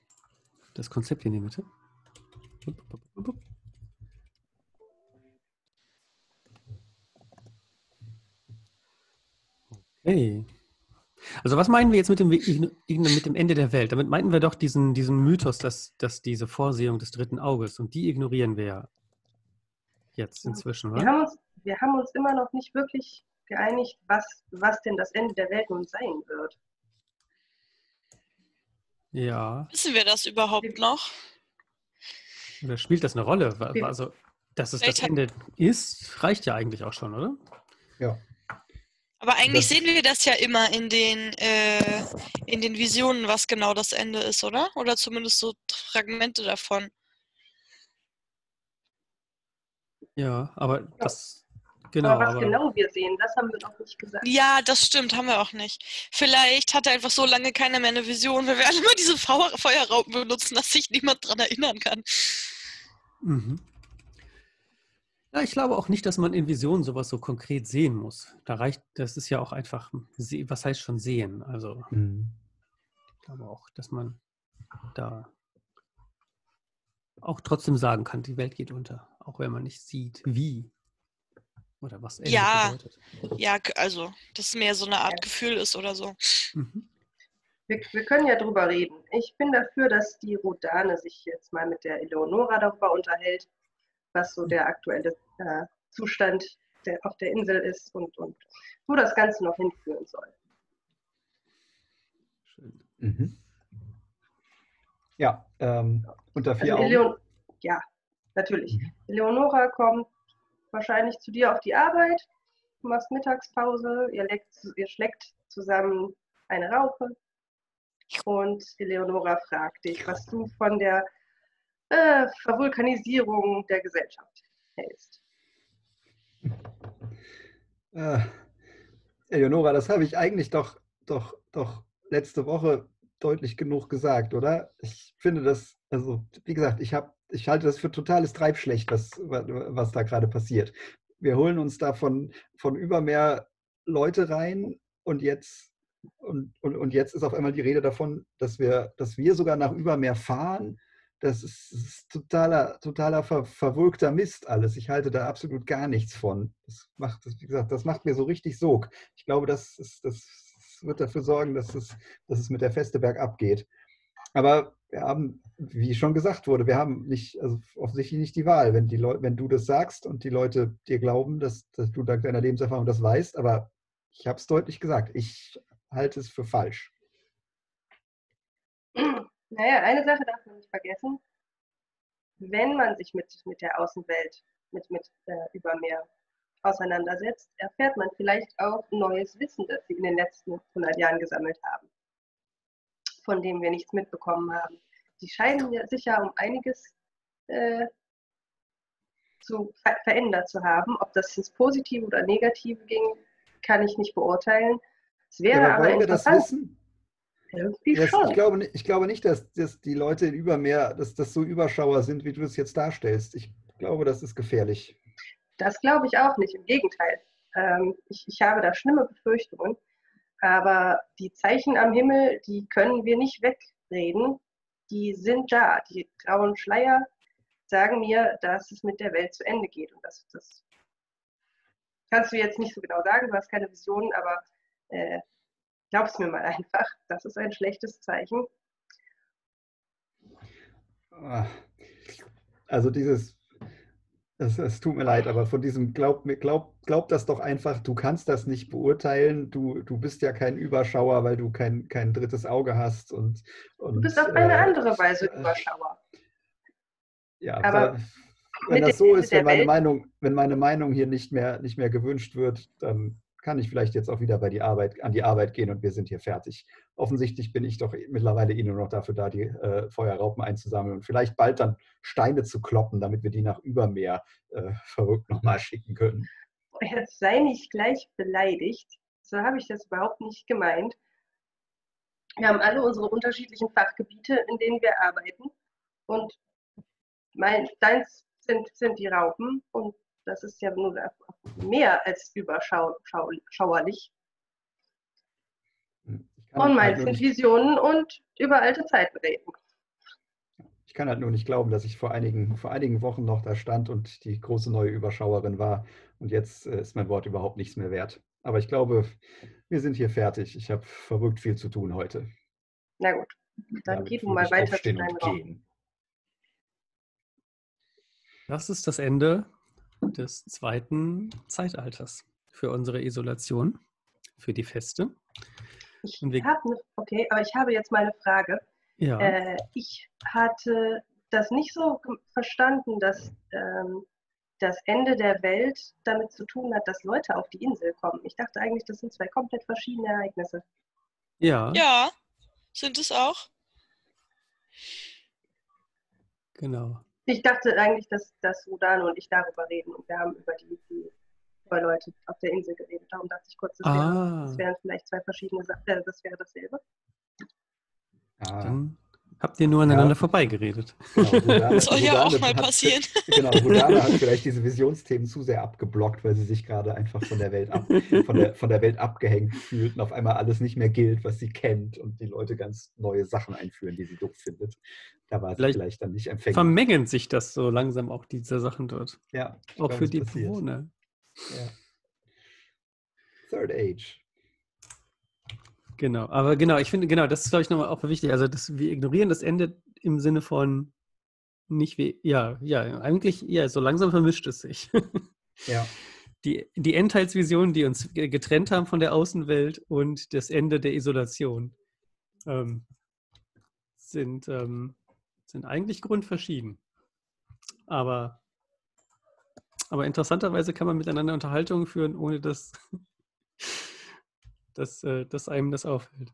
das Konzept in die Mitte. Okay. Also was meinen wir jetzt mit dem, mit dem Ende der Welt? Damit meinten wir doch diesen, diesen Mythos, dass, dass diese Vorsehung des dritten Auges und die ignorieren wir ja jetzt inzwischen, Wir oder? haben, uns, wir haben uns immer noch nicht wirklich geeinigt, was, was denn das Ende der Welt nun sein wird. Ja. Wissen wir das überhaupt noch? Oder spielt das eine Rolle? Wir- Also, dass es das Ende ist, reicht ja eigentlich auch schon, oder? Ja. Aber eigentlich Das- sehen wir das ja immer in den, äh, in den Visionen, was genau das Ende ist, oder? Oder zumindest so Fragmente davon. Ja, aber das, genau. aber was aber- genau wir sehen, das haben wir noch nicht gesagt. Ja, das stimmt, haben wir auch nicht. Vielleicht hatte einfach so lange keiner mehr eine Vision, weil wir alle immer diese Feuer Feuerraupen benutzen, dass sich niemand dran erinnern kann. Mhm. Ja, ich glaube auch nicht, dass man in Visionen sowas so konkret sehen muss. Da reicht, das ist ja auch einfach, was heißt schon sehen? Also, Mhm. ich glaube auch, dass man da auch trotzdem sagen kann, die Welt geht unter, auch wenn man nicht sieht, wie oder was Ende Ja. bedeutet. Ja, also, dass es mehr so eine Art Gefühl ist oder so. Mhm. Wir, wir können ja drüber reden. Ich bin dafür, dass die Rodane sich jetzt mal mit der Eleonora darüber unterhält, was so der aktuelle äh, Zustand der, auf der Insel ist und, und wo das Ganze noch hinführen soll. Schön. Mhm. Ja, ähm, unter vier Also Augen. Eleon ja, natürlich. Mhm. Eleonora kommt wahrscheinlich zu dir auf die Arbeit, du machst Mittagspause, ihr, leckt, ihr schlägt zusammen eine Raupe und Eleonora fragt dich, was du von der äh, Vervulkanisierung der Gesellschaft hältst. Äh, das habe ich eigentlich doch, doch, doch letzte Woche deutlich genug gesagt, oder? Ich finde das, also wie gesagt, ich habe, ich halte das für totales Treibschlecht, was, was da gerade passiert. Wir holen uns da von, von über mehr Leute rein und jetzt und, und, und jetzt ist auf einmal die Rede davon, dass wir, dass wir sogar nach Übermeer fahren. Das ist, das ist totaler, totaler ver, verwulkter Mist alles. Ich halte da absolut gar nichts von. Das macht, wie gesagt, das macht mir so richtig Sog. Ich glaube, das, ist, das wird dafür sorgen, dass es, dass es mit der Feste bergab geht. Aber wir haben, wie schon gesagt wurde, wir haben nicht, also offensichtlich nicht die Wahl, wenn, die Leu wenn du das sagst und die Leute dir glauben, dass, dass du dank deiner Lebenserfahrung das weißt. Aber ich habe es deutlich gesagt. Ich halte es für falsch. Naja, eine Sache darf man nicht vergessen. Wenn man sich mit, mit der Außenwelt, mit, mit äh, Übermeer auseinandersetzt, erfährt man vielleicht auch neues Wissen, das sie in den letzten 100 Jahren gesammelt haben, von dem wir nichts mitbekommen haben. Sie scheinen ja sich ja um einiges äh, zu ver verändert zu haben. Ob das ins Positive oder Negative ging, kann ich nicht beurteilen. Es wäre Ja, aber aber wollen wir das interessant. wissen? Irgendwie Das, schon. ich, glaube, ich glaube nicht, dass, dass die Leute in Übermeer, dass das so Überschauer sind, wie du es jetzt darstellst. Ich glaube, das ist gefährlich. Das glaube ich auch nicht, im Gegenteil. Ähm, ich, ich habe da schlimme Befürchtungen. Aber die Zeichen am Himmel, die können wir nicht wegreden. Die sind da. Die grauen Schleier sagen mir, dass es mit der Welt zu Ende geht. Und das, das kannst du jetzt nicht so genau sagen, du hast keine Visionen, aber äh, glaub's mir mal einfach. Das ist ein schlechtes Zeichen. Ah. Also dieses, es, es tut mir leid, aber von diesem glaub, mir- glaub, glaub das doch einfach, du kannst das nicht beurteilen. Du, du bist ja kein Überschauer, weil du kein, kein drittes Auge hast. Und, und, Du bist auf eine äh, andere Weise äh, Überschauer. Ja, Aber wenn das so ist, wenn meine Meinung, wenn meine Meinung hier nicht mehr, nicht mehr gewünscht wird, dann kann ich vielleicht jetzt auch wieder bei die Arbeit, an die Arbeit gehen und wir sind hier fertig. Offensichtlich bin ich doch mittlerweile eh nur noch dafür da, die äh, Feuerraupen einzusammeln und vielleicht bald dann Steine zu kloppen, damit wir die nach Übermeer äh, verrückt nochmal schicken können. Jetzt sei nicht gleich beleidigt. So habe ich das überhaupt nicht gemeint. Wir haben alle unsere unterschiedlichen Fachgebiete, in denen wir arbeiten. Und mein, deins sind, sind die Raupen. Und das ist ja nur mehr als überschauerlich. Und halt meins nur sind nicht, Visionen und über alte Zeiten reden. ich kann halt nur nicht glauben, dass ich vor einigen, vor einigen Wochen noch da stand und die große neue Überschauerin war. Und jetzt äh, ist mein Wort überhaupt nichts mehr wert. Aber ich glaube, wir sind hier fertig. Ich habe verrückt viel zu tun heute. Na gut, dann Damit geh du mal weiter zu aufstehen deinem und Raum. gehen. Das ist das Ende des zweiten Zeitalters für unsere Isolation, für die Feste. Ich habe eine, okay, aber ich habe jetzt mal eine Frage. Ja, Äh, ich hatte das nicht so verstanden, dass ähm, das Ende der Welt damit zu tun hat, dass Leute auf die Insel kommen. Ich dachte eigentlich, das sind zwei komplett verschiedene Ereignisse. ja, Ja, sind es auch. genau. Ich dachte eigentlich, dass, dass Rudano und ich darüber reden und wir haben über die, die über Leute auf der Insel geredet. Darum dachte ich kurz, das, wäre, Ah, das wären vielleicht zwei verschiedene Sachen. Äh, das wäre dasselbe. Ja, dann habt ihr nur aneinander Ja. vorbeigeredet. genau, Soll ja auch mal hat- passieren. Genau, Rudana hat vielleicht diese Visionsthemen zu sehr abgeblockt, weil sie sich gerade einfach von der Welt ab, von der, von der Welt abgehängt fühlt und auf einmal alles nicht mehr gilt, was sie kennt und die Leute ganz neue Sachen einführen, die sie doof findet. Da war sie Vielleicht vielleicht dann nicht empfänglich. Vermengen sich das so langsam auch diese Sachen dort. Ja, Auch glaube, für die passiert. Bewohner. Ja. Third Age. Genau, aber genau, ich finde, genau, das ist, glaube ich, nochmal auch wichtig. Also, das, wir ignorieren das Ende im Sinne von nicht wie, ja, ja, eigentlich, ja, so langsam vermischt es sich. Ja. die, die Endteilsvisionen, die uns ge- getrennt haben von der Außenwelt und das Ende der Isolation ähm, sind, ähm, sind eigentlich grundverschieden. Aber, aber interessanterweise kann man miteinander Unterhaltungen führen, ohne dass, dass, äh, dass einem das auffällt.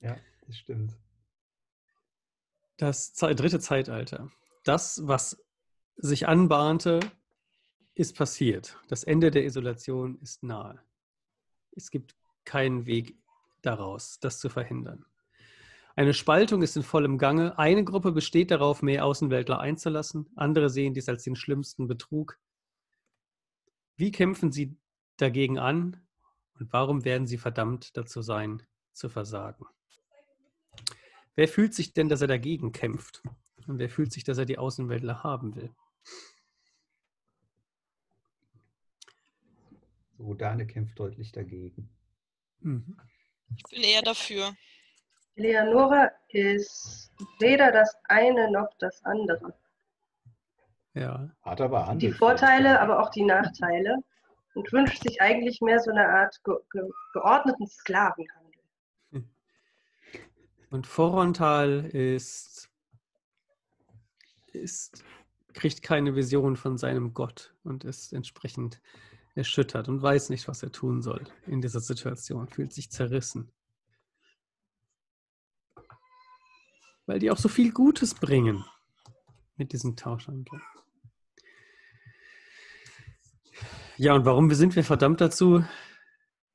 Ja, das stimmt. Das dritte Zeitalter. Das, was sich anbahnte, ist passiert. Das Ende der Isolation ist nahe. Es gibt keinen Weg daraus, das zu verhindern. Eine Spaltung ist in vollem Gange. Eine Gruppe besteht darauf, mehr Außenweltler einzulassen. Andere sehen dies als den schlimmsten Betrug. Wie kämpfen sie dagegen an und warum werden sie verdammt dazu sein, zu versagen? Wer fühlt sich denn, dass er dagegen kämpft? Und wer fühlt sich, dass er die Außenweltler haben will? So, Dane kämpft deutlich dagegen. Mhm. Ich bin eher dafür. Eleonora ist weder das eine noch das andere. Ja, Hat aber Die Handel. Vorteile, aber auch die Nachteile. Und wünscht sich eigentlich mehr so eine Art ge ge geordneten Sklavenhandel. und Vorontal ist, ist, kriegt keine Vision von seinem Gott und ist entsprechend erschüttert und weiß nicht, was er tun soll in dieser Situation, fühlt sich zerrissen. Weil die auch so viel Gutes bringen mit diesem Tauschhandel. Ja, und warum sind wir verdammt dazu,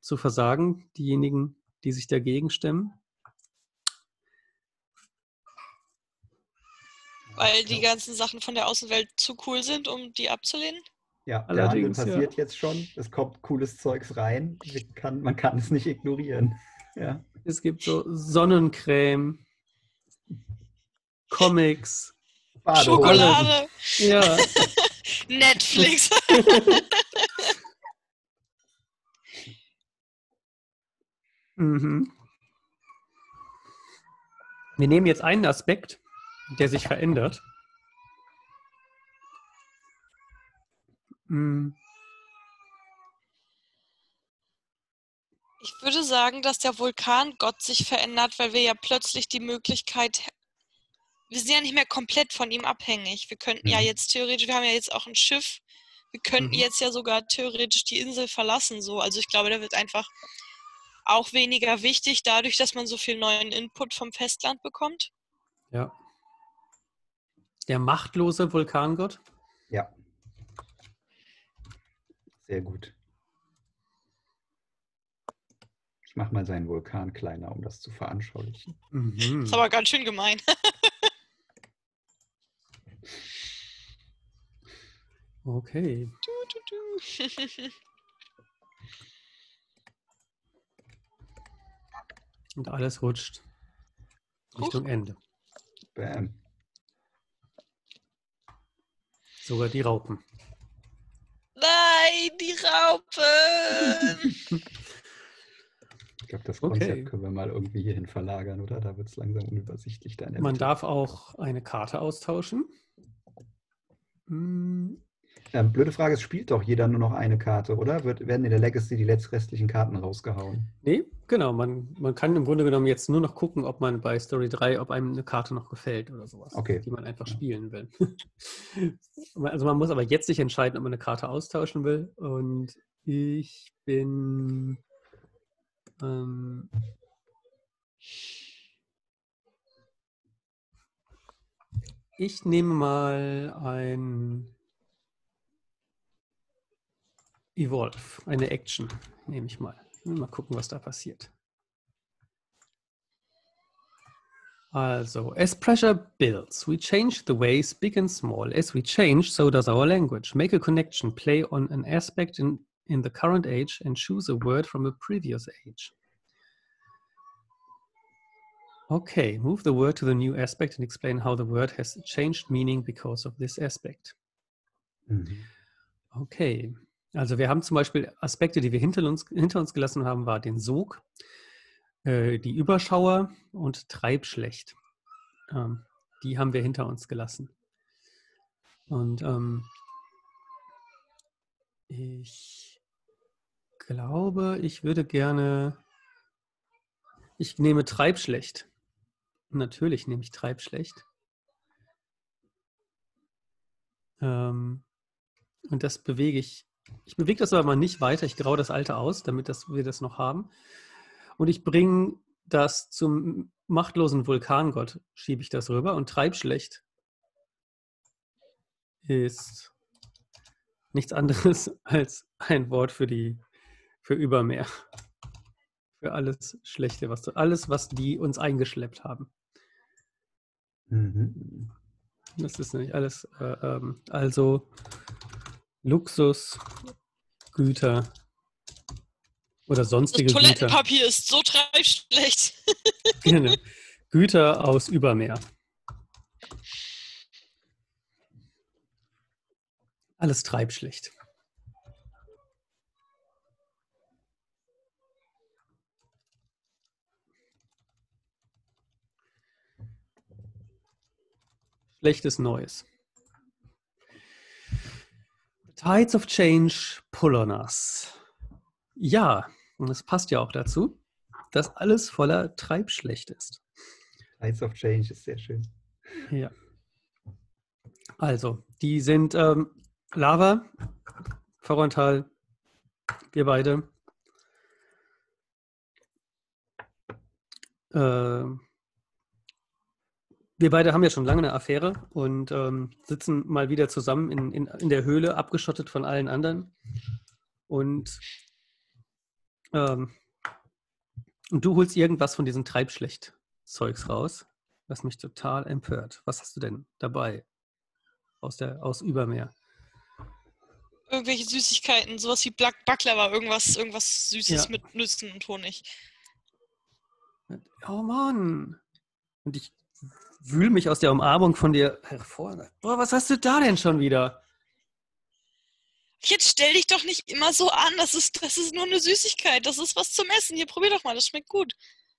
zu versagen, diejenigen, die sich dagegen stemmen? Weil die ganzen Sachen von der Außenwelt zu cool sind, um die abzulehnen. Ja, der Handel Allerdings, ja. passiert jetzt schon. Es kommt cooles Zeugs rein. Wir kann, man kann es nicht ignorieren. Ja. Es gibt so Sonnencreme, Comics. Badehosen. Schokolade, Ja, Netflix. mhm. Wir nehmen jetzt einen Aspekt, der sich verändert. Mm, Ich würde sagen, dass der Vulkangott sich verändert, weil wir ja plötzlich die Möglichkeit, wir sind ja nicht mehr komplett von ihm abhängig. Wir könnten ja Mhm. jetzt theoretisch, wir haben ja jetzt auch ein Schiff, wir könnten Mhm. jetzt ja sogar theoretisch die Insel verlassen. So. Also ich glaube, der wird einfach auch weniger wichtig, dadurch, dass man so viel neuen Input vom Festland bekommt. Ja. Der machtlose Vulkangott. Ja. Sehr gut. Ich mache mal seinen Vulkan kleiner, um das zu veranschaulichen. Mhm. Ist aber ganz schön gemein. Okay. Du, du, du. Und alles rutscht Richtung Ende. Bam. Sogar die Raupen. Nein, die Raupen! Ich glaube, das Okay. Konzept können wir mal irgendwie hierhin verlagern, oder? Da wird es langsam unübersichtlich. Man darf auch eine Karte austauschen. Mm, Ähm, blöde Frage, es spielt doch jeder nur noch eine Karte, oder? Wird, werden in der Legacy die letztrestlichen Karten rausgehauen? Nee, genau. Man, man kann im Grunde genommen jetzt nur noch gucken, ob man bei Story 3, ob einem eine Karte noch gefällt oder sowas, Okay. die man einfach Ja. spielen will. also man muss aber jetzt sich entscheiden, ob man eine Karte austauschen will. Und ich bin ähm, ich nehme mal ein Evolve, eine Action, nehme ich mal. Mal gucken, was da passiert. Also, as pressure builds, we change the ways big and small. As we change, so does our language. Make a connection, play on an aspect in, in the current age, and choose a word from a previous age. Okay, move the word to the new aspect and explain how the word has changed meaning because of this aspect. Mhm. Okay, also wir haben zum Beispiel Aspekte, die wir hinter uns, hinter uns gelassen haben, war den Sog, äh, die Überschauer und Treibschlecht. Ähm, die haben wir hinter uns gelassen. Und ähm, Ich glaube, ich würde gerne. Ich nehme Treibschlecht. Natürlich nehme ich Treibschlecht. Ähm, und das bewege ich. Ich bewege das aber mal nicht weiter. Ich graue das alte aus, damit das, wir das noch haben. Und ich bringe das zum machtlosen Vulkangott, schiebe ich das rüber. Und Treibschlecht ist nichts anderes als ein Wort für die für Übermeer. Für alles Schlechte, was alles, was die uns eingeschleppt haben. Mhm. Das ist nicht alles. Äh, ähm, also Luxus, Güter oder Das sonstige Güter. Toilettenpapier ist so treibschlecht. Genau. Güter aus Übermeer. Alles treibschlecht. Schlechtes Neues. Tides of Change pull on us. Ja, und es passt ja auch dazu, dass alles voller Treibschlecht ist. Tides of Change ist sehr schön. Ja. Also, die sind ähm, Lava, Vorontal, wir beide. Ähm, wir beide haben ja schon lange eine Affäre und ähm, sitzen mal wieder zusammen in, in, in der Höhle, abgeschottet von allen anderen. Und, ähm, und du holst irgendwas von diesem Treibschlecht-Zeugs raus, was mich total empört. Was hast du denn dabei? Aus, der, aus Übermeer. Irgendwelche Süßigkeiten, sowas wie Black Baklava, irgendwas, irgendwas Süßes Ja. mit Nüssen und Honig. Oh Mann. Und ich wühle mich aus der Umarmung von dir hervor. Boah, was hast du da denn schon wieder? Jetzt stell dich doch nicht immer so an, das ist, das ist nur eine Süßigkeit, das ist was zum Essen. Hier, probier doch mal, das schmeckt gut.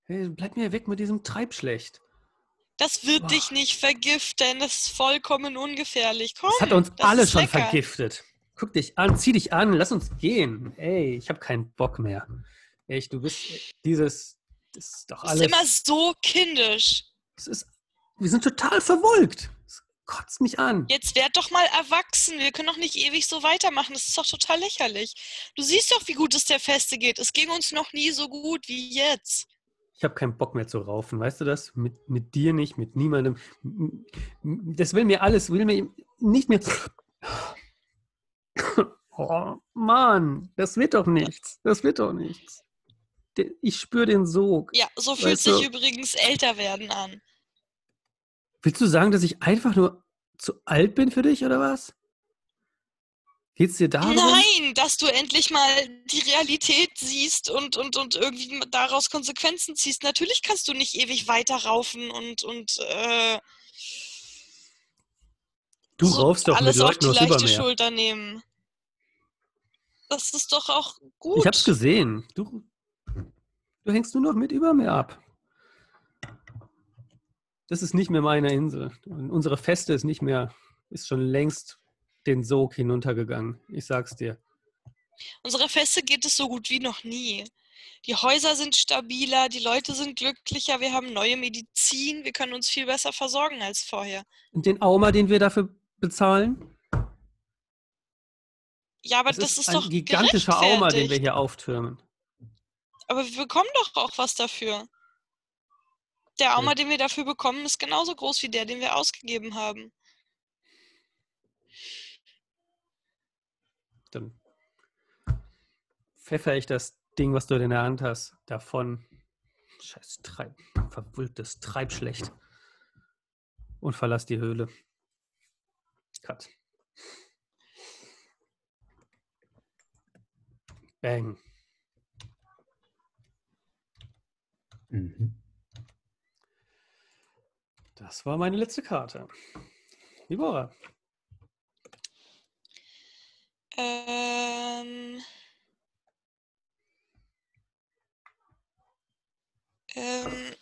Hey, bleib mir weg mit diesem Treibschlecht. Das wird Boah. dich nicht vergiften, das ist vollkommen ungefährlich. Komm, Das hat uns das alle schon lecker. vergiftet. Guck dich an, zieh dich an, lass uns gehen. Ey, ich habe keinen Bock mehr. Echt, du bist dieses, das ist doch Das alles. ist immer so kindisch. das ist, wir sind total verwolkt. Das kotzt mich an. Jetzt werd doch mal erwachsen. Wir können doch nicht ewig so weitermachen. Das ist doch total lächerlich. Du siehst doch, wie gut es der Feste geht. Es ging uns noch nie so gut wie jetzt. Ich habe keinen Bock mehr zu raufen, weißt du das? Mit, mit dir nicht, mit niemandem. Das will mir alles, will mir nicht mehr. Oh Mann, das wird doch nichts. Das wird doch nichts. Ich spüre den Sog. Ja, so fühlt Weißt du- sich übrigens älter werden an. Willst du sagen, dass ich einfach nur zu alt bin für dich oder was? Geht's dir darum? Nein, dass du endlich mal die Realität siehst und, und, und irgendwie daraus Konsequenzen ziehst. Natürlich kannst du nicht ewig weiter raufen und, und äh, Du so raufst doch mit alles auf Leuten die aus leichte Übermeer. Schulter nehmen. Das ist doch auch gut. Ich hab's gesehen. Du, du hängst nur noch mit Übermeer ab. Das ist nicht mehr meine Insel. Und unsere Feste ist nicht mehr, ist schon längst den Sog hinuntergegangen. Ich sag's dir. Unserer Feste geht es so gut wie noch nie. Die Häuser sind stabiler, die Leute sind glücklicher, wir haben neue Medizin, wir können uns viel besser versorgen als vorher. Und den Auma, den wir dafür bezahlen? Ja, aber das, ist, ein doch gigantischer Auma, den wir hier auftürmen. Aber wir bekommen doch auch was dafür. Der Auma, den wir dafür bekommen, ist genauso groß wie der, den wir ausgegeben haben. Dann pfeffer ich das Ding, was du in der Hand hast, davon. Scheiß Treib, verwulktes Treibschlecht. Und verlass die Höhle. Cut. Bang. Mhm. Das war meine letzte Karte. Libora. Ähm, ähm.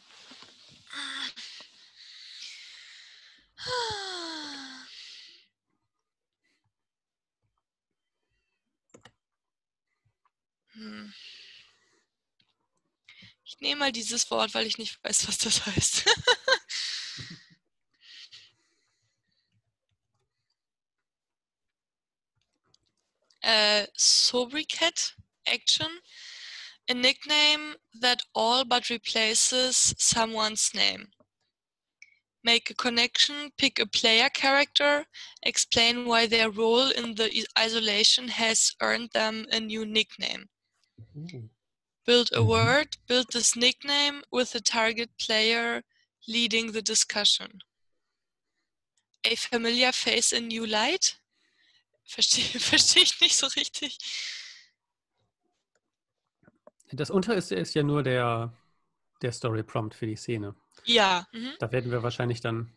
Ich nehme mal dieses Wort, weil ich nicht weiß, was das heißt. äh, Sobriquet Action. A nickname that all but replaces someone's name. Make a connection, pick a player character, explain why their role in the isolation has earned them a new nickname. Build a Mhm. word, build this nickname with the target player leading the discussion. A familiar face in new light? Verstehe versteh ich nicht so richtig. Das untere ist, ist ja nur der, der Story Prompt für die Szene. Ja. Mhm. Da werden wir wahrscheinlich dann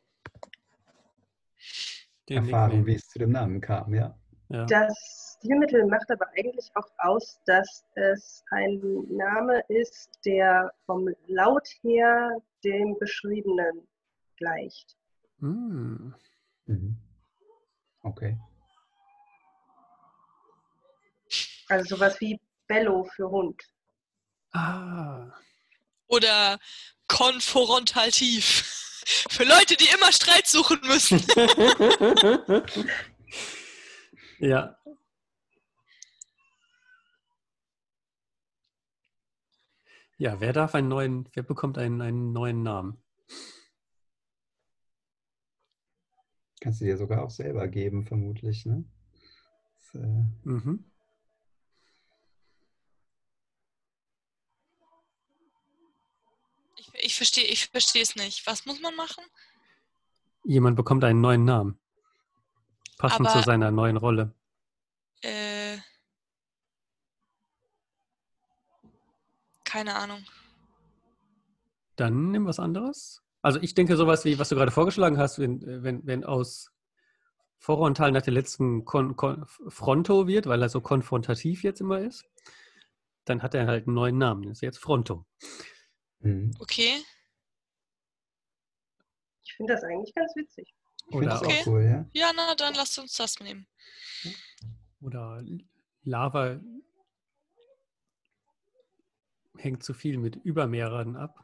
den Erfahren, wie es zu dem Namen kam, ja. ja. Das Stilmittel macht aber eigentlich auch aus, dass es ein Name ist, der vom Laut her dem Beschriebenen gleicht. Hm. Mhm. Okay. Also sowas wie Bello für Hund. Ah. Oder konfrontativ. Für Leute, die immer Streit suchen müssen. ja. Ja, wer darf einen neuen, wer bekommt einen, einen neuen Namen? Kannst du dir sogar auch selber geben, vermutlich, ne? Das, äh, Mhm. Ich, verstehe ich verstehe es nicht. Was muss man machen? Jemand bekommt einen neuen Namen. Passend zu Aber- seiner neuen Rolle. Äh, keine Ahnung. Dann nimm was anderes. Also ich denke sowas wie, was du gerade vorgeschlagen hast, wenn, wenn, wenn aus Frontal nach der letzten Kon Kon Fronto wird, weil er so konfrontativ jetzt immer ist, dann hat er halt einen neuen Namen. Das ist jetzt Fronto. Mhm. Okay. Ich finde das eigentlich ganz witzig. Oder, Okay. auch cool, ja. Ja, na, dann lasst uns das nehmen. oder Lava hängt zu viel mit Übermehrern ab.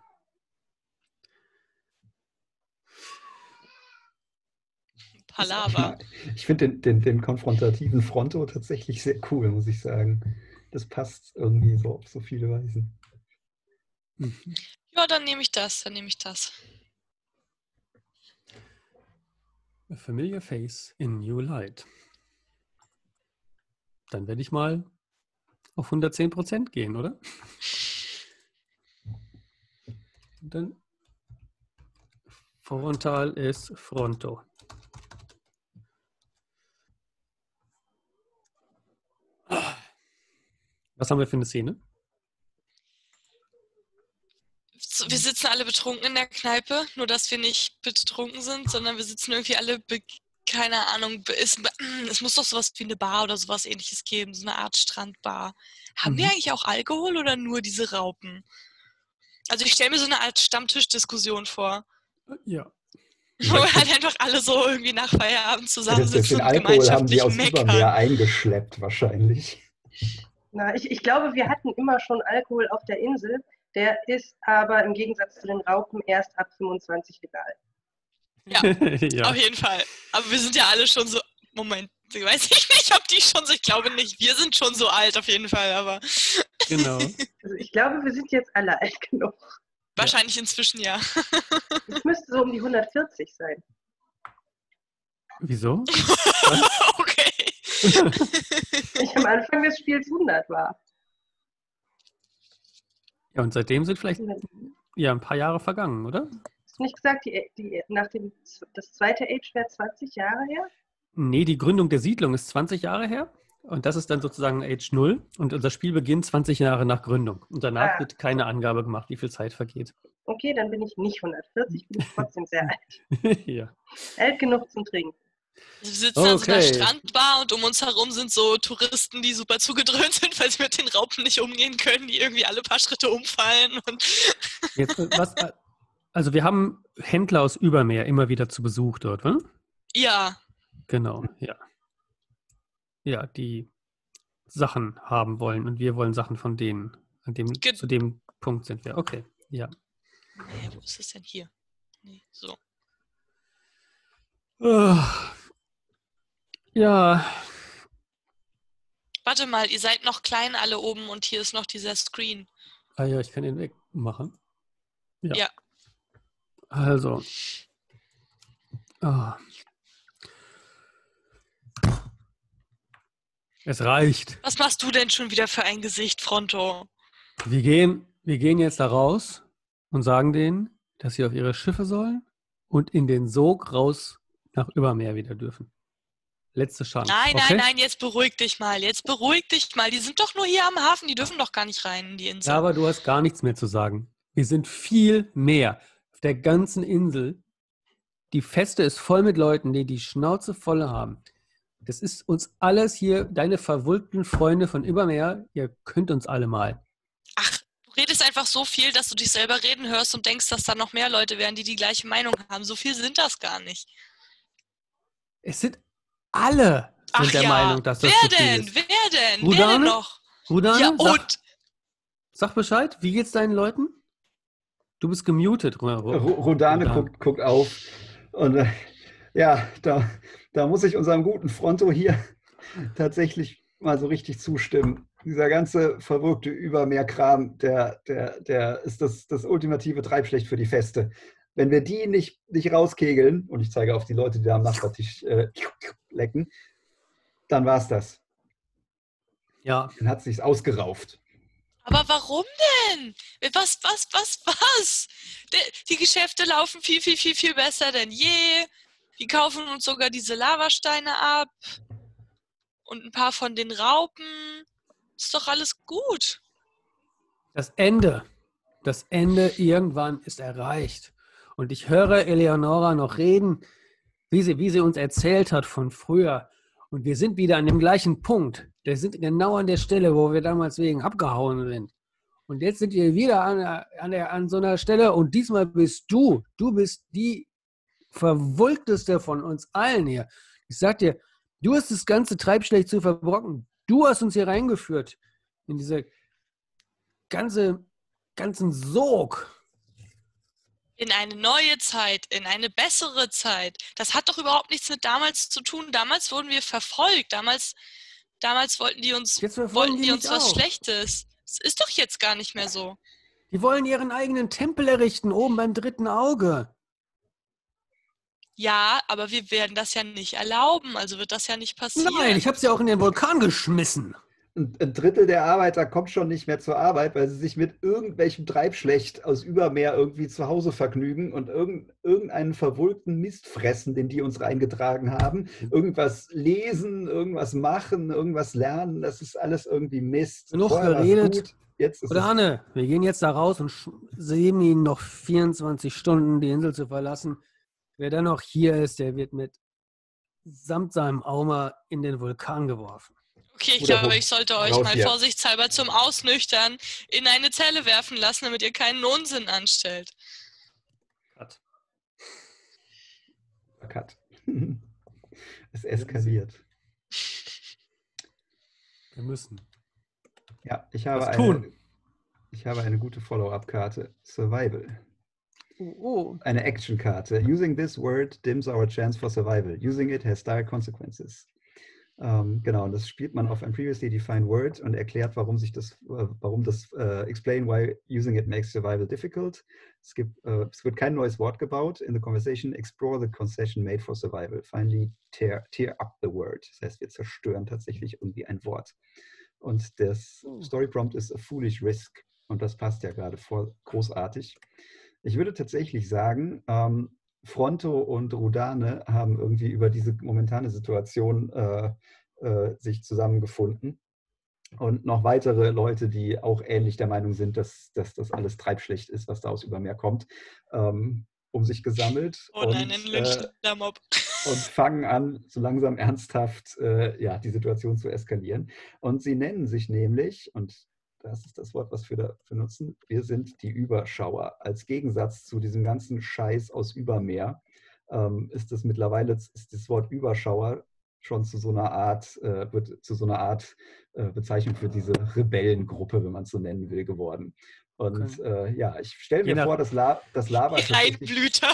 Palava. Ich finde den, den, den konfrontativen Fronto tatsächlich sehr cool, muss ich sagen. Das passt irgendwie so auf so viele Weisen. Mhm. Ja, dann nehme ich das. Dann nehme ich das. A familiar face in new light. Dann werde ich mal auf 110% gehen, oder? Und dann Frontal ist Fronto. Was haben wir für eine Szene? So, Wir sitzen alle betrunken in der Kneipe, nur dass wir nicht betrunken sind, sondern wir sitzen irgendwie alle, be keine Ahnung, es, es muss doch sowas wie eine Bar oder sowas ähnliches geben, so eine Art Strandbar. Haben wir Mhm. eigentlich auch Alkohol oder nur diese Raupen? Also ich stelle mir so eine Art Stammtischdiskussion vor, Ja. wo wir halt einfach alle so irgendwie nach Feierabend zusammensitzen den und Alkohol haben sie gemeinschaftlich aus meckern. Übermeer eingeschleppt, wahrscheinlich. Na, ich, ich glaube, wir hatten immer schon Alkohol auf der Insel. Der ist aber im Gegensatz zu den Raupen erst ab 25 legal. Ja. ja. Auf jeden Fall. Aber wir sind ja alle schon so. Moment, weiß ich nicht, ob die schon so. Ich glaube nicht. Wir sind schon so alt auf jeden Fall, aber Genau. Also ich glaube, wir sind jetzt alle alt genug. wahrscheinlich inzwischen ja. Es müsste so um die 140 sein. Wieso? okay. Ich am Anfang des Spiels 100 war. Ja, und seitdem sind vielleicht Hast ja ein paar Jahre vergangen, oder? du nicht gesagt, die, die, nach dem, das zweite Age wäre 20 Jahre her? Nee, die Gründung der Siedlung ist 20 Jahre her. Und das ist dann sozusagen Age 0. Und unser Spiel beginnt 20 Jahre nach Gründung. Und danach Ah. wird keine Angabe gemacht, wie viel Zeit vergeht. Okay, dann bin ich nicht 140, bin ich trotzdem sehr alt. ja. Alt genug zum Trinken. Wir sitzen an so einer Okay. Strandbar und um uns herum sind so Touristen, die super zugedröhnt sind, weil sie mit den Raupen nicht umgehen können, die irgendwie alle paar Schritte umfallen. Jetzt, was, also wir haben Händler aus Übermeer immer wieder zu Besuch dort, oder? ja, Genau, ja. Ja, die Sachen haben wollen und wir wollen Sachen von denen. An dem, Ge- zu dem Punkt sind wir. Okay, ja. Hä, wo ist es denn hier? Nee, so. Ah. Ja, Warte mal, ihr seid noch klein alle oben und hier ist noch dieser Screen. ah, ja, ich kann ihn wegmachen. Ja. Ja. Also. Ah. Es reicht. Was machst du denn schon wieder für ein Gesicht, Fronto? Wir gehen, wir gehen jetzt da raus und sagen denen, dass sie auf ihre Schiffe sollen und in den Sog raus nach Übermeer wieder dürfen. Letzte Chance. Nein, okay? nein, nein, jetzt beruhig dich mal. Jetzt beruhig dich mal. Die sind doch nur hier am Hafen. Die dürfen doch gar nicht rein in die Insel. Ja, aber du hast gar nichts mehr zu sagen. Wir sind viel mehr auf der ganzen Insel. Die Feste ist voll mit Leuten, die die Schnauze voll haben. Das ist uns alles hier, deine verwulkten Freunde von Übermeer, ihr könnt uns alle mal. Ach, du redest einfach so viel, dass du dich selber reden hörst und denkst, dass da noch mehr Leute wären, die die gleiche Meinung haben. So viel sind das gar nicht. Es sind alle sind Ach der ja, Meinung, dass das wer zu viel denn? ist. Wer denn? Wer Rudane? denn noch? Rudane, Ja, sag, und? sag Bescheid, wie geht's deinen Leuten? Du bist gemutet, Ru- Ru- Ru- Rodane Rodane. guckt, guckt auf. Und äh, ja, da, da muss ich unserem guten Fronto hier tatsächlich mal so richtig zustimmen. Dieser ganze verrückte Übermeerkram, der, der, der ist das, das ultimative Treibschlecht für die Feste. Wenn wir die nicht, nicht rauskegeln, und ich zeige auf die Leute, die da am Nachbartisch äh, lecken, dann war es das. Ja, Dann hat es sich ausgerauft. Aber warum denn? Was, was, was, was? Die Geschäfte laufen viel, viel, viel, viel besser denn je. Die kaufen uns sogar diese Lavasteine ab. Und ein paar von den Raupen. Ist doch alles gut. das Ende, das Ende irgendwann ist erreicht. Und ich höre Eleonora noch reden, wie sie, wie sie uns erzählt hat von früher. Und wir sind wieder an dem gleichen Punkt. Wir sind genau an der Stelle, wo wir damals wegen abgehauen sind. Und jetzt sind wir wieder an, an, der, an so einer Stelle und diesmal bist du, du bist die verwulkteste von uns allen hier. Ich sag dir, du hast das ganze Treibschlecht zu verbrocken. Du hast uns hier reingeführt in diese ganze, ganzen Sog. In eine neue Zeit, in eine bessere Zeit. Das hat doch überhaupt nichts mit damals zu tun. Damals wurden wir verfolgt. Damals, damals wollten die uns, wollten die die uns was auch. Schlechtes. Es ist doch jetzt gar nicht mehr so. Die wollen ihren eigenen Tempel errichten, oben beim dritten Auge. Ja, aber wir werden das ja nicht erlauben. Also wird das ja nicht passieren. Nein, ich habe sie auch in den Vulkan geschmissen. Ein Drittel der Arbeiter kommt schon nicht mehr zur Arbeit, weil sie sich mit irgendwelchem Treibschlecht aus Übermeer irgendwie zu Hause vergnügen und irgend, irgendeinen verwulkten Mist fressen, den die uns reingetragen haben. Irgendwas lesen, irgendwas machen, irgendwas lernen, das ist alles irgendwie Mist. Genug Vorher geredet. Jetzt ist Oder Anne, wir gehen jetzt da raus und sehen ihnen noch 24 Stunden die Insel zu verlassen. Wer dann noch hier ist, der wird mit samt seinem Aumer in den Vulkan geworfen. Okay, ich Oder glaube, ich sollte euch raus mal hier. vorsichtshalber zum Ausnüchtern in eine Zelle werfen lassen, damit ihr keinen Unsinn anstellt. Cut. es eskaliert. Wir müssen. Ja, ich habe, Was eine, tun? ich habe eine gute Follow-up-Karte. Survival. Oh, oh. Eine Action-Karte. Using this word dims our chance for survival. Using it has dire consequences. Ähm, genau, und das spielt man auf ein previously defined word und erklärt, warum sich das, äh, warum das, äh, explain why using it makes survival difficult. Es, gibt, äh, es wird kein neues Wort gebaut. In the conversation, explore the concession made for survival. Finally, tear, tear up the word. Das heißt, wir zerstören tatsächlich irgendwie ein Wort. Und das Oh. Story Prompt ist a foolish risk. Und das passt ja gerade vor großartig. Ich würde tatsächlich sagen, ähm, Fronto und Rudane haben irgendwie über diese momentane Situation äh, äh, sich zusammengefunden. Und noch weitere Leute, die auch ähnlich der Meinung sind, dass, dass das alles treibschlecht ist, was da aus Übermeer kommt, ähm, um sich gesammelt. Oh nein, und, äh, Mob. und fangen an, so langsam ernsthaft äh, ja, die Situation zu eskalieren. Und sie nennen sich nämlich, und das ist das Wort, was wir dafür nutzen, wir sind die Überschauer. Als Gegensatz zu diesem ganzen Scheiß aus Übermeer ähm, ist es mittlerweile, ist das Wort Überschauer schon zu so einer Art, äh, wird zu so einer Art äh, Bezeichnung für diese Rebellengruppe, wenn man es so nennen will, geworden. Und äh, ja, ich stelle mir vor, dass, La dass Lava Die Reinblüter.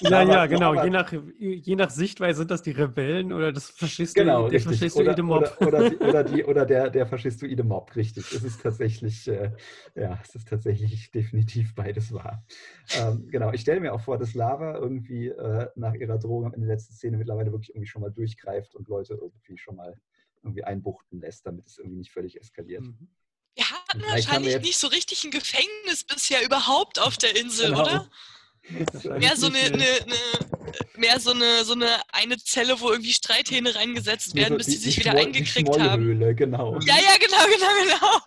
Ja, ja, genau. aber- Je nach, je nach Sichtweise sind das die Rebellen oder das Faschisto, Genau, der richtig. faschistoide Oder, Mob. oder, oder, die, oder, die, oder der, der faschistoide Mob, richtig. Es ist tatsächlich, äh, ja, es ist tatsächlich definitiv beides wahr. Ähm, genau, ich stelle mir auch vor, dass Lava irgendwie äh, nach ihrer Drohung Ende der letzten Szene mittlerweile wirklich irgendwie schon mal durchgreift und Leute irgendwie schon mal irgendwie einbuchten lässt, damit es irgendwie nicht völlig eskaliert. Mhm. Wir hatten wir wahrscheinlich jetzt- nicht so richtig ein Gefängnis bisher überhaupt auf der Insel, Genau. oder? Mehr so eine, eine, eine, mehr so eine, so eine, eine Zelle, wo irgendwie Streithähne reingesetzt werden, bis die- sich wieder eingekriegt haben. Genau. Ja, ja, genau, genau, genau.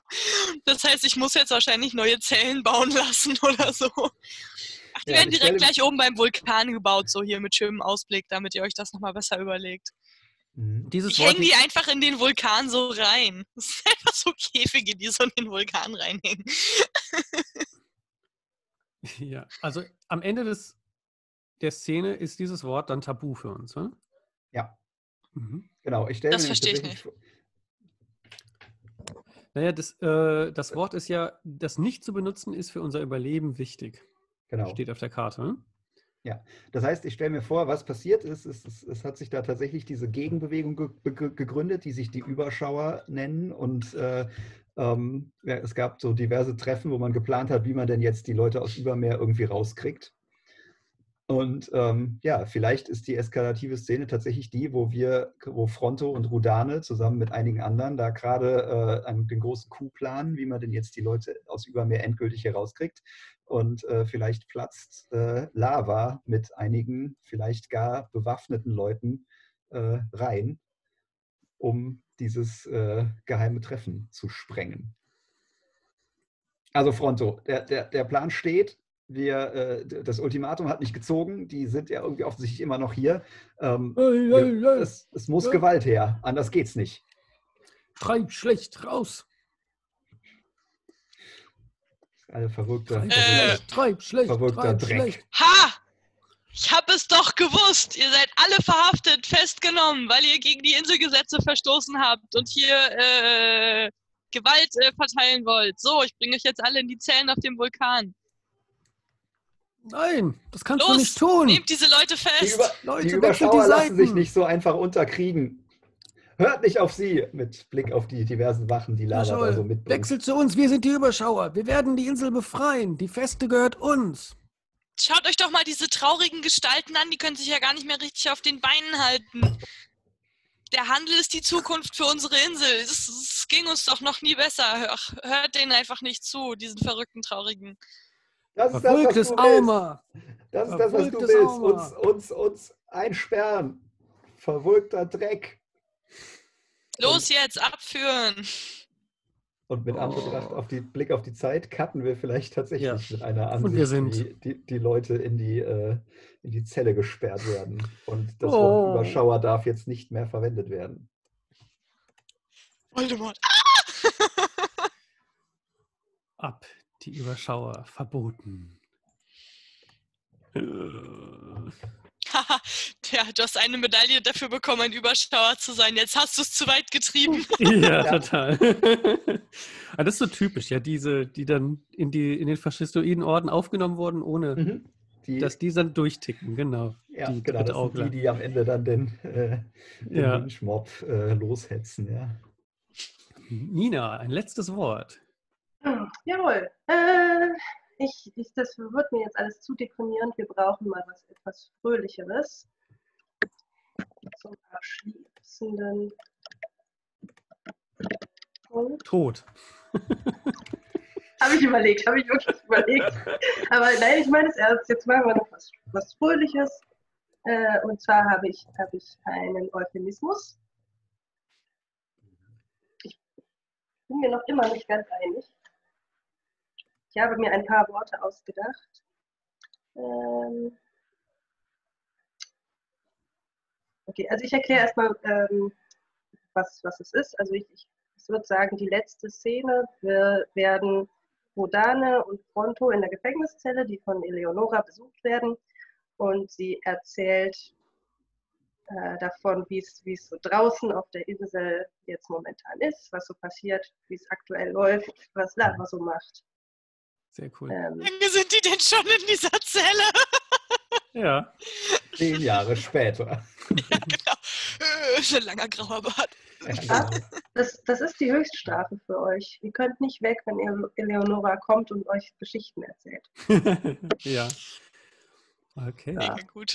Das heißt, ich muss jetzt wahrscheinlich neue Zellen bauen lassen oder so. Ach, die Ja, werden direkt gleich oben beim Vulkan gebaut, so hier mit schönem Ausblick, damit ihr euch das nochmal besser überlegt. Mhm. Dieses Ich hänge die einfach in den Vulkan so rein. Das sind einfach so Käfige, die so in den Vulkan reinhängen. ja, also am Ende des, der Szene ist dieses Wort dann tabu für uns, oder? Ja. Mhm. Genau, ich stelle Das verstehe ich vor- Naja, das, äh, das Wort ist ja, das nicht zu benutzen, ist für unser Überleben wichtig. Genau. Steht auf der Karte. Ne? Das heißt, ich stelle mir vor, was passiert ist, es, es, es hat sich da tatsächlich diese Gegenbewegung ge ge gegründet, die sich die Überschauer nennen. Und äh, ähm, es gab so diverse Treffen, wo man geplant hat, wie man denn jetzt die Leute aus Übermeer irgendwie rauskriegt. Und ähm, ja, vielleicht ist die eskalative Szene tatsächlich die, wo wir, wo Fronto und Rudane zusammen mit einigen anderen da gerade äh, den großen Coup planen, wie man denn jetzt die Leute aus Übermeer endgültig hier rauskriegt. Und äh, vielleicht platzt äh, Lava mit einigen, vielleicht gar bewaffneten Leuten äh, rein, um dieses äh, geheime Treffen zu sprengen. Also Fronto, der, der, der Plan steht. Wir, äh, das Ultimatum hat nicht gezogen. Die sind ja irgendwie offensichtlich immer noch hier. Ähm, wir, es, es muss. Gewalt her, anders geht's nicht. Treib schlecht raus. Alle verrückter, Äh. schlecht, treib schlecht, verrückter treib Dreck. schlecht. Ha! Ich hab es doch gewusst. Ihr seid alle verhaftet, festgenommen, weil ihr gegen die Inselgesetze verstoßen habt und hier äh, Gewalt äh, verteilen wollt. So, ich bringe euch jetzt alle in die Zellen auf dem Vulkan. Nein, das kannst du Los, nicht tun. Nehmt diese Leute Die, fest. Über, Leute, die wechselt Überschauer die lassen sich nicht so einfach unterkriegen. Hört nicht auf sie, mit Blick auf die diversen Wachen, die Überschauer, da so mitbringt. Wechselt zu uns, wir sind die Überschauer. Wir werden die Insel befreien. Die Feste gehört uns. Schaut euch doch mal diese traurigen Gestalten an, die können sich ja gar nicht mehr richtig auf den Beinen halten. Der Handel ist die Zukunft für unsere Insel. Es, es ging uns doch noch nie besser. Hört denen einfach nicht zu, diesen verrückten, traurigen. Das ist das, was Verfolgtes du willst. Auma. Das ist das, was du willst. Uns, uns, uns einsperren. Verwulkter Dreck. Los jetzt, abführen. Und mit Anbetracht auf die Blick auf die Zeit cutten wir vielleicht tatsächlich Ja. mit einer Und Ansicht, wir sind- wie die, die Leute in die, äh, in die Zelle gesperrt werden. Und das Oh. Wort Überschauer darf jetzt nicht mehr verwendet werden. Voldemort. Ab, die Überschauer, verboten. Haha, ja, du hast eine Medaille dafür bekommen, ein Überschauer zu sein. Jetzt hast du es zu weit getrieben. ja, total. Aber das ist so typisch, ja, diese, die dann in, die, in den faschistoiden Orden aufgenommen wurden, ohne Die, dass die dann durchticken, genau. ja, die genau, das sind die, die am Ende dann den, äh, den Ja. Lynchmob äh, loshetzen. Ja. Nina, ein letztes Wort. Jawohl. Äh, ich, ich, das wird mir jetzt alles zu deprimierend. Wir brauchen mal was etwas Fröhlicheres. Zum abschließenden Punkt. Tod. Habe ich überlegt, habe ich wirklich überlegt. Aber nein, ich meine es ernst. Jetzt machen wir noch was, was Fröhliches. Äh, und zwar habe ich, habe ich einen Euphemismus. Ich bin mir noch immer nicht ganz einig. Ich habe mir ein paar Worte ausgedacht. Ähm okay, also ich erkläre erstmal, ähm, was, was es ist. Also ich, ich, würde sagen, die letzte Szene wir werden Rodane und Fronto in der Gefängniszelle, die von Eleonora besucht werden. Und sie erzählt äh, davon, wie es so draußen auf der Insel jetzt momentan ist, was so passiert, wie es aktuell läuft, was Lava so macht. Sehr cool. Ähm, Wie lange sind die denn schon in dieser Zelle? Ja. Zehn Jahre später. ja, genau. Äh, ist ein langer grauer Bart. Ah. das, das ist die Höchststrafe für euch. Ihr könnt nicht weg, wenn Ele- Eleonora kommt und euch Geschichten erzählt. ja. Okay. Ja. Gut.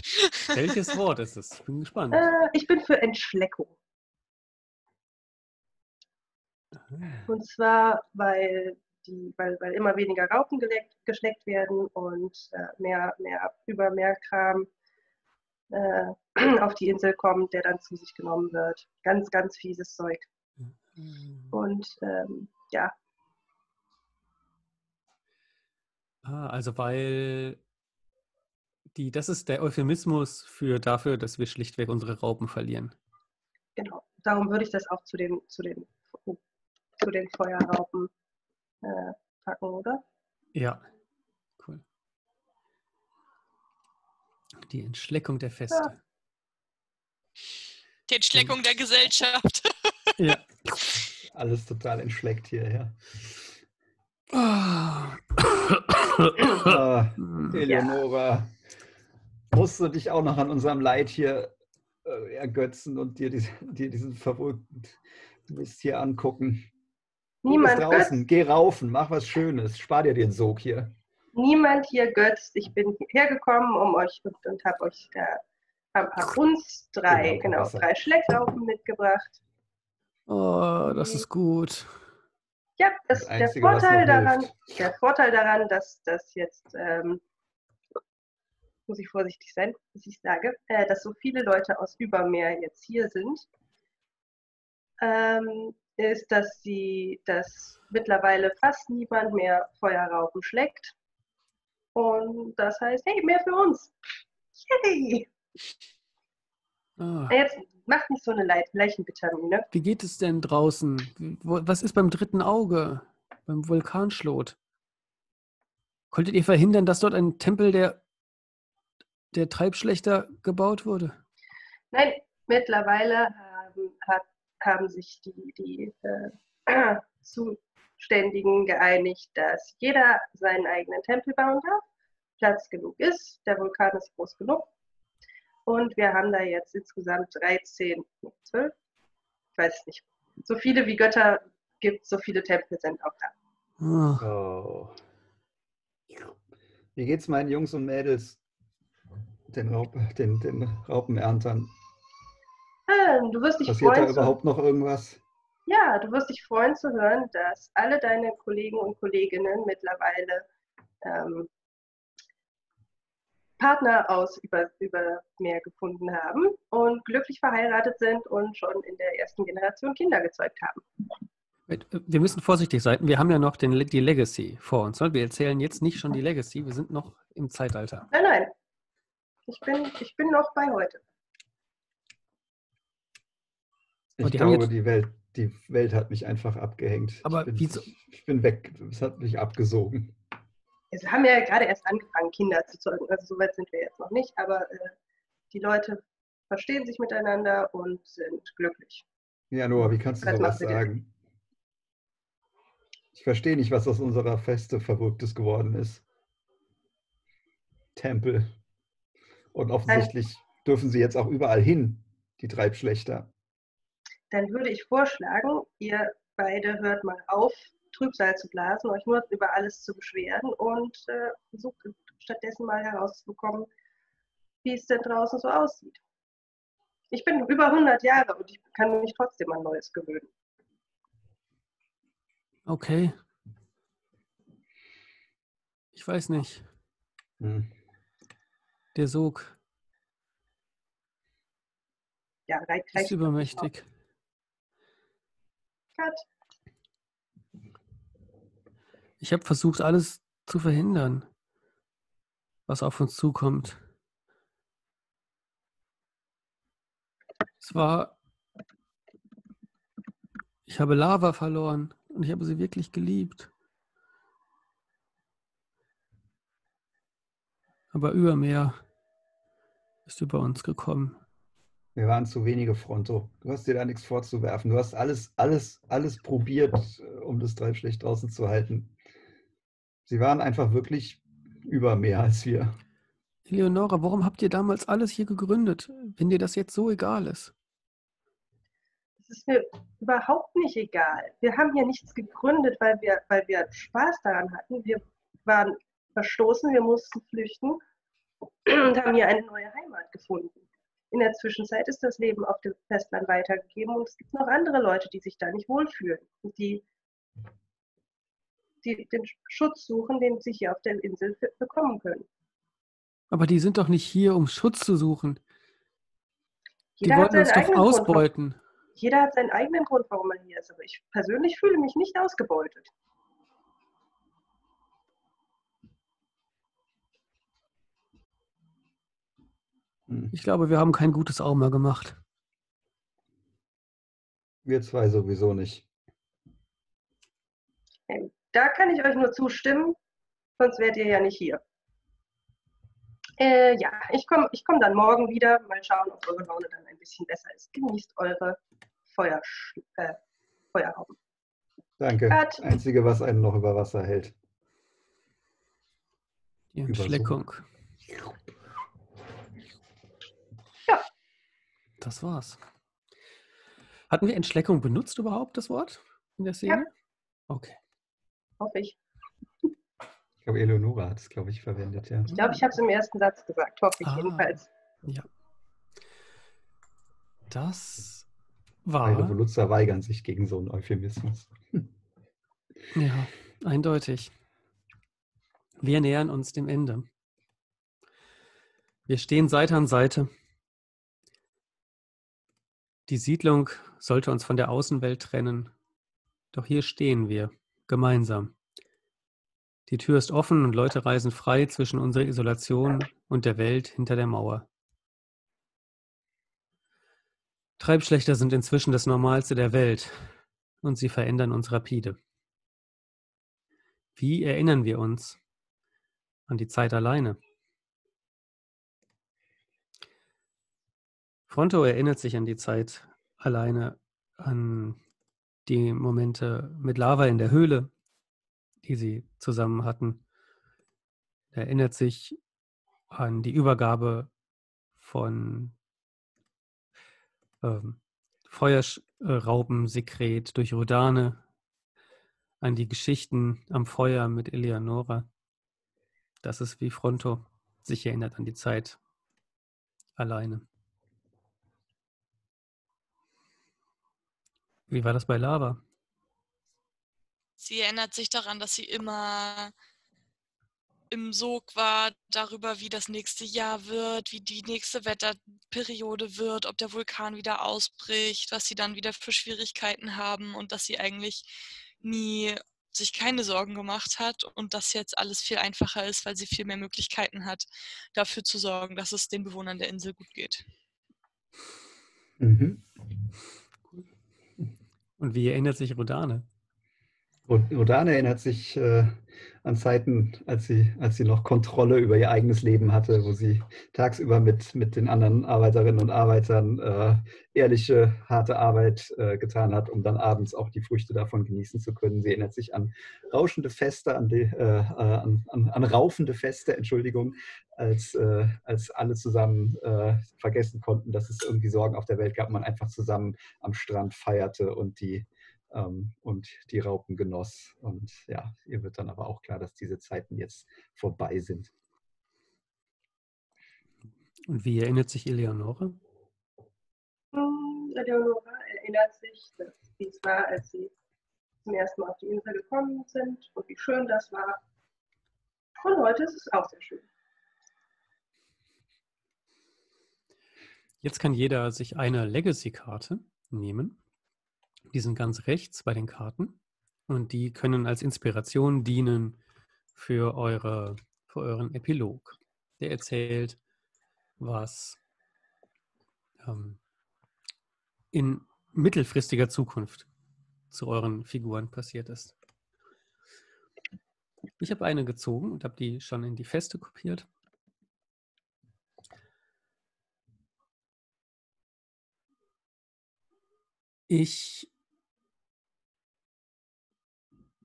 Welches Wort ist es? Bin gespannt. Äh, ich bin für Entschleckung. Und zwar, weil, die, weil, weil immer weniger Raupen geleckt, geschleckt werden und äh, mehr, mehr über mehr Kram äh, auf die Insel kommt, der dann zu sich genommen wird. Ganz, ganz fieses Zeug. Und ähm, ja, Ah, also weil die, das ist der Euphemismus für dafür, dass wir schlichtweg unsere Raupen verlieren. genau. Darum würde ich das auch zu den, zu den, zu den Feuerraupen äh, packen, oder? Ja. Cool. Die Entschleckung der Feste. Die Entschleckung der Gesellschaft. Ja. Alles total entschleckt hier, ja. Hm. Eleonora, musst du dich auch noch an unserem Leid hier äh, ergötzen und dir, diese, dir diesen verrückten Mist hier angucken? Du Niemand bist götzt, draußen, geh raufen, mach was Schönes, spar dir den Sog hier. niemand hier götzt. Ich bin hierher gekommen, um euch und, und habe euch äh, hab, hab uns drei, Genau, genau, drei Schleckraupen mitgebracht. Oh, das ist gut. Ja, das, Das der, Einzige, was Vorteil daran, hilft. der Vorteil daran, dass das jetzt, ähm, muss ich vorsichtig sein, was ich sage, äh, dass so viele Leute aus Übermeer jetzt hier sind, ähm, ist, dass sie, dass mittlerweile fast niemand mehr Feuerraupen schlägt. Und das heißt, hey, mehr für uns. Yay! Ah. Jetzt macht nicht so eine Le Leichenvitamine. Wie geht es denn draußen? Was ist beim dritten Auge? Beim Vulkanschlot? Konntet ihr verhindern, dass dort ein Tempel der, der Treibschlechter gebaut wurde? Nein, mittlerweile haben, hat, haben sich die, die äh, Zuständigen geeinigt, dass jeder seinen eigenen Tempel bauen darf, Platz genug ist, der Vulkan ist groß genug. Und wir haben da jetzt insgesamt 13, nee, 12, ich weiß es nicht. So viele wie Götter gibt, so viele Tempel sind auch da. Ah, Oh. Wie geht's meinen Jungs und Mädels, den, Raub, den, den Raupenerntern? Ähm, du wirst dich Passiert da freuen, zu, überhaupt noch irgendwas? ja, du wirst dich freuen zu hören, dass alle deine Kollegen und Kolleginnen mittlerweile ähm, Partner aus über, über Meer gefunden haben und glücklich verheiratet sind und schon in der ersten Generation Kinder gezeugt haben. äh, wir müssen vorsichtig sein. Wir haben ja noch den, die Legacy vor uns. ne? Wir erzählen jetzt nicht schon die Legacy. Wir sind noch im Zeitalter. Nein, nein. Ich bin, ich bin noch bei heute. Ich die glaube, jetzt- die Welt, die Welt hat mich einfach abgehängt. Aber ich, bin, wieso- ich bin weg. Es hat mich abgesogen. Es haben ja gerade erst angefangen, Kinder zu zeugen. Also so weit sind wir jetzt noch nicht, aber äh, die Leute verstehen sich miteinander und sind glücklich. Ja, Noah, wie kannst du Was sowas sagen? Ich verstehe nicht, was aus unserer Feste Verrücktes geworden ist. Tempel. Und offensichtlich dürfen sie jetzt auch überall hin, die Treibschlechter. Dann würde ich vorschlagen, ihr beide hört mal auf, Trübsal zu blasen, euch nur über alles zu beschweren und äh, versucht stattdessen mal herauszubekommen, wie es denn draußen so aussieht. Ich bin über 100 Jahre und ich kann mich trotzdem an Neues gewöhnen. Okay. Ich weiß nicht. Hm. Der Sog Ja, reicht ist übermächtig. Cut. Ich habe versucht, alles zu verhindern, was auf uns zukommt. Es war. Ich habe Lava verloren und ich habe sie wirklich geliebt. Aber Übermeer ist über uns gekommen. Wir waren zu wenige Fronto. Du hast dir da nichts vorzuwerfen. Du hast alles, alles, alles probiert, äh, um das Treibschlecht draußen zu halten. Sie waren einfach wirklich über mehr als wir. Eleonora, warum habt ihr damals alles hier gegründet, wenn dir das jetzt so egal ist? Das ist mir überhaupt nicht egal. Wir haben hier nichts gegründet, weil wir, weil wir Spaß daran hatten. Wir waren verstoßen, wir mussten flüchten und haben hier eine neue Heimat gefunden. In der Zwischenzeit ist das Leben auf dem Festland weitergegeben und es gibt noch andere Leute, die sich da nicht wohlfühlen und die, die den Schutz suchen, den sie hier auf der Insel bekommen können. Aber die sind doch nicht hier, um Schutz zu suchen. Jeder die wollten uns doch eigenen Grund, ausbeuten. jeder hat seinen eigenen Grund, warum er hier ist. Aber ich persönlich fühle mich nicht ausgebeutet. Ich glaube, wir haben kein gutes Auge gemacht. Wir zwei sowieso nicht. Da kann ich euch nur zustimmen, sonst wärt ihr ja nicht hier. Äh, ja, ich komme ich komm dann morgen wieder. Mal schauen, ob eure Laune dann ein bisschen besser ist. Genießt eure Feuer, äh, Feuerhauben. Danke. Cut. Einzige, was einen noch über Wasser hält. Die Über so. Entschleckung. Ja. Das war's. Hatten wir Entschleckung benutzt überhaupt, das Wort in der Szene? Okay. Hoffe ich. Ich glaube, Eleonora hat es, glaube ich, verwendet, ja. Ich glaube, ich habe es im ersten Satz gesagt. Hoffe ich Ah. jedenfalls. Ja. Das Beide war Benutzer weigern sich gegen so einen Euphemismus. ja eindeutig. Wir nähern uns dem Ende. Wir stehen Seite an Seite. Die Siedlung sollte uns von der Außenwelt trennen. Doch hier stehen wir, gemeinsam. Die Tür ist offen und Leute reisen frei zwischen unserer Isolation und der Welt hinter der Mauer. Treibschlechter sind inzwischen das Normalste der Welt und sie verändern uns rapide. Wie erinnern wir uns an die Zeit alleine? Fronto erinnert sich an die Zeit alleine, an die Momente mit Lava in der Höhle, die sie zusammen hatten. Er erinnert sich an die Übergabe von ähm, Feuerraubensekret durch Rodane, an die Geschichten am Feuer mit Eleonora. Das ist wie Fronto sich erinnert an die Zeit alleine. Wie war das bei Lava? Sie erinnert sich daran, dass sie immer im Sog war darüber, wie das nächste Jahr wird, wie die nächste Wetterperiode wird, ob der Vulkan wieder ausbricht, was sie dann wieder für Schwierigkeiten haben und dass sie eigentlich nie sich keine Sorgen gemacht hat und dass jetzt alles viel einfacher ist, weil sie viel mehr Möglichkeiten hat, dafür zu sorgen, dass es den Bewohnern der Insel gut geht. Mhm. Und wie erinnert sich Rodane? Und Rodane erinnert sich äh, an Zeiten, als sie, als sie noch Kontrolle über ihr eigenes Leben hatte, wo sie tagsüber mit, mit den anderen Arbeiterinnen und Arbeitern äh, ehrliche, harte Arbeit äh, getan hat, um dann abends auch die Früchte davon genießen zu können. Sie erinnert sich an rauschende Feste, an, die, äh, an, an, an raufende Feste, Entschuldigung, als, äh, als alle zusammen äh, vergessen konnten, dass es irgendwie Sorgen auf der Welt gab man einfach zusammen am Strand feierte und die und die Raupen genoss. Und ja, ihr wird dann aber auch klar, dass diese Zeiten jetzt vorbei sind. Und wie erinnert sich Eleonore? Hm, Eleonora erinnert sich, dass, wie es war, als sie zum ersten Mal auf die Insel gekommen sind und wie schön das war. Und heute ist es auch sehr schön. Jetzt kann jeder sich eine Legacy-Karte nehmen. Die sind ganz rechts bei den Karten und die können als Inspiration dienen für, eure, für euren Epilog. Der erzählt, was ähm, in mittelfristiger Zukunft zu euren Figuren passiert ist. Ich habe eine gezogen und habe die schon in die Feste kopiert. Ich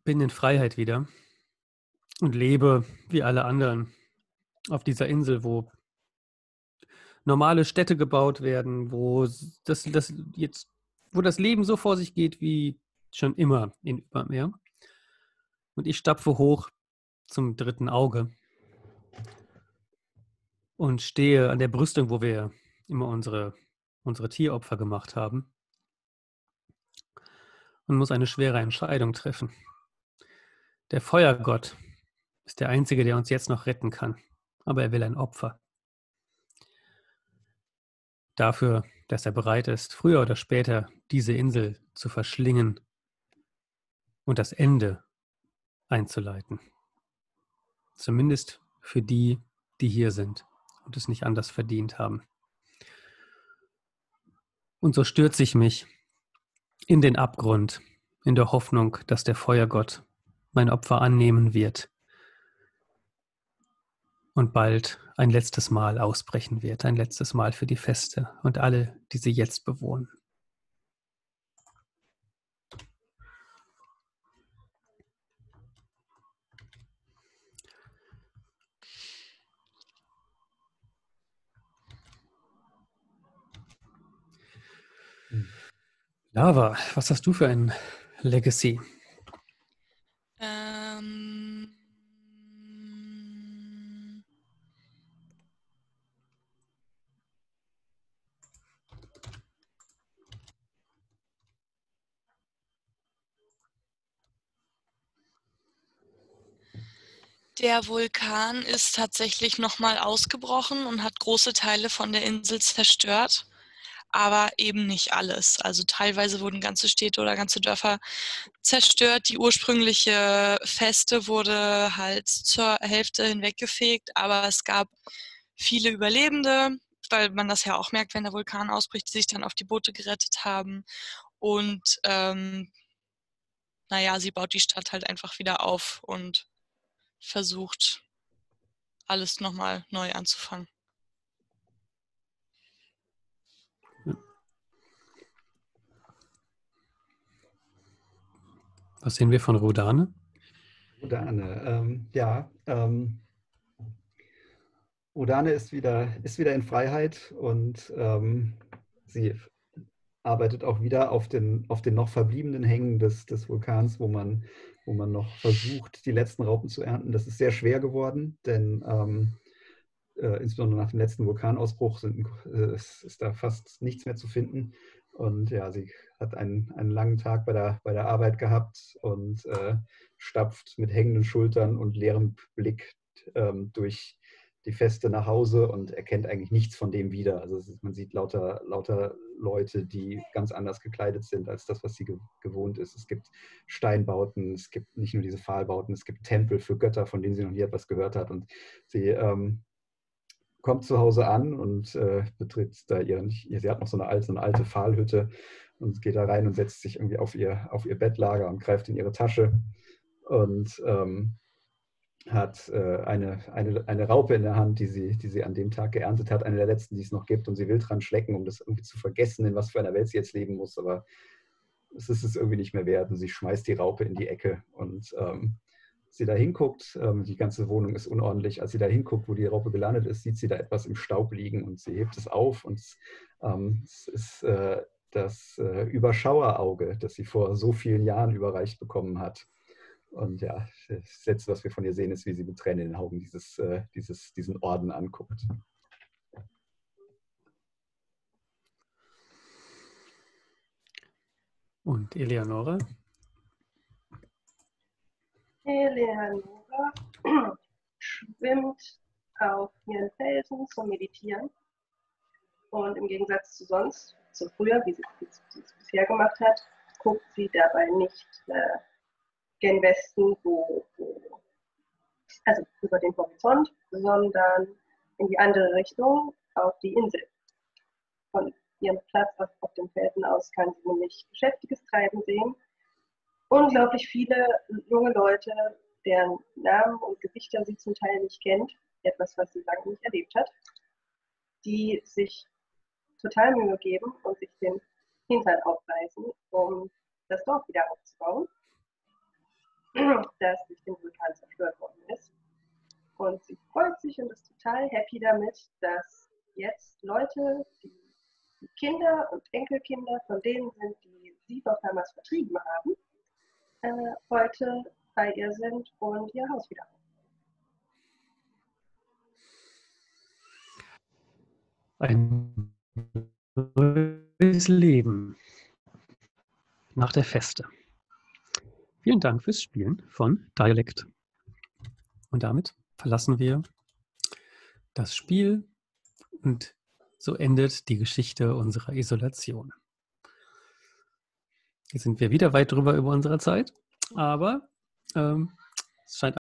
bin in Freiheit wieder und lebe wie alle anderen auf dieser Insel, wo normale Städte gebaut werden, wo das, das jetzt, wo das Leben so vor sich geht wie schon immer in Übermeer. Und ich stapfe hoch zum dritten Auge und stehe an der Brüstung, wo wir immer unsere, unsere Tieropfer gemacht haben und muss eine schwere Entscheidung treffen. Der Feuergott ist der Einzige, der uns jetzt noch retten kann, aber er will ein Opfer. Dafür, dass er bereit ist, früher oder später diese Insel zu verschlingen und das Ende einzuleiten. Zumindest für die, die hier sind und es nicht anders verdient haben. Und so stürze ich mich in den Abgrund, in der Hoffnung, dass der Feuergott mein Opfer annehmen wird und bald ein letztes Mal ausbrechen wird, ein letztes Mal für die Feste und alle, die sie jetzt bewohnen. Lava, was hast du für ein Legacy? Ähm, Der Vulkan ist tatsächlich nochmal ausgebrochen und hat große Teile von der Insel zerstört aber eben nicht alles. Also teilweise wurden ganze Städte oder ganze Dörfer zerstört. Die ursprüngliche Feste wurde halt zur Hälfte hinweggefegt, aber es gab viele Überlebende, weil man das ja auch merkt, wenn der Vulkan ausbricht, die sich dann auf die Boote gerettet haben. Und ähm, naja, sie baut die Stadt halt einfach wieder auf und versucht, alles nochmal neu anzufangen. Was sehen wir von Rodane? Rodane, ähm, ja. Ähm, Rodane ist wieder, ist wieder in Freiheit und ähm, sie arbeitet auch wieder auf den, auf den noch verbliebenen Hängen des, des Vulkans, wo man, wo man noch versucht, die letzten Raupen zu ernten. Das ist sehr schwer geworden, denn ähm, äh, insbesondere nach dem letzten Vulkanausbruch sind, äh, ist, ist, da fast nichts mehr zu finden. Und ja, sie hat einen, einen langen Tag bei der, bei der Arbeit gehabt und äh, stapft mit hängenden Schultern und leerem Blick ähm, durch die Feste nach Hause und erkennt eigentlich nichts von dem wieder. Also ist, man sieht lauter, lauter Leute, die ganz anders gekleidet sind als das, was sie ge gewohnt ist. Es gibt Steinbauten, es gibt nicht nur diese Pfahlbauten, es gibt Tempel für Götter, von denen sie noch nie etwas gehört hat. Und sie ähm, kommt zu Hause an und äh, betritt da ihren, sie hat noch so eine alte, so eine alte Pfahlhütte und geht da rein und setzt sich irgendwie auf ihr, auf ihr Bettlager und greift in ihre Tasche und ähm, hat äh, eine, eine, eine Raupe in der Hand, die sie, die sie an dem Tag geerntet hat, eine der letzten, die es noch gibt und sie will dran schlecken, um das irgendwie zu vergessen, in was für einer Welt sie jetzt leben muss, aber es ist es irgendwie nicht mehr wert und sie schmeißt die Raupe in die Ecke und ähm, sie da hinguckt, ähm, die ganze Wohnung ist unordentlich, als sie da hinguckt, wo die Raupe gelandet ist, sieht sie da etwas im Staub liegen und sie hebt es auf und ähm, es ist äh, das äh, Überschauerauge, das sie vor so vielen Jahren überreicht bekommen hat. Und ja, das Letzte, was wir von ihr sehen, ist, wie sie mit Tränen in den Augen dieses, äh, dieses, diesen Orden anguckt. Und Eleonore? Eleonora schwimmt auf ihren Felsen zum Meditieren. Und im Gegensatz zu sonst, zu früher, wie sie, es bisher gemacht hat, guckt sie dabei nicht äh, gen Westen, wo, wo, also über den Horizont, sondern in die andere Richtung auf die Insel. Von ihrem Platz auf, auf dem Felsen aus kann sie nämlich geschäftiges Treiben sehen unglaublich viele junge Leute, deren Namen und Gesichter sie zum Teil nicht kennt, etwas, was sie lange nicht erlebt hat, die sich total Mühe geben und sich den Hintern aufreißen, um das Dorf wieder aufzubauen. das durch den Vulkan zerstört worden ist. Und sie freut sich und ist total happy damit, dass jetzt Leute, die, Kinder und Enkelkinder von denen sind, die sie doch damals vertrieben haben, äh, heute bei ihr sind und ihr Haus wieder Ein neues Leben nach der Feste. Vielen Dank fürs Spielen von Dialekt. Und damit verlassen wir das Spiel und so endet die Geschichte unserer Isolation. Jetzt sind wir wieder weit drüber über unserer Zeit, aber ähm, es scheint